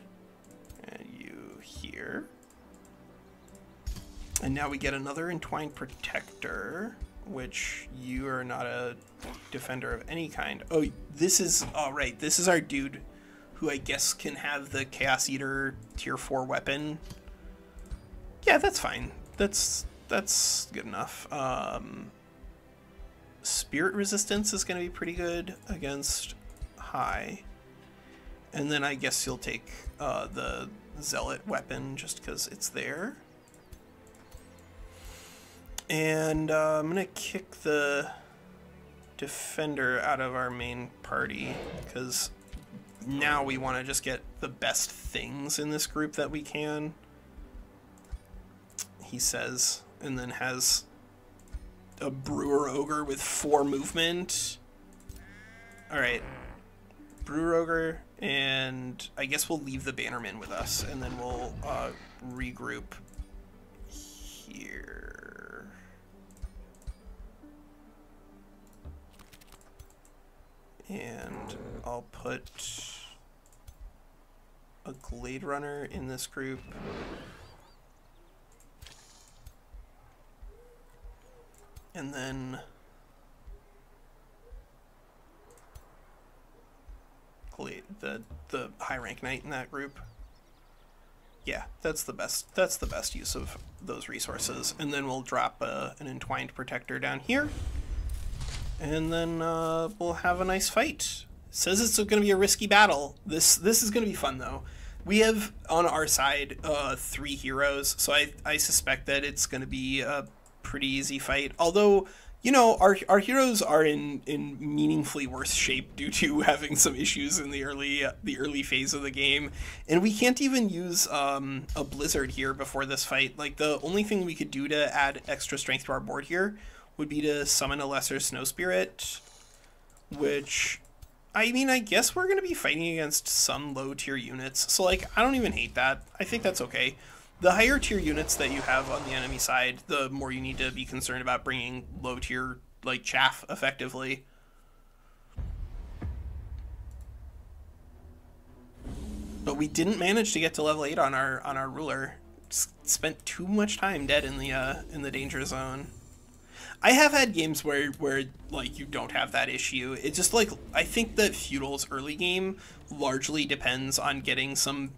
and you here. And now we get another Entwined Protector, which you are not a defender of any kind. Oh, this is, all right, oh, this is our dude who I guess can have the Chaos Eater tier 4 weapon. Yeah, that's fine. That's, that's good enough. Um, spirit resistance is going to be pretty good against high. And then I guess you'll take uh, the zealot weapon just because it's there. And uh, I'm going to kick the defender out of our main party because now we want to just get the best things in this group that we can. He says, and then has a brewer ogre with four movement. All ogre and I guess we'll leave the Bannerman with us, and then we'll uh, regroup here. And I'll put a Glade Runner in this group. And then the the high rank knight in that group. Yeah, that's the best. That's the best use of those resources. And then we'll drop uh, an entwined protector down here, and then uh, we'll have a nice fight. Says it's going to be a risky battle. This this is going to be fun though. We have on our side uh, three heroes, so I I suspect that it's going to be a pretty easy fight. Although you know, our our heroes are in in meaningfully worse shape due to having some issues in the early uh, the early phase of the game, and we can't even use um, a blizzard here before this fight. Like the only thing we could do to add extra strength to our board here would be to summon a lesser snow spirit, which. I mean, I guess we're going to be fighting against some low tier units. So, like, I don't even hate that. I think that's okay the higher tier units that you have on the enemy side, the more you need to be concerned about bringing low tier like chaff effectively. But we didn't manage to get to level eight on our on our ruler. spent too much time dead in the uh, in the danger zone. I have had games where where like you don't have that issue. It just like I think that feudal's early game largely depends on getting some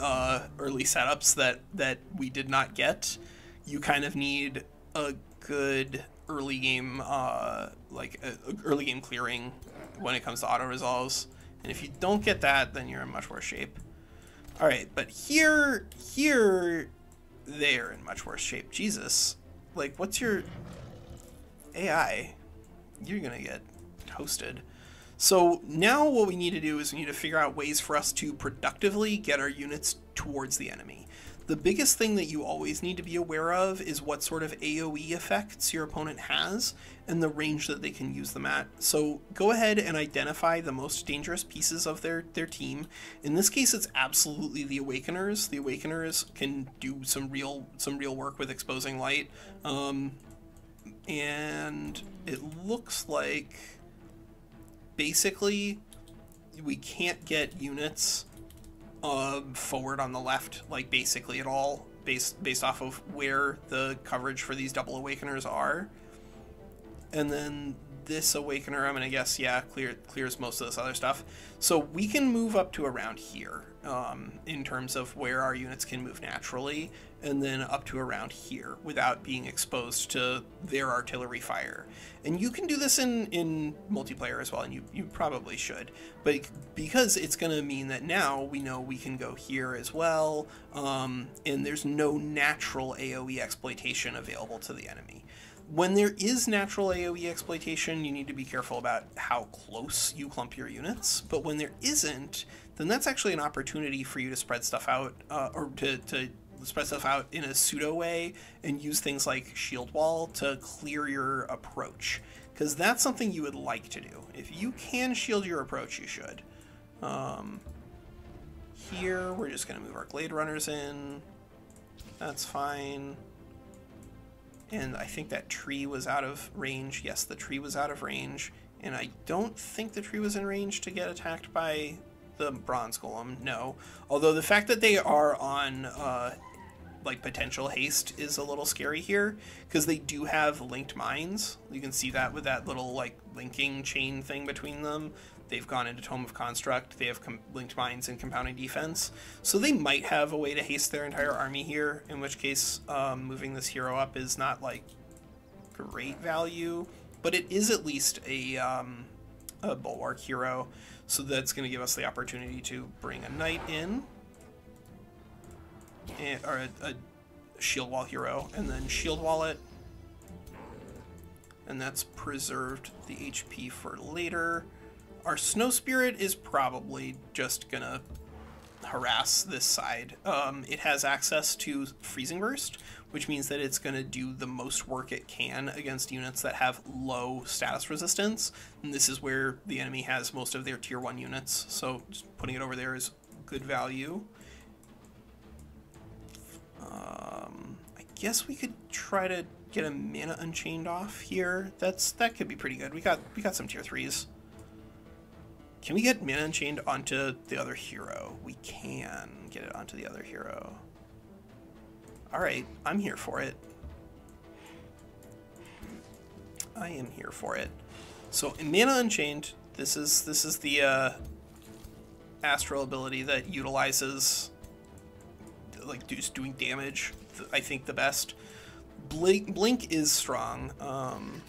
uh, early setups that that we did not get. You kind of need a good early game, uh, like a, a early game clearing when it comes to auto resolves. And if you don't get that, then you're in much worse shape. All right, but here, here, they're in much worse shape. Jesus, like, what's your AI? You're gonna get toasted. So now what we need to do is we need to figure out ways for us to productively get our units towards the enemy. The biggest thing that you always need to be aware of is what sort of AoE effects your opponent has and the range that they can use them at. So go ahead and identify the most dangerous pieces of their, their team. In this case, it's absolutely the Awakeners. The Awakeners can do some real some real work with exposing light. Um, and it looks like basically we can't get units uh, forward on the left, like basically at all, based based off of where the coverage for these double awakeners are. And then this awakener, I'm gonna guess, yeah, clear clears most of this other stuff. So we can move up to around here um, in terms of where our units can move naturally, and then up to around here without being exposed to their artillery fire. And you can do this in, in multiplayer as well, and you, you probably should. But because it's going to mean that now we know we can go here as well, um, and there's no natural AoE exploitation available to the enemy. When there is natural AoE exploitation, you need to be careful about how close you clump your units. But when there isn't, then that's actually an opportunity for you to spread stuff out, uh, or to, to spread stuff out in a pseudo way and use things like shield wall to clear your approach. Because that's something you would like to do. If you can shield your approach you should. Um, here we're just gonna move our glade runners in. That's fine. And I think that tree was out of range. Yes the tree was out of range. And I don't think the tree was in range to get attacked by the bronze golem no although the fact that they are on uh, like potential haste is a little scary here because they do have linked minds. You can see that with that little like linking chain thing between them. They've gone into Tome of Construct. They have linked minds and compounding defense. So they might have a way to haste their entire army here, in which case um, moving this hero up is not like great value, but it is at least a, um, a bulwark hero. So that's going to give us the opportunity to bring a knight in and, or a, a shield wall hero, and then shield wall it. And that's preserved the HP for later. Our Snow Spirit is probably just gonna harass this side. Um, it has access to Freezing Burst, which means that it's going to do the most work it can against units that have low status resistance. And this is where the enemy has most of their tier 1 units, so just putting it over there is good value. Um, I guess we could try to get a mana unchained off here. That's that could be pretty good. We got we got some tier threes. Can we get mana unchained onto the other hero? We can get it onto the other hero. All right, I'm here for it. I am here for it. So in Mana Unchained, this is this is the uh, astral ability that utilizes like just doing damage. I think the best. Blink, Blink is strong, um,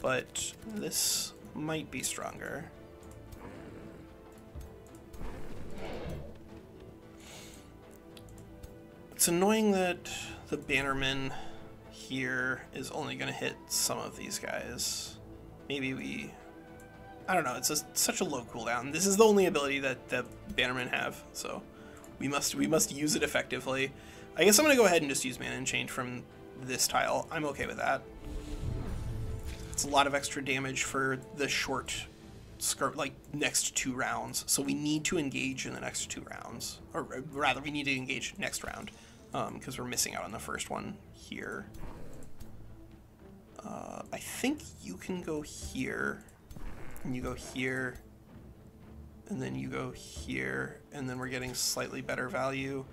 but this might be stronger. It's annoying that the Bannerman here is only going to hit some of these guys. Maybe we... I don't know, it's such a low cooldown. This is the only ability that, that Bannermen have, so we must we must use it effectively. I guess I'm going to go ahead and just use Mana Unchained from this tile. I'm okay with that. It's a lot of extra damage for the short skirt, like next two rounds. So we need to engage in the next two rounds, or rather, we need to engage next round because um, we're missing out on the first one here. Uh, I think you can go here, and you go here, and then you go here, and then we're getting slightly better value.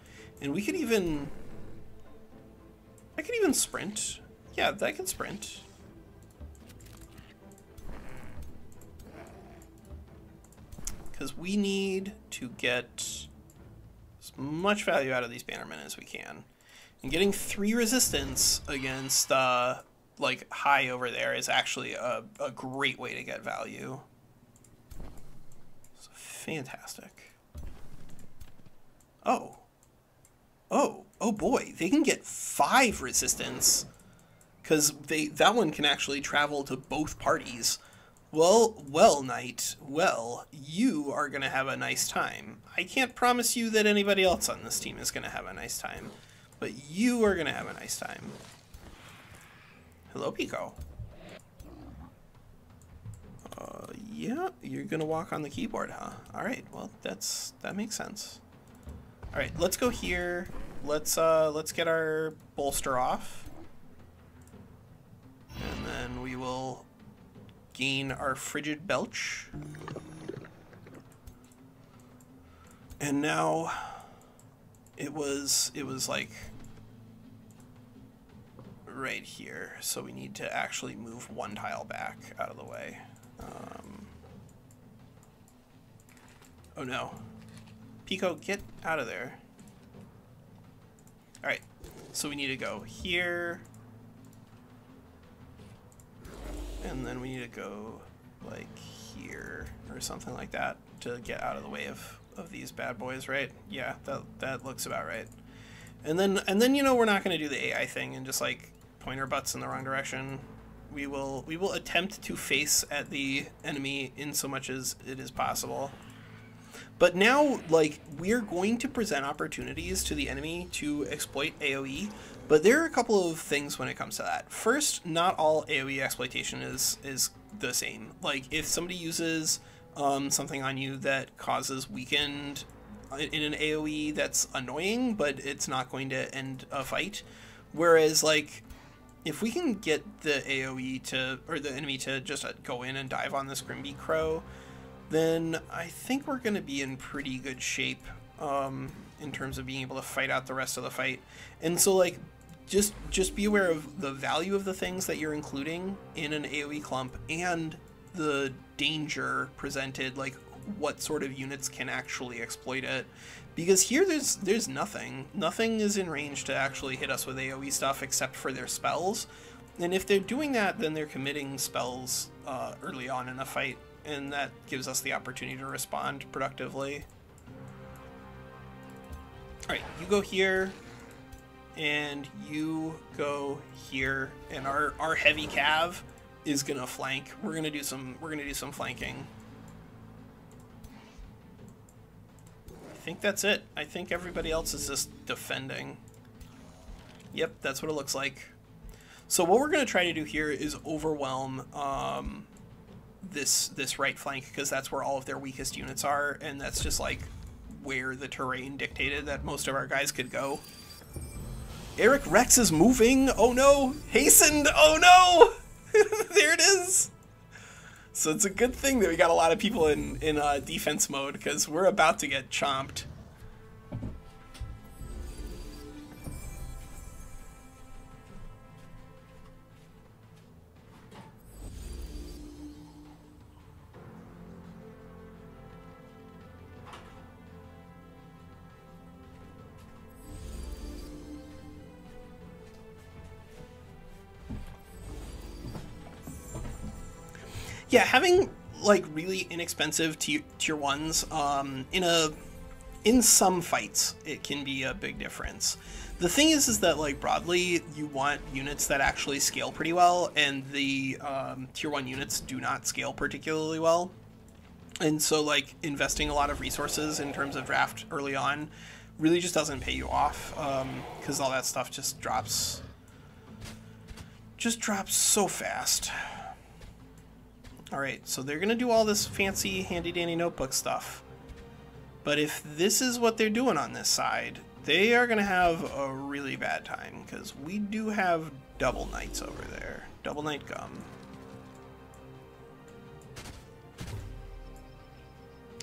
And we could even... I could even sprint. Yeah, I can sprint. Because we need to get much value out of these bannermen as we can. And getting three resistance against uh, like high over there is actually a, a great way to get value. It's fantastic. Oh. Oh, oh boy, they can get five resistance because they that one can actually travel to both parties. Well, well, knight, well, you are going to have a nice time. I can't promise you that anybody else on this team is going to have a nice time, but you are going to have a nice time. Hello, Pico. Uh, yeah, you're gonna walk on the keyboard, huh? Alright, well, that's, that makes sense. Alright, let's go here. Let's, uh, let's get our bolster off. And then we will gain our frigid belch. And now it was, it was like right here, so we need to actually move one tile back out of the way. Um, oh no. Pico, get out of there. Alright, so we need to go here. And then we need to go like here or something like that to get out of the way of, of these bad boys, right? Yeah, that, that looks about right. And then, and then, you know, we're not going to do the AI thing and just like pointer butts in the wrong direction. We will we will attempt to face at the enemy in so much as it is possible. But now, like, we're going to present opportunities to the enemy to exploit AoE, but there are a couple of things when it comes to that. First, not all AoE exploitation is is the same. Like, if somebody uses um, something on you that causes weakened in an AoE that's annoying, but it's not going to end a fight. Whereas, like, if we can get the AoE to, or the enemy to just uh, go in and dive on this Grimbeak Crow, then I think we're going to be in pretty good shape um, in terms of being able to fight out the rest of the fight. And so, like, just just be aware of the value of the things that you're including in an AoE clump and the danger presented, like what sort of units can actually exploit it because here there's there's nothing. Nothing is in range to actually hit us with AoE stuff except for their spells. And if they're doing that, then they're committing spells uh, early on in the fight, and that gives us the opportunity to respond productively. Alright, you go here, and you go here, and our, our heavy cav is gonna flank. We're gonna do some we're gonna do some flanking. I think that's it. I think everybody else is just defending. Yep, that's what it looks like. So what we're to try to do here is overwhelm um, this this right flank because that's where all of their weakest units are, and that's just like where the terrain dictated that most of our guys could go. Eric Rex is moving. Oh no! Hastened. Oh no! there it is. So it's a good thing that we got a lot of people in, in uh, defense mode because we're about to get chomped. Yeah, having like really inexpensive tier, tier ones um, in a in some fights it can be a big difference. The thing is, is that like broadly, you want units that actually scale pretty well, and the um, tier one units do not scale particularly well. And so, like investing a lot of resources in terms of draft early on really just doesn't pay you off because um, all that stuff just drops, just drops so fast. All right, so they're gonna do all this fancy handy dandy notebook stuff. But if this is what they're doing on this side, they are going to have a really bad time because we do have double knights over there. Double knight gum.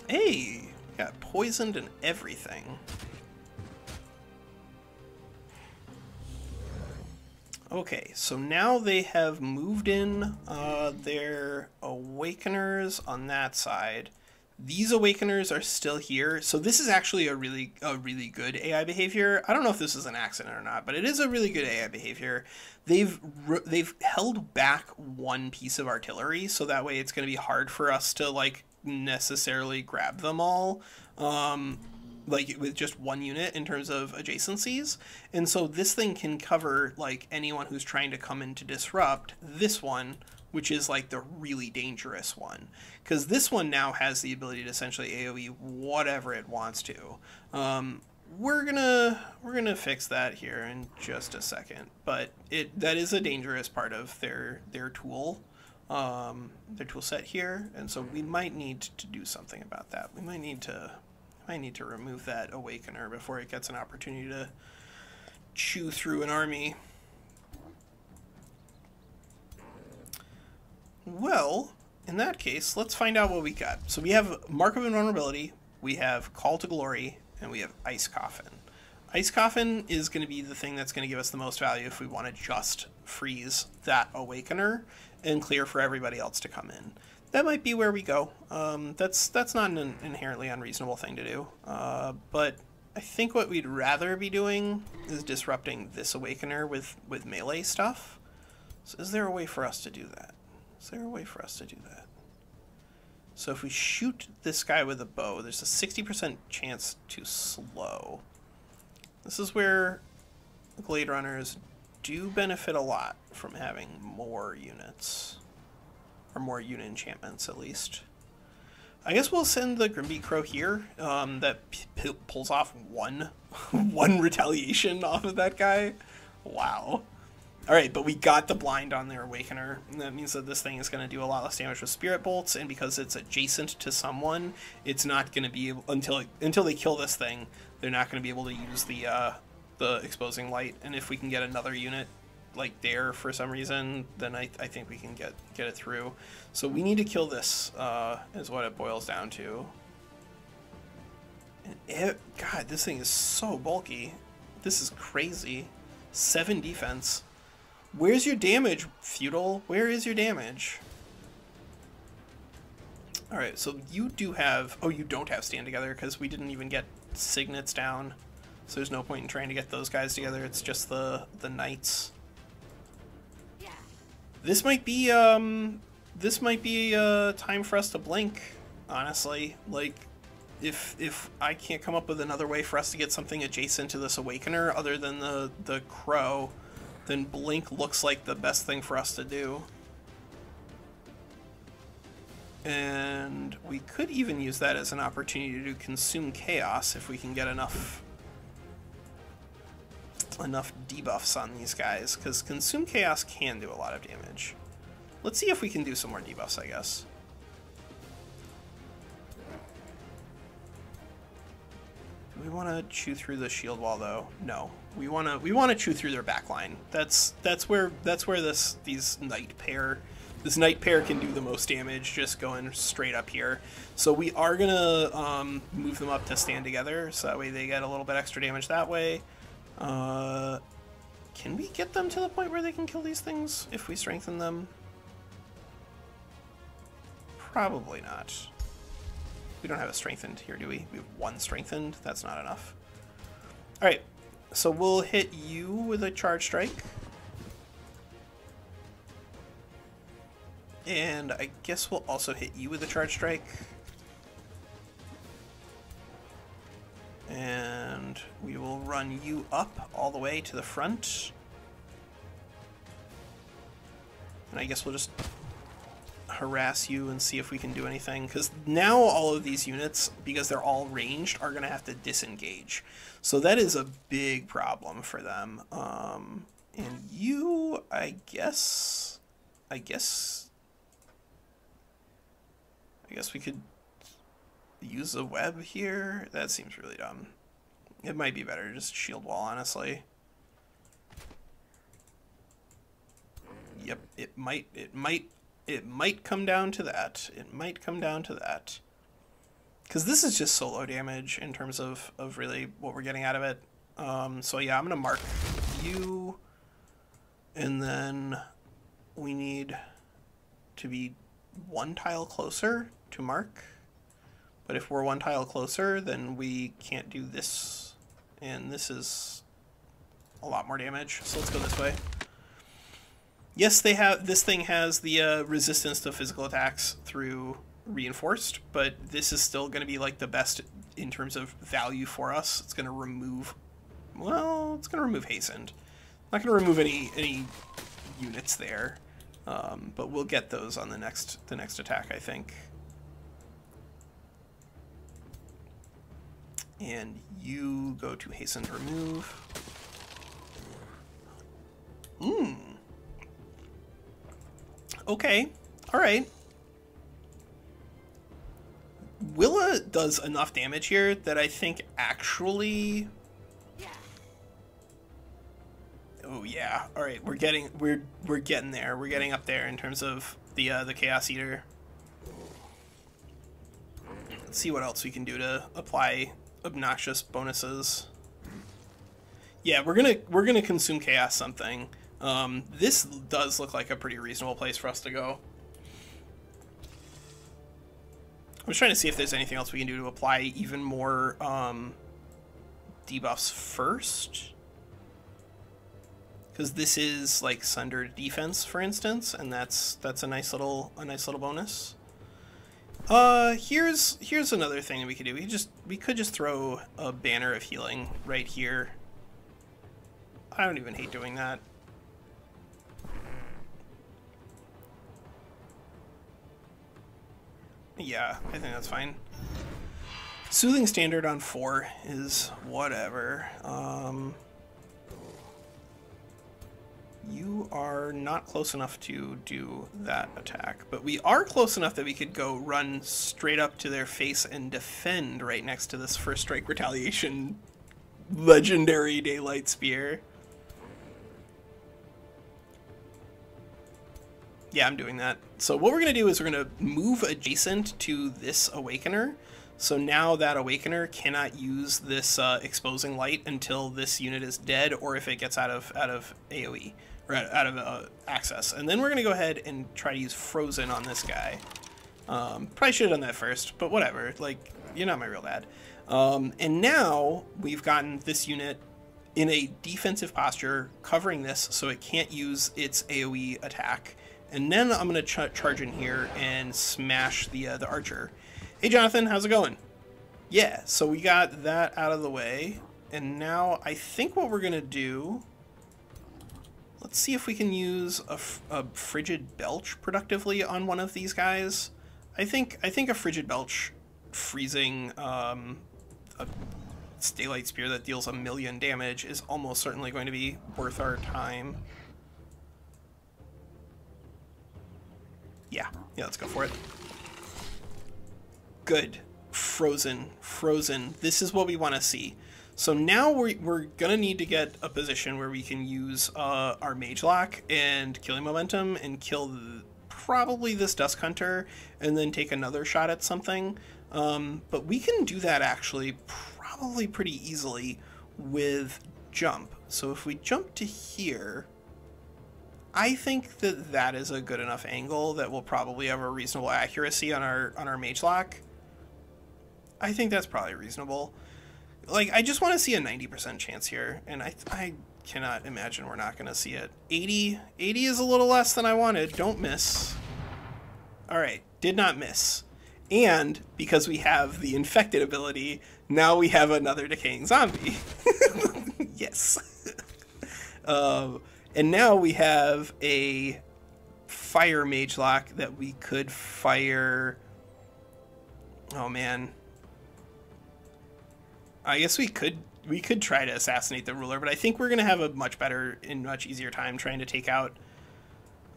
Hey, got poisoned and everything. Okay, so now they have moved in uh, their awakeners on that side. These awakeners are still here so this is actually a really a really good ai behavior. I don't know if this is an accident or not but it is a really good ai behavior. They've they've held back one piece of artillery so that way it's going to be hard for us to like necessarily grab them all. Um like with just one unit in terms of adjacencies and so this thing can cover like anyone who's trying to come in to disrupt this one which is like the really dangerous one because this one now has the ability to essentially AOE whatever it wants to. Um, we're gonna we're gonna fix that here in just a second, but it that is a dangerous part of their their tool, um, their tool set here, and so we might need to do something about that. We might need to might need to remove that awakener before it gets an opportunity to chew through an army. Well, in that case, let's find out what we got. So we have Mark of Invulnerability, we have Call to Glory, and we have Ice Coffin. Ice Coffin is going to be the thing that's going to give us the most value if we want to just freeze that Awakener and clear for everybody else to come in. That might be where we go. Um, that's that's not an inherently unreasonable thing to do. Uh, but I think what we'd rather be doing is disrupting this Awakener with, with melee stuff. So is there a way for us to do that? Is there a way for us to do that? So if we shoot this guy with a bow, there's a 60% chance to slow. This is where Glade Runners do benefit a lot from having more units. Or more unit enchantments, at least. I guess we'll send the Grimbeak Crow here. Um, that pulls off one, one retaliation off of that guy. Wow. All right, but we got the blind on their Awakener. That means that this thing is going to do a lot less damage with Spirit Bolts, and because it's adjacent to someone, it's not going to be able, until until they kill this thing. They're not going to be able to use the uh, the exposing light. And if we can get another unit like there for some reason, then I, I think we can get get it through. So we need to kill this. Uh, is what it boils down to. It, God, this thing is so bulky. This is crazy. Seven defense. Where's your damage, Feudal? Where is your damage? Alright, so you do have... Oh, you don't have Stand Together because we didn't even get Signets down. So there's no point in trying to get those guys together. It's just the, the Knights. This might be, um... This might be uh, time for us to blink, honestly. Like, if if I can't come up with another way for us to get something adjacent to this Awakener other than the, the Crow then Blink looks like the best thing for us to do. And we could even use that as an opportunity to consume chaos if we can get enough enough debuffs on these guys, because consume chaos can do a lot of damage. Let's see if we can do some more debuffs, I guess. Do we want to chew through the shield wall though? No. We want to we want to chew through their backline. That's that's where that's where this these knight pair this knight pair can do the most damage just going straight up here. So we are going to um, move them up to stand together so that way they get a little bit extra damage that way. Uh, can we get them to the point where they can kill these things if we strengthen them? Probably not. We don't have a strengthened here, do we? We have one strengthened. That's not enough. All right, so we'll hit you with a charge strike. And I guess we'll also hit you with a charge strike. And we will run you up all the way to the front. And I guess we'll just harass you and see if we can do anything. Because now all of these units, because they're all ranged, are going to have to disengage. So that is a big problem for them. Um, and you, I guess... I guess... I guess we could use a web here. That seems really dumb. It might be better just shield wall, honestly. Yep, it might, it might, it might come down to that. It might come down to that. Because this is just solo damage in terms of, of really what we're getting out of it. Um, so yeah, I'm going to mark you. And then we need to be one tile closer to mark. But if we're one tile closer, then we can't do this. And this is a lot more damage. So let's go this way. Yes, they have this thing has the uh, resistance to physical attacks through reinforced, but this is still going to be like the best in terms of value for us. It's going to remove, well, it's going to remove hastened. Not going to remove any any units there, um, but we'll get those on the next the next attack, I think. And you go to hasten to remove. Hmm. Okay. Alright. Willa does enough damage here that I think actually... Oh yeah. All right, we're getting we're we're getting there. We're getting up there in terms of the uh, the Chaos Eater. Let's see what else we can do to apply obnoxious bonuses. Yeah, we're gonna we're gonna consume chaos something. Um, this does look like a pretty reasonable place for us to go. I'm just trying to see if there's anything else we can do to apply even more um, debuffs first. Because this is like Sunder defense, for instance, and that's that's a nice little a nice little bonus. Uh, here's here's another thing that we could do. We just we could just throw a banner of healing right here. I don't even hate doing that. Yeah, I think that's fine. Soothing standard on four is whatever. Um, you are not close enough to do that attack, but we are close enough that we could go run straight up to their face and defend right next to this first strike retaliation legendary daylight spear. Yeah, I'm doing that. So what we're going to do is we're going to move adjacent to this Awakener. So now that Awakener cannot use this uh, exposing light until this unit is dead or if it gets out of out of AoE out of uh, access. And then we're going to go ahead and try to use Frozen on this guy. Um, probably should have done that first, but whatever. Like, you're not my real dad. Um, and now we've gotten this unit in a defensive posture covering this so it can't use its AoE attack and then I'm going to ch charge in here and smash the, uh, the archer. Hey, Jonathan, how's it going? Yeah, so we got that out of the way. And now I think what we're going to do... Let's see if we can use a, a frigid belch productively on one of these guys. I think I think a frigid belch freezing um, a daylight spear that deals a million damage is almost certainly going to be worth our time. Yeah, yeah, let's go for it. Good. Frozen, frozen. This is what we want to see. So now we're, we're gonna need to get a position where we can use uh, our Mage Lock and Killing Momentum and kill the, probably this Dusk Hunter and then take another shot at something. Um, but we can do that actually probably pretty easily with Jump. So if we jump to here, I think that that is a good enough angle that we'll probably have a reasonable accuracy on our on our mage lock. I think that's probably reasonable. Like I just want to see a 90% chance here and I I cannot imagine we're not going to see it. 80 80 is a little less than I wanted. Don't miss. All right, did not miss. And because we have the infected ability, now we have another decaying zombie. yes. uh, and now we have a fire mage lock that we could fire. Oh man. I guess we could we could try to assassinate the ruler, but I think we're gonna have a much better and much easier time trying to take out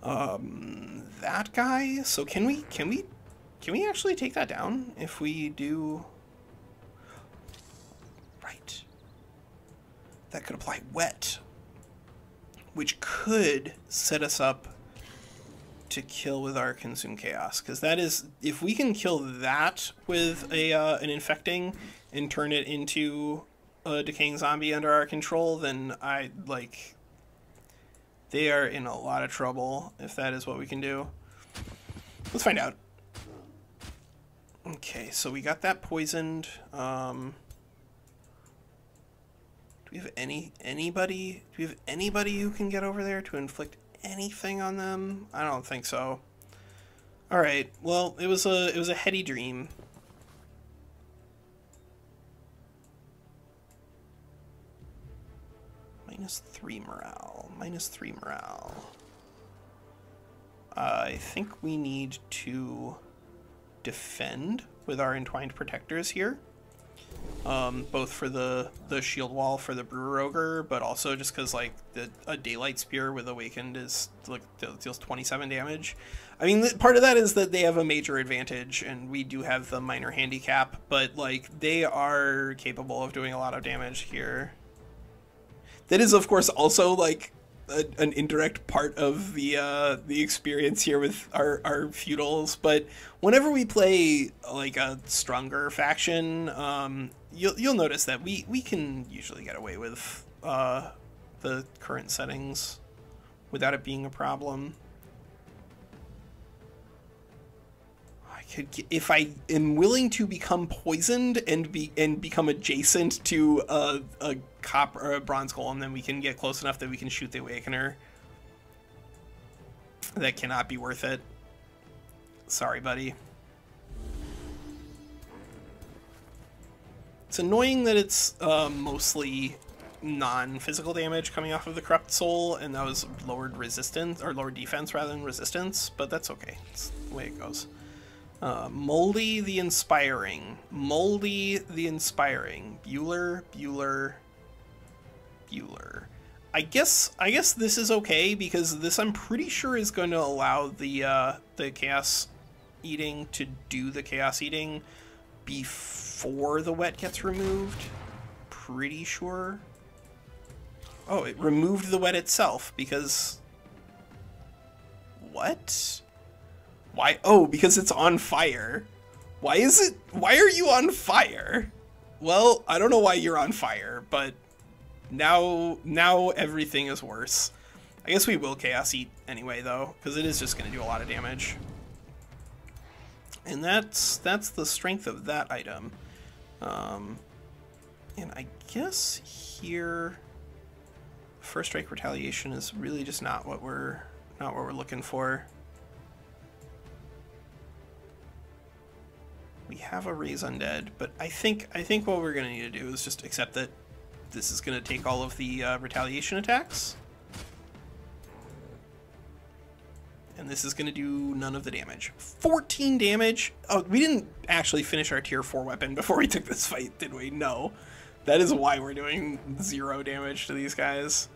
um, that guy. So can we can we can we actually take that down if we do? Right. That could apply wet, which could set us up to kill with our consume chaos because that is if we can kill that with a uh, an infecting and turn it into a decaying zombie under our control then i like they are in a lot of trouble if that is what we can do let's find out okay so we got that poisoned um do we have any anybody do we have anybody who can get over there to inflict anything on them? I don't think so. All right. Well, it was a it was a heady dream. Minus three morale. Minus three morale. I think we need to defend with our entwined protectors here um, both for the the shield wall for the brewer ogre, but also just because like the a daylight spear with awakened is like deals 27 damage. I mean, part of that is that they have a major advantage, and we do have the minor handicap, but like they are capable of doing a lot of damage here. That is, of course, also like a, an indirect part of the uh, the experience here with our, our feudals. But whenever we play like a stronger faction, um, you'll you'll notice that we we can usually get away with uh, the current settings without it being a problem. I could if I am willing to become poisoned and be and become adjacent to a, a copper bronze golem, then we can get close enough that we can shoot the awakener. That cannot be worth it. Sorry, buddy. It's annoying that it's uh, mostly non-physical damage coming off of the corrupt soul, and that was lowered resistance or lowered defense rather than resistance. But that's okay. It's the way it goes. Uh, Moldy the Inspiring. Moldy the Inspiring. Bueller, Bueller, I guess I guess this is okay because this I'm pretty sure is going to allow the uh, the chaos eating to do the chaos eating before the wet gets removed. Pretty sure. Oh, it removed the wet itself because what? Why? Oh, because it's on fire. Why is it? Why are you on fire? Well, I don't know why you're on fire, but now now everything is worse. I guess we will Chaos Eat anyway, though, because it is just going to do a lot of damage. And that's that's the strength of that item. Um, and I guess here, First Strike Retaliation is really just not what we're not what we're looking for. We have a Raise Undead, but I think I think what we're gonna need to do is just accept that this is going to take all of the uh, retaliation attacks. And this is going to do none of the damage. 14 damage? Oh, we didn't actually finish our tier 4 weapon before we took this fight, did we? No. That is why we're doing zero damage to these guys.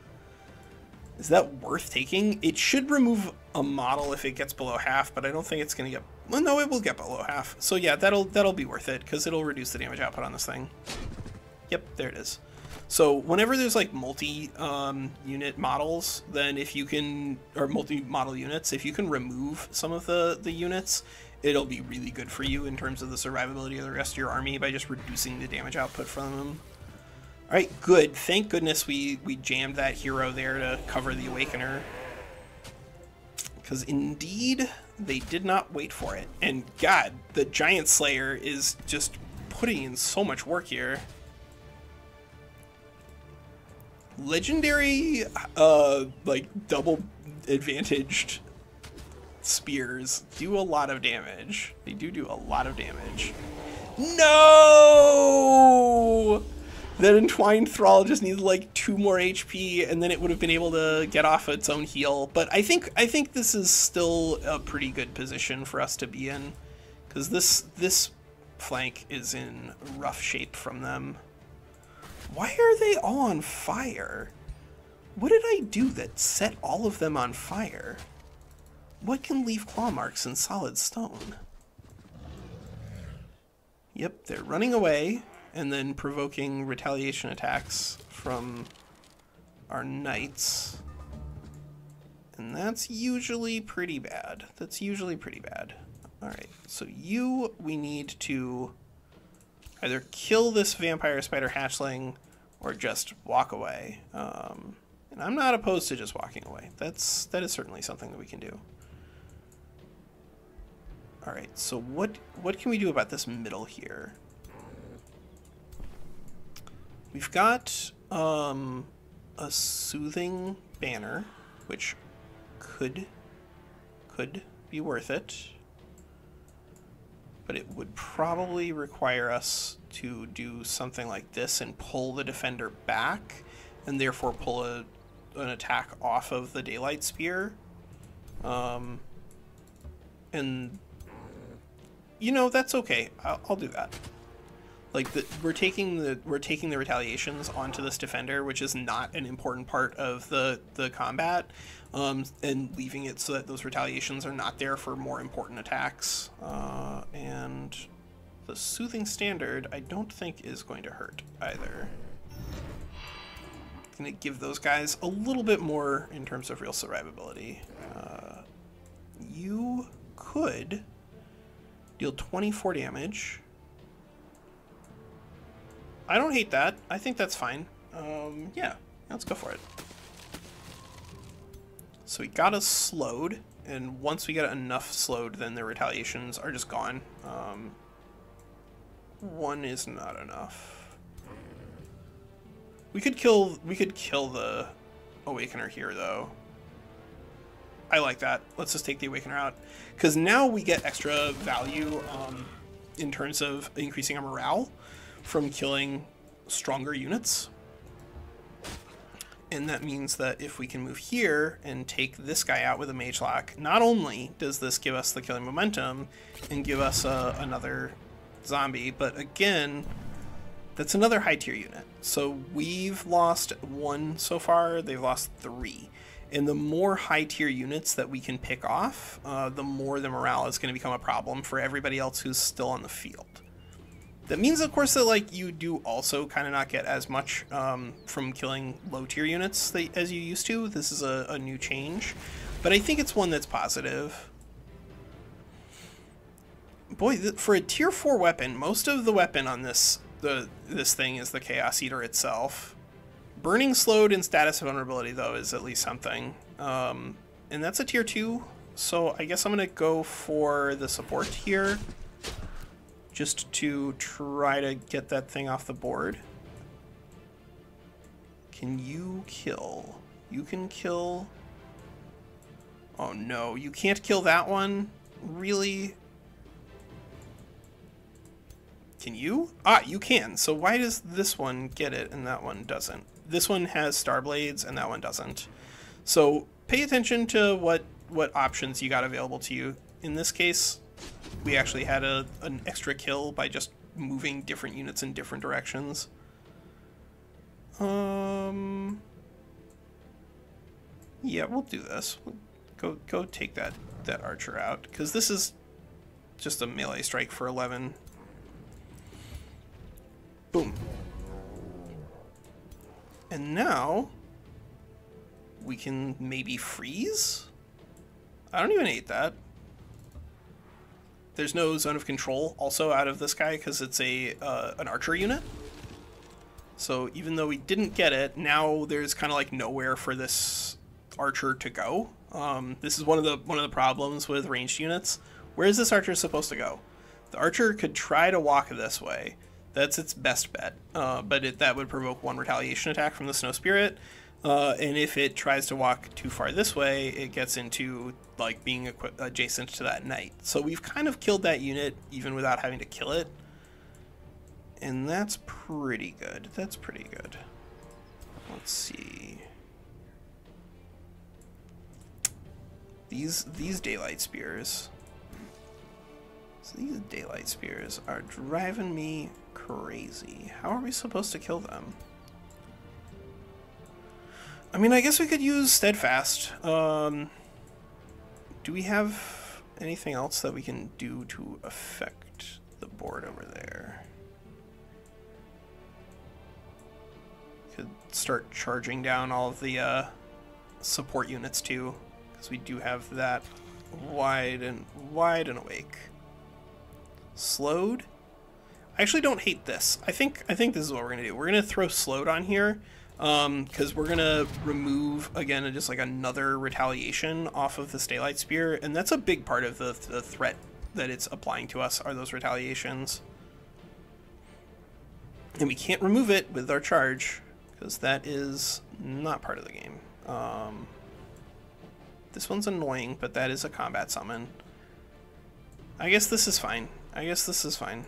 Is that worth taking? It should remove a model if it gets below half, but I don't think it's going to get... Well, no, it will get below half. So yeah, that'll that'll be worth it, because it'll reduce the damage output on this thing. Yep, there it is. So whenever there's like multi um, unit models, then if you can, or multi model units, if you can remove some of the, the units, it'll be really good for you in terms of the survivability of the rest of your army by just reducing the damage output from them. All right, good. Thank goodness we, we jammed that hero there to cover the Awakener. Because indeed, they did not wait for it. And God, the Giant Slayer is just putting in so much work here legendary uh like double advantaged spears do a lot of damage. They do do a lot of damage. No! That Entwined Thrall just needed like two more HP, and then it would have been able to get off its own heal. But I think I think this is still a pretty good position for us to be in, because this this flank is in rough shape from them. Why are they all on fire? What did I do that set all of them on fire? What can leave claw marks in solid stone? Yep, they're running away and then provoking retaliation attacks from our knights. And that's usually pretty bad. That's usually pretty bad. Alright, so you, we need to either kill this vampire spider hatchling or just walk away. Um, and I'm not opposed to just walking away. That's that is certainly something that we can do. All right, so what what can we do about this middle here? We've got um, a soothing banner, which could could be worth it, but it would probably require us to do something like this and pull the defender back, and therefore pull a an attack off of the daylight spear. Um, and you know that's okay. I'll, I'll do that. Like the, we're taking the we're taking the retaliations onto this defender, which is not an important part of the the combat, um, and leaving it so that those retaliations are not there for more important attacks. Uh, and the soothing standard, I don't think is going to hurt either. To give those guys a little bit more in terms of real survivability. Uh, you could deal 24 damage. I don't hate that. I think that's fine. Um, yeah, let's go for it. So we got us slowed, and once we get enough slowed, then the retaliations are just gone. Um, one is not enough. We could kill we could kill the Awakener here though. I like that. Let's just take the Awakener out. Because now we get extra value um, in terms of increasing our morale from killing stronger units. And that means that if we can move here and take this guy out with a Mage Lock, not only does this give us the killing momentum and give us uh, another zombie, but again, that's another high tier unit. So we've lost one so far, they've lost three. And the more high tier units that we can pick off, uh, the more the morale is going to become a problem for everybody else who's still on the field. That means, of course, that like you do also kind of not get as much um, from killing low tier units that, as you used to. This is a, a new change, but I think it's one that's positive. Boy, for a tier four weapon, most of the weapon on this the this thing is the Chaos Eater itself. Burning slowed in status of vulnerability though is at least something. Um, and that's a tier 2, so I guess I'm to go for the support here. Just to try to get that thing off the board. Can you kill? You can kill... Oh no, you can't kill that one? Really? Can you? Ah, you can. So why does this one get it and that one doesn't? This one has star blades and that one doesn't. So pay attention to what what options you got available to you. In this case, we actually had a, an extra kill by just moving different units in different directions. Um, yeah, we'll do this. Go go take that that archer out because this is just a melee strike for 11 Boom. And now we can maybe freeze? I don't even hate that. There's no zone of control also out of this guy because it's a uh, an archer unit. So even though we didn't get it, now there's kind of like nowhere for this archer to go. Um, this is one of the one of the problems with ranged units. Where is this archer supposed to go? The archer could try to walk this way, that's its best bet, uh, but it, that would provoke one retaliation attack from the Snow Spirit. Uh, and if it tries to walk too far this way, it gets into like being adjacent to that knight. So we've kind of killed that unit even without having to kill it. And that's pretty good. That's pretty good. Let's see. These these daylight spears. So these daylight spears are driving me crazy. How are we supposed to kill them? I mean, I guess we could use steadfast. Um, do we have anything else that we can do to affect the board over there? Could start charging down all of the uh, support units too, because we do have that wide and wide and awake. Slowed. I actually don't hate this. I think I think this is what we're gonna do. We're gonna throw slowed on here because um, we're gonna remove again just like another retaliation off of the Daylight Spear, and that's a big part of the, the threat that it's applying to us are those retaliations. And we can't remove it with our charge because that is not part of the game. Um, this one's annoying, but that is a combat summon. I guess this is fine. I guess this is fine,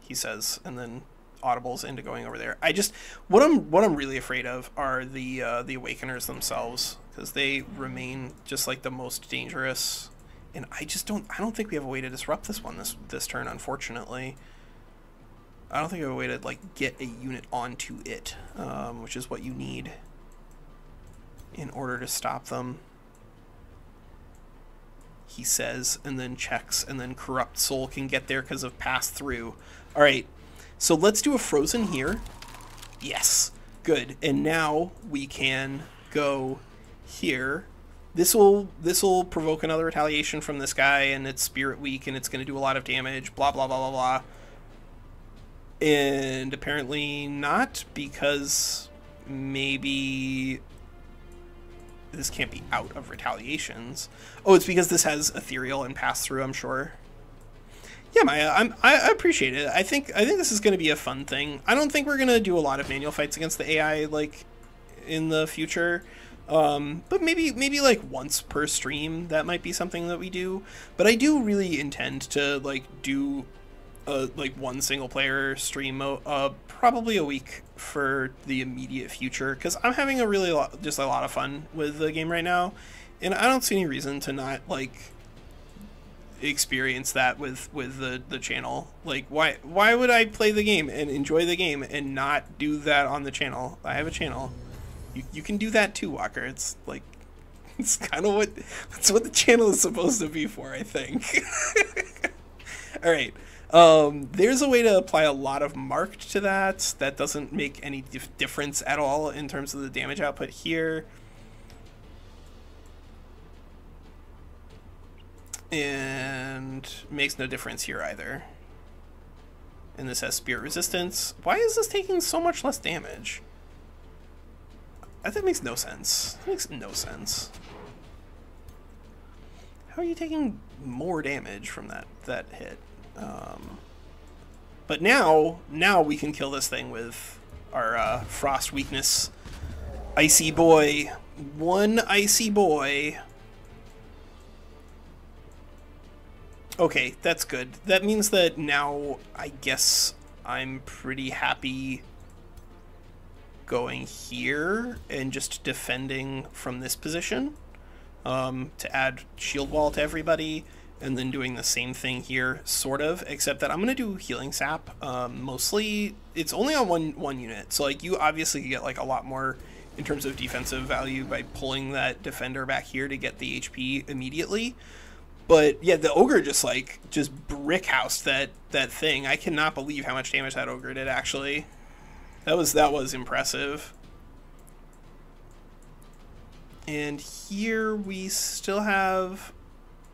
he says, and then audibles into going over there. I just what I'm what I'm really afraid of are the uh, the awakeners themselves because they remain just like the most dangerous. And I just don't I don't think we have a way to disrupt this one this this turn. Unfortunately, I don't think we have a way to like get a unit onto it, um, which is what you need in order to stop them. He says, and then checks, and then corrupt soul can get there because of pass through. All right, so let's do a frozen here. Yes, good. And now we can go here. This will this will provoke another retaliation from this guy, and it's spirit weak, and it's going to do a lot of damage. Blah blah blah blah blah. And apparently not because maybe this can't be out of retaliations. Oh, it's because this has ethereal and pass through. I'm sure. Yeah, Maya, I'm, I appreciate it. I think I think this is going to be a fun thing. I don't think we're going to do a lot of manual fights against the AI like in the future. Um, but maybe maybe like once per stream that might be something that we do. But I do really intend to like do a, like one single player stream uh, probably a week for the immediate future because I'm having a really lot, just a lot of fun with the game right now, and I don't see any reason to not like experience that with with the the channel. Like why why would i play the game and enjoy the game and not do that on the channel? I have a channel. You, you can do that too walker. It's like it's kind of what that's what the channel is supposed to be for i think. All right um, there's a way to apply a lot of marked to that that doesn't make any dif difference at all in terms of the damage output here and makes no difference here either. And this has spirit resistance. Why is this taking so much less damage? That makes no sense. That makes no sense. How are you taking more damage from that that hit? Um, but now, now we can kill this thing with our uh, frost weakness. Icy boy, one icy boy Okay, that's good. That means that now I guess I'm pretty happy going here and just defending from this position um, to add shield wall to everybody and then doing the same thing here sort of except that I'm gonna do healing sap um, mostly it's only on one one unit so like you obviously get like a lot more in terms of defensive value by pulling that defender back here to get the HP immediately but yeah, the ogre just like just brick housed that that thing. I cannot believe how much damage that ogre did actually. That was that was impressive. And here we still have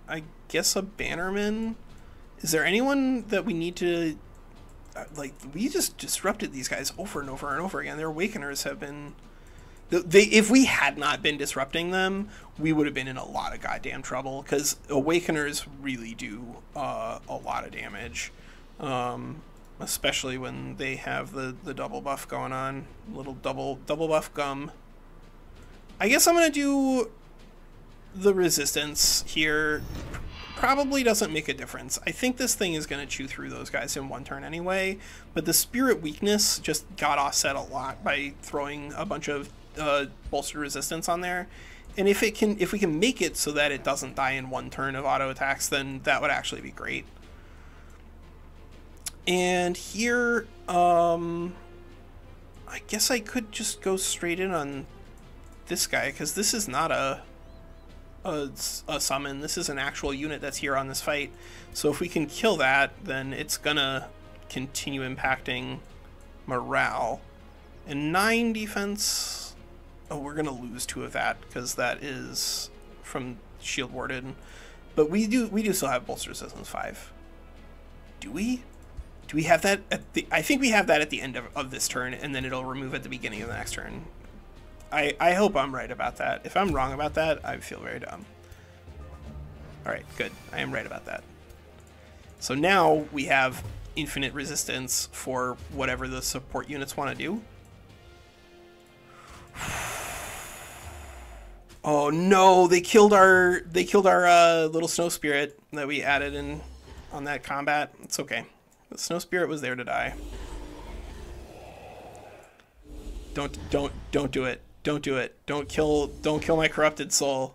I guess a bannerman. Is there anyone that we need to uh, like we just disrupted these guys over and over and over again. Their awakeners have been they if we had not been disrupting them, we would have been in a lot of goddamn trouble because awakeners really do uh, a lot of damage, um, especially when they have the the double buff going on, little double double buff gum. I guess I'm gonna do the resistance here. Probably doesn't make a difference. I think this thing is gonna chew through those guys in one turn anyway, but the spirit weakness just got offset a lot by throwing a bunch of uh, bolstered resistance on there. And if it can, if we can make it so that it doesn't die in one turn of auto attacks, then that would actually be great. And here, um, I guess I could just go straight in on this guy because this is not a, a, a summon. This is an actual unit that's here on this fight. So if we can kill that, then it's gonna continue impacting morale. And nine defense Oh, we're gonna lose two of that because that is from shield warded. But we do we do still have bolster resistance five. Do we? Do we have that at the? I think we have that at the end of, of this turn, and then it'll remove at the beginning of the next turn. I I hope I'm right about that. If I'm wrong about that, I feel very dumb. All right, good. I am right about that. So now we have infinite resistance for whatever the support units want to do. Oh no, they killed our they killed our uh, little snow spirit that we added in on that combat. It's okay. The snow spirit was there to die. Don't don't don't do it. Don't do it. Don't kill don't kill my corrupted soul.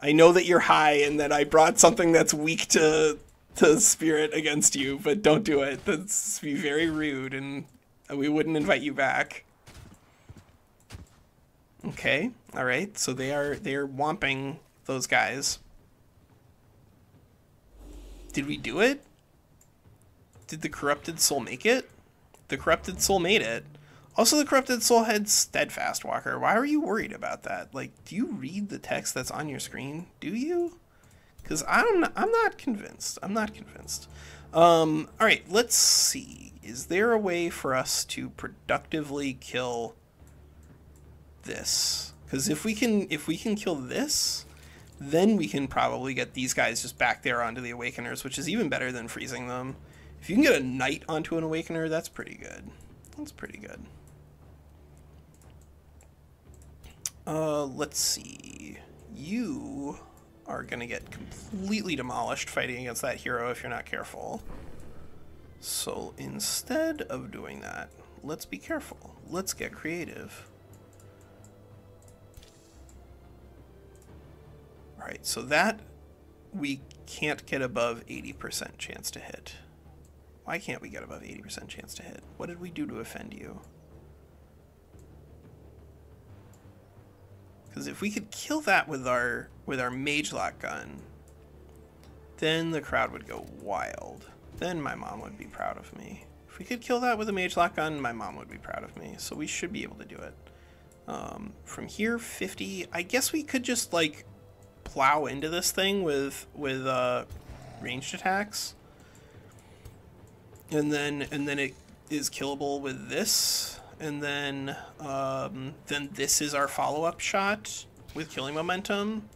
I know that you're high and that I brought something that's weak to to spirit against you, but don't do it. That's be very rude and we wouldn't invite you back. Okay, all right. So they are they are womping those guys. Did we do it? Did the corrupted soul make it? The corrupted soul made it. Also, the corrupted soul had steadfast walker. Why are you worried about that? Like, do you read the text that's on your screen? Do you? Because I'm I'm not convinced. I'm not convinced. Um, all right, let's see. Is there a way for us to productively kill this. Because if we can if we can kill this then we can probably get these guys just back there onto the awakeners which is even better than freezing them. If you can get a knight onto an awakener that's pretty good. That's pretty good. Uh let's see. You are gonna get completely demolished fighting against that hero if you're not careful. So instead of doing that let's be careful. Let's get creative Right, so that we can't get above 80% chance to hit. Why can't we get above 80% chance to hit? What did we do to offend you? Because if we could kill that with our with our mage lock gun, then the crowd would go wild. Then my mom would be proud of me. If we could kill that with a mage lock gun, my mom would be proud of me. So we should be able to do it. Um, from here, 50. I guess we could just like plow into this thing with with uh, ranged attacks, and then and then it is killable with this, and then um, then this is our follow up shot with killing momentum.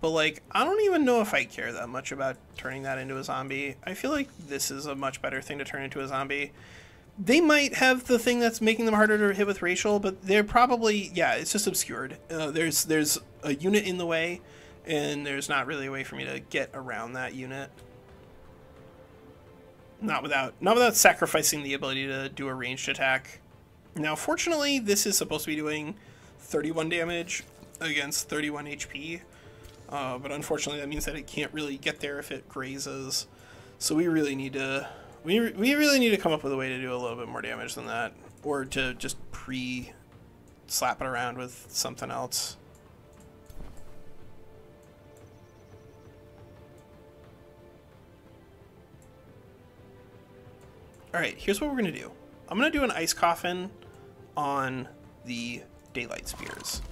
But like, I don't even know if I care that much about turning that into a zombie. I feel like this is a much better thing to turn into a zombie they might have the thing that's making them harder to hit with racial, but they're probably yeah, it's just obscured. Uh, there's there's a unit in the way, and there's not really a way for me to get around that unit. Not without not without sacrificing the ability to do a ranged attack. Now, fortunately, this is supposed to be doing 31 damage against 31 HP, uh, but unfortunately, that means that it can't really get there if it grazes. So we really need to we, we really need to come up with a way to do a little bit more damage than that. Or to just pre-slap it around with something else. Alright, here's what we're going to do. I'm going to do an ice coffin on the daylight spears.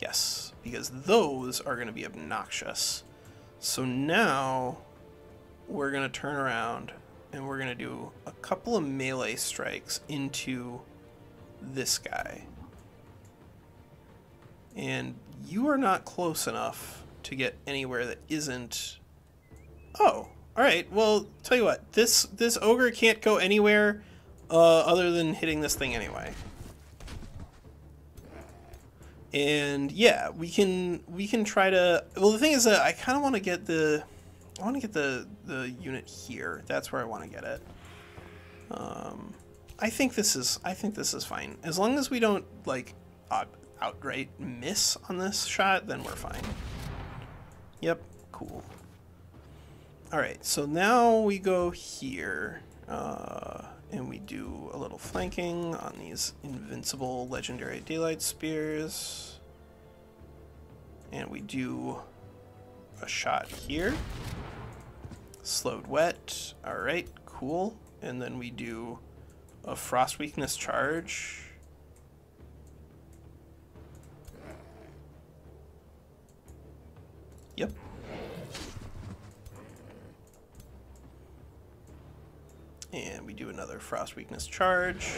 Yes, because those are going to be obnoxious. So now we're going to turn around and we're going to do a couple of melee strikes into this guy. And you are not close enough to get anywhere that isn't... Oh, alright, well, tell you what, this, this ogre can't go anywhere uh, other than hitting this thing anyway. And yeah, we can we can try to. Well, the thing is that I kind of want to get the I want to get the the unit here. That's where I want to get it. Um, I think this is I think this is fine as long as we don't like outright miss on this shot. Then we're fine. Yep, cool. All right, so now we go here. Uh, and we do a little flanking on these invincible legendary daylight spears. And we do a shot here. Slowed wet. Alright, cool. And then we do a frost weakness charge. Yep. And we do another Frost Weakness charge.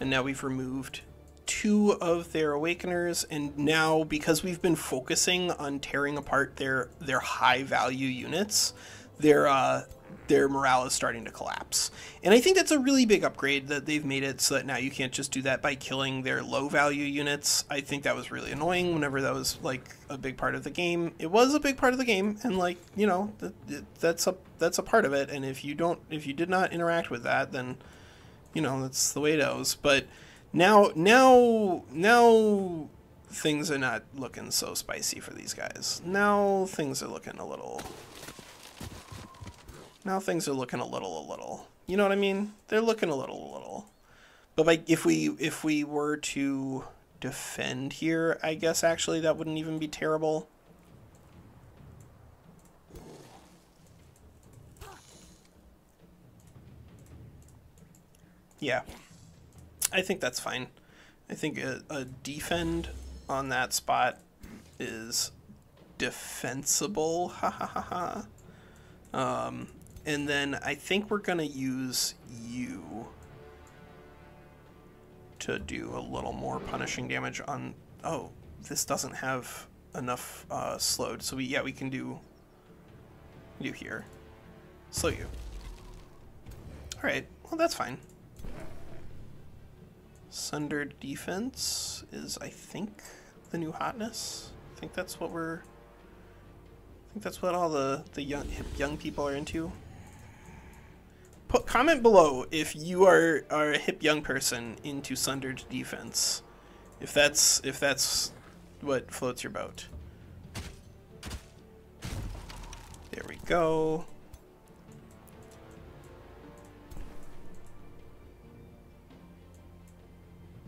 And now we've removed two of their Awakeners, and now because we've been focusing on tearing apart their their high value units, their uh, their morale is starting to collapse. And I think that's a really big upgrade that they've made it so that now you can't just do that by killing their low value units. I think that was really annoying whenever that was like a big part of the game. It was a big part of the game and like, you know, that, that's a that's a part of it and if you don't if you did not interact with that then you know, that's the way it goes. But now now now things are not looking so spicy for these guys. Now things are looking a little now things are looking a little, a little. You know what I mean? They're looking a little, a little. But like, if we if we were to defend here, I guess actually that wouldn't even be terrible. Yeah, I think that's fine. I think a, a defend on that spot is defensible. Ha ha ha ha. Um, and then I think we're going to use you to do a little more punishing damage on... Oh, this doesn't have enough uh, slowed. So we yeah, we can do, do here. Slow you. Alright, well that's fine. Sundered defense is, I think, the new hotness. I think that's what we're... I think that's what all the, the young, young people are into put comment below if you are are a hip young person into sundered defense. If that's if that's what floats your boat. There we go.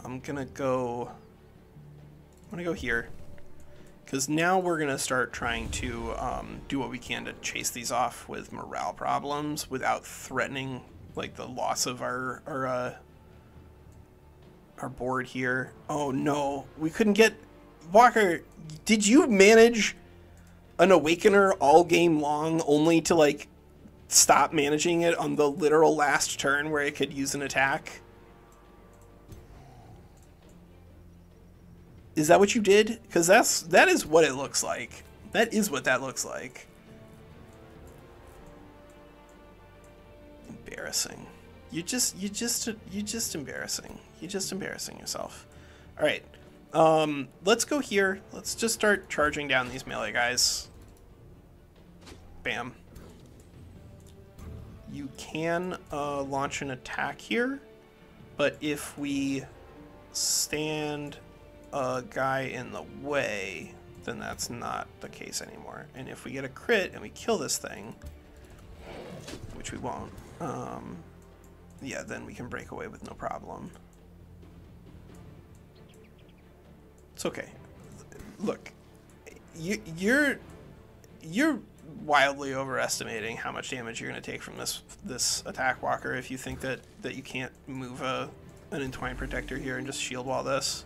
I'm gonna go I'm gonna go here because now we're to start trying to um, do what we can to chase these off with morale problems without threatening like the loss of our our uh, our board here. Oh no, we couldn't get Walker. Did you manage an Awakener all game long, only to like stop managing it on the literal last turn where it could use an attack? Is that what you did? Because that's that is what it looks like. That is what that looks like. Embarrassing. You just you just you just embarrassing. You just embarrassing yourself. All right. Um, let's go here. Let's just start charging down these melee guys. Bam. You can uh, launch an attack here, but if we stand a guy in the way, then that's not the case anymore. And if we get a crit and we kill this thing, which we won't, um, yeah, then we can break away with no problem. It's okay. Look, you, you're you're wildly overestimating how much damage you're going to take from this this attack walker if you think that that you can't move a an entwined protector here and just shield wall this.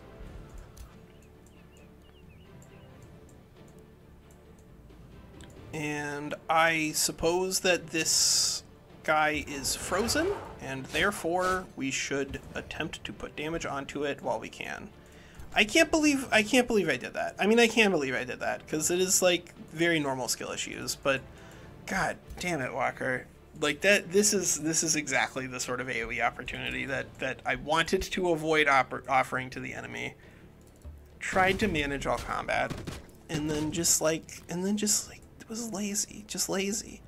And I suppose that this guy is frozen, and therefore we should attempt to put damage onto it while we can. I can't believe I can't believe I did that. I mean, I can't believe I did that because it is like very normal skill issues. But God damn it, Walker! Like that. This is this is exactly the sort of AOE opportunity that that I wanted to avoid offering to the enemy. tried to manage all combat, and then just like, and then just like was lazy, just lazy.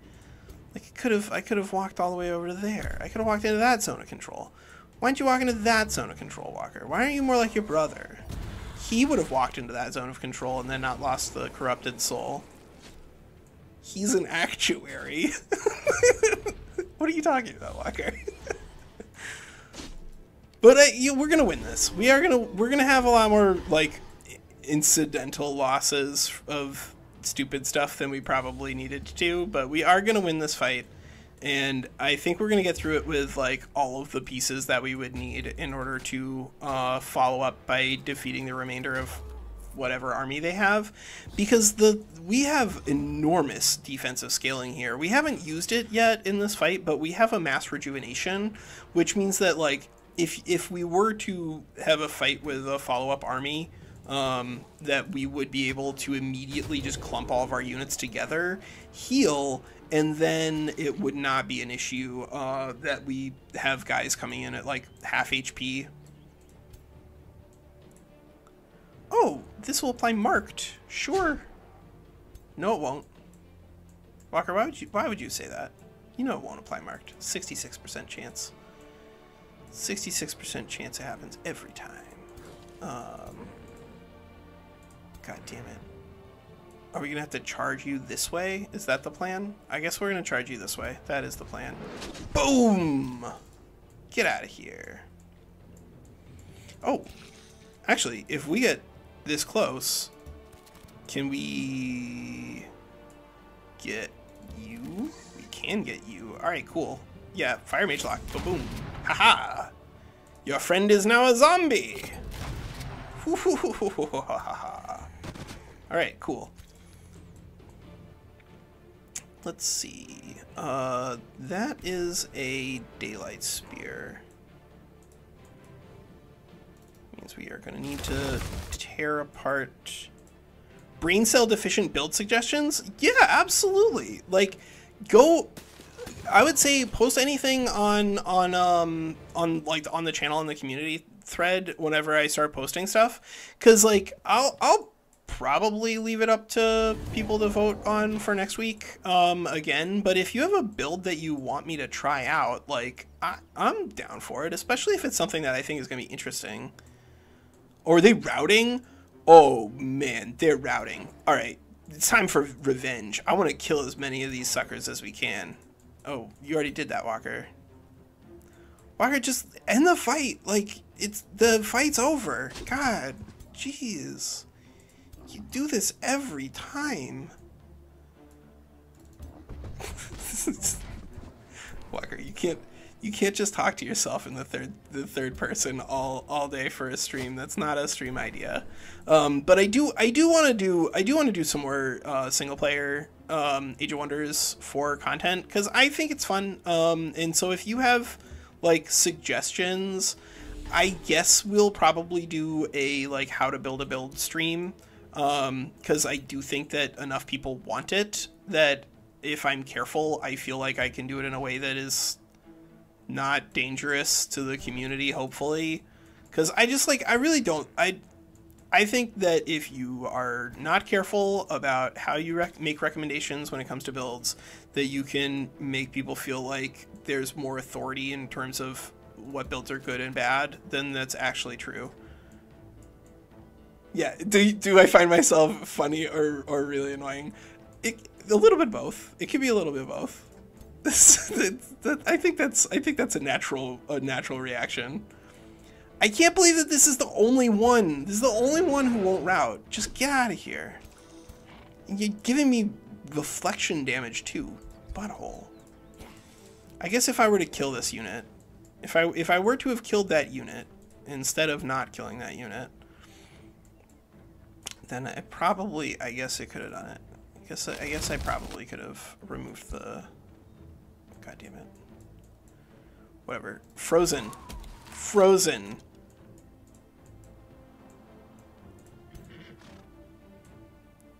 Like I could have, I could have walked all the way over to there. I could have walked into that zone of control. Why didn't you walk into that zone of control, Walker? Why aren't you more like your brother? He would have walked into that zone of control and then not lost the corrupted soul. He's an actuary. what are you talking about, Walker? but uh, you, we're gonna win this. We are gonna we're gonna have a lot more like incidental losses of stupid stuff than we probably needed to, but we are gonna win this fight. And I think we're gonna get through it with like all of the pieces that we would need in order to uh, follow up by defeating the remainder of whatever army they have because the we have enormous defensive scaling here. We haven't used it yet in this fight, but we have a mass rejuvenation, which means that like if if we were to have a fight with a follow-up army um, that we would be able to immediately just clump all of our units together, heal, and then it would not be an issue uh, that we have guys coming in at like half HP Oh, this will apply marked. Sure. No, it won't. Walker, why would you why would you say that? You know it won't apply marked. 66% chance. 66% chance it happens every time. Um, God damn it. Are we going to have to charge you this way? Is that the plan? I guess we're going to charge you this way. That is the plan. Boom! Get out of here. Oh, actually, if we get this close, can we get you? We can get you. All right, cool. Yeah, fire mage lock. Boom. Haha. Your friend is now a zombie. All right, cool. Let's see. Uh, that is a daylight spear means we are going to need to tear apart brain cell deficient build suggestions. Yeah, absolutely. Like, go. I would say post anything on on um on like on the channel in the community thread whenever I start posting stuff, because like I'll I'll probably leave it up to people to vote on for next week um, again. But if you have a build that you want me to try out, like I, I'm down for it, especially if it's something that I think is going to be interesting. Or are they routing? Oh man, they're routing. All right, it's time for revenge. I want to kill as many of these suckers as we can. Oh, you already did that, Walker. Walker, just end the fight. Like, it's the fight's over. God, jeez. You do this every time. Walker, you can't you can't just talk to yourself in the third the third person all all day for a stream. That's not a stream idea. Um, but I do I do want to do I do want to do some more uh, single player um, Age of Wonders for content because I think it's fun. Um, and so if you have like suggestions, I guess we'll probably do a like how to build a build stream because um, I do think that enough people want it that if I'm careful, I feel like I can do it in a way that is not dangerous to the community hopefully. Because i just like i really don't i i think that if you are not careful about how you rec- make recommendations when it comes to builds that you can make people feel like there's more authority in terms of what builds are good and bad then that's actually true yeah do, do i find myself funny or, or really annoying it, a little bit both it can be a little bit both I think that's I think that's a natural a natural reaction. I can't believe that this is the only one. This is the only one who won't route. Just get out of here. You're giving me reflection damage too. Butthole. I guess if I were to kill this unit, if I if I were to have killed that unit instead of not killing that unit, then I probably I guess I could have done it. I guess I guess I probably could have removed the God damn it. Whatever. Frozen. Frozen.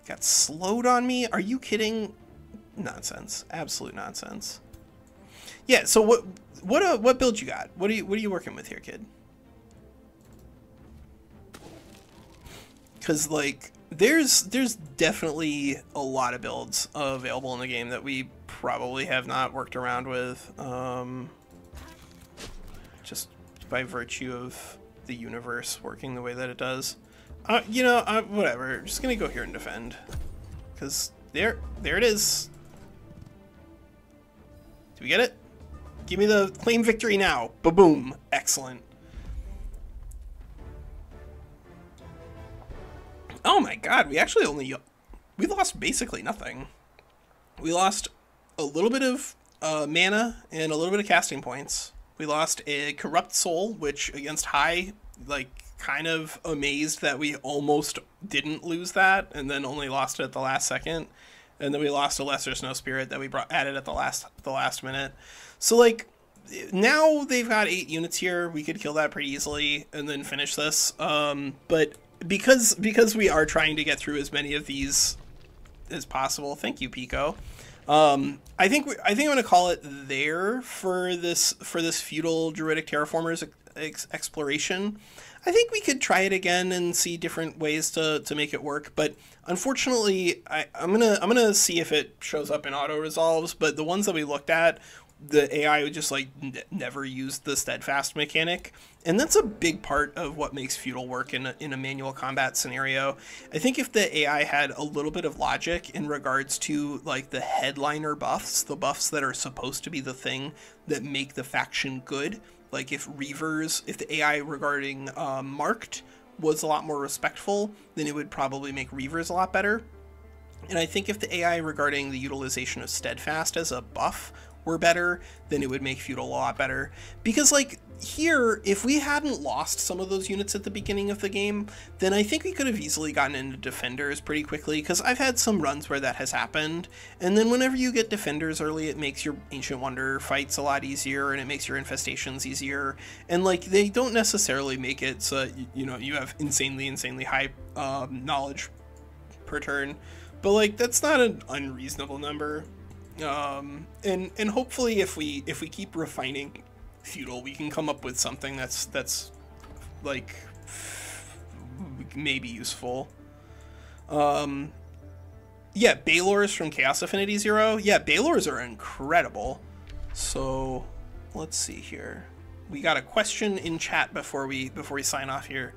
Got slowed on me? Are you kidding? Nonsense. Absolute nonsense. Yeah, so what what uh, what build you got? What are you what are you working with here, kid? Because like there's there's definitely a lot of builds available in the game that we probably have not worked around with um, just by virtue of the universe working the way that it does. Uh, you know uh, whatever. Just gonna go here and defend. Because there there it is. Do we get it? Give me the claim victory now. Ba-boom. Excellent Oh my god, we actually only we lost basically nothing. We lost a little bit of uh, mana and a little bit of casting points. We lost a corrupt soul, which against high, like kind of amazed that we almost didn't lose that, and then only lost it at the last second. And then we lost a lesser snow spirit that we brought added at the last the last minute. So like now they've got eight units here. We could kill that pretty easily and then finish this. Um, but because because we are trying to get through as many of these as possible. Thank you, Pico. Um, I think we, I think I'm going to call it there for this for this feudal druidic terraformers ex- exploration. I think we could try it again and see different ways to, to make it work, but unfortunately, I, I'm gonna I'm gonna see if it shows up in auto resolves. But the ones that we looked at the AI would just like n- never use the steadfast mechanic, and that's a big part of what makes feudal work in a, in a manual combat scenario. I think if the AI had a little bit of logic in regards to like the headliner buffs, the buffs that are supposed to be the thing that make the faction good, like if Reavers, if the AI regarding um, marked was a lot more respectful, then it would probably make Reavers a lot better. And I think if the AI regarding the utilization of Steadfast as a buff were better, then it would make Feudal a lot better. Because, like, here, if we hadn't lost some of those units at the beginning of the game, then I think we could have easily gotten into Defenders pretty quickly, because I've had some runs where that has happened. And then whenever you get Defenders early, it makes your Ancient Wonder fights a lot easier, and it makes your infestations easier. And, like, they don't necessarily make it so, you know, you have insanely, insanely high um, knowledge per turn. But, like, that's not an unreasonable number um, and and hopefully if we if we keep refining feudal we can come up with something that's that's like maybe useful. Um yeah Balors from chaos affinity zero. Yeah Balors are incredible. So let's see here. We got a question in chat before we before we sign off here.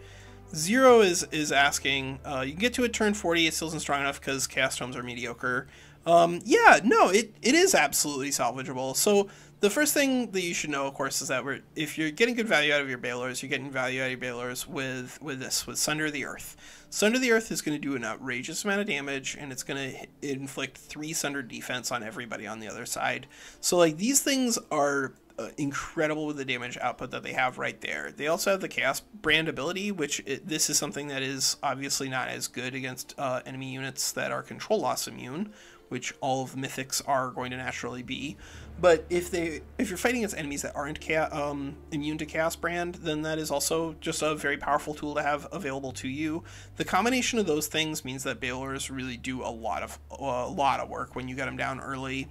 Zero is is asking, uh, you can get to a turn 40, it still isn't strong enough because chaos tomes are mediocre. Um, yeah, no, it, it is absolutely salvageable. So the first thing that you should know, of course, is that if you're getting good value out of your Balors, you're getting value out of your Balors with, with this, with Sunder the Earth. Sunder the Earth is going to do an outrageous amount of damage, and it's going to inflict three Sunder defense on everybody on the other side. So, like, these things are uh, incredible with the damage output that they have right there. They also have the Chaos Brand ability, which it, this is something that is obviously not as good against uh, enemy units that are control loss immune, which all of mythics are going to naturally be. But if they if you're fighting against enemies that aren't um, immune to Chaos Brand, then that is also just a very powerful tool to have available to you. The combination of those things means that Balors really do a lot of a lot of work when you get them down early.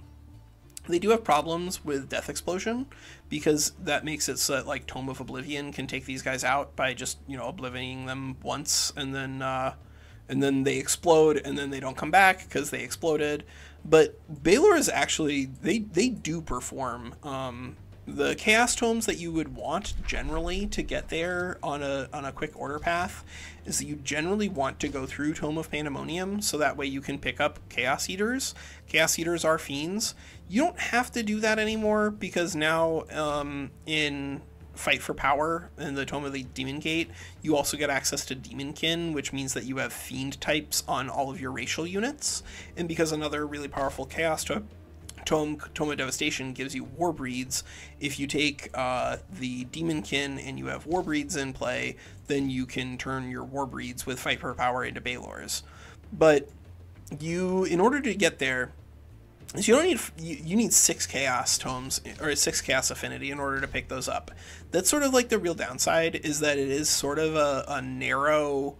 They do have problems with Death Explosion because that makes it so that like Tome of Oblivion can take these guys out by just you know oblivioning them once and then uh, and then they explode and then they don't come back because they exploded but Balor is actually they they do perform um, the chaos tomes that you would want generally to get there on a on a quick order path is that you generally want to go through Tome of Pandemonium so that way you can pick up Chaos Eaters. Chaos Eaters are fiends. You don't have to do that anymore because now um, in fight for power in the Tome of the Demon Gate, you also get access to Demonkin, which means that you have fiend types on all of your racial units. And because another really powerful chaos to Tome, Tome of Devastation gives you War Breeds. If you take uh, the Demonkin and you have War Breeds in play, then you can turn your War Breeds with Fight for Power into Balors. But you, in order to get there, so you don't need you need six chaos tomes or six chaos affinity in order to pick those up. That's sort of like the real downside is that it is sort of a, a narrow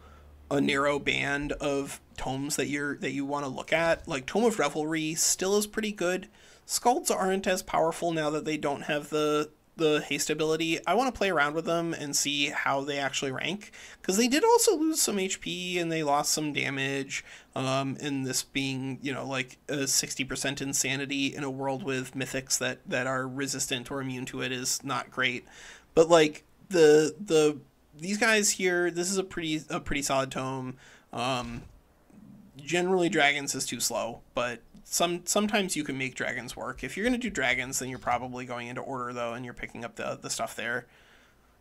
a narrow band of tomes that you're that you want to look at. Like Tome of Revelry still is pretty good. Scalds aren't as powerful now that they don't have the the haste ability, I want to play around with them and see how they actually rank because they did also lose some HP and they lost some damage. Um, and this being you know like a sixty percent insanity in a world with mythics that that are resistant or immune to it is not great. But like the the these guys here, this is a pretty a pretty solid tome. Um, generally, dragons is too slow, but some sometimes you can make dragons work. If you're gonna do dragons, then you're probably going into order though, and you're picking up the the stuff there.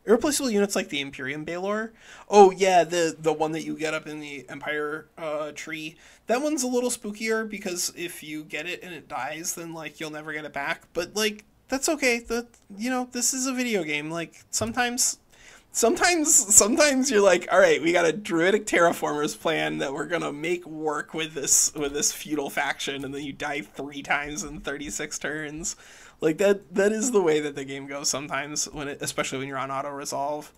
Irreplaceable units like the Imperium Balor. Oh yeah, the the one that you get up in the Empire uh, tree. That one's a little spookier because if you get it and it dies, then like you'll never get it back. But like that's okay. The you know this is a video game. Like sometimes sometimes sometimes you're like all right we got a druidic terraformers plan that we're gonna make work with this with this feudal faction and then you die three times in 36 turns like that that is the way that the game goes sometimes when it especially when you're on auto resolve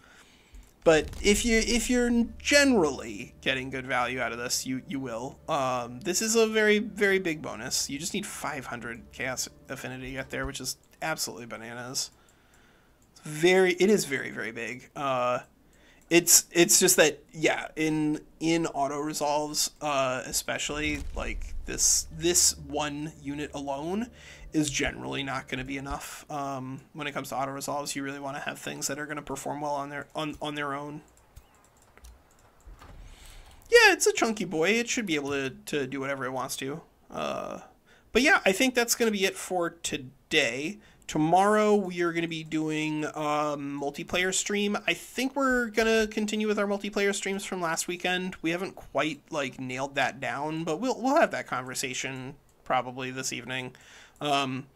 but if you if you're generally getting good value out of this you you will um, this is a very very big bonus you just need 500 chaos affinity to get there which is absolutely bananas. It's very it is very very big. Uh it's it's just that yeah in in auto resolves uh especially like this this one unit alone is generally not going to be enough. Um when it comes to auto resolves you really want to have things that are going to perform well on their on on their own. Yeah it's a chunky boy. It should be able to to do whatever it wants to. Uh but yeah i think that's going to be it for today Tomorrow we are going to be doing um, multiplayer stream. I think we're going to continue with our multiplayer streams from last weekend. We haven't quite like nailed that down, but we'll we'll have that conversation probably this evening. Um,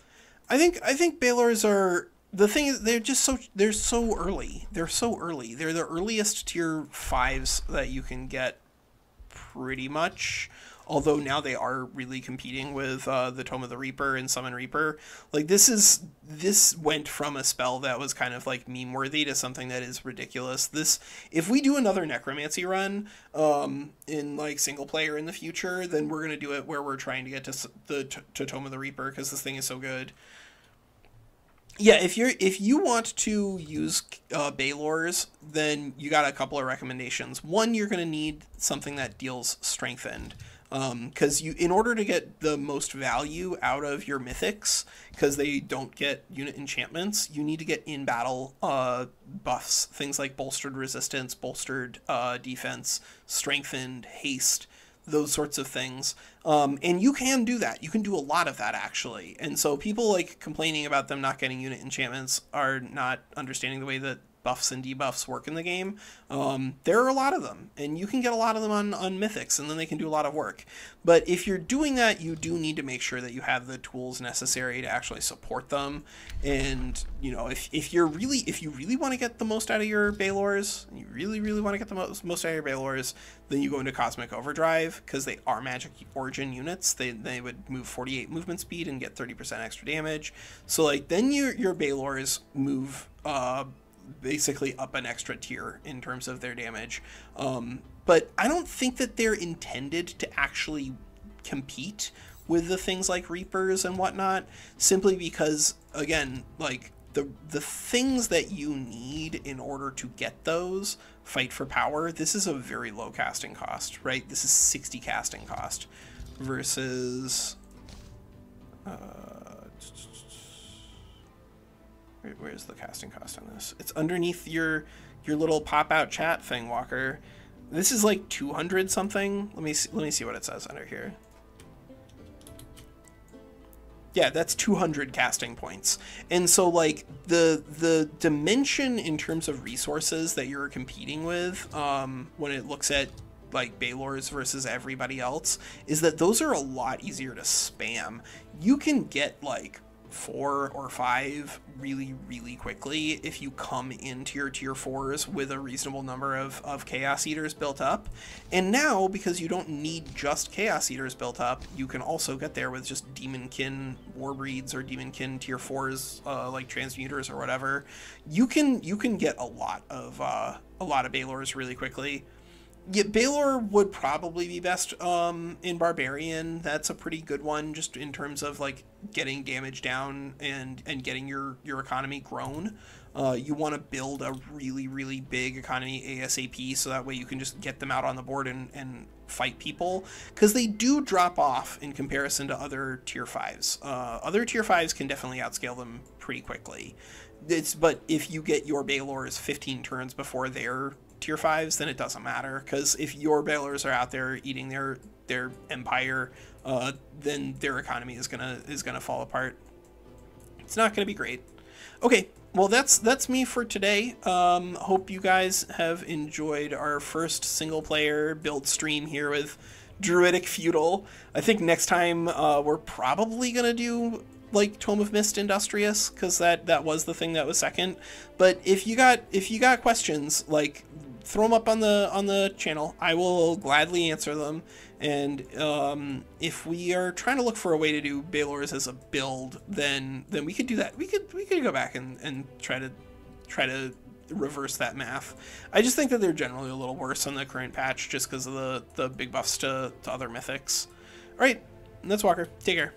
I think I think Balor's are the thing is they're just so they're so early. They're so early. They're the earliest tier fives that you can get pretty much although now they are really competing with uh, the Tome of the Reaper and Summon Reaper. Like this is this went from a spell that was kind of like meme worthy to something that is ridiculous. This if we do another necromancy run um, in like single player in the future, then we're gonna do it where we're trying to get to the to Tome of the Reaper because this thing is so good yeah, if you're if you want to use uh, Balors, then you got a couple of recommendations. One, you're going to need something that deals strengthened because um, you in order to get the most value out of your mythics because they don't get unit enchantments you need to get in battle uh, buffs things like bolstered resistance bolstered uh, defense strengthened haste those sorts of things. Um, and you can do that. You can do a lot of that actually. And so people like complaining about them not getting unit enchantments are not understanding the way that buffs and debuffs work in the game. Um, there are a lot of them, and you can get a lot of them on, on Mythics, and then they can do a lot of work. But if you're doing that, you do need to make sure that you have the tools necessary to actually support them. And you know, if, if you're really if you really want to get the most out of your Balors, you really really want to get the most most out of your Balors, then you go into Cosmic Overdrive because they are Magic Origin units. They they would move 48 movement speed and get 30% extra damage. So like then your your Balors move uh, basically up an extra tier in terms of their damage. Um, but I don't think that they're intended to actually compete with the things like Reapers and whatnot, simply because, again, like the the things that you need in order to get those fight for power. This is a very low casting cost, right? This is 60 casting cost versus. Uh, where, where's the casting cost on this? It's underneath your your little pop out chat thing, Walker. This is like 200 something. Let me see, let me see what it says under here. Yeah, that's 200 casting points. And so like the the dimension in terms of resources that you're competing with um, when it looks at like Balor's versus everybody else is that those are a lot easier to spam. You can get like four or five really, really quickly if you come into your tier fours with a reasonable number of, of Chaos Eaters built up. And now, because you don't need just Chaos Eaters built up, you can also get there with just Demonkin Warbreeds or Demonkin tier fours, uh, like Transmuters or whatever. You can you can get a lot of uh, a lot of Balors really quickly. Yeah, Balor would probably be best um, in Barbarian. That's a pretty good one, just in terms of like getting damage down and and getting your your economy grown. Uh, you want to build a really really big economy ASAP, so that way you can just get them out on the board and and fight people because they do drop off in comparison to other tier fives. Uh, other tier fives can definitely outscale them pretty quickly. It's but if you get your Balors 15 turns before their tier fives, then it doesn't matter because if your Balors are out there eating their their empire, uh, then their economy is gonna is gonna fall apart. It's not gonna be great. Okay, well that's that's me for today. Um, hope you guys have enjoyed our first single player build stream here with Druidic Feudal. I think next time uh, we're probably gonna do like Tome of Mist Industrious because that that was the thing that was second. But if you got if you got questions like throw them up on the on the channel. I will gladly answer them. And um, if we are trying to look for a way to do Balor's as a build, then then we could do that. We could we could go back and, and try to try to reverse that math. I just think that they're generally a little worse on the current patch just because of the the big buffs to, to other mythics. All right, that's Walker. Take care.